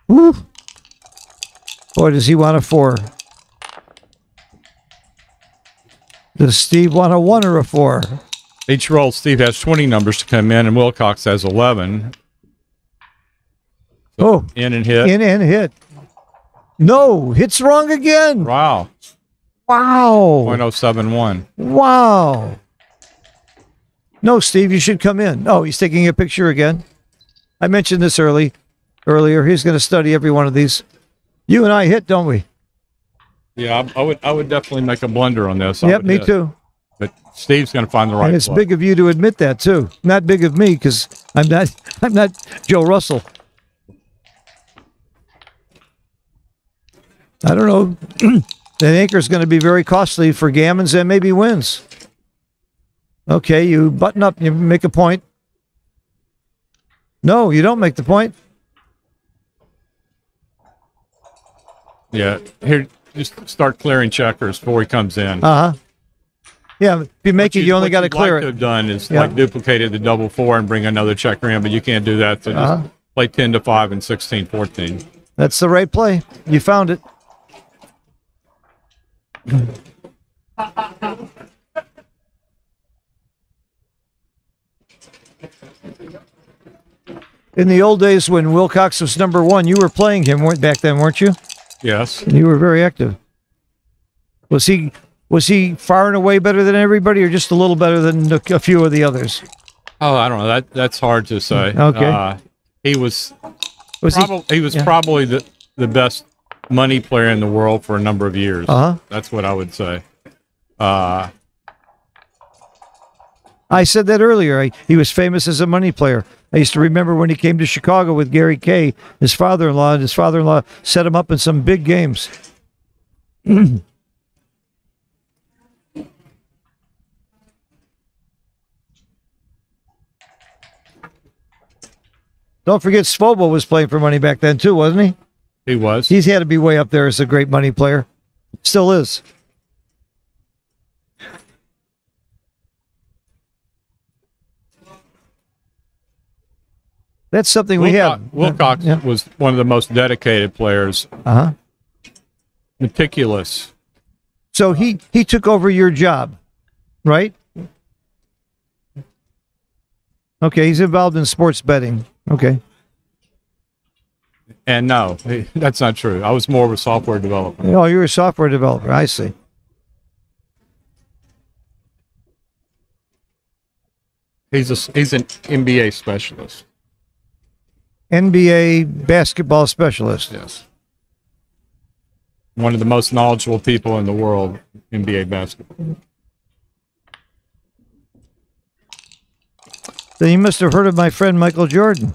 S1: Woo. Boy, does he want a four? Does Steve want a one or a four?
S6: Each roll, Steve has 20 numbers to come in, and Wilcox has 11.
S1: Oh,
S6: In and hit.
S1: in and hit. No, hits wrong again.
S6: Wow.
S1: Wow.
S6: 0.071.
S1: Wow. No, Steve, you should come in. Oh, he's taking a picture again. I mentioned this early earlier. He's going to study every one of these. You and I hit, don't we?
S6: Yeah, I, I would I would definitely make a blunder on this. I
S1: yep, me
S6: hit.
S1: too.
S6: But Steve's going to find the right.
S1: and it's
S6: play.
S1: big of you to admit that too. Not big of me because I'm not. I'm not Joe Russell. I don't know. that anchor is going to be very costly for gammons and maybe wins. Okay, you button up. You make a point. No, you don't make the point.
S6: Yeah, here just start clearing checkers before he comes in.
S1: Uh huh. Yeah, if you make it, you only got to clear
S6: like
S1: it.
S6: have done is
S1: Yeah.
S6: like duplicated the double four and bring another checker in, but you can't do that. So just
S1: Uh-huh.
S6: play 10 to 5 and 16 14.
S1: That's the right play. You found it. In the old days when Wilcox was number one, you were playing him weren't back then, weren't you?
S6: Yes.
S1: And you were very active. Was he was he far and away better than everybody, or just a little better than a, a few of the others?
S6: Oh, I don't know. That that's hard to say.
S1: Okay.
S6: Uh, he was
S1: Was he?
S6: he was
S1: yeah.
S6: probably the the best money player in the world for a number of years.
S1: Uh huh.
S6: That's what I would say. Uh,
S1: I said that earlier. I, he was famous as a money player. I used to remember when he came to Chicago with Gary Kay, his father-in-law, and his father-in-law set him up in some big games. Don't forget, Svobo was playing for money back then too, wasn't he?
S6: He was.
S1: He's had to be way up there as a great money player. Still is. That's something we have.
S6: Wilcox
S1: Yeah.
S6: was one of the most dedicated players,
S1: Uh huh.
S6: meticulous.
S1: So he he took over your job, right? Okay, he's involved in sports betting. Okay.
S6: And no, that's not true. I was more of a software developer.
S1: Oh, you're a software developer. I see.
S6: He's a he's an NBA specialist.
S1: NBA basketball specialist.
S6: Yes. One of the most knowledgeable people in the world, NBA basketball.
S1: Then you must have heard of my friend Michael Jordan.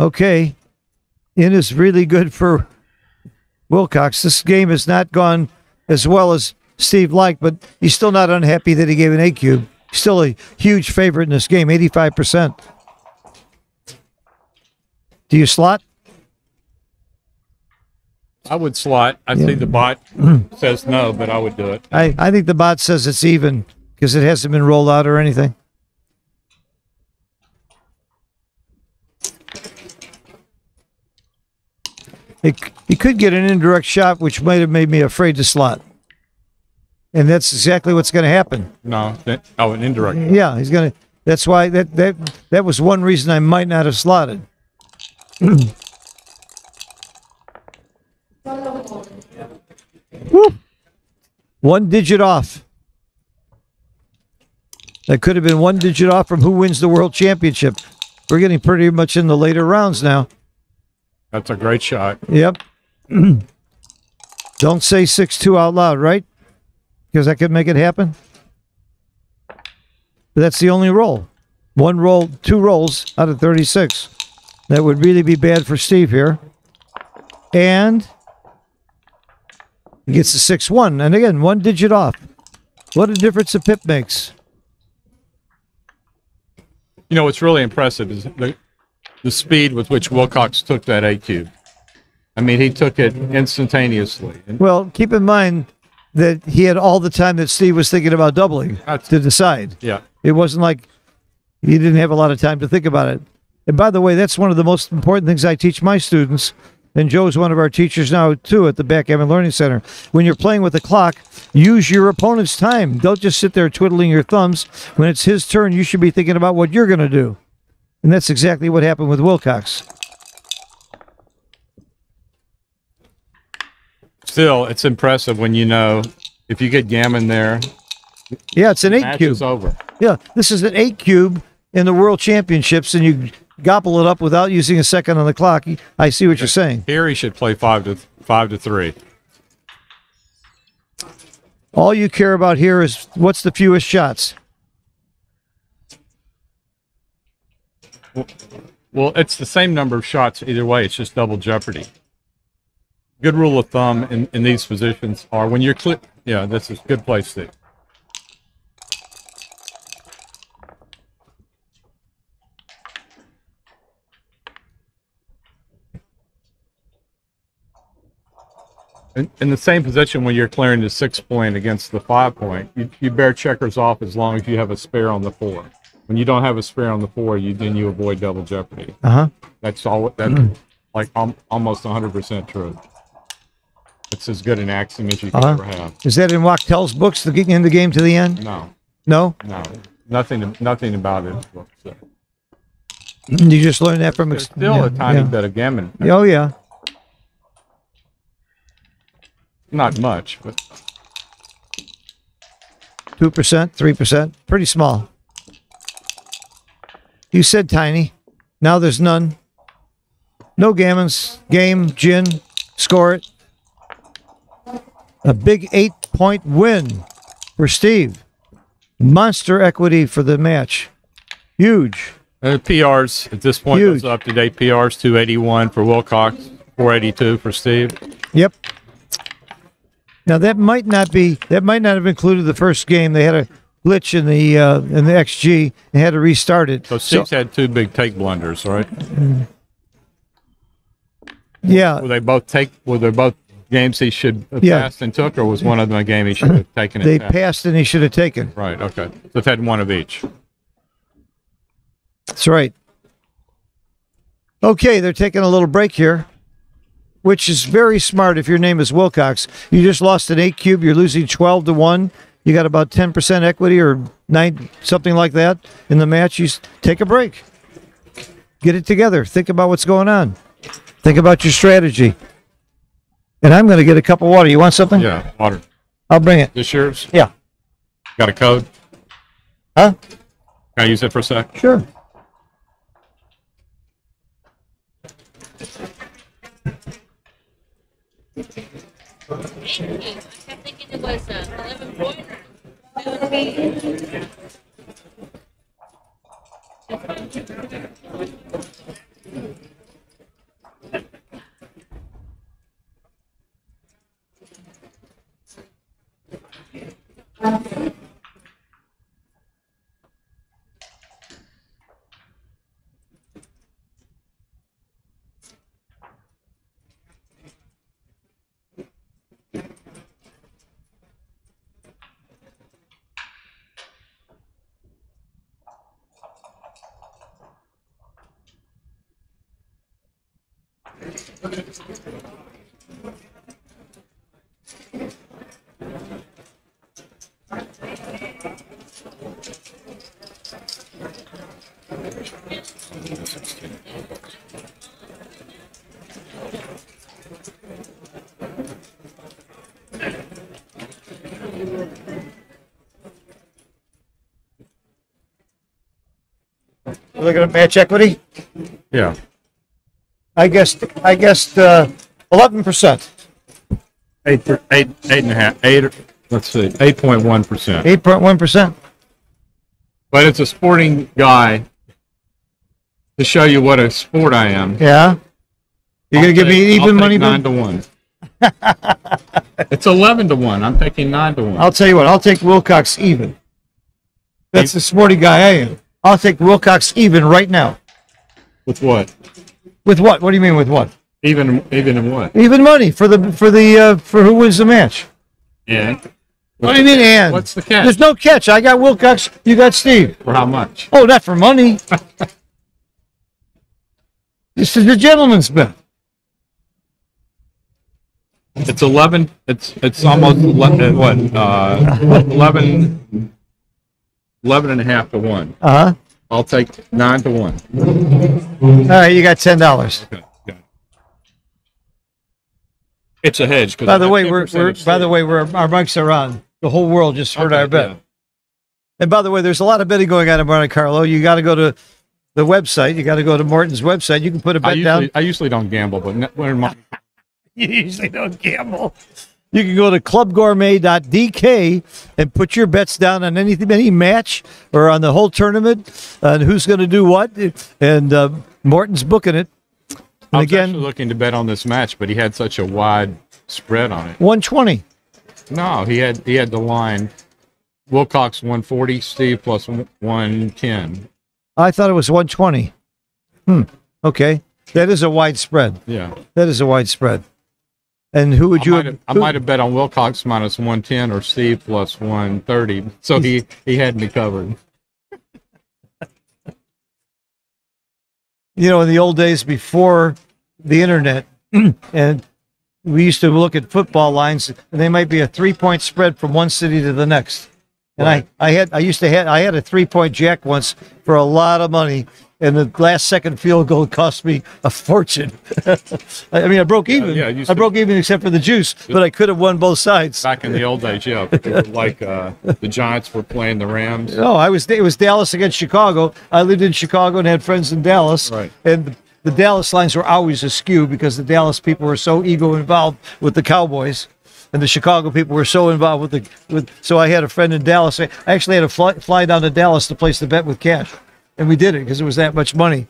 S1: Okay. It is really good for Wilcox. This game has not gone as well as Steve liked, but he's still not unhappy that he gave an A cube. Still a huge favorite in this game, 85%. Do you slot?
S6: I would slot. I see the bot says no, but I would do it.
S1: I, I think the bot says it's even because it hasn't been rolled out or anything. It, he could get an indirect shot, which might have made me afraid to slot. And that's exactly what's going to happen.
S6: No, that, oh, an indirect.
S1: Yeah, he's going to. That's why that that that was one reason I might not have slotted. Woo. One digit off. That could have been one digit off from who wins the world championship. We're getting pretty much in the later rounds now.
S6: That's a great shot.
S1: Yep. Don't say 6 2 out loud, right? Because that could make it happen. But that's the only roll. One roll, two rolls out of 36. That would really be bad for Steve here. And he gets a 6 1. And again, one digit off. What a difference a pip makes.
S6: You know what's really impressive is the the speed with which Wilcox took that A cube. I mean, he took it instantaneously.
S1: Well, keep in mind that he had all the time that Steve was thinking about doubling
S6: That's-
S1: to decide.
S6: yeah,
S1: It wasn't like he didn't have a lot of time to think about it. And by the way, that's one of the most important things I teach my students. And Joe's one of our teachers now too at the Backgammon Learning Center. When you're playing with the clock, use your opponent's time. Don't just sit there twiddling your thumbs. When it's his turn, you should be thinking about what you're going to do. And that's exactly what happened with Wilcox.
S6: still, it's impressive when you know if you get Gammon there,
S1: Yeah, it's an eight
S6: match
S1: cube.
S6: is over.
S1: Yeah, this is an eight cube in the World Championships, and you gobble it up without using a second on the clock. I see what you're saying.
S6: Here he should play five to five to three.
S1: All you care about here is what's the fewest shots.
S6: Well, it's the same number of shots either way. It's just double jeopardy. Good rule of thumb in, in these positions are when you're clear. Yeah, this is good place, Steve. In, in the same position when you're clearing the six point against the five point, you, you bear checkers off as long as you have a spare on the four. When you don't have a spare on the four, you then you avoid double jeopardy.
S1: Uh huh.
S6: That's all. That's like um, almost 100% true. It's as good an axiom as you can
S1: Uh-huh.
S6: ever have.
S1: Is that in Wachtel's books, the in the game to the end?
S6: No,
S1: No,
S6: no, nothing. Nothing about it. So,
S1: you just learned that from.
S6: There's
S1: Ex-
S6: still
S1: yeah,
S6: a tiny
S1: yeah.
S6: bit of gammon.
S1: Oh yeah.
S6: Not much, but
S1: Two percent, three percent, pretty small. You said tiny. Now there's none. No gammons. Game, gin, score it. A big eight point win for Steve. Monster equity for the match. Huge.
S6: uh, PRs at this point.
S1: Huge.
S6: Up to date PRs 281 for Wilcox, 482 for Steve.
S1: Yep. Now that might not be that might not have included the first game. They had a glitch in the uh, in the XG and had to restart it.
S6: So Steve's had two big take blunders, right?
S1: yeah,
S6: Were they both take? Were they both games he should have
S1: Yeah.
S6: passed and took, or was one of them a game he should have taken?
S1: they
S6: and passed?
S1: passed and he should have taken.
S6: Right. Okay. So they've had one of each.
S1: That's right. Okay, they're taking a little break here, which is very smart if your name is Wilcox. You just lost an eight cube, you're losing 12 to 1. You got about 10% equity or nine, something like that in the match. You take a break, get it together, think about what's going on, think about your strategy. And I'm going to get a cup of water. You want something?
S6: Yeah. Water.
S1: I'll bring it.
S6: This yours?
S1: Yeah.
S6: Got a code?
S1: Huh?
S6: Can I use it for a sec?
S1: Sure.
S7: Thinking it was uh, 11 pointer.
S1: We're looking at match equity.
S6: Yeah.
S1: I guessed, I guessed uh, 11%.
S6: Eight, per- eight, eight and a half, eight, let's see, 8.1%.
S1: 8.1%.
S6: But it's a sporting guy to show you what a sport I am.
S1: Yeah. You're going to give me even money,
S6: Nine to one. it's 11 to one. I'm taking nine to one.
S1: I'll tell you what, I'll take Wilcox even. That's the sporty guy I am. I'll take Wilcox even right now.
S6: With what?
S1: With what? What do you mean with what?
S6: Even, even in what?
S1: Even money for the for the uh, for who wins the match.
S6: And
S1: What do you mean and?
S6: what's the catch?
S1: There's no catch. I got Wilcox, you got Steve.
S6: For how much?
S1: Oh, not for money. this is the gentleman's bet.
S6: It's 11. It's it's almost 11, what? Uh, 11, 11 and a half to one.
S1: Uh-huh.
S6: I'll take nine to one.
S1: All right, you got ten dollars.
S6: Okay, got it. It's a hedge. 'cause
S1: By
S6: I
S1: the
S6: have
S1: way, we're, we're
S6: of
S1: by the way, we're our mics are on. The whole world just heard
S6: Okay,
S1: our bet.
S6: yeah.
S1: And by the way, there's a lot of betting going on in Monte Carlo. You got to go to the website. You got to go to Morten's website. You can put a
S6: I
S1: bet down.
S6: usually, I usually don't gamble, but ne- when my,
S1: You usually don't gamble. You can go to clubgourmet.dk and put your bets down on anything, any match or on the whole tournament, and who's going to do what. And uh, Morten's booking it.
S6: I was
S1: again,
S6: actually looking to bet on this match, but he had such a wide spread on it.
S1: 120.
S6: No, he had he had the line Wilcox 140, Steve plus 110.
S1: I thought it was 120. Hmm. Okay. That is a wide spread.
S6: Yeah.
S1: That is a wide spread. And who would
S6: I
S1: you
S6: might, have, I might have bet on Wilcox minus 110 or Steve plus 130. So he, he had me covered.
S1: you know, in the old days before the internet, and we used to look at football lines, and they might be a three point spread from one city to the next. And I, I had, I used to had, I had a three point jack once for a lot of money, and the last second field goal cost me a fortune. I mean, I broke even.
S6: yeah, you
S1: I broke even except for the juice, but I could have won both sides.
S6: Back in the old days, yeah. Like uh, the Giants were playing the Rams.
S1: No, I was it was Dallas against Chicago. I lived in Chicago and had friends in Dallas.
S6: Right.
S1: And the, the Dallas lines were always askew because the Dallas people were so ego involved with the Cowboys. And the Chicago people were so involved with the with so I had a friend in Dallas. I actually had to fly, fly down to Dallas to place the bet with cash. And we did it because it was that much money.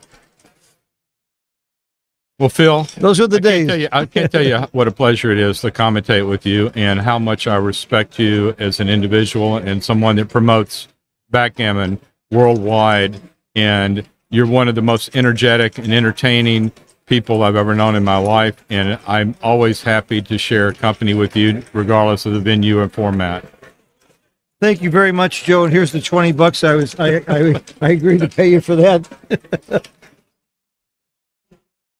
S6: Well, Phil,
S1: Those were the
S6: I can't,
S1: days.
S6: you, I can't tell you what a pleasure it is to commentate with you and how much I respect you as an individual and someone that promotes backgammon worldwide. And you're one of the most energetic and entertaining people I've ever known in my life. And I'm always happy to share company with you, regardless of the venue and format.
S1: Thank you very much, Joe. And here's the twenty bucks. I was I I, I agreed to pay you for that.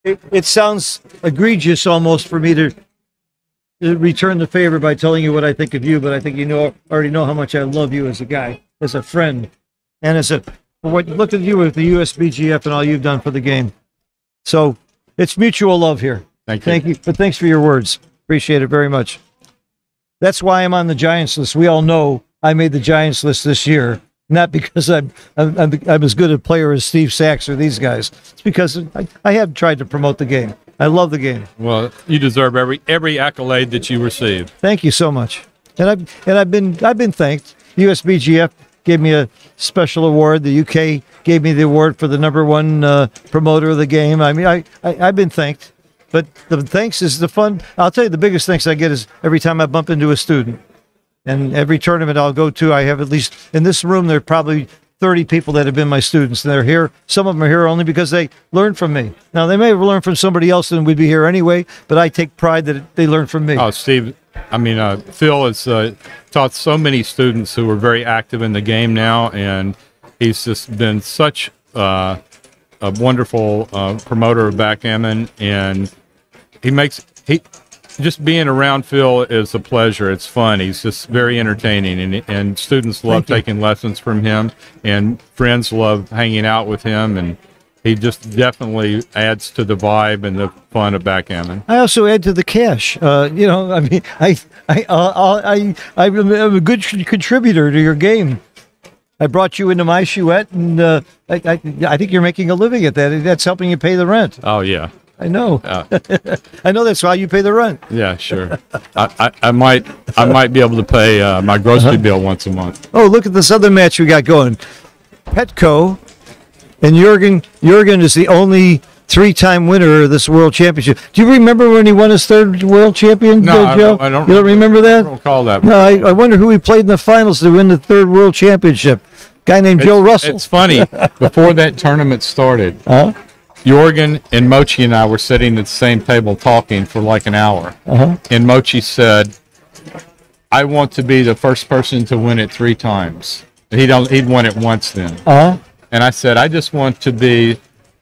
S1: it, it sounds egregious almost for me to, to return the favor by telling you what I think of you, but I think you know already know how much I love you as a guy, as a friend, and as a for what look at you with the USBGF and all you've done for the game. So it's mutual love here.
S6: Thank you.
S1: Thank you. But thanks for your words. Appreciate it very much. That's why I'm on the Giants list. We all know I made the Giants list this year, not because I'm I'm, I'm, I'm as good a player as Steve Sachs or these guys. It's because I, I have tried to promote the game. I love the game.
S6: Well, you deserve every every accolade that you receive.
S1: Thank you so much. And I've and I've been I've been thanked. USBGF gave me a special award. The UK gave me the award for the number one uh, promoter of the game. I mean, I, I I've been thanked. But the thanks is the fun. I'll tell you, the biggest thanks I get is every time I bump into a student. And every tournament I'll go to, I have at least in this room. There are probably 30 people that have been my students. And they're here. Some of them are here only because they learned from me. Now they may have learned from somebody else and we'd be here anyway. But I take pride that they learned from me.
S6: Oh, Steve, I mean, uh, Phil has uh, taught so many students who are very active in the game now, and he's just been such uh, a wonderful uh, promoter of backgammon, and he makes he just being around Phil is a pleasure. It's fun. He's just very entertaining, and and students love
S1: Thank you.
S6: taking lessons from him, and friends love hanging out with him, and he just definitely adds to the vibe and the fun of backgammon.
S1: I also add to the cash. Uh, you know, I mean, I, I, uh, I, I'm a good contributor to your game. I brought you into my chouette, and uh, I, I, I think you're making a living at that. That's helping you pay the rent.
S6: Oh yeah.
S1: I know.
S6: Uh,
S1: I know that's why you pay the rent.
S6: Yeah, sure. I, I, I might I might be able to pay uh, my grocery bill once a month.
S1: Oh, look at this other match we got going. Petko and Jorgen. Jorgen is the only three-time winner of this world championship. Do you remember when he won his third world champion,
S6: No, I don't- I don't
S1: You don't remember that?
S6: I don't recall that.
S1: No, I, I wonder who he played in the finals to win the third world championship. Guy named Joe Russell.
S6: It's funny. Before that tournament started,
S1: Uh-huh.
S6: Jorgen and Mochy and I were sitting at the same table talking for like an hour.
S1: Uh-huh.
S6: And Mochy said, "I want to be the first person to win it three times." He don't. He'd won it once then.
S1: Uh-huh.
S6: And I said, "I just want to be."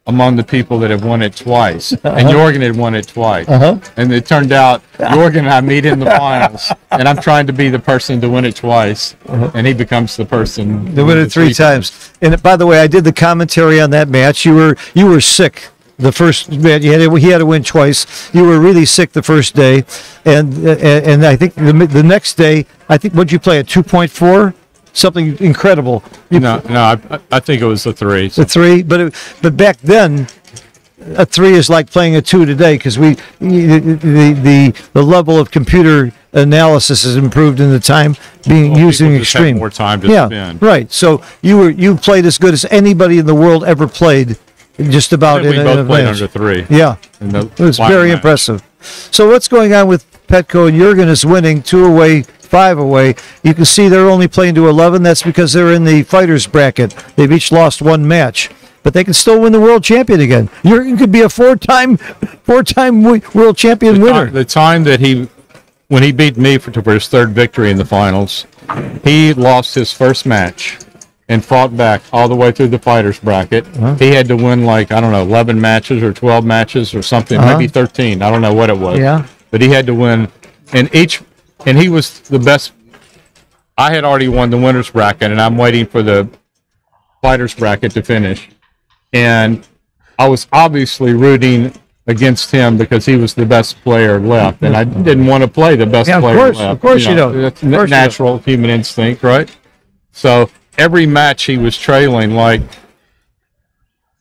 S6: Among the people that have won it twice, and Jorgen had won it twice,
S1: Uh-huh.
S6: and it turned out Jorgen and I meet in the finals, and I'm trying to be the person to win it twice, and he becomes the person
S1: They win it three times. And by the way, I did the commentary on that match. You were you were sick the first match. You had to, he had to win twice. You were really sick the first day, and uh, and I think the the next day, I think what'd you play a two point four? Something incredible. You
S6: No, no, I, I think it was the three.
S1: the three, but it, but back then, a three is like playing a two today because we the, the the level of computer analysis has improved in the time being
S6: Well,
S1: using
S6: people just
S1: extreme.
S6: more time to
S1: yeah,
S6: spend.
S1: right. So you were you played as good as anybody in the world ever played, just about
S6: we
S1: in,
S6: both
S1: in
S6: played under three.
S1: Yeah,
S6: in
S1: it was very
S6: match.
S1: impressive. So what's going on with Petko and Jorgen is winning two away, five away. You can see they're only playing to 11. That's because they're in the fighters bracket. They've each lost one match, but they can still win the world champion again. Jorgen could be a four-time, four-time world champion
S6: The
S1: winner.
S6: time, the time that he, when he beat me for, for his third victory in the finals, he lost his first match and fought back all the way through the fighters bracket.
S1: Uh-huh.
S6: He had to win like I don't know, eleven matches or twelve matches or something,
S1: Uh-huh.
S6: maybe thirteen. I don't know what it was.
S1: Yeah.
S6: but he had to win, and each, and he was the best. I had already won the winners bracket, and I'm waiting for the fighters bracket to finish, and I was obviously rooting against him because he was the best player left, and I didn't want to play the best player left.
S1: Yeah, of
S6: player
S1: course,
S6: left.
S1: of course you don't.
S6: That's
S1: course you
S6: natural human instinct, right? So every match he was trailing like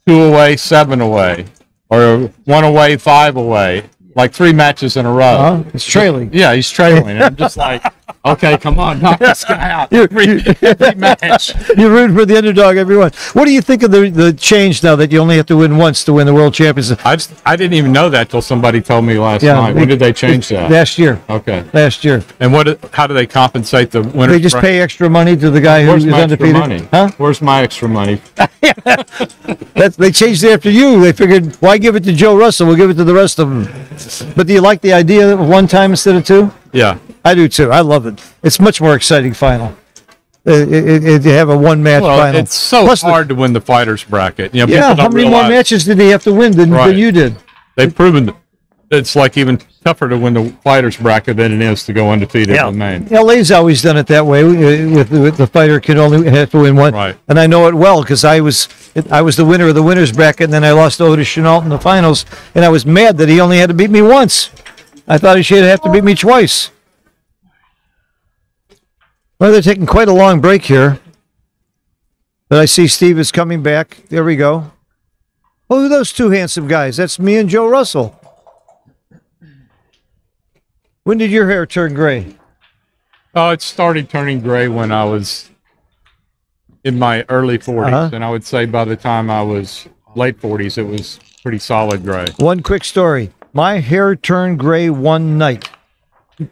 S6: two away, seven away, or one away, five away, like three matches in a row.
S1: Uh-huh. It's trailing.
S6: Yeah, he's trailing. I'm just like, okay, come on, knock this guy out.
S1: You're-
S6: Every, every match.
S1: You're rooting for the underdog, everyone. What do you think of the the change now that you only have to win once to win the world championship?
S6: I just, I didn't even know that till somebody told me last
S1: Yeah,
S6: night.
S1: they-
S6: When did they change that?
S1: Last year.
S6: Okay.
S1: Last year.
S6: And what? How do they compensate the winner?
S1: They just pay extra money to the guy who
S6: Where's
S1: is
S6: my extra
S1: undefeated.
S6: money?
S1: Huh?
S6: Where's my extra money?
S1: That's, they changed it after you. They figured, why give it to Joe Russell? We'll give it to the rest of them. But do you like the idea of one time instead of two?
S6: Yeah.
S1: I do too. I love it. It's much more exciting final. Uh, It, it, it, to have a one match
S6: Well,
S1: final.
S6: it's so
S1: Plus the-
S6: hard to win the fighters bracket. You know,
S1: yeah, how many more matches did he have to win than,
S6: Right.
S1: than you did?
S6: They've proven that it's like even tougher to win the fighters bracket than it is to go undefeated in the main.
S1: LA's always done it that way. uh, With, with the fighter can only have to win one,
S6: Right.
S1: and I know it well because I was I was the winner of the winners bracket, and then I lost to Otis Chenault in the finals, and I was mad that he only had to beat me once. I thought he should have to beat me twice. Well, they're taking quite a long break here, but I see Steve is coming back. There we go. Oh, are those two handsome guys? That's me and Joe Russell. When did your hair turn gray?
S6: Oh, it started turning gray when I was in my early 40s,
S1: Uh-huh.
S6: and I would say by the time I was late 40s, it was pretty solid gray.
S1: One quick story. My hair turned gray one night.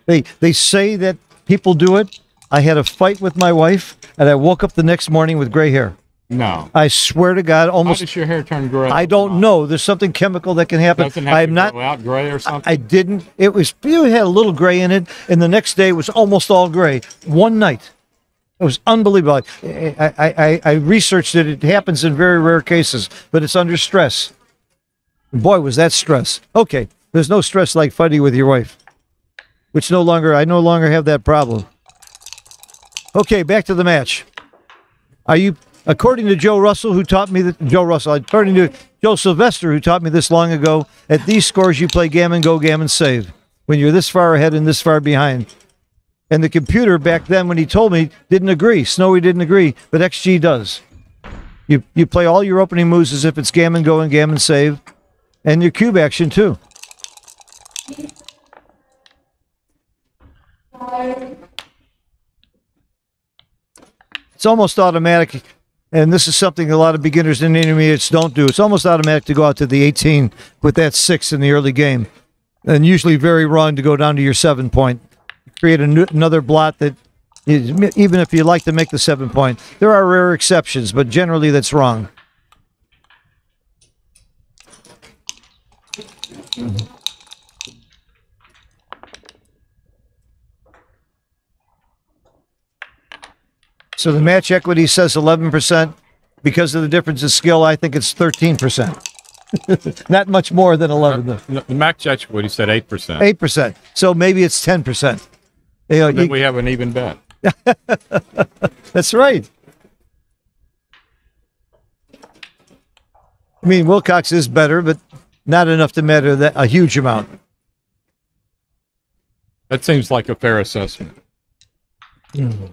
S1: They they say that people do it. I had a fight with my wife, and I woke up the next morning with gray hair.
S6: No.
S1: I swear to God, almost.
S6: How does your hair turn gray?
S1: I don't know. There's something chemical that can happen.
S6: Doesn't have
S1: I'm not.
S6: out gray or something.
S1: I didn't. It was. It had a little gray in it, and the next day it was almost all gray. One night. It was unbelievable. I, I, I, I researched it. It happens in very rare cases, but it's under stress. Boy, was that stress. Okay, there's no stress like fighting with your wife, which no longer, I no longer have that problem. Okay, back to the match. Are you, according to Joe Russell, who taught me that, Joe Russell, according to Joe Sylvester, who taught me this long ago, at these scores you play gammon, go, gammon, save. When you're this far ahead and this far behind. And the computer back then, when he told me, didn't agree. Snowie didn't agree, but XG does. You you play all your opening moves as if it's gammon go and gammon save, and your cube action too. It's almost automatic, and this is something a lot of beginners and intermediates don't do. It's almost automatic to go out to the 18 with that six in the early game, and usually very wrong to go down to your seven point. Create new, another blot that is, even if you like to make the seven point, there are rare exceptions, but generally that's wrong. So the match equity says 11%. Because of the difference in skill, I think it's 13%. Not much more than 11, though.
S6: No, the match equity said 8%.
S1: 8%. So maybe it's 10%. You know,
S6: Then
S1: you-
S6: we have an even bet.
S1: that's right. I mean, Wilcox is better, but not enough to matter that a huge amount.
S6: That seems like a fair assessment. Mm-hmm.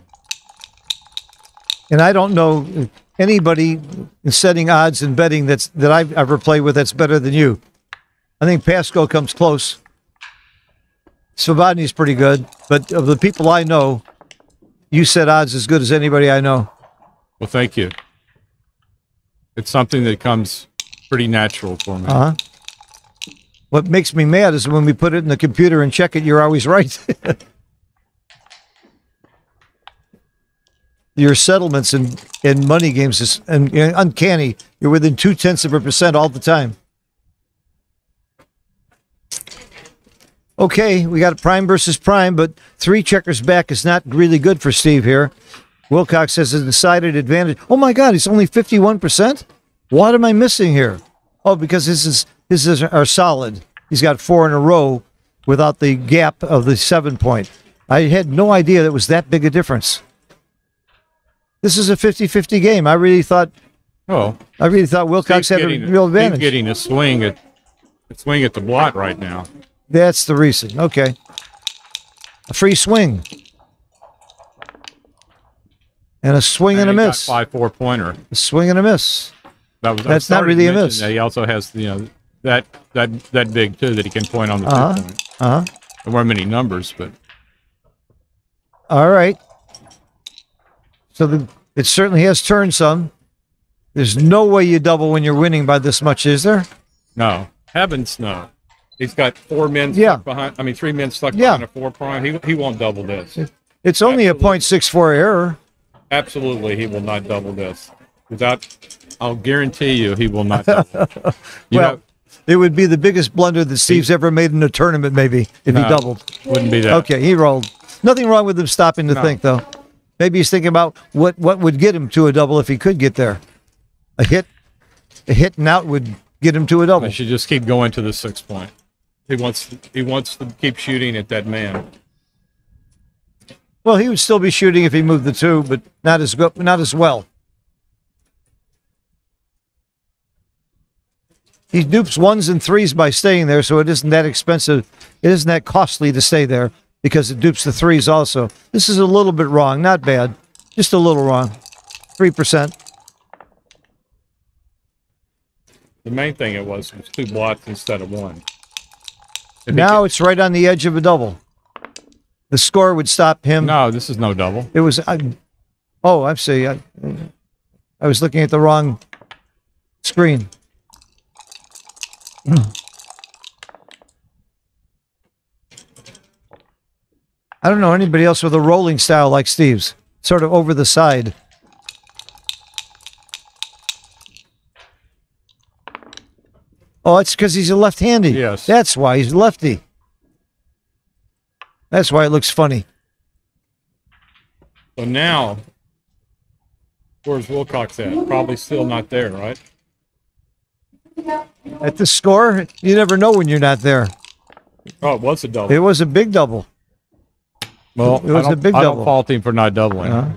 S1: And I don't know anybody in setting odds and betting that's that I've ever played with that's better than you. I think Pasco comes close. Svobodny's pretty good, but of the people I know, you set odds as good as anybody I know.
S6: Well, thank you. It's something that comes pretty natural for me.
S1: Uh huh. What makes me mad is when we put it in the computer and check it, you're always right. Your settlements in, in money games is and, and uncanny. You're within two tenths of a percent all the time. Okay, we got a prime versus prime, but three checkers back is not really good for Steve here. Wilcox has a decided advantage. Oh my God, he's only 51%? What am I missing here? Oh, because this is this is are solid. He's got four in a row without the gap of the seven point. I had no idea that was that big a difference. This is a 50-50 game. I really thought
S6: Oh,
S1: I really thought Wilcox had a real advantage.
S6: getting a swing at a swing at the blot right now.
S1: That's the reason. Okay. A free swing. And a swing and,
S6: he
S1: a miss.
S6: Five four pointer.
S1: A swing and a miss.
S6: That was,
S1: That's not really a miss.
S6: He also has you know that that that big too that he can point on the
S1: Uh-huh.
S6: two point.
S1: Uh-huh.
S6: There weren't many numbers, but
S1: All right. So the, it certainly has turned some. There's no way you double when you're winning by this much, is there?
S6: no, heavens no. He's got four men
S1: Yeah.
S6: behind. I mean, three men stuck
S1: Yeah.
S6: behind a four prime. He he won't double this.
S1: It's only
S6: Absolutely.
S1: a .64 error.
S6: Absolutely, he will not double this. Without, I'll guarantee you, he will not double.
S1: Well,
S6: know,
S1: it would be the biggest blunder that Steve's ever made in a tournament, maybe, if he
S6: No.
S1: doubled.
S6: wouldn't be that.
S1: Okay, he rolled. Nothing wrong with him stopping to
S6: No.
S1: think, though. Maybe he's thinking about what, what would get him to a double if he could get there. A hit, a hit and out would get him to a double.
S6: I should just keep going to the six point. He wants he wants to keep shooting at that man.
S1: Well, he would still be shooting if he moved the two, but not as good, not as well. He dupes ones and threes by staying there, so it isn't that expensive. It isn't that costly to stay there because it dupes the threes also. This is a little bit wrong, not bad, just a little wrong. Three percent.
S6: The main thing it was was two blots instead of one. He
S1: Now it's right on the edge of a double. The score would stop him.
S6: no, this is no double.
S1: It was. I, oh, I'm sorry. I, I was looking at the wrong screen. Hmm. I don't know anybody else with a rolling style like Steve's, sort of over the side. Oh, it's because he's a left-handy.
S6: Yes.
S1: that's why he's lefty. That's why it looks funny.
S6: So now, where's Wilcox at? Probably still not there, right?
S1: At the score, you never know when you're not there.
S6: Oh, it was a double.
S1: It was a big double.
S6: Well,
S1: it was a big
S6: I
S1: double.
S6: don't fault him for not doubling.
S1: Uh-huh.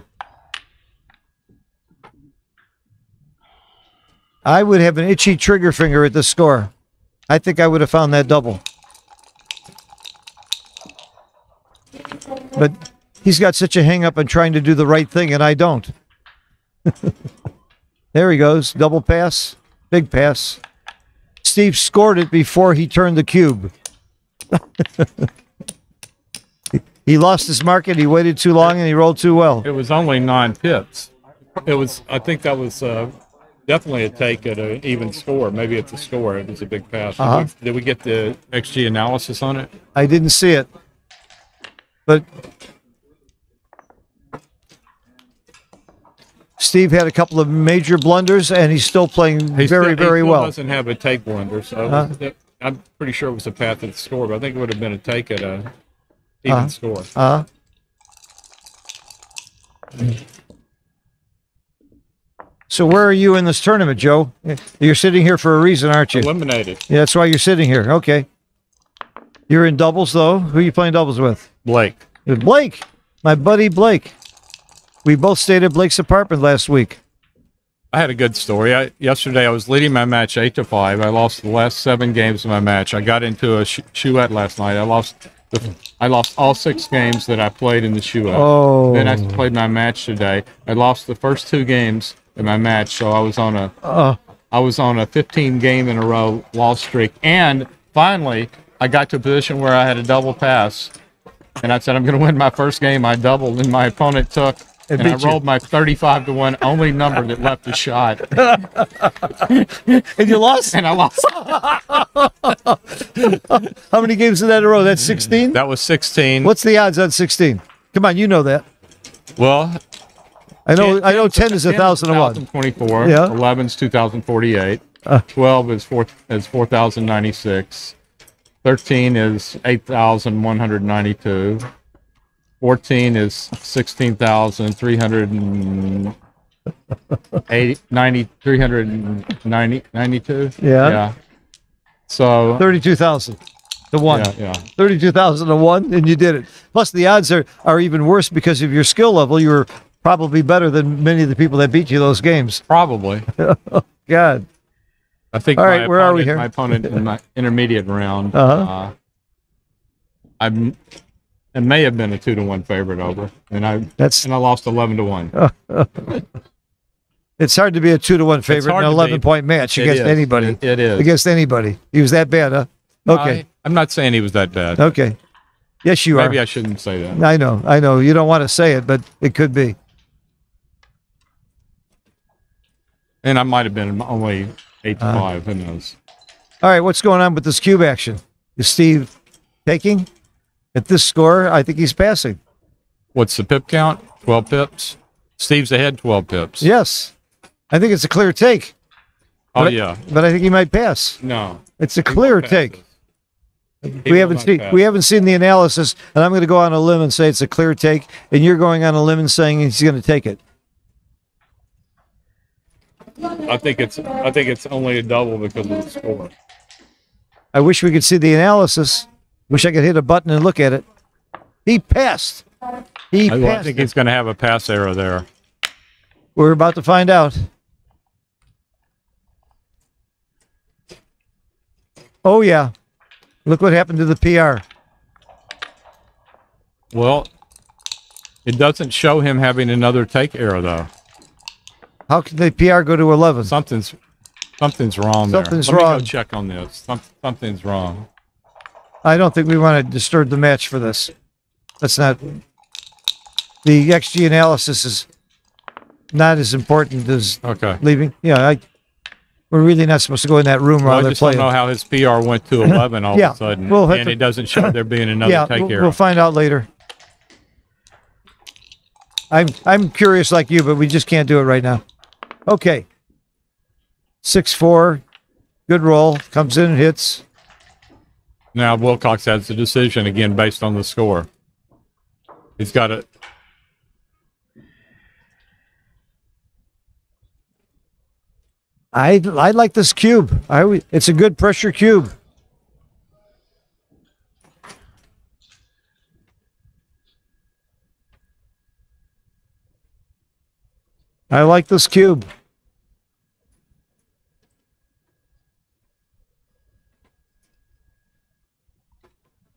S1: I would have an itchy trigger finger at the score. I think I would have found that double. But he's got such a hang up on trying to do the right thing, and I don't. there he goes. Double pass. Big pass. Steve scored it before he turned the cube. he lost his market. He waited too long and he rolled too well.
S6: It was only nine pips. It was. I think that was uh, definitely a take at an even score. Maybe it's a score. It was a big pass. Did,
S1: Uh-huh.
S6: we, did we get the XG analysis on it?
S1: I didn't see it. But Steve had a couple of major blunders and he's still playing
S6: He
S1: very,
S6: still- he
S1: very well.
S6: Doesn't have a take blunder, so
S1: Uh-huh.
S6: I'm pretty sure it was a path at the score. But I think it would have been a take at a even score.
S1: Uh, so where are you in this tournament, Joe? You're sitting here for a reason, aren't you?
S6: Eliminated.
S1: Yeah, that's why you're sitting here. Okay. You're in doubles though. Who are you playing doubles with?
S6: Blake.
S1: Blake, my buddy Blake. We both stayed at Blake's apartment last week.
S6: I had a good story. I, yesterday, I was leading my match eight to five. I lost the last seven games of my match. I got into a sh- chouette last night. I lost the, I lost all six games that I played in the chouette.
S1: Oh.
S6: Then I played my match today. I lost the first two games in my match, so I was on a
S1: Uh,
S6: I was on a 15 game in a row loss streak, and finally I got to a position where I had a double pass, and I said I'm going to win my first game. I doubled, and my opponent took.
S1: It
S6: And I
S1: beat you.
S6: rolled my 35 to 1 only number that left a shot.
S1: and you lost?
S6: And I lost.
S1: How many games in that in a row? That's 16?
S6: That was 16.
S1: What's the odds on 16? Come on, you know that.
S6: Well,
S1: I know I know 10 is a 1001.
S6: 2024.
S1: Yeah.
S6: 11 is 2048.
S1: Uh.
S6: 12 is four is 4096. 13 is 8192. 14 is 16,380 90 390 92.
S1: Yeah.
S6: Yeah. So
S1: 32,000 to 1.
S6: yeah, yeah.
S1: 32,000 to 1 and you did it. Plus the odds are are even worse because of your skill level. You were probably better than many of the people that beat you those games.
S6: Probably.
S1: God.
S6: I think
S1: All right, my where are we here?
S6: My opponent in my intermediate round.
S1: Uh-huh.
S6: Uh, I'm. It may have been a two to one favorite over, and I
S1: That's
S6: and I lost eleven to one.
S1: it's hard to be a 2 to 1 favorite in an 11
S6: be.
S1: point match
S6: It
S1: against
S6: is.
S1: anybody.
S6: It- it is.
S1: Against anybody. He was that bad, huh? Okay.
S6: I, am not saying he was that bad.
S1: Okay. Yes, you
S6: Maybe
S1: are.
S6: Maybe I shouldn't say that.
S1: I know. I know. You don't want to say it, but it could be.
S6: And I might have been only eight to
S1: Uh.
S6: five. Who knows?
S1: All right, what's going on with this cube action? Is Steve taking? At this score, I think he's passing.
S6: What's the pip count? Twelve pips. Steve's ahead. Twelve pips.
S1: Yes. I think it's a clear take,
S6: Oh
S1: but-
S6: yeah.
S1: but I think he might pass.
S6: No.
S1: It's a clear take.
S6: He
S1: we haven't
S6: not
S1: seen
S6: pass.
S1: we haven't seen the analysis, and I'm going to go on a limb and say it's a clear take, and you're going on a limb and saying he's going to take it.
S6: I think it's. I think it's only a double because of the score.
S1: I wish we could see the analysis. Wish I could hit a button and look at it. He passed. He
S6: I, I think
S1: it.
S6: he's going to have a pass error there.
S1: We're about to find out. Oh yeah. Look what happened to the PR.
S6: Well, it doesn't show him having another take error though.
S1: How can the PR go to 11?
S6: Something's something's wrong
S1: Something's
S6: there. Let
S1: wrong.
S6: Me go check on this. Some, something's wrong.
S1: I don't think we want to disturb the match for this. That's not. The XG analysis is not as important as
S6: Okay.
S1: leaving. Yeah, I. We're really not supposed to go in that room
S6: Well,
S1: while
S6: I just don't know how his PR went to 11 all
S1: Yeah,
S6: of a sudden,
S1: we'll
S6: and
S1: to-
S6: it doesn't show there being another
S1: yeah,
S6: take
S1: we'll, we'll find out later. I'm I'm curious like you, but we just can't do it right now. Okay. Six four, good roll comes in and hits.
S6: Now Wilcox has the decision again based on the score. He's got it.
S1: I I like this cube. I it's a good pressure cube. I like this cube.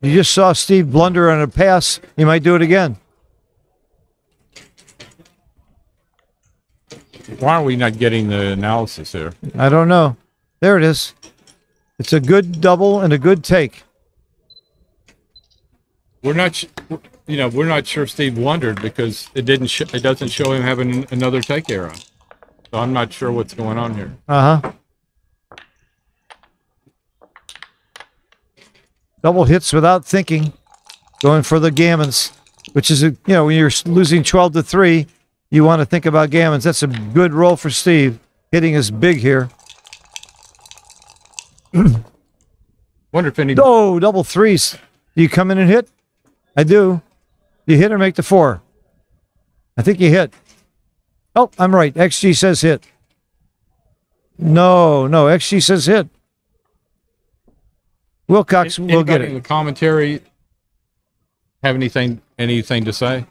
S1: You just saw Steve blunder on a pass. He might do it again.
S6: Why are we not getting the analysis here?
S1: I don't know. There it is. It's a good double and a good take.
S6: We're not, you know, we're not sure Steve wondered because it didn't. Sh- it doesn't show him having another take error. So I'm not sure what's going on here.
S1: Uh huh. Double hits without thinking, going for the gammons, which is a you know when you're losing twelve to three, you want to think about gammons. That's a good roll for Steve. Hitting is big here.
S6: Wonder if any.
S1: Oh, double threes. Do you come in and hit? I do. You hit or make the four? I think you hit. Oh, I'm right. XG says hit. No, no. XG says hit. Wilcox we'll
S6: anybody
S1: get
S6: in
S1: it.
S6: the commentary have anything anything to say?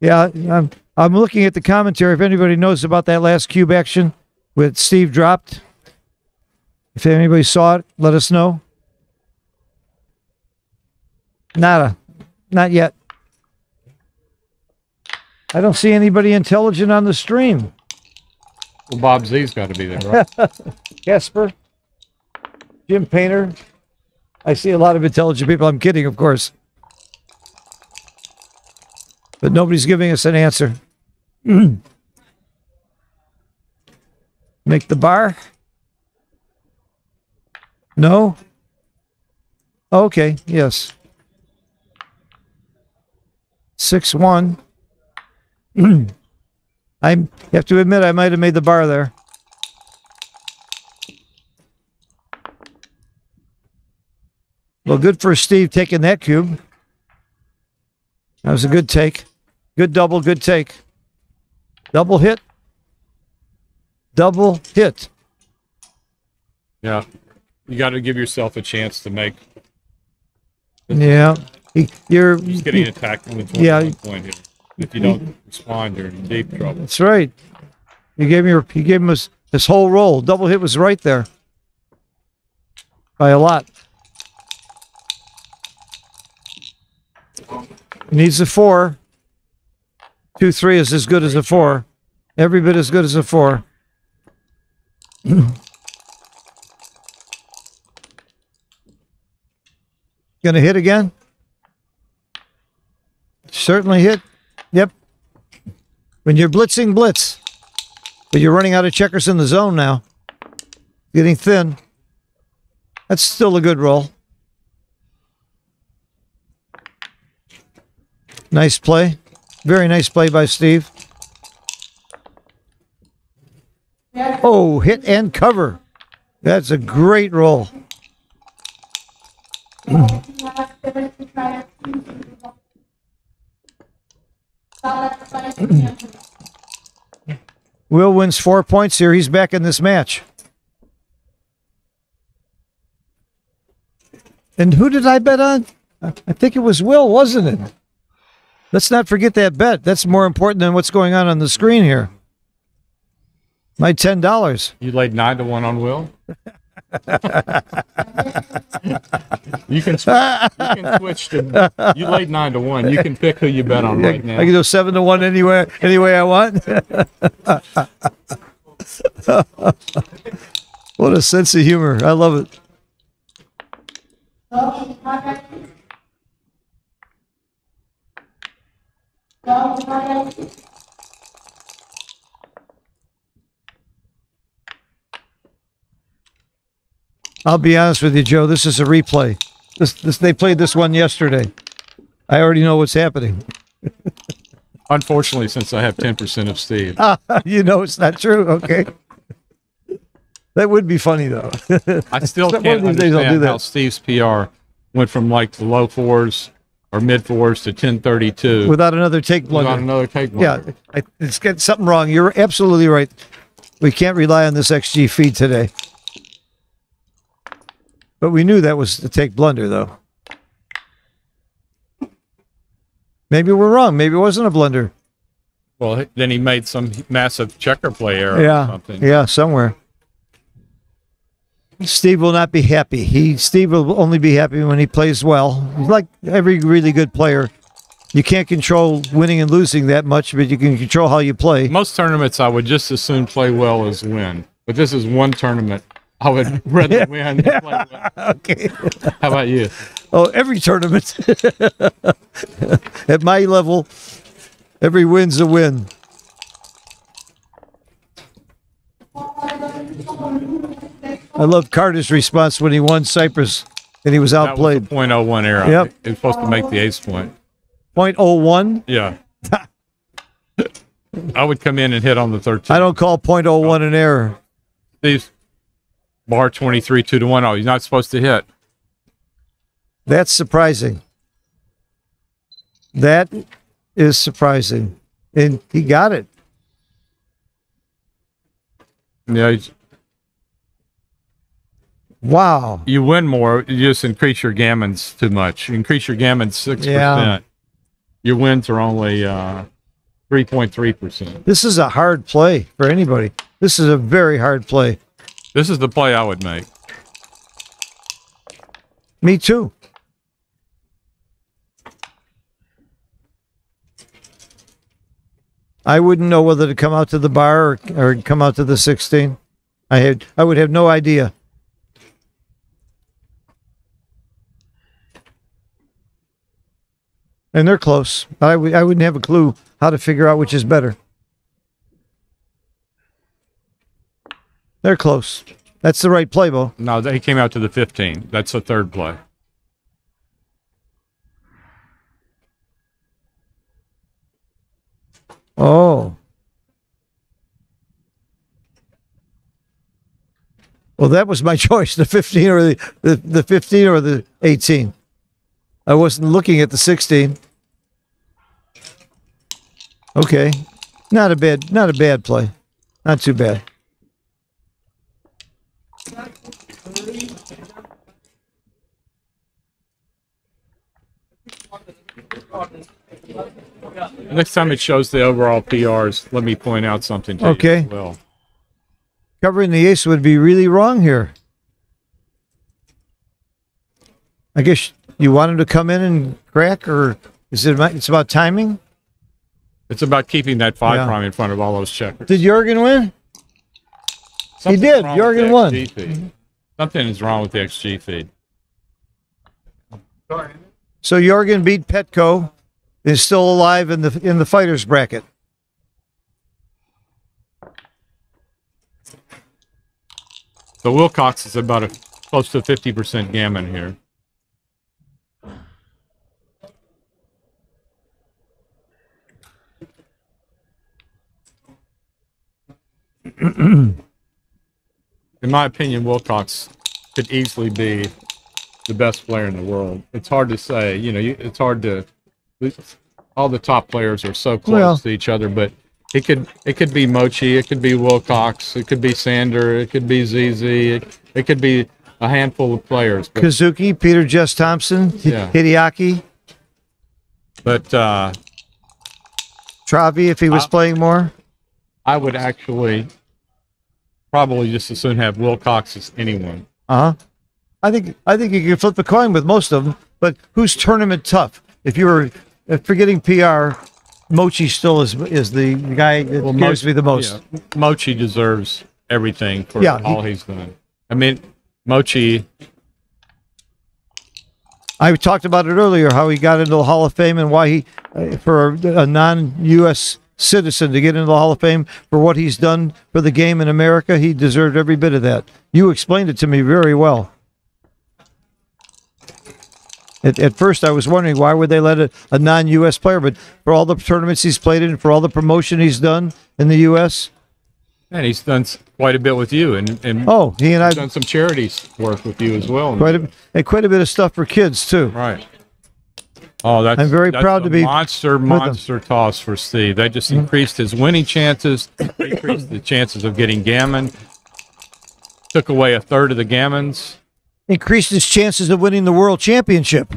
S1: Yeah, I'm, I'm looking at the commentary. If anybody knows about that last cube action with Steve dropped, if anybody saw it, let us know. Nada. Not yet. I don't see anybody intelligent on the stream.
S6: Well, Bob Z's got to be there, right?
S1: Casper, Jim Painter. I see a lot of intelligent people. I'm kidding, of course. But nobody's giving us an answer. Make the bar? No? Okay, yes. 6 1. I have to admit, I might have made the bar there. Well, good for Steve taking that cube. That was a good take. Good double, good take. Double hit. Double hit.
S6: Yeah. You got to give yourself a chance to make.
S1: Yeah. He- You're
S6: He's getting attacked 21
S1: Yeah.
S6: point here. If you don't respond, you're in deep trouble.
S1: That's right. You gave him your, you gave him his, his whole roll. Double hit was right there. By a lot. Needs a four. Two three is as good as a four. Every bit as good as a four. Gonna hit again? Certainly hit. Yep. When you're blitzing, blitz. But you're running out of checkers in the zone now. Getting thin. That's still a good roll. Nice play. Very nice play by Steve. Oh, hit and cover. That's a great roll. Will wins four points here. He's back in this match. And who did I bet on? I think it was Will, wasn't it? Let's not forget that bet. That's more important than what's going on on the screen here. My ten dollars.
S6: You laid nine to one on Will. you can sw- you can switch to. You laid nine to one. You can pick who you bet on right now.
S1: I can go seven to one anywhere, any way I want. what a sense of humor! I love it. I'll be honest with you, Joe. This is a replay. This, this they played this one yesterday. I already know what's happening.
S6: Unfortunately, since I have ten percent of Steve,
S1: you know it's not true. Okay. That would be funny though.
S6: I still can't
S1: these days I'll do
S6: understand
S1: that.
S6: how Steve's PR went from like the low fours or mid fours to ten thirty two
S1: Without another take
S6: without
S1: blunder.
S6: another take.
S1: Yeah,
S6: blunder.
S1: I, it's got something wrong. You're absolutely right. We can't rely on this XG feed today. But we knew that was the take blunder, though. Maybe we're wrong. Maybe it wasn't a blunder.
S6: Well, then he made some massive checker play error or
S1: Yeah,
S6: something.
S1: yeah, somewhere. Steve will not be happy. He Steve will only be happy when he plays well. Like every really good player. You can't control winning and losing that much, but you can control how you play.
S6: Most tournaments, I would just as soon play well as win. But this is one tournament. I would rather win than play well.
S1: Okay.
S6: How about you?
S1: Oh, every tournament. At my level, every win's a win. I love Carter's response when he won Cyprus and he was
S6: That was
S1: outplayed.
S6: a .01 error.
S1: Yep.
S6: It was supposed to make the ace point.
S1: Point oh one.
S6: Yeah. I would come in and hit on the 13.
S1: I don't call point oh one an error.
S6: Steve's bar 23, 2 to 1. Oh, he's not supposed to hit.
S1: That's surprising. That is surprising. And he got it.
S6: Yeah, he's-
S1: Wow.
S6: You win more. You just increase your gammons too much. You increase your gammons 6%.
S1: Yeah.
S6: Your wins are only uh, 3.3%.
S1: This is a hard play for anybody. This is a very hard play.
S6: This is the play I would make.
S1: Me too. I wouldn't know whether to come out to the bar or, or come out to the 16. I had I would have no idea. And they're close. I w- I wouldn't have a clue how to figure out which is better. They're close. That's the right play, Bo.
S6: No, he came out to the 15. That's the third play.
S1: Oh. Well, that was my choice, the 15 or the, the, the 15 or the 18. I wasn't looking at the 16. Okay. Not a bad not a bad play. Not too bad.
S6: Next time it shows the overall PRs, let me point out something to
S1: Okay.
S6: you well.
S1: Covering the ace would be really wrong here. I guess you want him to come in and crack, or is it about, it's about timing?
S6: It's about keeping that five
S1: Yeah.
S6: prime in front of all those checkers.
S1: Did Jorgen win?
S6: He
S1: did. Jorgen won.
S6: XG feed. Something is wrong with the XG feed.
S1: So Jorgen beat Petko, is still alive in the in the fighters bracket.
S6: So Wilcox is about a close to 50% gammon here. In my opinion, Wilcox could easily be the best player in the world. It's hard to say. You know, you, it's hard to. All the top players are so close
S1: Well-
S6: to each other, but it could it could be Mochy, it could be Wilcox, it could be Sander, it could be ZZ, it, it could be a handful of players. But,
S1: Kazuki, Peter Jes Thomsen,
S6: Yeah.
S1: Hideaki,
S6: but uh,
S1: Travi if he was
S6: Uh,
S1: playing more.
S6: I would actually probably just as soon have Wilcox as anyone.
S1: Uh huh. I think I think you can flip the coin with most of them, but who's tournament tough? If you were uh, forgetting PR, Mochy still is is the guy that
S6: Well,
S1: scares
S6: Mochy-
S1: me the most.
S6: yeah, Mochy deserves everything for
S1: Yeah, he-
S6: all he's done. I mean, Mochy,
S1: I talked about it earlier how he got into the Hall of Fame and why he, uh, for a, a non-U.S. citizen to get into the Hall of Fame for what he's done for the game in America, he deserved every bit of that. You explained it to me very well. At, at first, I was wondering why would they let a, a non-U.S. player, but for all the tournaments he's played in, for all the promotion he's done in the U.S.
S6: and he's done quite a bit with you, and and
S1: Oh, he and
S6: I've done some charities work with you as well.
S1: quite a and quite a bit of stuff for kids too.
S6: Right. Oh, that's
S1: I'm very
S6: that's
S1: proud
S6: a
S1: to be
S6: monster.
S1: Mm-hmm.
S6: monster toss for Steve. That just increased his winning chances, increased the chances of getting gammon, took away a third of the gammons.
S1: increased his chances of winning the world championship.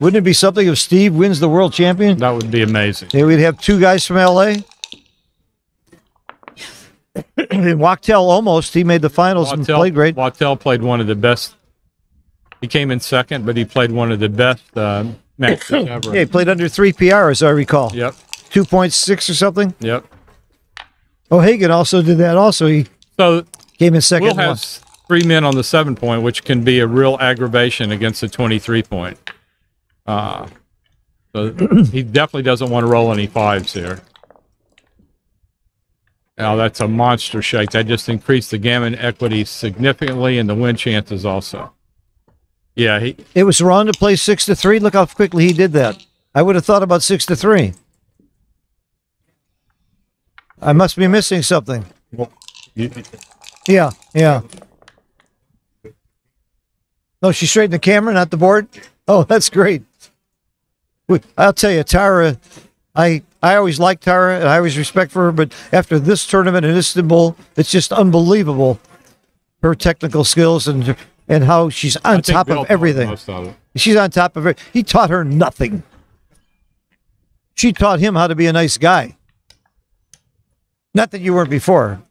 S1: Wouldn't it be something if Steve wins the world champion?
S6: That would be amazing.
S1: Then we'd have two guys from LA. and Wachtel almost he made the finals and played great.
S6: Wattel played one of the best. He came in second, but he played one of the best uh, matches ever.
S1: Yeah, he played under three PR as I recall.
S6: Yep.
S1: Two point six or something.
S6: Yep.
S1: O'Hagan also did that. Also, he
S6: So
S1: came in second.
S6: Will has three men on the seven point, which can be a real aggravation against the 23 point. Uh, so he definitely doesn't want to roll any fives here. Now that's a monster shake. That just increased the gammon equity significantly and the win chances also. Yeah, he
S1: it was wrong to play six to three. Look how quickly he did that. I would have thought about six to three. I must be missing something. Yeah, yeah. Oh, no, she straightened the camera, not the board. Oh, that's great. I'll tell you, Tara, I I always liked Tara and I always respect for her, but after this tournament in Istanbul, it's just unbelievable her technical skills and and how she's on
S6: think
S1: top
S6: Bill
S1: of everything.
S6: Of.
S1: She's on top of it. He taught her nothing. She taught him how to be a nice guy. Not that you weren't before.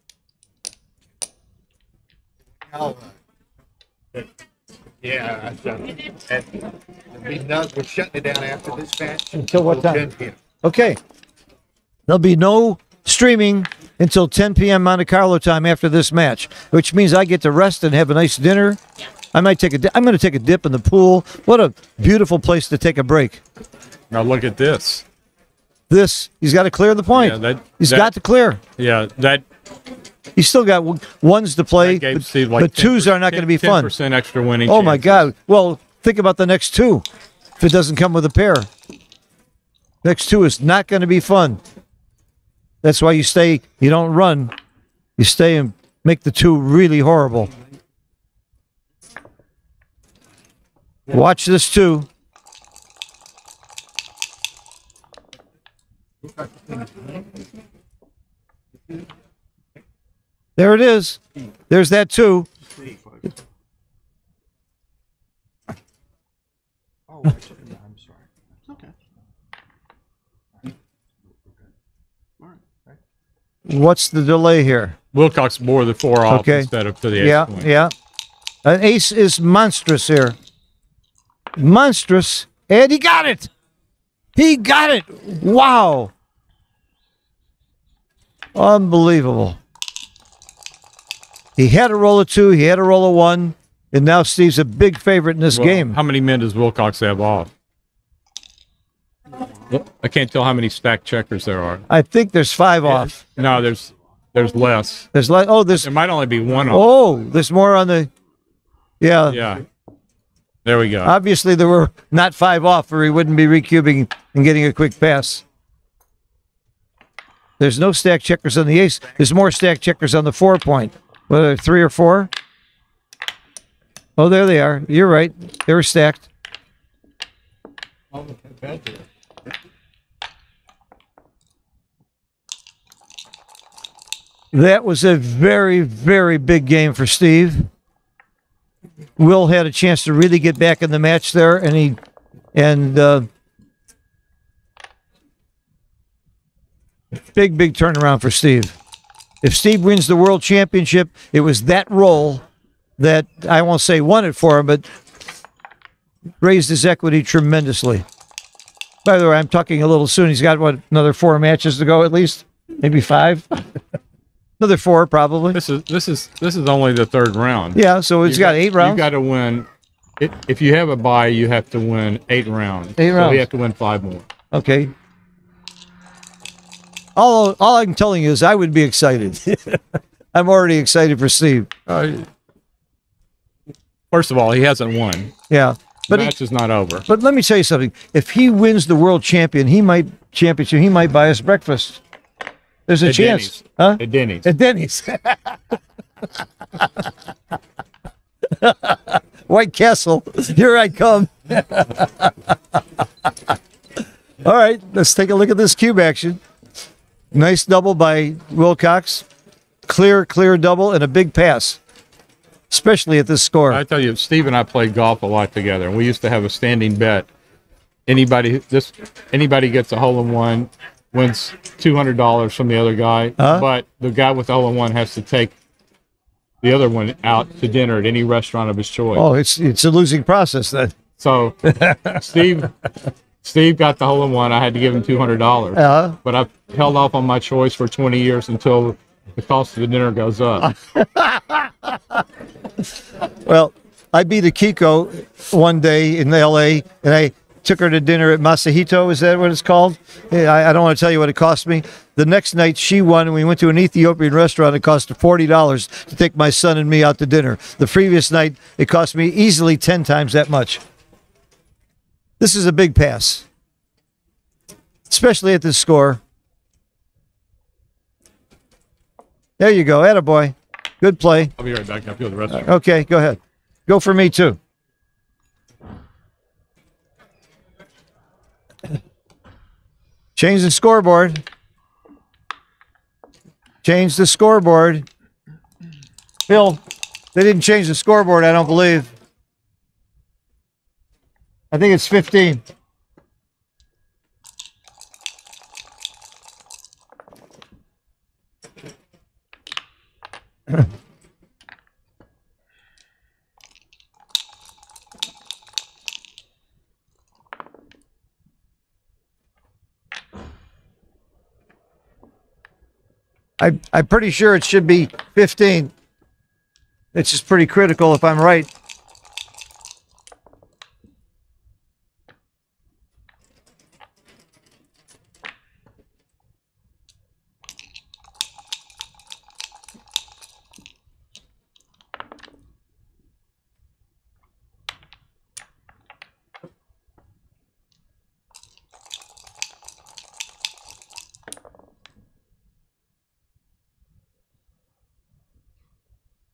S8: Yeah, I done we know we're shutting it down after this match.
S1: Until what time? Okay. There'll be no streaming until 10 p.m. Monte Carlo time after this match, which means I get to rest and have a nice dinner. I might take a. Di- I'm going to take a dip in the pool. What a beautiful place to take a break.
S6: Now look at this.
S1: This he's got to clear the point.
S6: Yeah, that-
S1: he's
S6: that-
S1: got to clear.
S6: Yeah, that,
S1: He's still got ones to play,
S6: that
S1: but,
S6: Steve like
S1: but twos are not going to be fun.
S6: percent extra winning.
S1: Oh my. God! Well, think about the next two. If it doesn't come with a pair, next two is not going to be fun. That's why you stay. You don't run. You stay and make the two really horrible. Watch this too. There it is. There's that two.
S3: Oh, I should- yeah, I'm sorry. It's okay. All right. Right.
S1: What's the delay here?
S6: Wilcox bore the four off
S1: Okay.
S6: instead of to the ace
S1: Yeah,
S6: queen.
S1: yeah. An ace is monstrous here. Monstrous. And he got it. He got it. Wow. Unbelievable. He had a roll of two, he had a roll of one, and now Steve's a big favorite in this
S6: Well,
S1: game.
S6: How many men does Wilcox have off? I can't tell how many stacked checkers there are.
S1: I think there's five off.
S6: No, there's there's less.
S1: There's like oh there's
S6: There might only be one off.
S1: oh there's more on the yeah.
S6: Yeah. There we go.
S1: Obviously, there were not five off, or he wouldn't be recubing and getting a quick pass. There's no stack checkers on the ace. There's more stack checkers on the four point. Whether three or four. Oh, there they are. You're right. They were stacked. Oh, That was a very, very big game for Steve. Will had a chance to really get back in the match there, and he and uh, big big turnaround for Steve. If Steve wins the world championship, it was that role that I won't say won it for him, but raised his equity tremendously. By the way, I'm talking a little soon. He's got what another four matches to go at least, maybe five. another four probably.
S6: This is this is this is only the third round.
S1: Yeah, so it's got eight rounds.
S6: You got to win. It, if you have a buy, you have to win eight rounds.
S1: Eight
S6: So
S1: rounds.
S6: you have to win five more.
S1: Okay. All, all I'm telling you is I would be excited. I'm already excited for Steve.
S6: Uh, first of all, he hasn't won.
S1: Yeah.
S6: The
S1: But he,
S6: match is not over.
S1: but let me tell you something. If he wins the world champion, he might championship, he might buy us breakfast. There's a
S6: At
S1: chance.
S6: Denny's.
S1: Huh?
S6: At Denny's.
S1: At Denny's. White Castle, here I come. All right, let's take a look at this cube action. Nice double by Wilcox. Clear, clear double, and a big pass, especially at this score.
S6: I tell you, Steve and I played golf a lot together, and we used to have a standing bet. Anybody this anybody gets a hole in one wins two hundred dollars from the other guy,
S1: Huh?
S6: but the guy with the hole in one has to take the other one out to dinner at any restaurant of his choice.
S1: Oh, it's it's a losing process then.
S6: So Steve Steve got the hole in one. I had to give him two hundred dollars,
S1: Uh,
S6: but I've held off on my choice for twenty years until the cost of the dinner goes up.
S1: well, I beat Akiko one day in L.A. and I took her to dinner at Masahito. Is that what it's called? I, I don't want to tell you what it cost me. The next night she won, and we went to an Ethiopian restaurant. It cost forty dollars to take my son and me out to dinner. The previous night, it cost me easily ten times that much. This is a big pass, especially at this score. There you go, attaboy. Good play.
S6: I'll be right back. I feel the rest.
S1: Okay, go ahead. Go for me too. Change the scoreboard. Change the scoreboard. Bill, they didn't change the scoreboard, I don't believe. I think it's 15. I, I'm pretty sure it should be 15. It's just pretty critical if I'm right.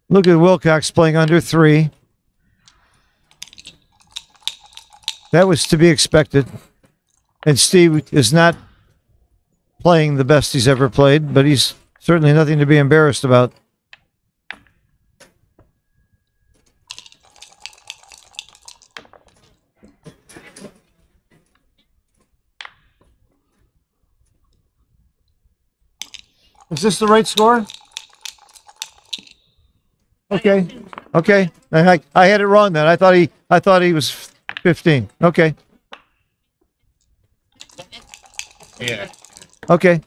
S1: Look at Wilcox playing under three. That was to be expected. And Steve is not playing the best he's ever played, but he's certainly nothing to be embarrassed about. Is this the right score? Okay. Okay. I, I- I had it wrong then. I thought he I thought he was 15. Okay.
S8: Yeah.
S1: Okay.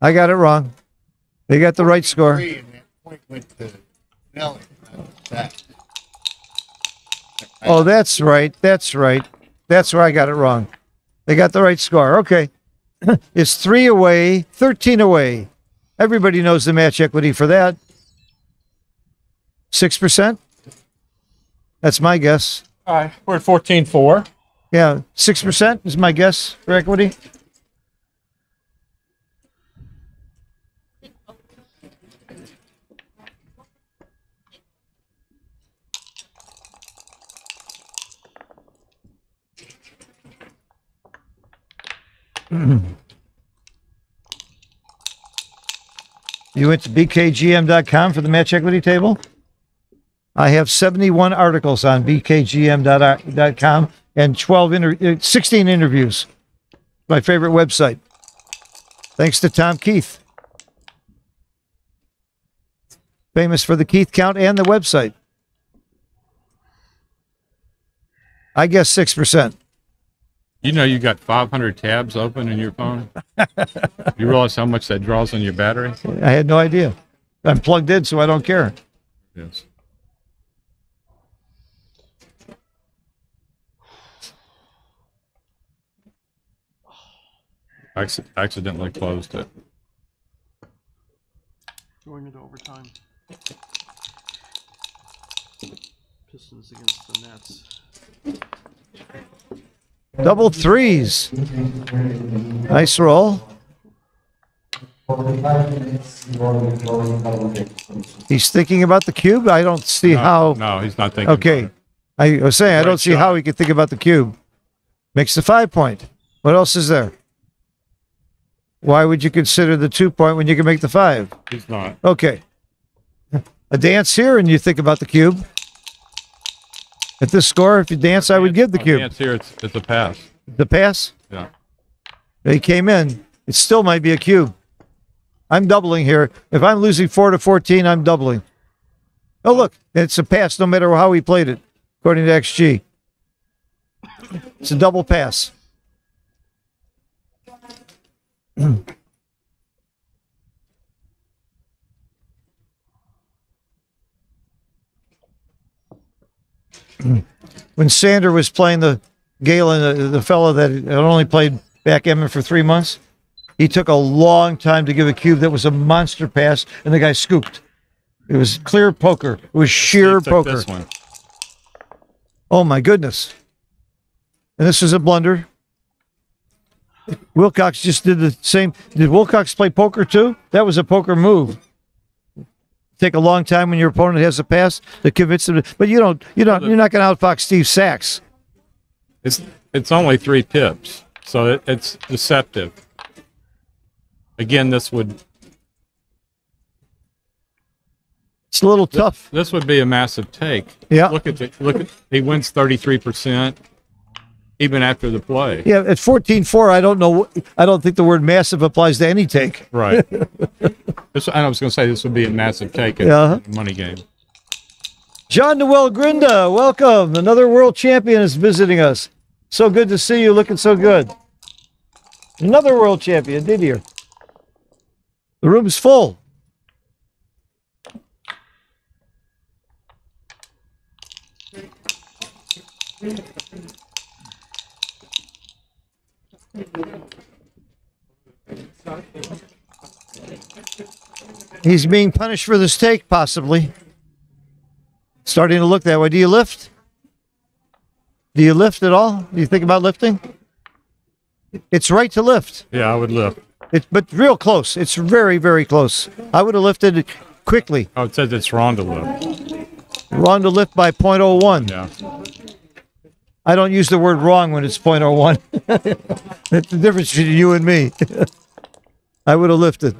S1: I got it wrong. They got the right score.
S8: Three, and that point went to Nelly. That.
S1: Oh, that's right. That's right. That's where I got it wrong. They got the right score. Okay. it's three away, 13 away. Everybody knows the match equity for that. 6%? That's my guess.
S6: All right, we're at 14-4.
S1: Yeah, 6% is my guess for equity. You went to bkgm.com for the match equity table? I have 71 articles on bkgm.com and 12 inter- uh, 16 interviews. My favorite website. Thanks to Tom Keith. Famous for the Keith count and the website. I guess 6%.
S6: You know you got 500 tabs open in your phone? you realize how much that draws on your battery?
S1: I had no idea. I'm plugged in, so I don't care.
S6: Yes. Acc- accidentally closed it.
S3: Going into overtime. Pistons against the Nets.
S1: Double threes. Nice roll. He's thinking about the cube. I don't see
S6: No,
S1: how.
S6: No, he's not thinking.
S1: Okay. I was saying, I don't see
S6: shot.
S1: how he could think about the cube. Makes the five point. What else is there? Why would you consider the two point when you can make the five?
S6: He's not.
S1: Okay. A dance here and you think about the cube. At this score, if you dance, I would give the cube.
S6: Dance here, it's, it's a pass.
S1: The pass,
S6: Yeah.
S1: he came in. It still might be a cube. I'm doubling here. If I'm losing four to 14, I'm doubling. Oh, look, it's a pass no matter how he played it, according to XG. It's a double pass. when Sander was playing the Galen, the, the fellow that had only played backgammon for three months, he took a long time to give a cube that was a monster pass, and the guy scooped. It was clear poker. It was sheer
S6: Steve
S1: poker. Oh my goodness. And this is a blunder. Wilcox just did the same. Did Wilcox play poker too? That was a poker move. Take a long time when your opponent has a pass to convince them. To, but you don't. You don't. You're not going to outfox Steve Sachs.
S6: It's it's only three pips, so it, it's deceptive. Again, this would
S1: It's a little tough.
S6: this would be a massive take.
S1: Yeah.
S6: Look at the, look at he wins thirty three percent even after the play.
S1: Yeah, at 14-4, I don't know. I don't think the word massive applies to any take.
S6: Right. this, I was going to say this would be a massive take in
S1: Yeah.
S6: the money game.
S1: Jean-Noël Grinda, welcome. Another world champion is visiting us. So good to see you, looking so good. Another world champion, Didier. The room's full. He's being punished for the steak, possibly. Starting to look that way. Do you lift? Do you lift at all? Do you think about lifting? It's right to lift.
S6: Yeah, I would lift.
S1: It's but real close. It's very, very close. I would have lifted it quickly.
S6: Oh, it says it's wrong to lift.
S1: Wrong to lift by 0.01.
S6: Yeah.
S1: I don't use the word wrong when it's 0.01. That's the difference between you and me. I would have lifted.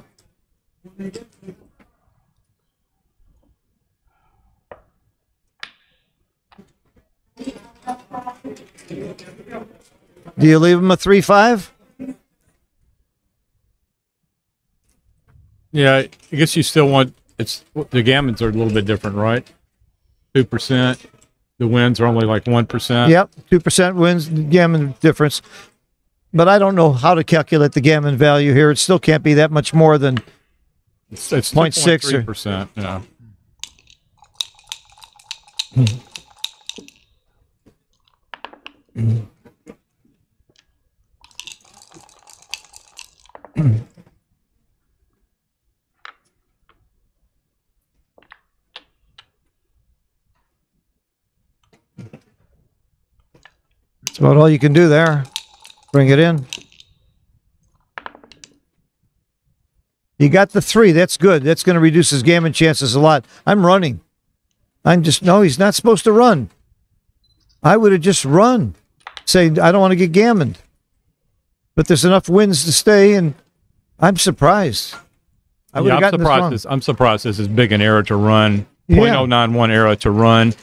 S1: Do you leave him a 3 5?
S6: Yeah, I guess you still want it's the gammons are a little bit different, right? Two percent. The wins are only like one percent.
S1: Yep, 2% wins gammon difference. But I don't know how to calculate the gammon value here. It still can't be that much more than
S6: It's, it's
S1: 0.6 or-
S6: percent. Yeah. Hmm.
S1: That's about all you can do there. Bring it in. You got the three. That's good. That's going to reduce his gammon chances a lot. I'm running. I'm just, no, he's not supposed to run. I would have just run. Say, I don't want to get gammoned. But there's enough wins to stay, and I'm surprised. I would
S6: yeah,
S1: have
S6: I'm
S1: gotten this
S6: surprised.
S1: wrong.
S6: This, I'm surprised this is big an error to run.
S1: Yeah.
S6: 0.091 error to run.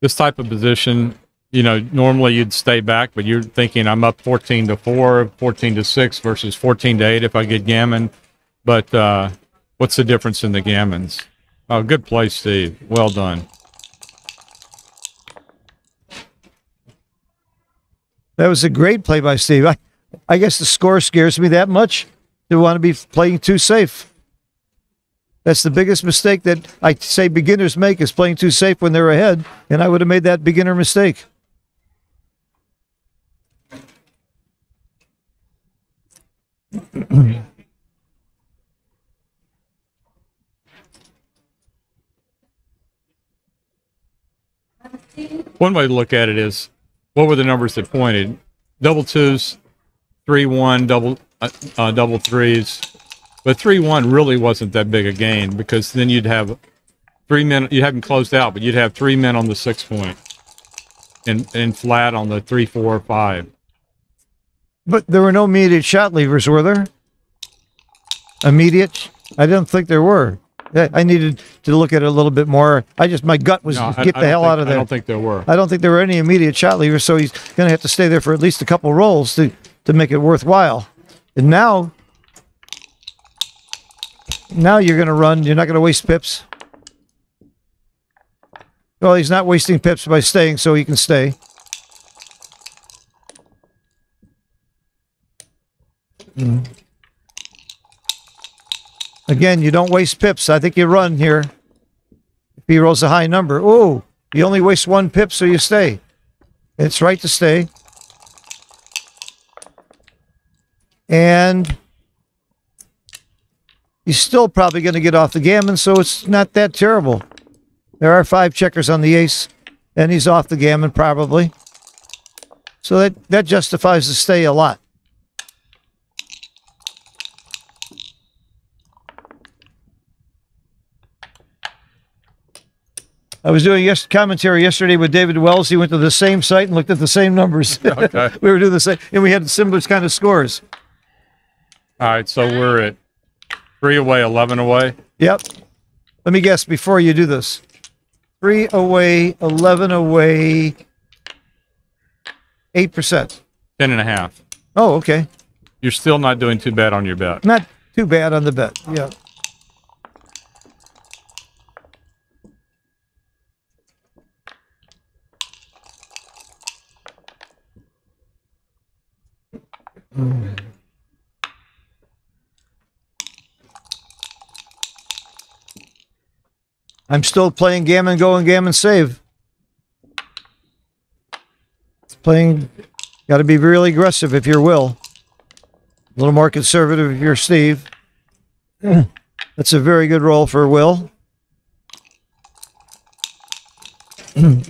S6: This type of position, you know, normally you'd stay back, but you're thinking I'm up 14 to 4, 14 to 6 versus 14 to 8 if I get gammon. But uh, what's the difference in the gammons? Oh, good play, Steve. Well done.
S1: That was a great play by Steve. I, I guess the score scares me that much to want to be playing too safe. That's the biggest mistake that I say beginners make is playing too safe when they're ahead, and I would have made that beginner mistake.
S6: One way to look at it is what were the numbers that pointed? Double twos, three one, double uh, uh, double threes, but three one really wasn't that big a gain because then you'd have three men. You haven't closed out, but you'd have three men on the six point, and and flat on the three four five.
S1: But there were no immediate shot levers, were there? Immediate? I don't think there were. I I needed to look at it a little bit more. I just my gut was
S6: No,
S1: get
S6: I
S1: the
S6: don't
S1: hell
S6: think-
S1: out of there.
S6: I don't think there were.
S1: I don't think there were any immediate shot levers, so he's going to have to stay there for at least a couple rolls to, to make it worthwhile. And now, now you're going to run. You're not going to waste pips. Well, he's not wasting pips by staying, so he can stay. Again, you don't waste pips. I think you run here. If he rolls a high number, oh, you only waste one pip, so you stay. It's right to stay. And he's still probably going to get off the gammon, so it's not that terrible. There are five checkers on the ace, and he's off the gammon probably. So that, that justifies the stay a lot. I was doing yes commentary yesterday with David Wells. He went to the same site and looked at the same numbers.
S6: Okay.
S1: we were doing the same, and we had similar kind of scores.
S6: All right, so we're at three away, eleven away.
S1: Yep. Let me guess before you do this. Three away, 11 away, 8%.
S6: Ten and a half.
S1: Oh, okay.
S6: You're still not doing too bad on your bet.
S1: Not too bad on the bet. Yeah. I'm still playing Gammon Go and Gammon Save. It's playing, got to be really aggressive if you're Will. A little more conservative if you're Steve. That's a very good roll for Will.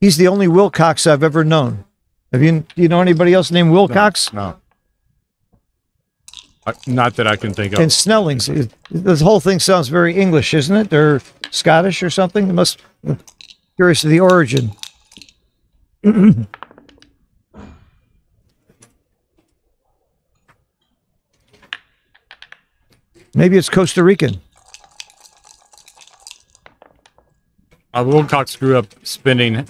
S1: He's the only Wilcox I've ever known. Have you, do you know anybody else named Wilcox?
S6: no. no. Not that I can think of.
S1: And Snellings. This whole thing sounds very English, isn't it? Or Scottish or something? It must. Curious of the origin. Maybe it's Costa Rican.
S6: Uh, Wilcox grew up spending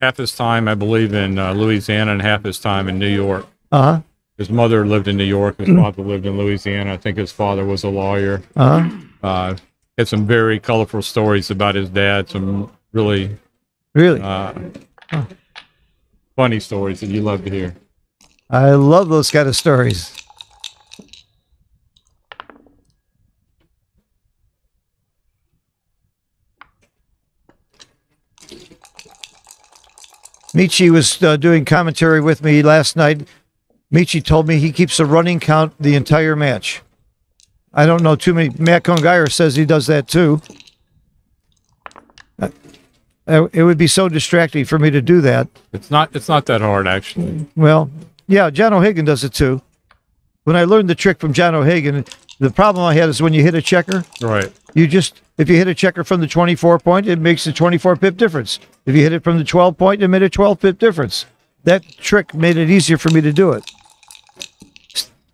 S6: half his time, I believe, in uh, Louisiana and half his time in New York.
S1: Uh huh.
S6: His mother lived in New York. His father lived in Louisiana. I think his father was a lawyer.
S1: Uh huh.
S6: Uh, had some very colorful stories about his dad. Some really
S1: Really?
S6: uh, funny stories that you love to hear.
S1: I love those kind of stories. Mochy was uh, doing commentary with me last night. Mochy told me he keeps a running count the entire match. I don't know too many. Matt Cohn-Geier says he does that too. Uh, It would be so distracting for me to do that.
S6: It's not. It's not that hard, actually.
S1: Well, yeah, John O'Hagan does it too. When I learned the trick from John O'Hagan, the problem I had is when you hit a checker,
S6: Right.
S1: you just if you hit a checker from the 24 point, it makes a 24 pip difference. If you hit it from the 12 point, it made a 12 pip difference. That trick made it easier for me to do it.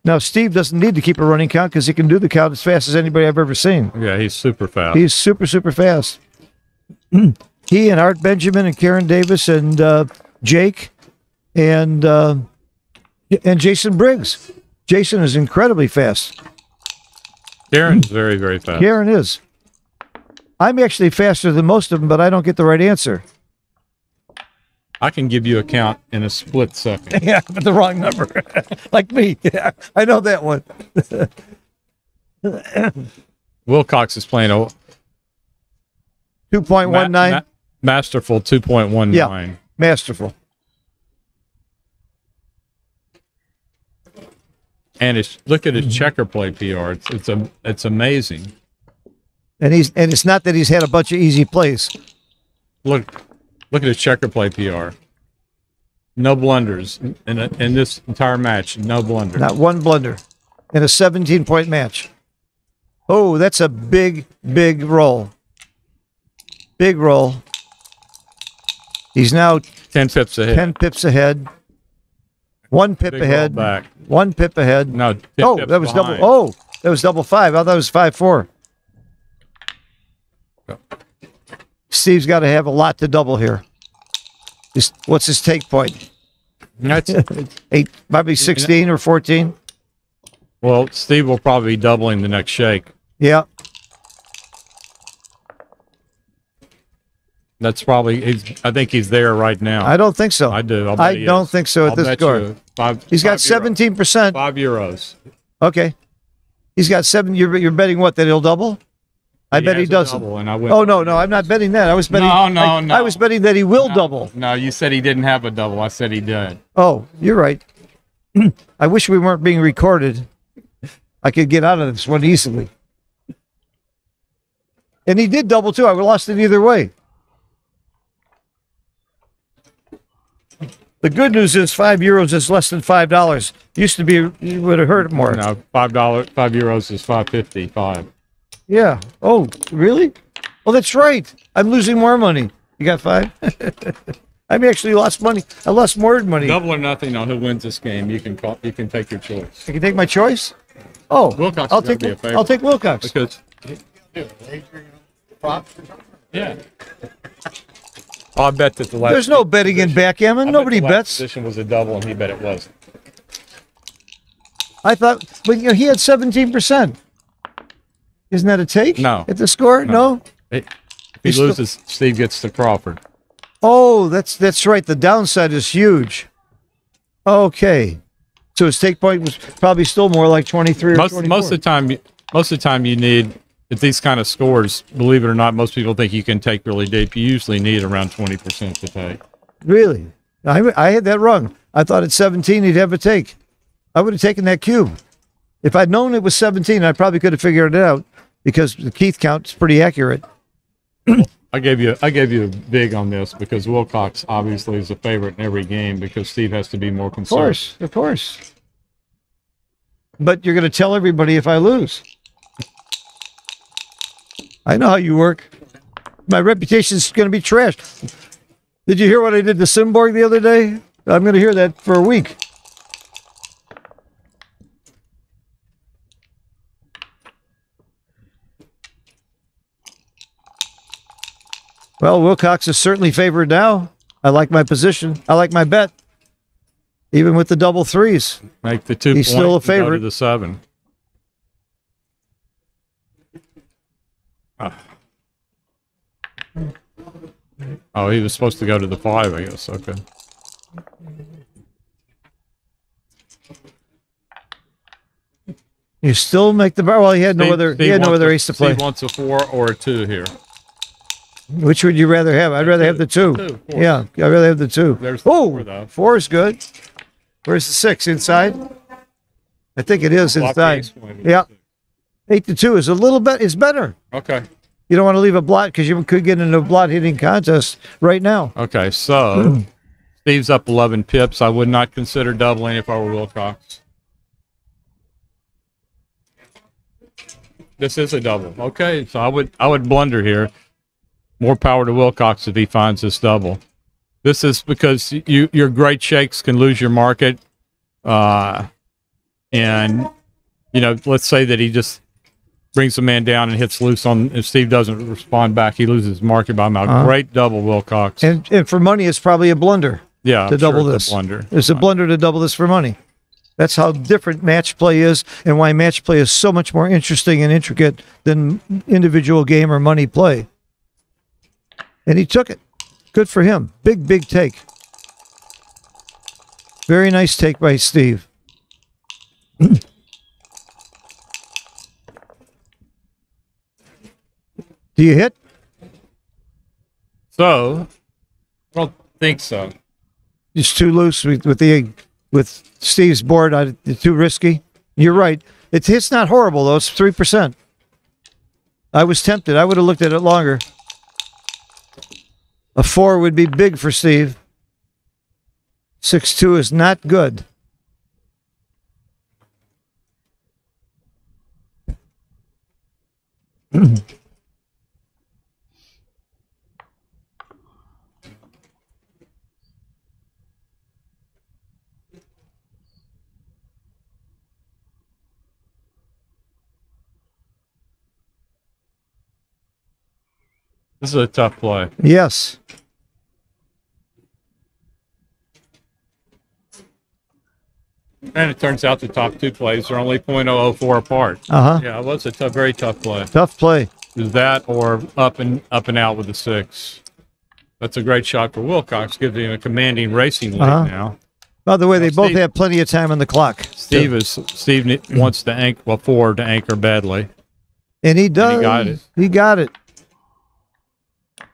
S1: Now Steve doesn't need to keep a running count because he can do the count as fast as anybody I've ever seen.
S6: Yeah, he's super fast.
S1: He's super super fast. he and Art Benjamin and Karen Davis and uh, Jake and uh, and Jason Briggs. Jason is incredibly fast.
S6: Karen's very, very fast.
S1: Karen is. I'm actually faster than most of them, but I don't get the right answer.
S6: I can give you a count in a split second.
S1: Yeah, but the wrong number, like me. Yeah, I know that one.
S6: Wilcox is playing a
S1: Two point
S6: ma- ma- masterful 2.19.
S1: Yeah. masterful.
S6: And it's look at his checker play PR. It's it's a it's amazing.
S1: And he's and it's not that he's had a bunch of easy plays.
S6: Look look at his checker play PR. No blunders in a, in this entire match. No blunders.
S1: Not one blunder in a 17 point match. Oh, that's a big, big roll. Big roll. He's now
S6: Ten pips ahead.
S1: 10 pips ahead. One pip
S6: Big
S1: ahead.
S6: back.
S1: One pip ahead.
S6: No.
S1: Oh, that was
S6: behind.
S1: double. Oh, that was double five. I thought it was five four. Steve's got to have a lot to double here. What's his take point?
S6: That's,
S1: Eight, probably 16 or 14.
S6: well, Steve will probably be doubling the next shake.
S1: Yeah.
S6: That's probably. He's, I think he's there right now.
S1: I don't think so.
S6: I do. I'll
S1: I don't
S6: is.
S1: think so at
S6: I'll
S1: this score.
S6: Five,
S1: He's got 17%.
S6: Five euros.
S1: Okay. He's got seven. You're, you're betting what? That he'll double? I bet he doesn't.
S6: and I
S1: Oh, no, no. I'm not betting that. I was betting.
S6: No, no,
S1: I,
S6: no.
S1: I was betting that he will double.
S6: No, you said he didn't have a double. I said he did.
S1: Oh, you're right. I wish we weren't being recorded. I could get out of this one easily. And he did double too. I lost it either way. The good news is five euros is less than five dollars. Used to be you would have heard it more.
S6: No, five dollar, five euros is five fifty. Five.
S1: Yeah. Oh, really? Oh, that's right. I'm losing more money. You got five? I've actually lost money. I lost more money.
S6: Double or nothing on who wins this game. You can call. You can take your choice
S1: I can take my choice. Oh,
S6: Wilcox
S1: I'll take
S6: be a favorite.
S1: I'll take Wilcox.
S6: because yeah. I bet that the last.
S1: There's no betting in backgammon.
S6: I bet
S1: Nobody
S6: the last
S1: bets.
S6: Position was a double, and he bet it wasn't.
S1: I thought, but you know, he had 17%. Isn't that a take?
S6: No.
S1: At the score? No.
S6: If he
S1: He's still-
S6: loses, Steve gets to Crawford.
S1: Oh, that's that's right. The downside is huge. Okay. So his take point was probably still more like 23 or
S6: Most
S1: 24.
S6: most of the time, you- most of the time you need at these kind of scores, believe it or not, most people think you can take really deep. You usually need around 20% to take.
S1: Really? I, I had that wrong. I thought at 17 he'd have a take. I would have taken that cube. If I'd known it was 17, I probably could have figured it out because the Keith count is pretty accurate.
S6: I gave you I gave you a big on this because Wilcox obviously is a favorite in every game because Steve has to be more concerned.
S1: Of course, of course. But you're going to tell everybody if I lose. I know how you work. My reputation's going to be trashed. Did you hear what I did to Simborg the other day? I'm going to hear that for a week. Well, Wilcox is certainly favored now. I like my position. I like my bet. Even with the double threes.
S6: Make the two
S1: He's still a
S6: and go to
S1: favorite.
S6: the seven. Ah. Oh, he was supposed to go to the five, I guess. Okay.
S1: You still make the bar. Well, he had no
S6: Steve-
S1: other.
S6: Steve
S1: he had no other
S6: a-
S1: ace to play.
S6: Steve wants a four or a two here.
S1: Which would you rather have? I'd rather have the two.
S6: Two,
S1: yeah, I'd rather have the two.
S6: There's the
S1: oh,
S6: four, though.
S1: four is good. Where's the six inside? I think it is
S6: Block
S1: inside. Yeah, eight to two is a little bit. It's better.
S6: Okay.
S1: You don't want to leave a blot because you could get into a blot hitting contest right now.
S6: Okay. So Steve's up 11 pips. I would not consider doubling if I were Wilcox. This is a double. Okay. So I would I would blunder here. More power to Wilcox if he finds this double. This is because you your great shakes can lose your market. Uh, and you know, let's say that he just brings the man down and hits loose on if Steve doesn't respond back, he loses market by a mile.
S1: Uh-huh.
S6: Great double, Wilcox.
S1: And and for money, it's probably a blunder
S6: yeah,
S1: to
S6: I'm sure
S1: double
S6: it's
S1: this.
S6: a blunder.
S1: It's a blunder to double this for money. That's how different match play is, and why match play is so much more interesting and intricate than individual game or money play. And he took it. Good for him. Big, big take. Very nice take by Steve. Do you hit?
S6: So, I don't think so.
S1: It's too loose with, with the with Steve's board. I, it's too risky. You're right. It's it's not horrible though. It's three percent. I was tempted. I would have looked at it longer. A four would be big for Steve. Six two is not good.
S6: This is a tough play.
S1: Yes.
S6: And it turns out the top two plays are only 0.004 apart.
S1: Uh huh.
S6: Yeah, it was a tough, very tough play.
S1: Tough play.
S6: Is that or up and up and out with the six? That's a great shot for Wilcox. Gives him a commanding racing lead
S1: Uh-huh.
S6: now.
S1: By the way, they
S6: Now,
S1: both
S6: Steve-
S1: have plenty of time on the clock.
S6: Steve is Steve wants to anchor well to anchor badly.
S1: And he does.
S6: He got it.
S1: He got it.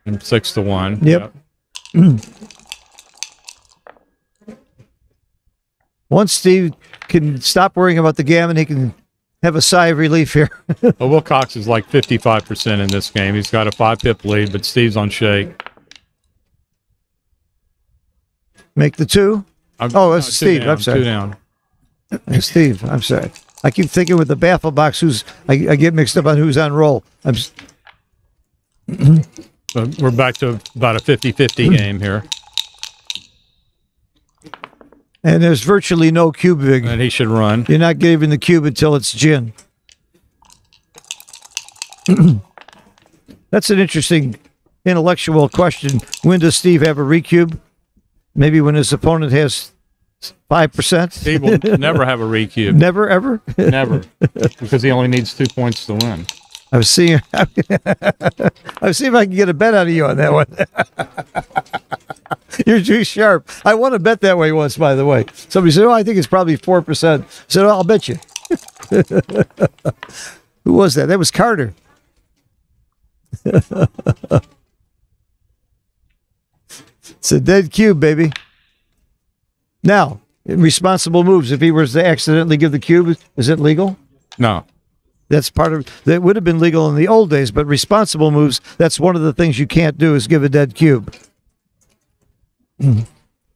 S6: And six to one.
S1: Yep. Once Steve can stop worrying about the gammon, he can have a sigh of relief here.
S6: But Wilcox is like 55% in this game. He's got a five pip lead, but Steve's on shake.
S1: Make the two.
S6: I'm,
S1: Oh, that's
S6: two
S1: Steve.
S6: down,
S1: I'm sorry.
S6: Two down.
S1: Hey, Steve, I'm sorry. I keep thinking with the baffle box. Who's I, I get mixed up on who's on roll. I'm
S6: So uh, we're back to about a 50 50 game here.
S1: And there's virtually no cube big.
S6: And he should run.
S1: You're not giving the cube until it's gin. That's an interesting intellectual question. When does Steve have a recube? Maybe when his opponent has five percent.
S6: Steve will never have a recube.
S1: Never ever.
S6: Never. Because he only needs two points to win.
S1: I was seeing. I was seeing if I can get a bet out of you on that one. You're too sharp. I won a bet that way once, by the way. Somebody said, "Oh, I think it's probably four percent." I said, "Oh, "I'll bet you." Who was that? That was Carter. It's a dead cube, baby. Now, responsible moves. If he was to accidentally give the cube, is it legal?
S6: No.
S1: That's part of that would have been legal in the old days, but responsible moves, that's one of the things you can't do is give a dead cube.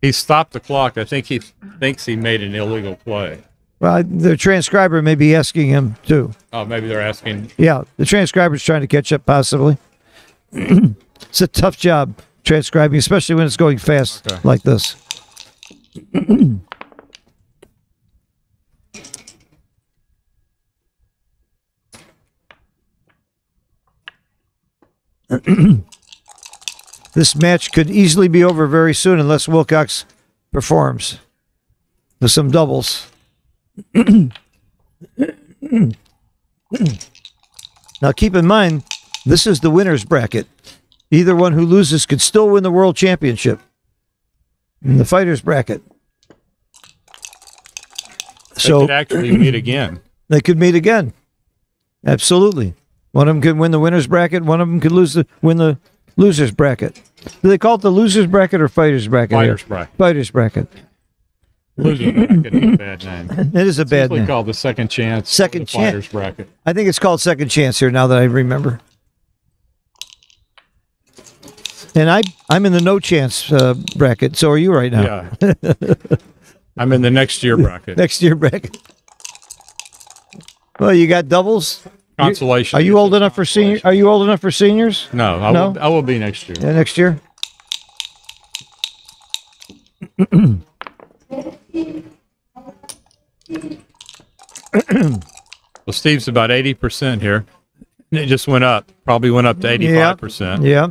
S6: He stopped the clock. I think he thinks he made an illegal play.
S1: Well, the transcriber may be asking him too.
S6: Oh, maybe they're asking.
S1: Yeah, the transcriber's trying to catch up possibly. it's a tough job transcribing, especially when it's going fast
S6: Okay.
S1: like this. this match could easily be over very soon unless Wilcox performs with some doubles. Now, keep in mind, this is the winner's bracket. Either one who loses could still win the world championship in the fighter's bracket.
S6: They
S1: So
S6: could actually meet again.
S1: they could meet again. Absolutely. One of them could win the winner's bracket. One of them could lose the win the loser's bracket. Do they call it the loser's bracket or fighter's bracket? here?
S6: Fighters bracket.
S1: Fighter's bracket.
S6: Losers bracket is a bad name.
S1: It is a bad
S6: usually
S1: name.
S6: called the second chance.
S1: Second chance.
S6: Fighters bracket.
S1: I think it's called second chance here now that I remember. And I I'm in the no chance uh, bracket. So are you right now?
S6: Yeah. I'm in the next year bracket.
S1: Next year bracket. Well, you got doubles.
S6: Consolation.
S1: Are you old enough for senior? Are you old enough for seniors?
S6: No, I,
S1: No?
S6: Will, I will be next year.
S1: Yeah, next year.
S6: Well, Steve's about 80% here. It just went up. Probably went up to 85%.
S1: Yeah.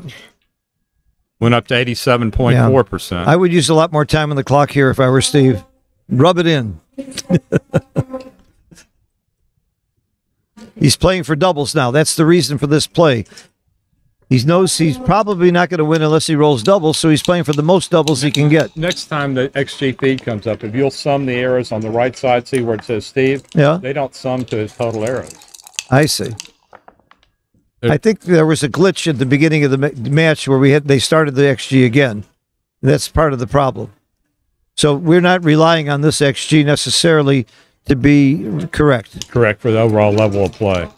S6: Went up to 87.4%.
S1: I would use a lot more time on the clock here if I were Steve. Rub it in. he's playing for doubles now. That's the reason for this play. He knows he's probably not going to win unless he rolls doubles, so he's playing for the most doubles he can get.
S6: Next time the XG feed comes up, if you'll sum the errors on the right side, see where it says Steve,
S1: Yeah,
S6: they don't sum to his total errors.
S1: I see. I think there was a glitch at the beginning of the ma- match where we had they started the XG again. That's part of the problem. So we're not relying on this XG necessarily to be correct.
S6: Correct for the overall level of play.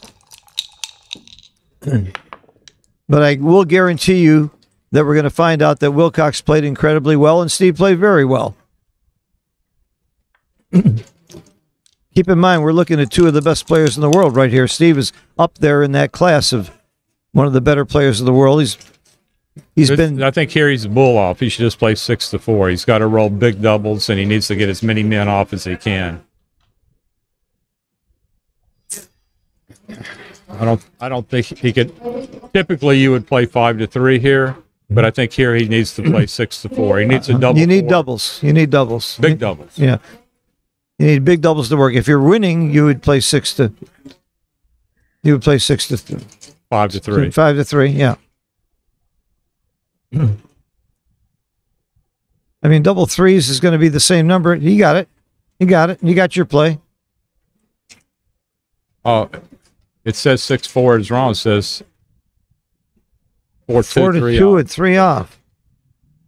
S1: But I will guarantee you that we're going to find out that Wilcox played incredibly well and Steve played very well. Keep in mind, we're looking at two of the best players in the world right here. Steve is up there in that class of one of the better players of the world. He's he's been
S6: I think here he's a bull off. He should just play six to four. He's got to roll big doubles, and he needs to get as many men off as he can. I don't. I don't think he could. Typically, you would play five to three here, but I think here he needs to play six to four. He needs a double.
S1: you need
S6: four.
S1: doubles. You need doubles.
S6: Big doubles.
S1: Yeah. You need big doubles to work. If you're winning, you would play six to you would play six to th-
S6: Five to three.
S1: five to three, yeah. I mean, double threes is going to be the same number. You got it. You got it. You got your play.
S6: Oh, it says six four is wrong. It says four two
S1: Four to
S6: three
S1: two
S6: off.
S1: and three off.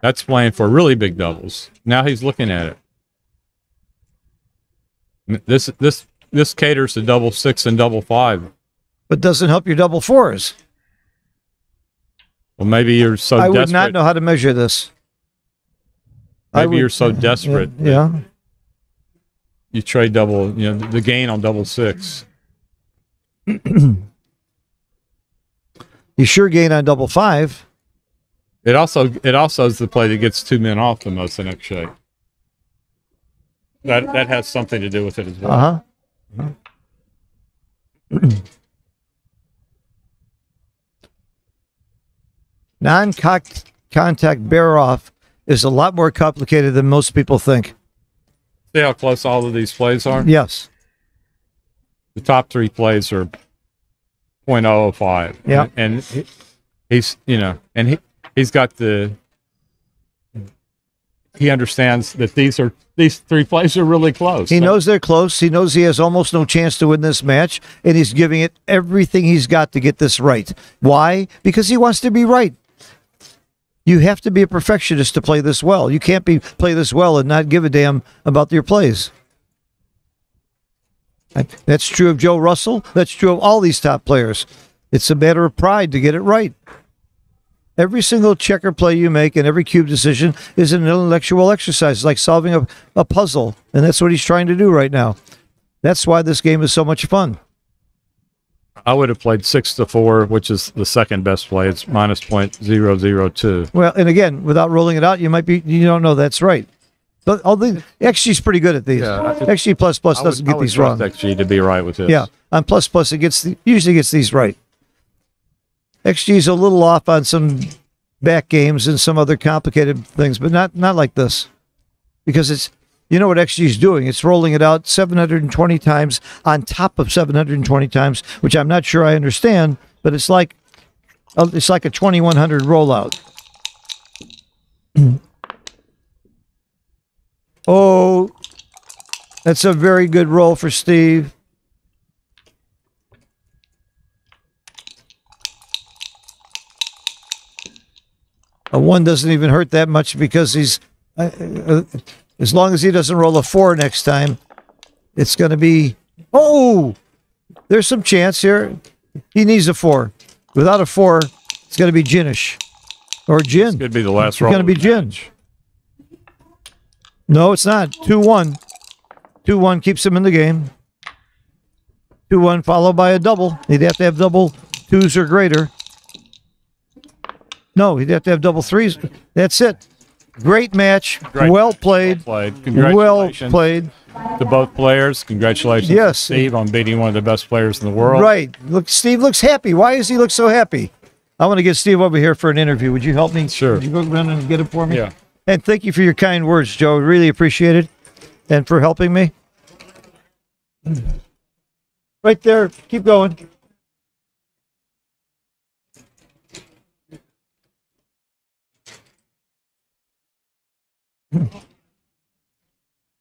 S6: That's playing for really big doubles. Now he's looking at it. This this this caters to double six and double five.
S1: but doesn't help your double fours.
S6: Well, maybe you're so
S1: I would
S6: desperate.
S1: not know how to measure this.
S6: Maybe
S1: would-
S6: you're so desperate.
S1: Yeah.
S6: You trade double. You know the, the gain on double six.
S1: You sure gain on double five.
S6: It also it also is the play that gets two men off the most in X shape. That that has something to do with it as well.
S1: Uh huh. Non contact bear off is a lot more complicated than most people think.
S6: See how close all of these plays are.
S1: Yes.
S6: The top three plays are 0.005.
S1: Yeah.
S6: And he- he's, you know, and he, he's got the, he understands that these are these three plays are really close.
S1: He
S6: So-
S1: knows they're close. He knows he has almost no chance to win this match, and he's giving it everything he's got to get this right. Why? Because he wants to be right. You have to be a perfectionist to play this well. You can't be play this well and not give a damn about your plays. That's true of Joe Russell. That's true of all these top players. It's a matter of pride to get it right. Every single checker play you make and every cube decision is an intellectual exercise, It's like solving a, a puzzle. And that's what he's trying to do right now. That's why this game is so much fun.
S6: I would have played six to four, which is the second best play. It's minus point zero zero two.
S1: Well, and again, without rolling it out, you might be, you don't know that's right. But all the XG's pretty good at these.
S6: Yeah,
S1: XG plus plus doesn't
S6: would,
S1: get these wrong.
S6: XG to be right with this.
S1: Yeah, on plus plus it gets the, usually gets these right. XG's a little off on some back games and some other complicated things, but not not like this, because it's you know what XG is doing. It's rolling it out 720 times on top of 720 times, which I'm not sure I understand, but it's like uh, it's like a 2100 rollout. oh, that's a very good roll for Steve. A one doesn't even hurt that much because he's, uh, uh, as long as he doesn't roll a four next time, it's going to be, oh, there's some chance here. He needs a four. Without a four, it's going to be ginish or gin.
S6: Could be the last
S1: It's
S6: roll.
S1: going to be gin. No, it's not. 2 1. 2 1 keeps him in the game. 2 1 followed by a double. He'd have to have double twos or greater. No, he'd have to have double threes. That's it. Great match.
S6: Great.
S1: Well played.
S6: Well played.
S1: Well
S6: Congratulations
S1: played.
S6: to both players. Congratulations,
S1: Yes.
S6: Steve, on beating one of the best players in the world.
S1: Right. Look, Steve looks happy. Why does he look so happy? I want to get Steve over here for an interview. Would you help me?
S6: Sure.
S1: Would you go around and get it for me?
S6: Yeah.
S1: And thank you for your kind words, Joe. Really appreciate it. And for helping me. Right there. Keep going.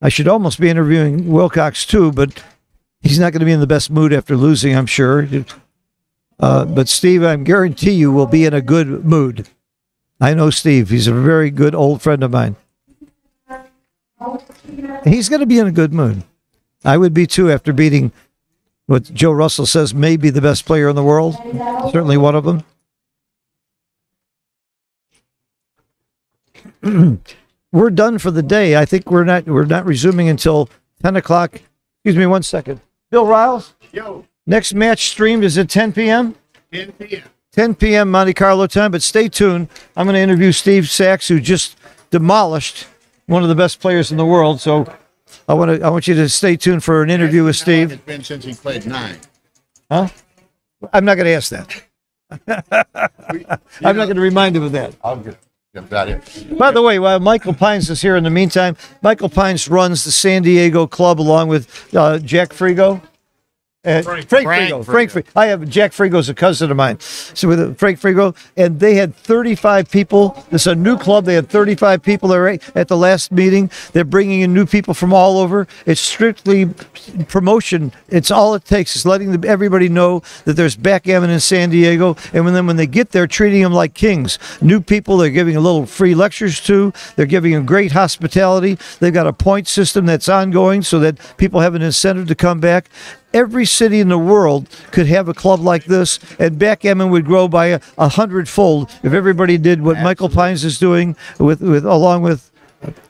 S1: I should almost be interviewing Wilcox too, but he's not going to be in the best mood after losing, I'm sure. Uh, but Steve, I guarantee you, will be in a good mood. I know Steve. He's a very good old friend of mine. He's going to be in a good mood. I would be too after beating what Joe Russell says may be the best player in the world. Certainly one of them. we're done for the day. I think we're not we're not resuming until ten o'clock. Excuse me one second. Bill Riles,
S8: Yo,
S1: next match streamed is at ten p.m.
S8: 10 p.m.
S1: 10 p.m. Monte Carlo time. But stay tuned. I'm going to interview Steve Sachs, who just demolished one of the best players in the world. So I want to I want you to stay tuned for an interview with Steve.
S8: It's been since he played nine.
S1: Huh? I'm not going to ask that. I'm not going to remind him of that.
S8: I'll get, get about it.
S1: By the way, while Michael Pines is here in the meantime, Michael Pines runs the San Diego club along with uh, Jack Frigo. Uh, Frank,
S8: Frank
S1: Frigo. Frank Frigo. I have Jack Frigo's a cousin of mine. So with uh, Frank Frigo, and they had 35 people. This is a new club. They had 35 people there at the last meeting. They're bringing in new people from all over. It's strictly promotion. It's all it takes is letting everybody know that there's backgammon in San Diego, and when then when they get there, treating them like kings. New people, they're giving a little free lectures to. They're giving them great hospitality. They've got a point system that's ongoing, so that people have an incentive to come back. Every city in the world could have a club like this, and backgammon would grow by a, a hundredfold if everybody did what Michael Pines is doing with, with along with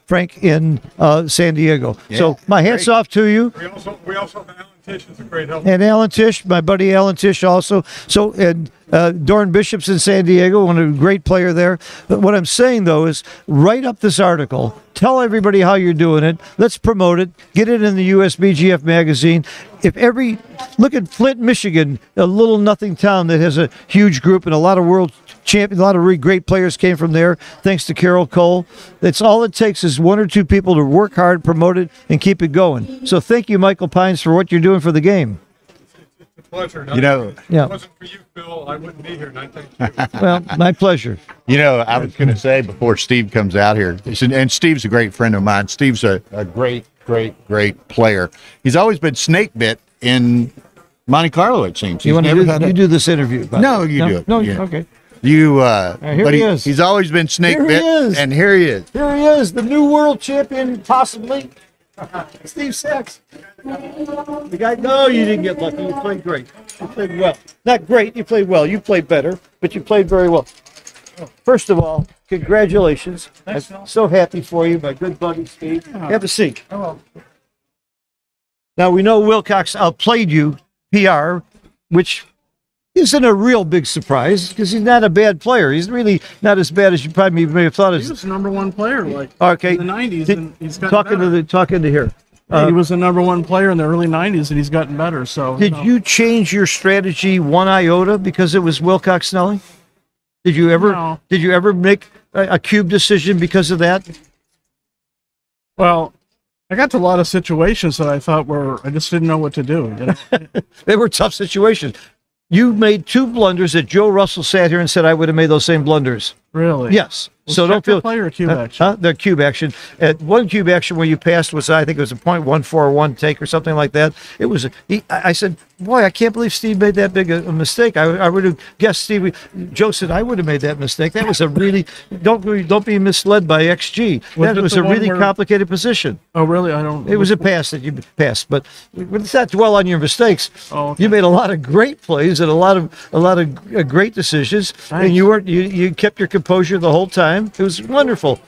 S1: Frank in uh, San Diego. so my hats off to you.
S9: We also we also have Alan Tish is a great help.
S1: And Alan Tish, my buddy Alan Tish, also. So, and uh, Dorn Bishop's in San Diego, one of a great player there. But what I'm saying though is, write up this article, tell everybody how you're doing it. Let's promote it. Get it in the USBGF magazine. If every look at Flint, Michigan, a little nothing town that has a huge group and a lot of world champion, a lot of really great players came from there. Thanks to Carol Cole. That's all it takes is one or two people to work hard, promote it, and keep it going. So thank you, Michael Pines, for what you're doing for the game.
S9: pleasure.
S10: You know,
S1: Yeah.
S9: If it wasn't for you, Phil, I wouldn't be here, and I thank you.
S1: Well, my pleasure.
S10: you know, I was going to say before Steve comes out here, and Steve's a great friend of mine. Steve's a, a great, great, great player. He's always been snake bit in Monte Carlo. It seems.
S1: You
S10: He's
S1: want to
S10: never
S1: do,
S10: had
S1: you
S10: a-
S1: do this interview? by the
S10: No, you do it.
S1: No,
S10: Yeah.
S1: okay.
S10: You, uh,
S1: Uh, here
S10: but
S1: he
S10: he,
S1: is.
S10: he's always been snake
S1: Here he
S10: bit,
S1: is.
S10: and here he is.
S1: Here he is, the new world champion, possibly. Steve Sachs. The guy. No, you didn't get lucky. You played great. You played well. Not great. You played well. You played better, but you played very well. First of all, congratulations. I'm so happy for you, my good buddy Steve. Have a seat. Now we know Wilcox outplayed you, PR, which isn't a real big surprise because he's not a bad player. He's really not as bad as you probably may have thought.
S3: He was the number one player, like
S1: okay,
S3: in the '90s,
S1: Did-
S3: and he's
S1: talking
S3: better.
S1: to the talking to here. Uh,
S3: he was the number one player in the early '90s, and he's gotten better. So
S1: Did
S3: no.
S1: you change your strategy one iota because it was Wilcox Snelling? Did you ever
S3: No.
S1: did you ever make a, a cube decision because of that?
S3: Well, I got to a lot of situations that I thought were I just didn't know what to do. You know?
S1: They were tough situations. You made two blunders that Joe Russell sat here and said I would have made those same blunders.
S3: Really?
S1: Yes.
S3: Was
S1: so don't feel
S3: play or cube
S1: Huh?
S3: action?
S1: Huh? The cube action. At one cube action where you passed was I think it was a point one four one take or something like that. It was. A, he, I said, boy, I can't believe Steve made that big a, a mistake. I, I would have guessed Steve. Joe said I would have made that mistake. That was a really don't be don't be misled by XG.
S3: Was
S1: that was a really
S3: where-
S1: complicated position.
S3: Oh, really? I don't.
S1: It was a pass that you passed, but let's not dwell on your mistakes.
S3: Oh, okay.
S1: You made a lot of great plays and a lot of a lot of uh, great decisions, and you weren't you, you kept your composure the whole time. It was wonderful.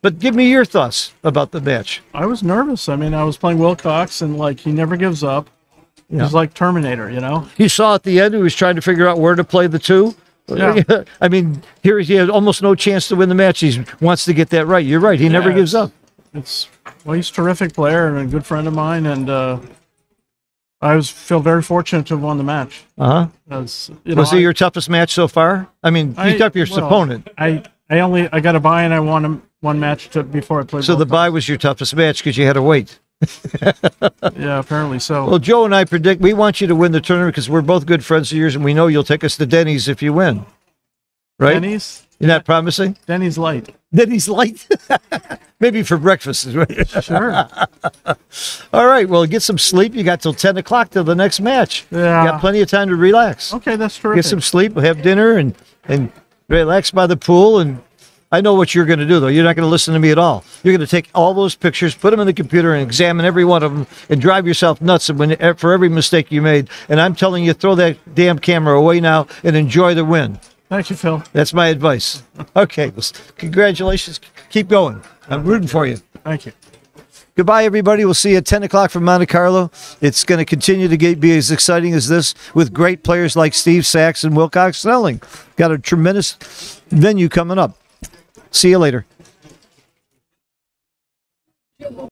S1: But give me your thoughts about the match.
S3: I was nervous. I mean, I was playing Wilcox, and like he never gives up.
S1: Yeah.
S3: He's like Terminator, you know.
S1: You saw at the end he was trying to figure out where to play the two.
S3: Yeah.
S1: I mean, here he has almost no chance to win the match. He wants to get that right. You're right. He never gives up.
S3: It's well, he's a terrific player and a good friend of mine, and uh, I was feel very fortunate to have won the match.
S1: Uh huh.
S3: As, you know,
S1: Was it
S3: I-
S1: your toughest match so far? I mean, you got your
S3: well,
S1: opponent.
S3: I I only I got a buy and I won a, one match to, before I played.
S1: So the buy was your toughest match because you had to wait.
S3: yeah, apparently so.
S1: Well, Joe and I predict we want you to win the tournament because we're both good friends of yours, and we know you'll take us to Denny's if you win. Right?
S3: Denny's
S1: You're not promising?
S3: Denny's light.
S1: Denny's light, maybe for breakfast.
S3: Sure.
S1: All right. Well, get some sleep. You got till ten o'clock till the next match.
S3: Yeah.
S1: You got plenty of time to relax.
S3: Okay, that's terrific.
S1: Get some sleep. Have dinner and and relax by the pool. And I know what you're going to do though. You're not going to listen to me at all. You're going to take all those pictures, put them in the computer, and examine every one of them, and drive yourself nuts when for every mistake you made. And I'm telling you, throw that damn camera away now and enjoy the win.
S3: Thank you, Phil.
S1: That's my advice. Okay. Congratulations. Keep going. I'm rooting for you.
S3: Thank you.
S1: Goodbye, everybody. We'll see you at 10 o'clock from Monte Carlo. It's going to continue to get, be as exciting as this with great players like Steve Sachs and Wilcox Snelling. Got a tremendous venue coming up. See you later.